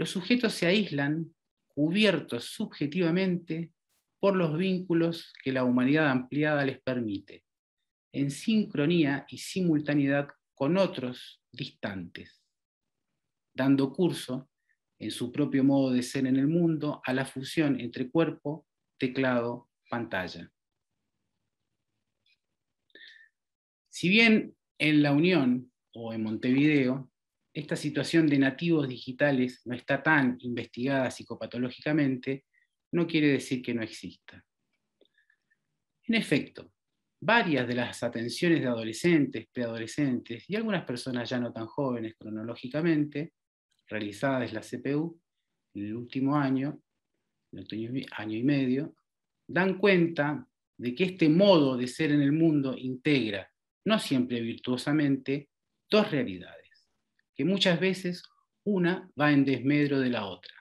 Los sujetos se aíslan, cubiertos subjetivamente por los vínculos que la humanidad ampliada les permite, en sincronía y simultaneidad con otros distantes, dando curso en su propio modo de ser en el mundo a la fusión entre cuerpo, teclado, pantalla. Si bien en La Unión o en Montevideo, esta situación de nativos digitales no está tan investigada psicopatológicamente, no quiere decir que no exista. En efecto, varias de las atenciones de adolescentes, preadolescentes y algunas personas ya no tan jóvenes cronológicamente realizada desde la CPU en el último año, el año y medio, dan cuenta de que este modo de ser en el mundo integra, no siempre virtuosamente, dos realidades, que muchas veces una va en desmedro de la otra.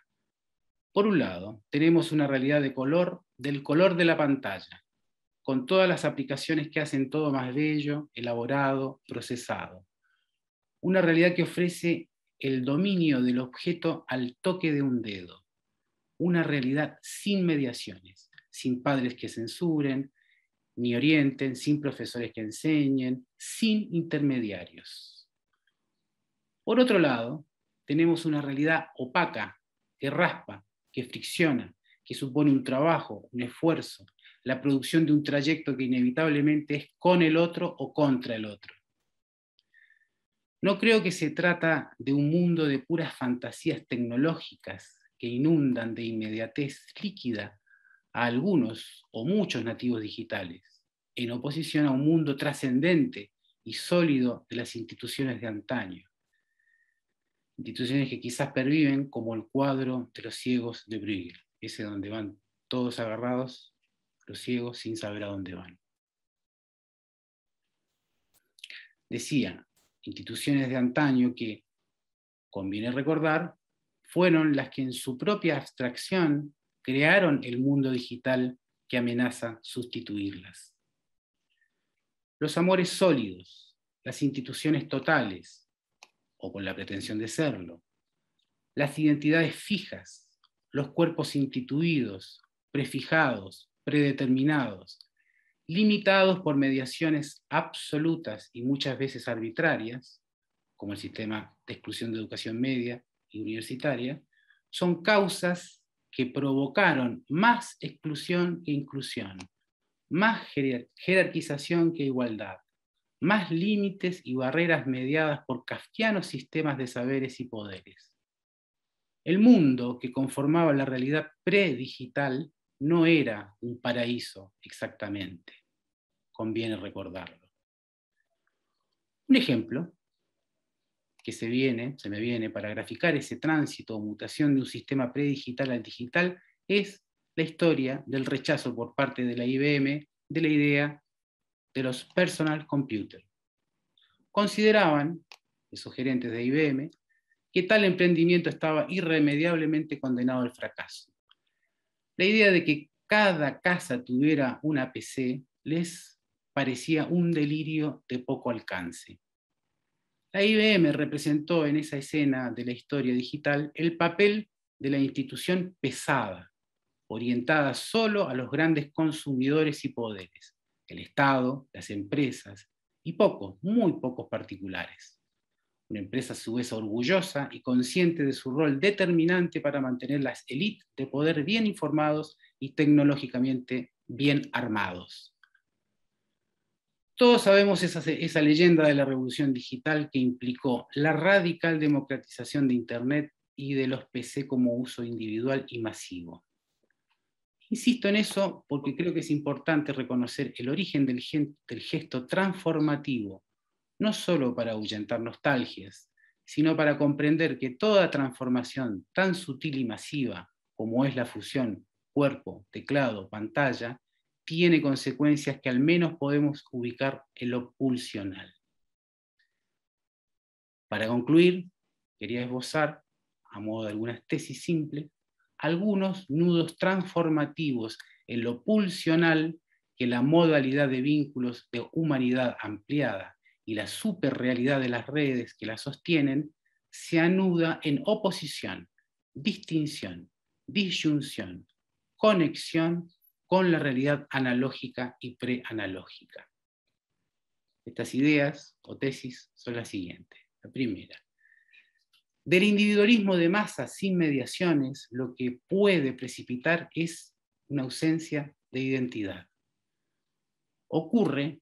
Por un lado, tenemos una realidad de color, del color de la pantalla, con todas las aplicaciones que hacen todo más bello, elaborado, procesado. una realidad que ofrece el dominio del objeto al toque de un dedo, una realidad sin mediaciones, sin padres que censuren, ni orienten, sin profesores que enseñen, sin intermediarios. Por otro lado, tenemos una realidad opaca, que raspa, que fricciona, que supone un trabajo, un esfuerzo, la producción de un trayecto que inevitablemente es con el otro o contra el otro. No creo que se trata de un mundo de puras fantasías tecnológicas que inundan de inmediatez líquida a algunos o muchos nativos digitales, en oposición a un mundo trascendente y sólido de las instituciones de antaño. Instituciones que quizás perviven como el cuadro de los ciegos de Bruegel, ese donde van todos agarrados, los ciegos sin saber a dónde van. Decía, instituciones de antaño que, conviene recordar, fueron las que en su propia abstracción crearon el mundo digital que amenaza sustituirlas. Los amores sólidos, las instituciones totales, o con la pretensión de serlo, las identidades fijas, los cuerpos instituidos, prefijados, predeterminados, limitados por mediaciones absolutas y muchas veces arbitrarias, como el sistema de exclusión de educación media y universitaria, son causas que provocaron más exclusión que inclusión, más jerarquización que igualdad, más límites y barreras mediadas por kafkianos sistemas de saberes y poderes. El mundo que conformaba la realidad predigital no era un paraíso exactamente, conviene recordarlo. Un ejemplo que se, viene, se me viene para graficar ese tránsito o mutación de un sistema predigital al digital es la historia del rechazo por parte de la IBM de la idea de los personal computers. Consideraban, esos gerentes de IBM, que tal emprendimiento estaba irremediablemente condenado al fracaso. La idea de que cada casa tuviera una PC les parecía un delirio de poco alcance. La IBM representó en esa escena de la historia digital el papel de la institución pesada, orientada solo a los grandes consumidores y poderes, el Estado, las empresas y pocos, muy pocos particulares una empresa a su vez orgullosa y consciente de su rol determinante para mantener las élites de poder bien informados y tecnológicamente bien armados. Todos sabemos esa, esa, leyenda de la revolución digital que implicó la radical democratización de Internet y de los PC como uso individual y masivo. Insisto en eso porque creo que es importante reconocer el origen del, gesto transformativo no solo para ahuyentar nostalgias, sino para comprender que toda transformación tan sutil y masiva como es la fusión cuerpo, teclado, pantalla, tiene consecuencias que al menos podemos ubicar en lo pulsional. Para concluir, quería esbozar, a modo de algunas tesis simples, algunos nudos transformativos en lo pulsional que la modalidad de vínculos de humanidad ampliada y la superrealidad de las redes que la sostienen se anuda en oposición, distinción, disyunción, conexión con la realidad analógica y preanalógica. Estas ideas o tesis son las siguientes. La primera, del individualismo de masa sin mediaciones, lo que puede precipitar es una ausencia de identidad. Ocurre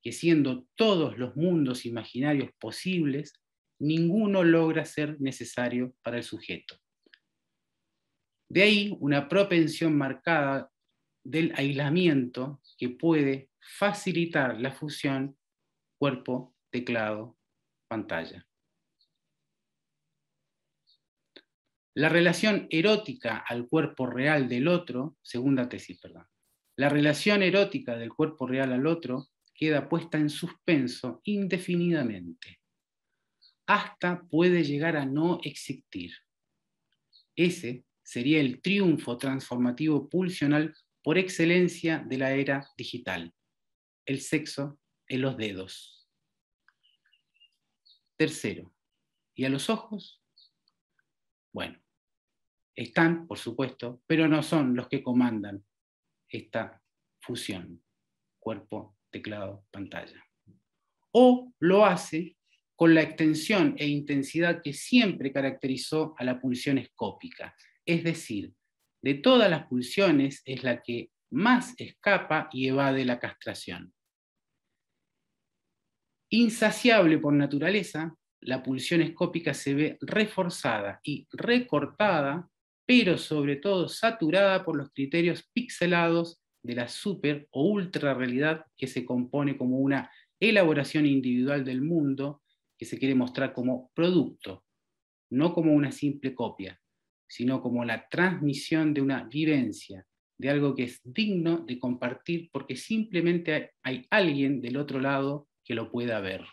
que siendo todos los mundos imaginarios posibles, ninguno logra ser necesario para el sujeto. De ahí una propensión marcada del aislamiento que puede facilitar la fusión cuerpo, teclado, pantalla. La relación erótica al cuerpo real del otro, segunda tesis, perdón. La relación erótica del cuerpo real al otro queda puesta en suspenso indefinidamente. Hasta puede llegar a no existir. Ese sería el triunfo transformativo pulsional por excelencia de la era digital. El sexo en los dedos. Tercero, ¿y a los ojos? Bueno, están, por supuesto, pero no son los que comandan esta fusión, cuerpo, teclado, pantalla. O lo hace con la extensión e intensidad que siempre caracterizó a la pulsión escópica, es decir, de todas las pulsiones es la que más escapa y evade la castración. Insaciable por naturaleza, la pulsión escópica se ve reforzada y recortada, pero sobre todo saturada por los criterios pixelados de la super o ultra realidad que se compone como una elaboración individual del mundo que se quiere mostrar como producto, no como una simple copia, sino como la transmisión de una vivencia, de algo que es digno de compartir porque simplemente hay alguien del otro lado que lo pueda ver.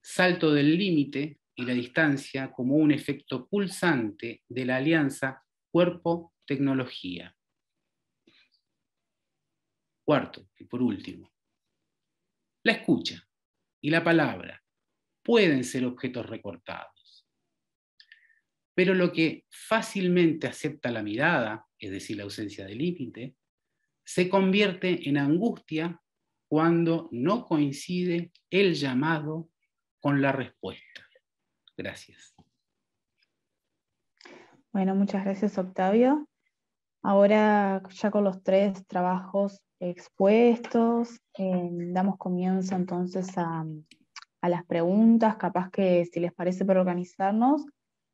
Salto del límite y la distancia como un efecto pulsante de la alianza cuerpo-tecnología. Cuarto, y por último, la escucha y la palabra pueden ser objetos recortados. Pero lo que fácilmente acepta la mirada, es decir, la ausencia de límite, se convierte en angustia cuando no coincide el llamado con la respuesta. Gracias. Bueno, muchas gracias Octavio. Ahora ya con los tres trabajos expuestos, eh, damos comienzo entonces a, las preguntas, capaz que si les parece por organizarnos,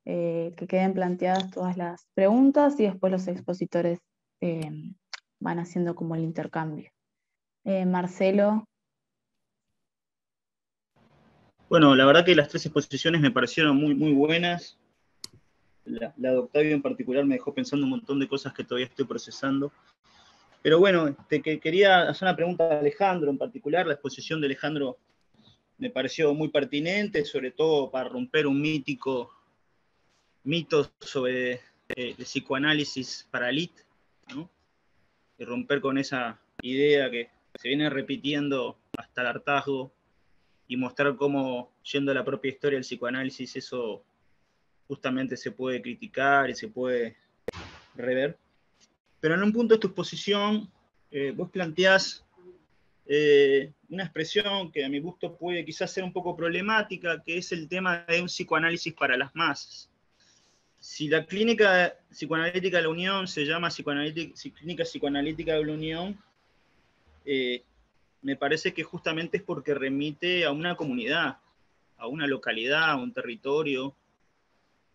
eh, que queden planteadas todas las preguntas y después los expositores eh, van haciendo como el intercambio. Marcelo. Bueno, la verdad que las tres exposiciones me parecieron muy, muy buenas. La, de Octavio en particular me dejó pensando un montón de cosas que todavía estoy procesando. Pero bueno, este, que quería hacer una pregunta a Alejandro en particular. La exposición de Alejandro me pareció muy pertinente, sobre todo para romper un mítico mito sobre eh, psicoanálisis para ¿no? y romper con esa idea que se viene repitiendo hasta el hartazgo y mostrar cómo, yendo a la propia historia del psicoanálisis, eso justamente se puede criticar y se puede rever. Pero en un punto de tu exposición, eh, vos planteás eh, una expresión que a mi gusto puede quizás ser un poco problemática, que es el tema de un psicoanálisis para las masas. Si la clínica psicoanalítica de la Unión se llama clínica psicoanalítica de la Unión, eh, me parece que justamente es porque remite a una comunidad, a una localidad, a un territorio,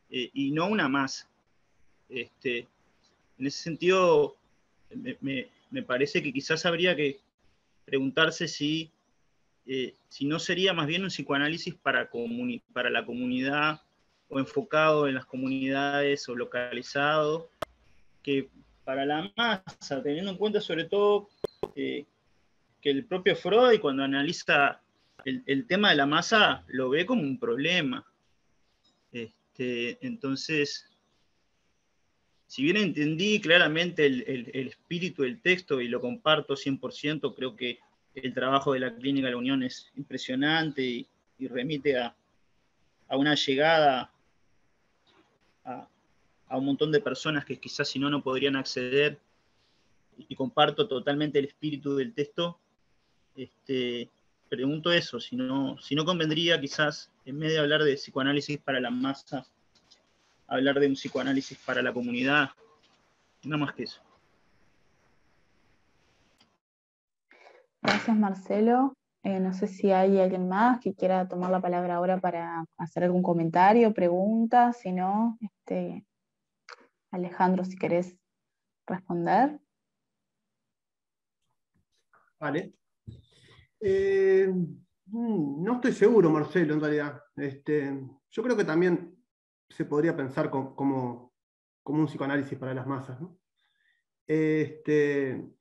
eh, y no una masa. Este, en ese sentido, me, parece que quizás habría que preguntarse si, eh, si no sería más bien un psicoanálisis para, para la comunidad o enfocado en las comunidades o localizado, que para la masa, teniendo en cuenta sobre todo eh, que el propio Freud cuando analiza el, tema de la masa lo ve como un problema. Este, entonces, si bien entendí claramente el, espíritu del texto y lo comparto 100%, creo que el trabajo de la Clínica de la Unión es impresionante y, remite a, una llegada a, a, un montón de personas que quizás si no, no podrían acceder. Y comparto totalmente el espíritu del texto este, pregunto eso, si no, si no convendría quizás, en vez de hablar de psicoanálisis para la masa, hablar de un psicoanálisis para la comunidad, no más que eso. Gracias, Marcelo. Eh, no sé si hay alguien más que quiera tomar la palabra ahora para hacer algún comentario, pregunta. Si no, este, Alejandro, si querés responder. Vale. Eh, mm, no estoy seguro, Marcelo, en realidad. Este, yo creo que también se podría pensar como, como, un psicoanálisis para las masas. Este,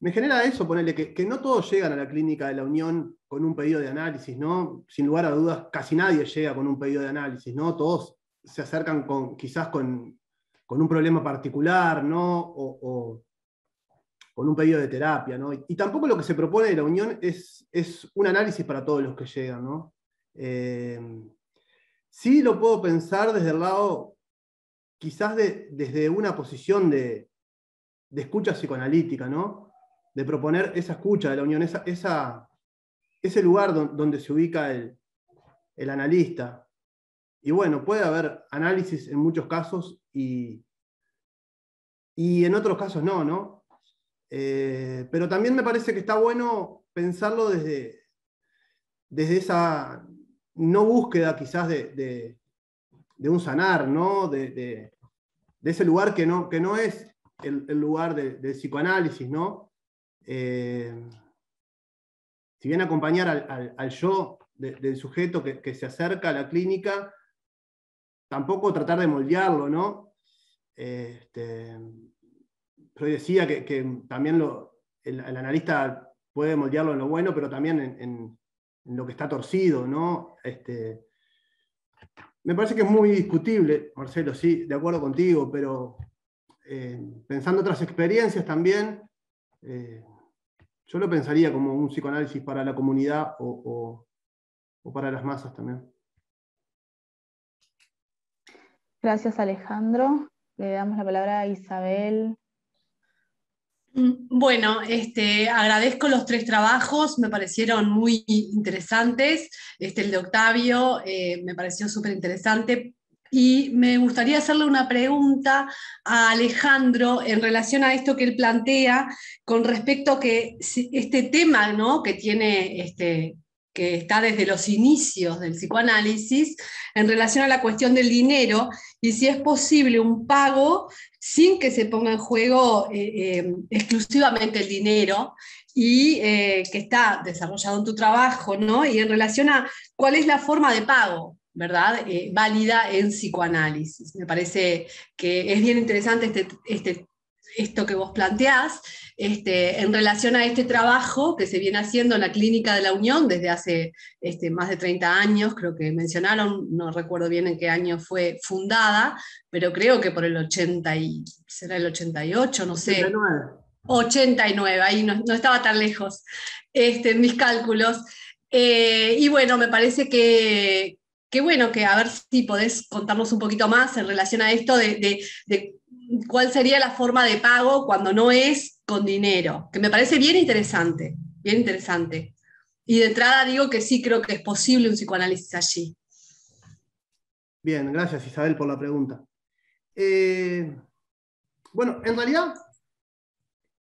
me genera eso, ponerle que, no todos llegan a la clínica de la Unión con un pedido de análisis, ¿no? Sin lugar a dudas, casi nadie llega con un pedido de análisis, ¿no? Todos se acercan con, quizás con, un problema particular, ¿no? o, con un pedido de terapia, ¿no? Y, tampoco lo que se propone de la unión es, es un análisis para todos los que llegan, ¿no? Eh, sí lo puedo pensar desde el lado, quizás desde una posición de, escucha psicoanalítica, ¿no? De proponer esa escucha de la unión, esa, ese lugar donde se ubica el, el analista. Y bueno, puede haber análisis en muchos casos y, y en otros casos no, ¿no? Eh, pero también me parece que está bueno pensarlo desde, desde esa no búsqueda quizás de, un sanar, ¿no? De, ese lugar que no, que no es el, lugar del psicoanálisis, ¿no? Eh, si bien acompañar al, yo del sujeto que, que, se acerca a la clínica, tampoco tratar de moldearlo, ¿no? Este, decía que, también el, analista puede moldearlo en lo bueno, pero también en, lo que está torcido, ¿no? Este, me parece que es muy discutible, Marcelo, sí, de acuerdo contigo, pero eh, pensando otras experiencias también, eh, yo lo pensaría como un psicoanálisis para la comunidad o para las masas también. Gracias, Alejandro. Le damos la palabra a Isabel. Mm, bueno, este, agradezco los tres trabajos, me parecieron muy interesantes. Este, el de Octavio eh, me pareció súper interesante. Y me gustaría hacerle una pregunta a Alejandro en relación a esto que él plantea con respecto a que este tema ¿no? que tiene este, que está desde los inicios del psicoanálisis en relación a la cuestión del dinero y si es posible un pago sin que se ponga en juego eh, eh, exclusivamente el dinero y eh, que está desarrollado en tu trabajo, ¿no? Y en relación a cuál es la forma de pago, ¿verdad? válida en psicoanálisis. Me parece que es bien interesante este, este esto que vos planteás, este, en relación a este trabajo que se viene haciendo en la Clínica de la Unión desde hace este, más de 30 años, creo que mencionaron, no recuerdo bien en qué año fue fundada, pero creo que por el 80 y, será el 88, no sé. 89. 89, ahí no, estaba tan lejos este, en mis cálculos. Eh, y bueno, me parece que, que bueno, que a ver si podés contarnos un poquito más en relación a esto de, de cuál sería la forma de pago cuando no es con dinero, que me parece bien interesante, bien interesante. Y de entrada digo que sí creo que es posible un psicoanálisis allí. Bien, gracias Isabel por la pregunta. Eh, bueno, en realidad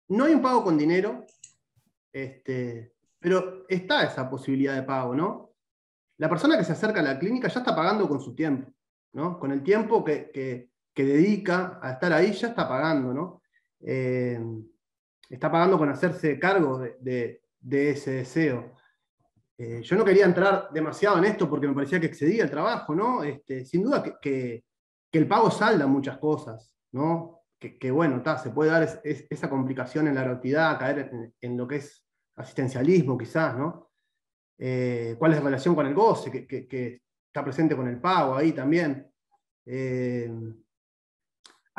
no hay un pago con dinero, este, pero está esa posibilidad de pago, ¿no? La persona que se acerca a la clínica ya está pagando con su tiempo, ¿no? Con el tiempo que, que dedica a estar ahí ya está pagando, ¿no? Eh, está pagando con hacerse cargo de, ese deseo. Eh, yo no quería entrar demasiado en esto porque me parecía que excedía el trabajo, ¿no? Este, sin duda que, el pago salda muchas cosas, ¿no? Que, bueno, se puede dar esa complicación en la erotidad, caer en, lo que es asistencialismo quizás, ¿no? Eh, ¿Cuál es la relación con el goce que, está presente con el pago ahí también?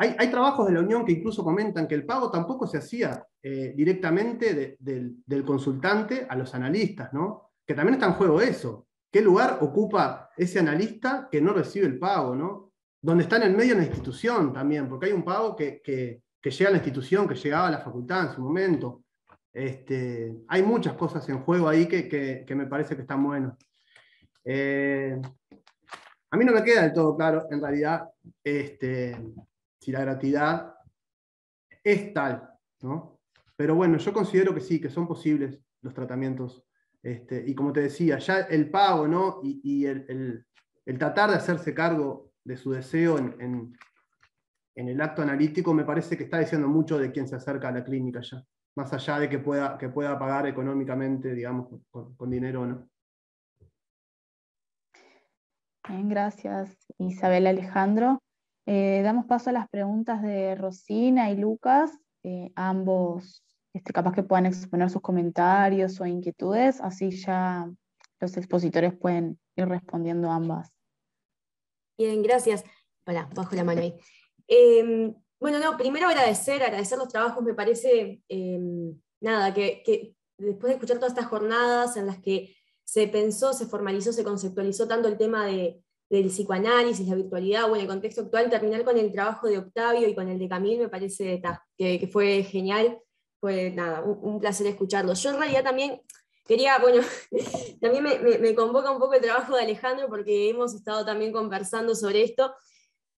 Hay, trabajos de la Unión que incluso comentan que el pago tampoco se hacía eh, directamente del consultante a los analistas, ¿no? Que también está en juego eso. ¿Qué lugar ocupa ese analista que no recibe el pago, ¿no? Donde está en el medio de la institución también, porque hay un pago que, llega a la institución, que llegaba a la facultad en su momento. Este, hay muchas cosas en juego ahí que, me parece que están buenas. Eh, a mí no me queda del todo claro, en realidad, este, si la gratuidad es tal, ¿no? Pero bueno, yo considero que sí, que son posibles los tratamientos. Este, y como te decía, ya el pago, ¿no? Y, el, tratar de hacerse cargo de su deseo en, el acto analítico me parece que está diciendo mucho de quien se acerca a la clínica ya, más allá de que pueda, que pueda pagar económicamente, digamos, con, con dinero o no. Bien, gracias Isabel Alejandro. Eh, damos paso a las preguntas de Rosina y Lucas, eh, ambos este, capaz que puedan exponer sus comentarios o inquietudes, así ya los expositores pueden ir respondiendo ambas. Bien, gracias. Hola, bajo la mano ahí. Em, bueno, no, primero agradecer, agradecer los trabajos, me parece, em, nada, que, que, después de escuchar todas estas jornadas en las que se pensó, se formalizó, se conceptualizó tanto el tema de, del psicoanálisis, la virtualidad, o en el contexto actual, terminar con el trabajo de Octavio y con el de Camil me parece que, fue genial, fue nada, un, placer escucharlo. Yo en realidad también quería, bueno, también me, me, convoca un poco el trabajo de Alejandro porque hemos estado también conversando sobre esto.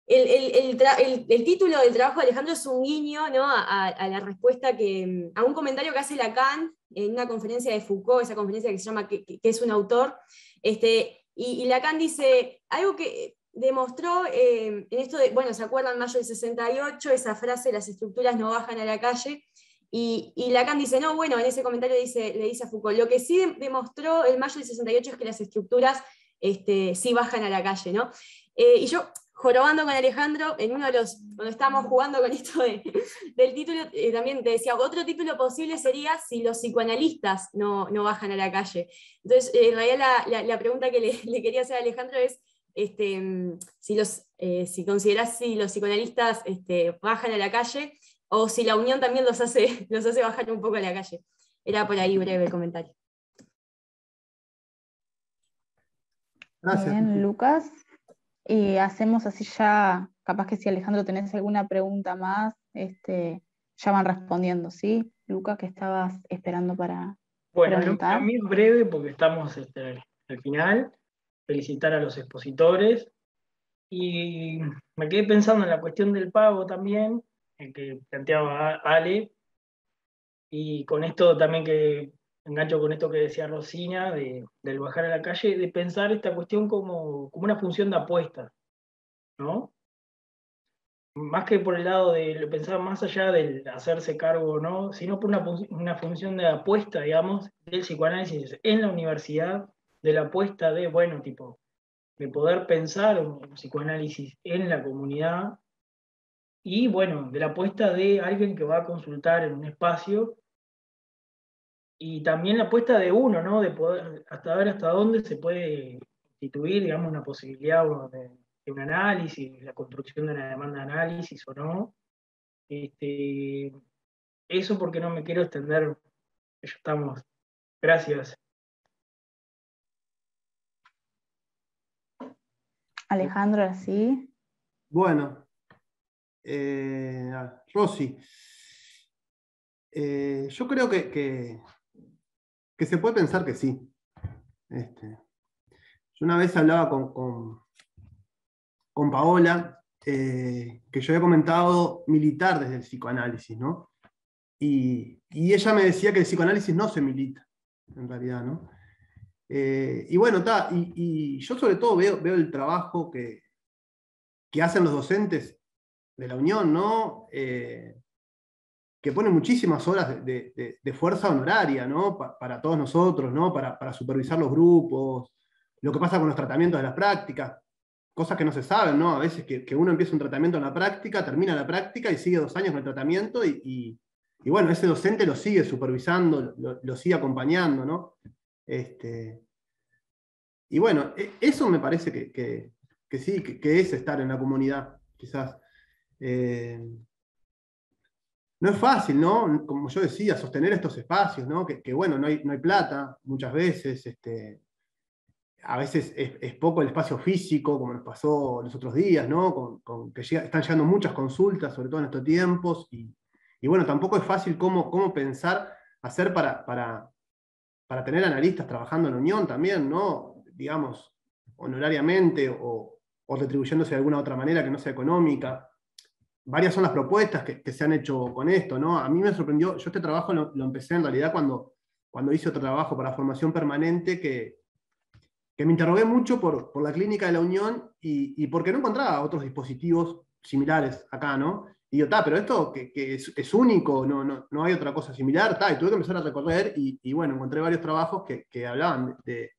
El, el, el, título del trabajo de Alejandro es un guiño ¿no? a, la respuesta que, a un comentario que hace Lacan en una conferencia de Foucault, esa conferencia que se llama que, que es un autor, este, y, Lacan dice algo que demostró eh, en esto de, bueno, ¿se acuerdan mayo del 68? Esa frase, las estructuras no bajan a la calle. Y, Lacan dice, no, bueno, en ese comentario dice, le dice a Foucault, lo que sí demostró el mayo del 68 es que las estructuras este, sí bajan a la calle, ¿no? Eh, y yo jorobando con Alejandro, en uno de los, cuando estábamos jugando con esto del título, eh, también te decía, otro título posible sería si los psicoanalistas no, no bajan a la calle. Entonces, eh, en realidad la, la, pregunta que le, quería hacer a Alejandro es, este, mm, si, los, eh, si considerás si los psicoanalistas este, bajan a la calle o si la unión también los hace, los hace bajar un poco a la calle. Era por ahí breve el comentario. Gracias. Bien, Lucas. Y hacemos así ya, capaz que si Alejandro tenés alguna pregunta más, este, ya van respondiendo, ¿sí? Luca, que estabas esperando para bueno, preguntar. a mí es breve porque estamos este, al final. Felicitar a los expositores. Y me quedé pensando en la cuestión del pago también, en que planteaba Ale, y con esto también que engancho con esto que decía Rosina, de, del bajar a la calle, de pensar esta cuestión como, como una función de apuesta, ¿no? Más que por el lado de pensar más allá del hacerse cargo no, sino por una, una función de apuesta, digamos, del psicoanálisis en la universidad, de la apuesta de, bueno, tipo, de poder pensar un psicoanálisis en la comunidad y, bueno, de la apuesta de alguien que va a consultar en un espacio y también la apuesta de uno, ¿no? De poder, hasta ver hasta dónde se puede instituir, digamos, una posibilidad de, un análisis, la construcción de una demanda de análisis o no. Este, eso porque no me quiero extender, ya estamos. Gracias. Alejandro, ¿sí? Bueno, eh, Rosy, eh, yo creo que que se puede pensar que sí. Este, yo una vez hablaba con, con, Paola, eh, que yo había comentado militar desde el psicoanálisis, ¿no? Y, ella me decía que el psicoanálisis no se milita, en realidad, ¿no? Eh, y bueno, está, y, yo sobre todo veo, veo el trabajo que, que hacen los docentes de la Unión, ¿no? Eh, que pone muchísimas horas de, fuerza honoraria ¿no? para todos nosotros, ¿no? Para, supervisar los grupos, lo que pasa con los tratamientos de las prácticas, cosas que no se saben, ¿no? A veces que, uno empieza un tratamiento en la práctica, termina la práctica y sigue dos años con el tratamiento y, bueno, ese docente lo sigue supervisando, lo, sigue acompañando, ¿no? Este, y bueno, e, eso me parece que, sí, que, es estar en la comunidad, quizás. Eh, no es fácil, ¿no? Como yo decía, sostener estos espacios, ¿no? Que, bueno, no hay, plata muchas veces, este, a veces es, poco el espacio físico, como nos pasó los otros días, ¿no? Con, que están llegando muchas consultas, sobre todo en estos tiempos, y, bueno, tampoco es fácil cómo, cómo pensar hacer para, para, para, tener analistas trabajando en unión también, ¿no? Digamos, honorariamente o retribuyéndose de alguna otra manera que no sea económica varias son las propuestas que, se han hecho con esto, ¿no? A mí me sorprendió, yo este trabajo lo, empecé en realidad cuando, cuando hice otro trabajo para formación permanente que, que me interrogué mucho por, por, la clínica de la Unión y, y, porque no encontraba otros dispositivos similares acá, ¿no? Y yo, está, pero esto que, que es, único, no, no, no, hay otra cosa similar, está, y tuve que empezar a recorrer y, y bueno, encontré varios trabajos que, que hablaban de,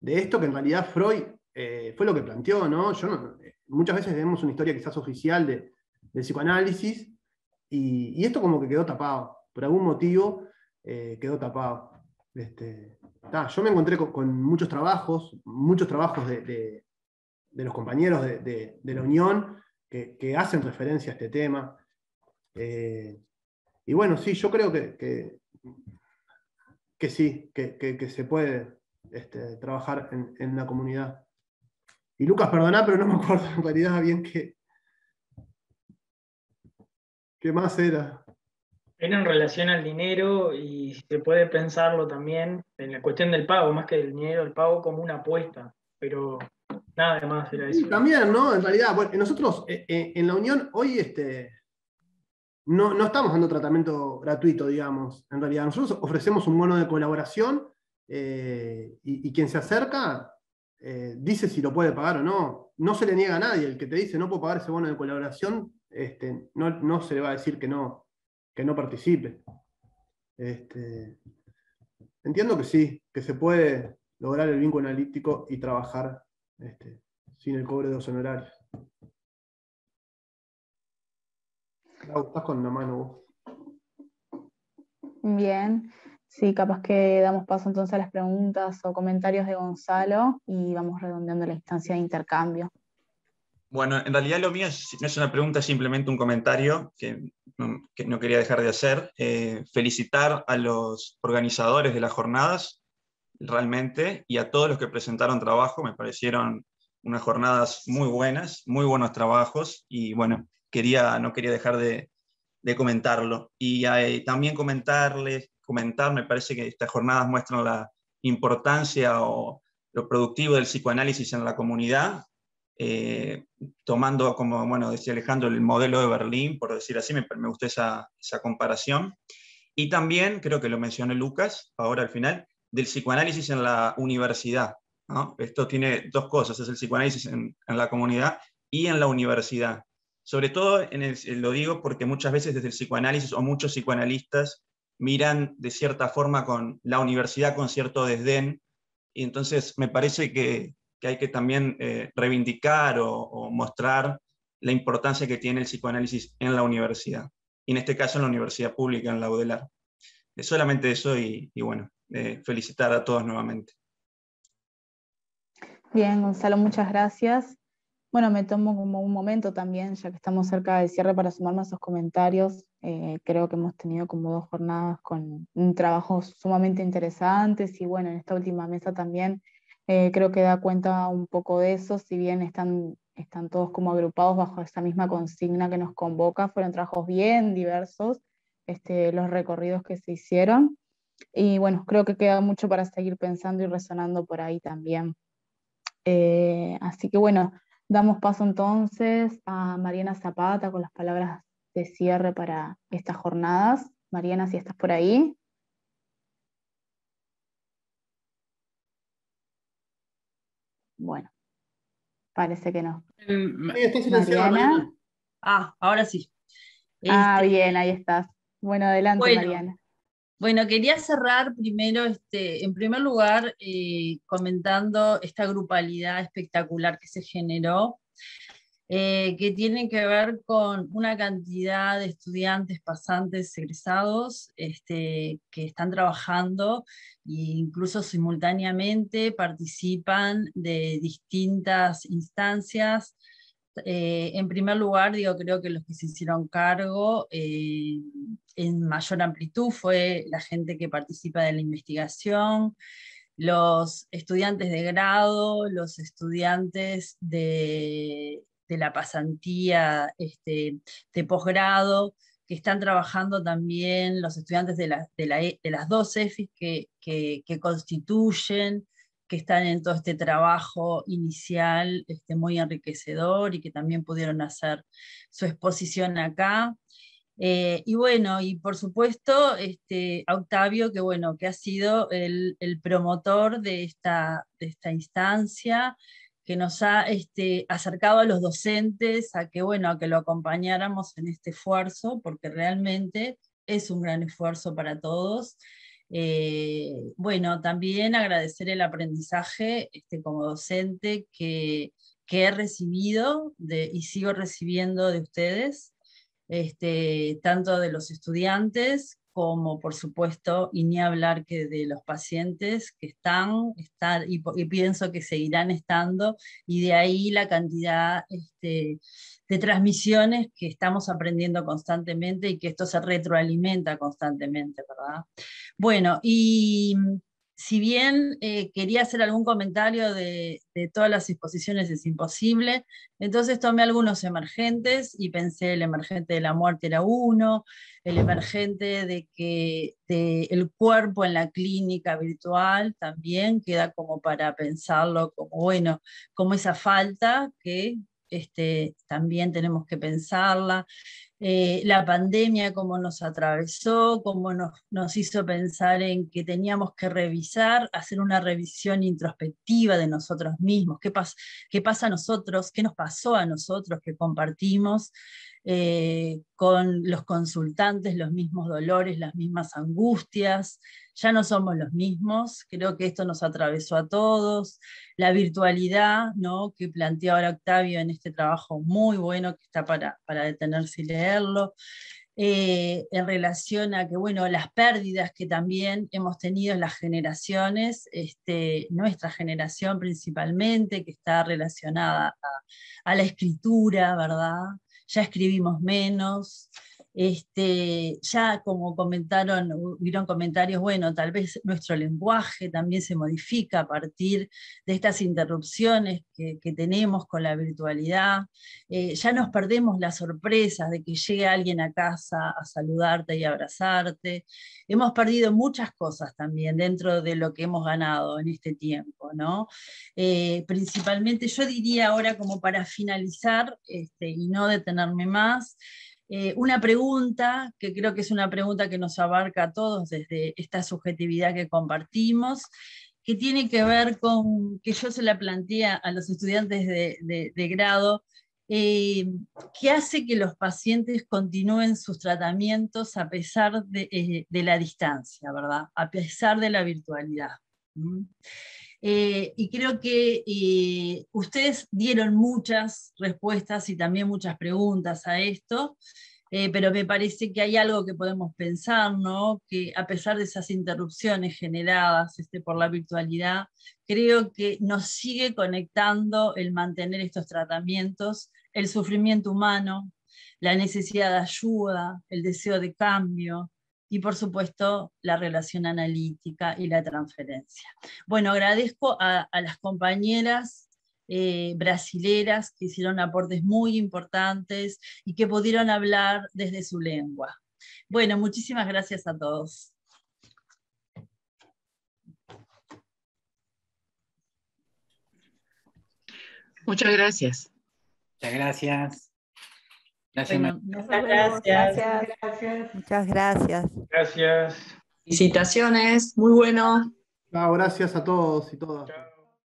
de, esto, que en realidad Freud eh, fue lo que planteó, ¿no? Yo no, muchas veces vemos una historia quizás oficial de, del psicoanálisis, y, esto como que quedó tapado, por algún motivo eh, quedó tapado. Este, yo me encontré con, muchos trabajos, muchos trabajos de, los compañeros de, la Unión que, hacen referencia a este tema. Eh, y bueno, sí, yo creo que, que, sí, que, se puede, este, trabajar en, en, la comunidad. Y Lucas, perdona, pero no me acuerdo en realidad bien qué, qué más era. Era en relación al dinero y se puede pensarlo también en la cuestión del pago, más que del dinero, el pago como una apuesta, pero nada más era eso. también, ¿no? En realidad, bueno, nosotros eh, eh, en la Unión hoy este, no, no, estamos dando tratamiento gratuito, digamos, en realidad. Nosotros ofrecemos un mono de colaboración eh, y, quien se acerca dice si lo puede pagar o no. No se le niega a nadie. El que te dice no puedo pagar ese bono de colaboración, este, no, no se le va a decir que no, que no participe. Este, entiendo que sí, que se puede lograr el vínculo analítico y trabajar este, sin el cobre de los honorarios. estás con la mano Bien, sí, capaz que damos paso entonces a las preguntas o comentarios de Gonzalo y vamos redondeando la instancia de intercambio. Bueno, en realidad lo mío no es una pregunta, es simplemente un comentario que no, quería dejar de hacer. Eh, felicitar a los organizadores de las jornadas, realmente, y a todos los que presentaron trabajo. Me parecieron unas jornadas muy buenas, muy buenos trabajos, y bueno, quería, no quería dejar de, comentarlo. Y eh, también comentarles, comentar, me parece que estas jornadas muestran la importancia o lo productivo del psicoanálisis en la comunidad, eh, tomando, como bueno, decía Alejandro, el modelo de Berlín, por decir así, me, me gustó esa, esa, comparación. Y también, creo que lo mencionó Lucas, ahora al final, del psicoanálisis en la universidad. ¿no? Esto tiene dos cosas, es el psicoanálisis en, en la comunidad y en la universidad. Sobre todo, en el, lo digo porque muchas veces desde el psicoanálisis o muchos psicoanalistas miran de cierta forma con la universidad con cierto desdén, y entonces me parece que que hay que también eh, reivindicar o, mostrar la importancia que tiene el psicoanálisis en la universidad, y en este caso en la universidad pública, en la UDELAR. Es solamente eso y, bueno, eh, felicitar a todos nuevamente. Bien, Gonzalo, muchas gracias. Bueno, me tomo como un momento también, ya que estamos cerca del cierre, para sumarme a esos comentarios. Eh, creo que hemos tenido como dos jornadas con un trabajo sumamente interesantes y bueno, en esta última mesa también eh, creo que da cuenta un poco de eso, si bien están, están todos como agrupados bajo esa misma consigna que nos convoca, fueron trabajos bien diversos este, los recorridos que se hicieron. Y bueno, creo que queda mucho para seguir pensando y resonando por ahí también. Eh, así que bueno, damos paso entonces a Mariana Zapata con las palabras de cierre para estas jornadas. Mariana, si estás por ahí. Bueno, parece que no. Mariana. Ah, ahora sí. Ah, este, bien, ahí estás. Bueno, adelante, Mariana. Bueno, quería cerrar primero, este, en primer lugar, eh, comentando esta grupalidad espectacular que se generó eh, que tiene que ver con una cantidad de estudiantes, pasantes, egresados, este, que están trabajando e incluso simultáneamente participan de distintas instancias. Eh, en primer lugar, digo, creo que los que se hicieron cargo eh, en mayor amplitud fue la gente que participa de la investigación, los estudiantes de grado, los estudiantes de de la pasantía este, de posgrado, que están trabajando también los estudiantes de, de, las dos EFIs que, que, constituyen, que están en todo este trabajo inicial este, muy enriquecedor y que también pudieron hacer su exposición acá. Eh, y bueno, y por supuesto, este, Octavio, que bueno, que ha sido el, el promotor de esta, de esta instancia, que nos ha este, acercado a los docentes a que, bueno, a que lo acompañáramos en este esfuerzo, porque realmente es un gran esfuerzo para todos. Eh, bueno, también agradecer el aprendizaje este, como docente que, que he recibido de, y sigo recibiendo de ustedes, este, tanto de los estudiantes como por supuesto, y ni hablar que de los pacientes que están, están y, pienso que seguirán estando, y de ahí la cantidad este, de transmisiones que estamos aprendiendo constantemente y que esto se retroalimenta constantemente, ¿verdad? Bueno, y si bien eh, quería hacer algún comentario de, todas las exposiciones, es imposible. Entonces tomé algunos emergentes y pensé el emergente de la muerte era uno, el emergente de que el cuerpo en la clínica virtual también queda como para pensarlo como, bueno, como esa falta que este, también tenemos que pensarla. Eh, la pandemia, cómo nos atravesó, cómo nos, nos, hizo pensar en que teníamos que revisar, hacer una revisión introspectiva de nosotros mismos, qué, qué pasa a nosotros, qué nos pasó a nosotros que compartimos eh, con los consultantes, los mismos dolores, las mismas angustias, ya no somos los mismos, creo que esto nos atravesó a todos, la virtualidad ¿no? que plantea ahora Octavio en este trabajo muy bueno que está para, para detenerse y leerlo, eh, en relación a que, bueno, las pérdidas que también hemos tenido en las generaciones, este, nuestra generación principalmente, que está relacionada a, a la escritura, ¿verdad? Ya escribimos menos, este, ya como comentaron, hubieron comentarios, bueno, tal vez nuestro lenguaje también se modifica a partir de estas interrupciones que, tenemos con la virtualidad. Eh, ya nos perdemos las sorpresas de que llegue alguien a casa a saludarte y abrazarte. Hemos perdido muchas cosas también dentro de lo que hemos ganado en este tiempo, ¿no? Eh, principalmente yo diría ahora como para finalizar este, y no detenerme más, eh, una pregunta, que creo que es una pregunta que nos abarca a todos desde esta subjetividad que compartimos, que tiene que ver con, que yo se la planteé a los estudiantes de, grado, eh, ¿qué hace que los pacientes continúen sus tratamientos a pesar de, eh, la distancia, ¿verdad? A pesar de la virtualidad. Y creo que ustedes dieron muchas respuestas y también muchas preguntas a esto, eh, pero me parece que hay algo que podemos pensar, ¿no? que a pesar de esas interrupciones generadas este, por la virtualidad, creo que nos sigue conectando el mantener estos tratamientos, el sufrimiento humano, la necesidad de ayuda, el deseo de cambio, y por supuesto la relación analítica y la transferencia. Bueno, agradezco a, a las compañeras eh, brasileras que hicieron aportes muy importantes y que pudieron hablar desde su lengua. Bueno, muchísimas gracias a todos. Muchas gracias. Muchas gracias. Gracias, muchas gracias. Muchas gracias. Gracias. Felicitaciones, muy bueno. gracias a todos y todas.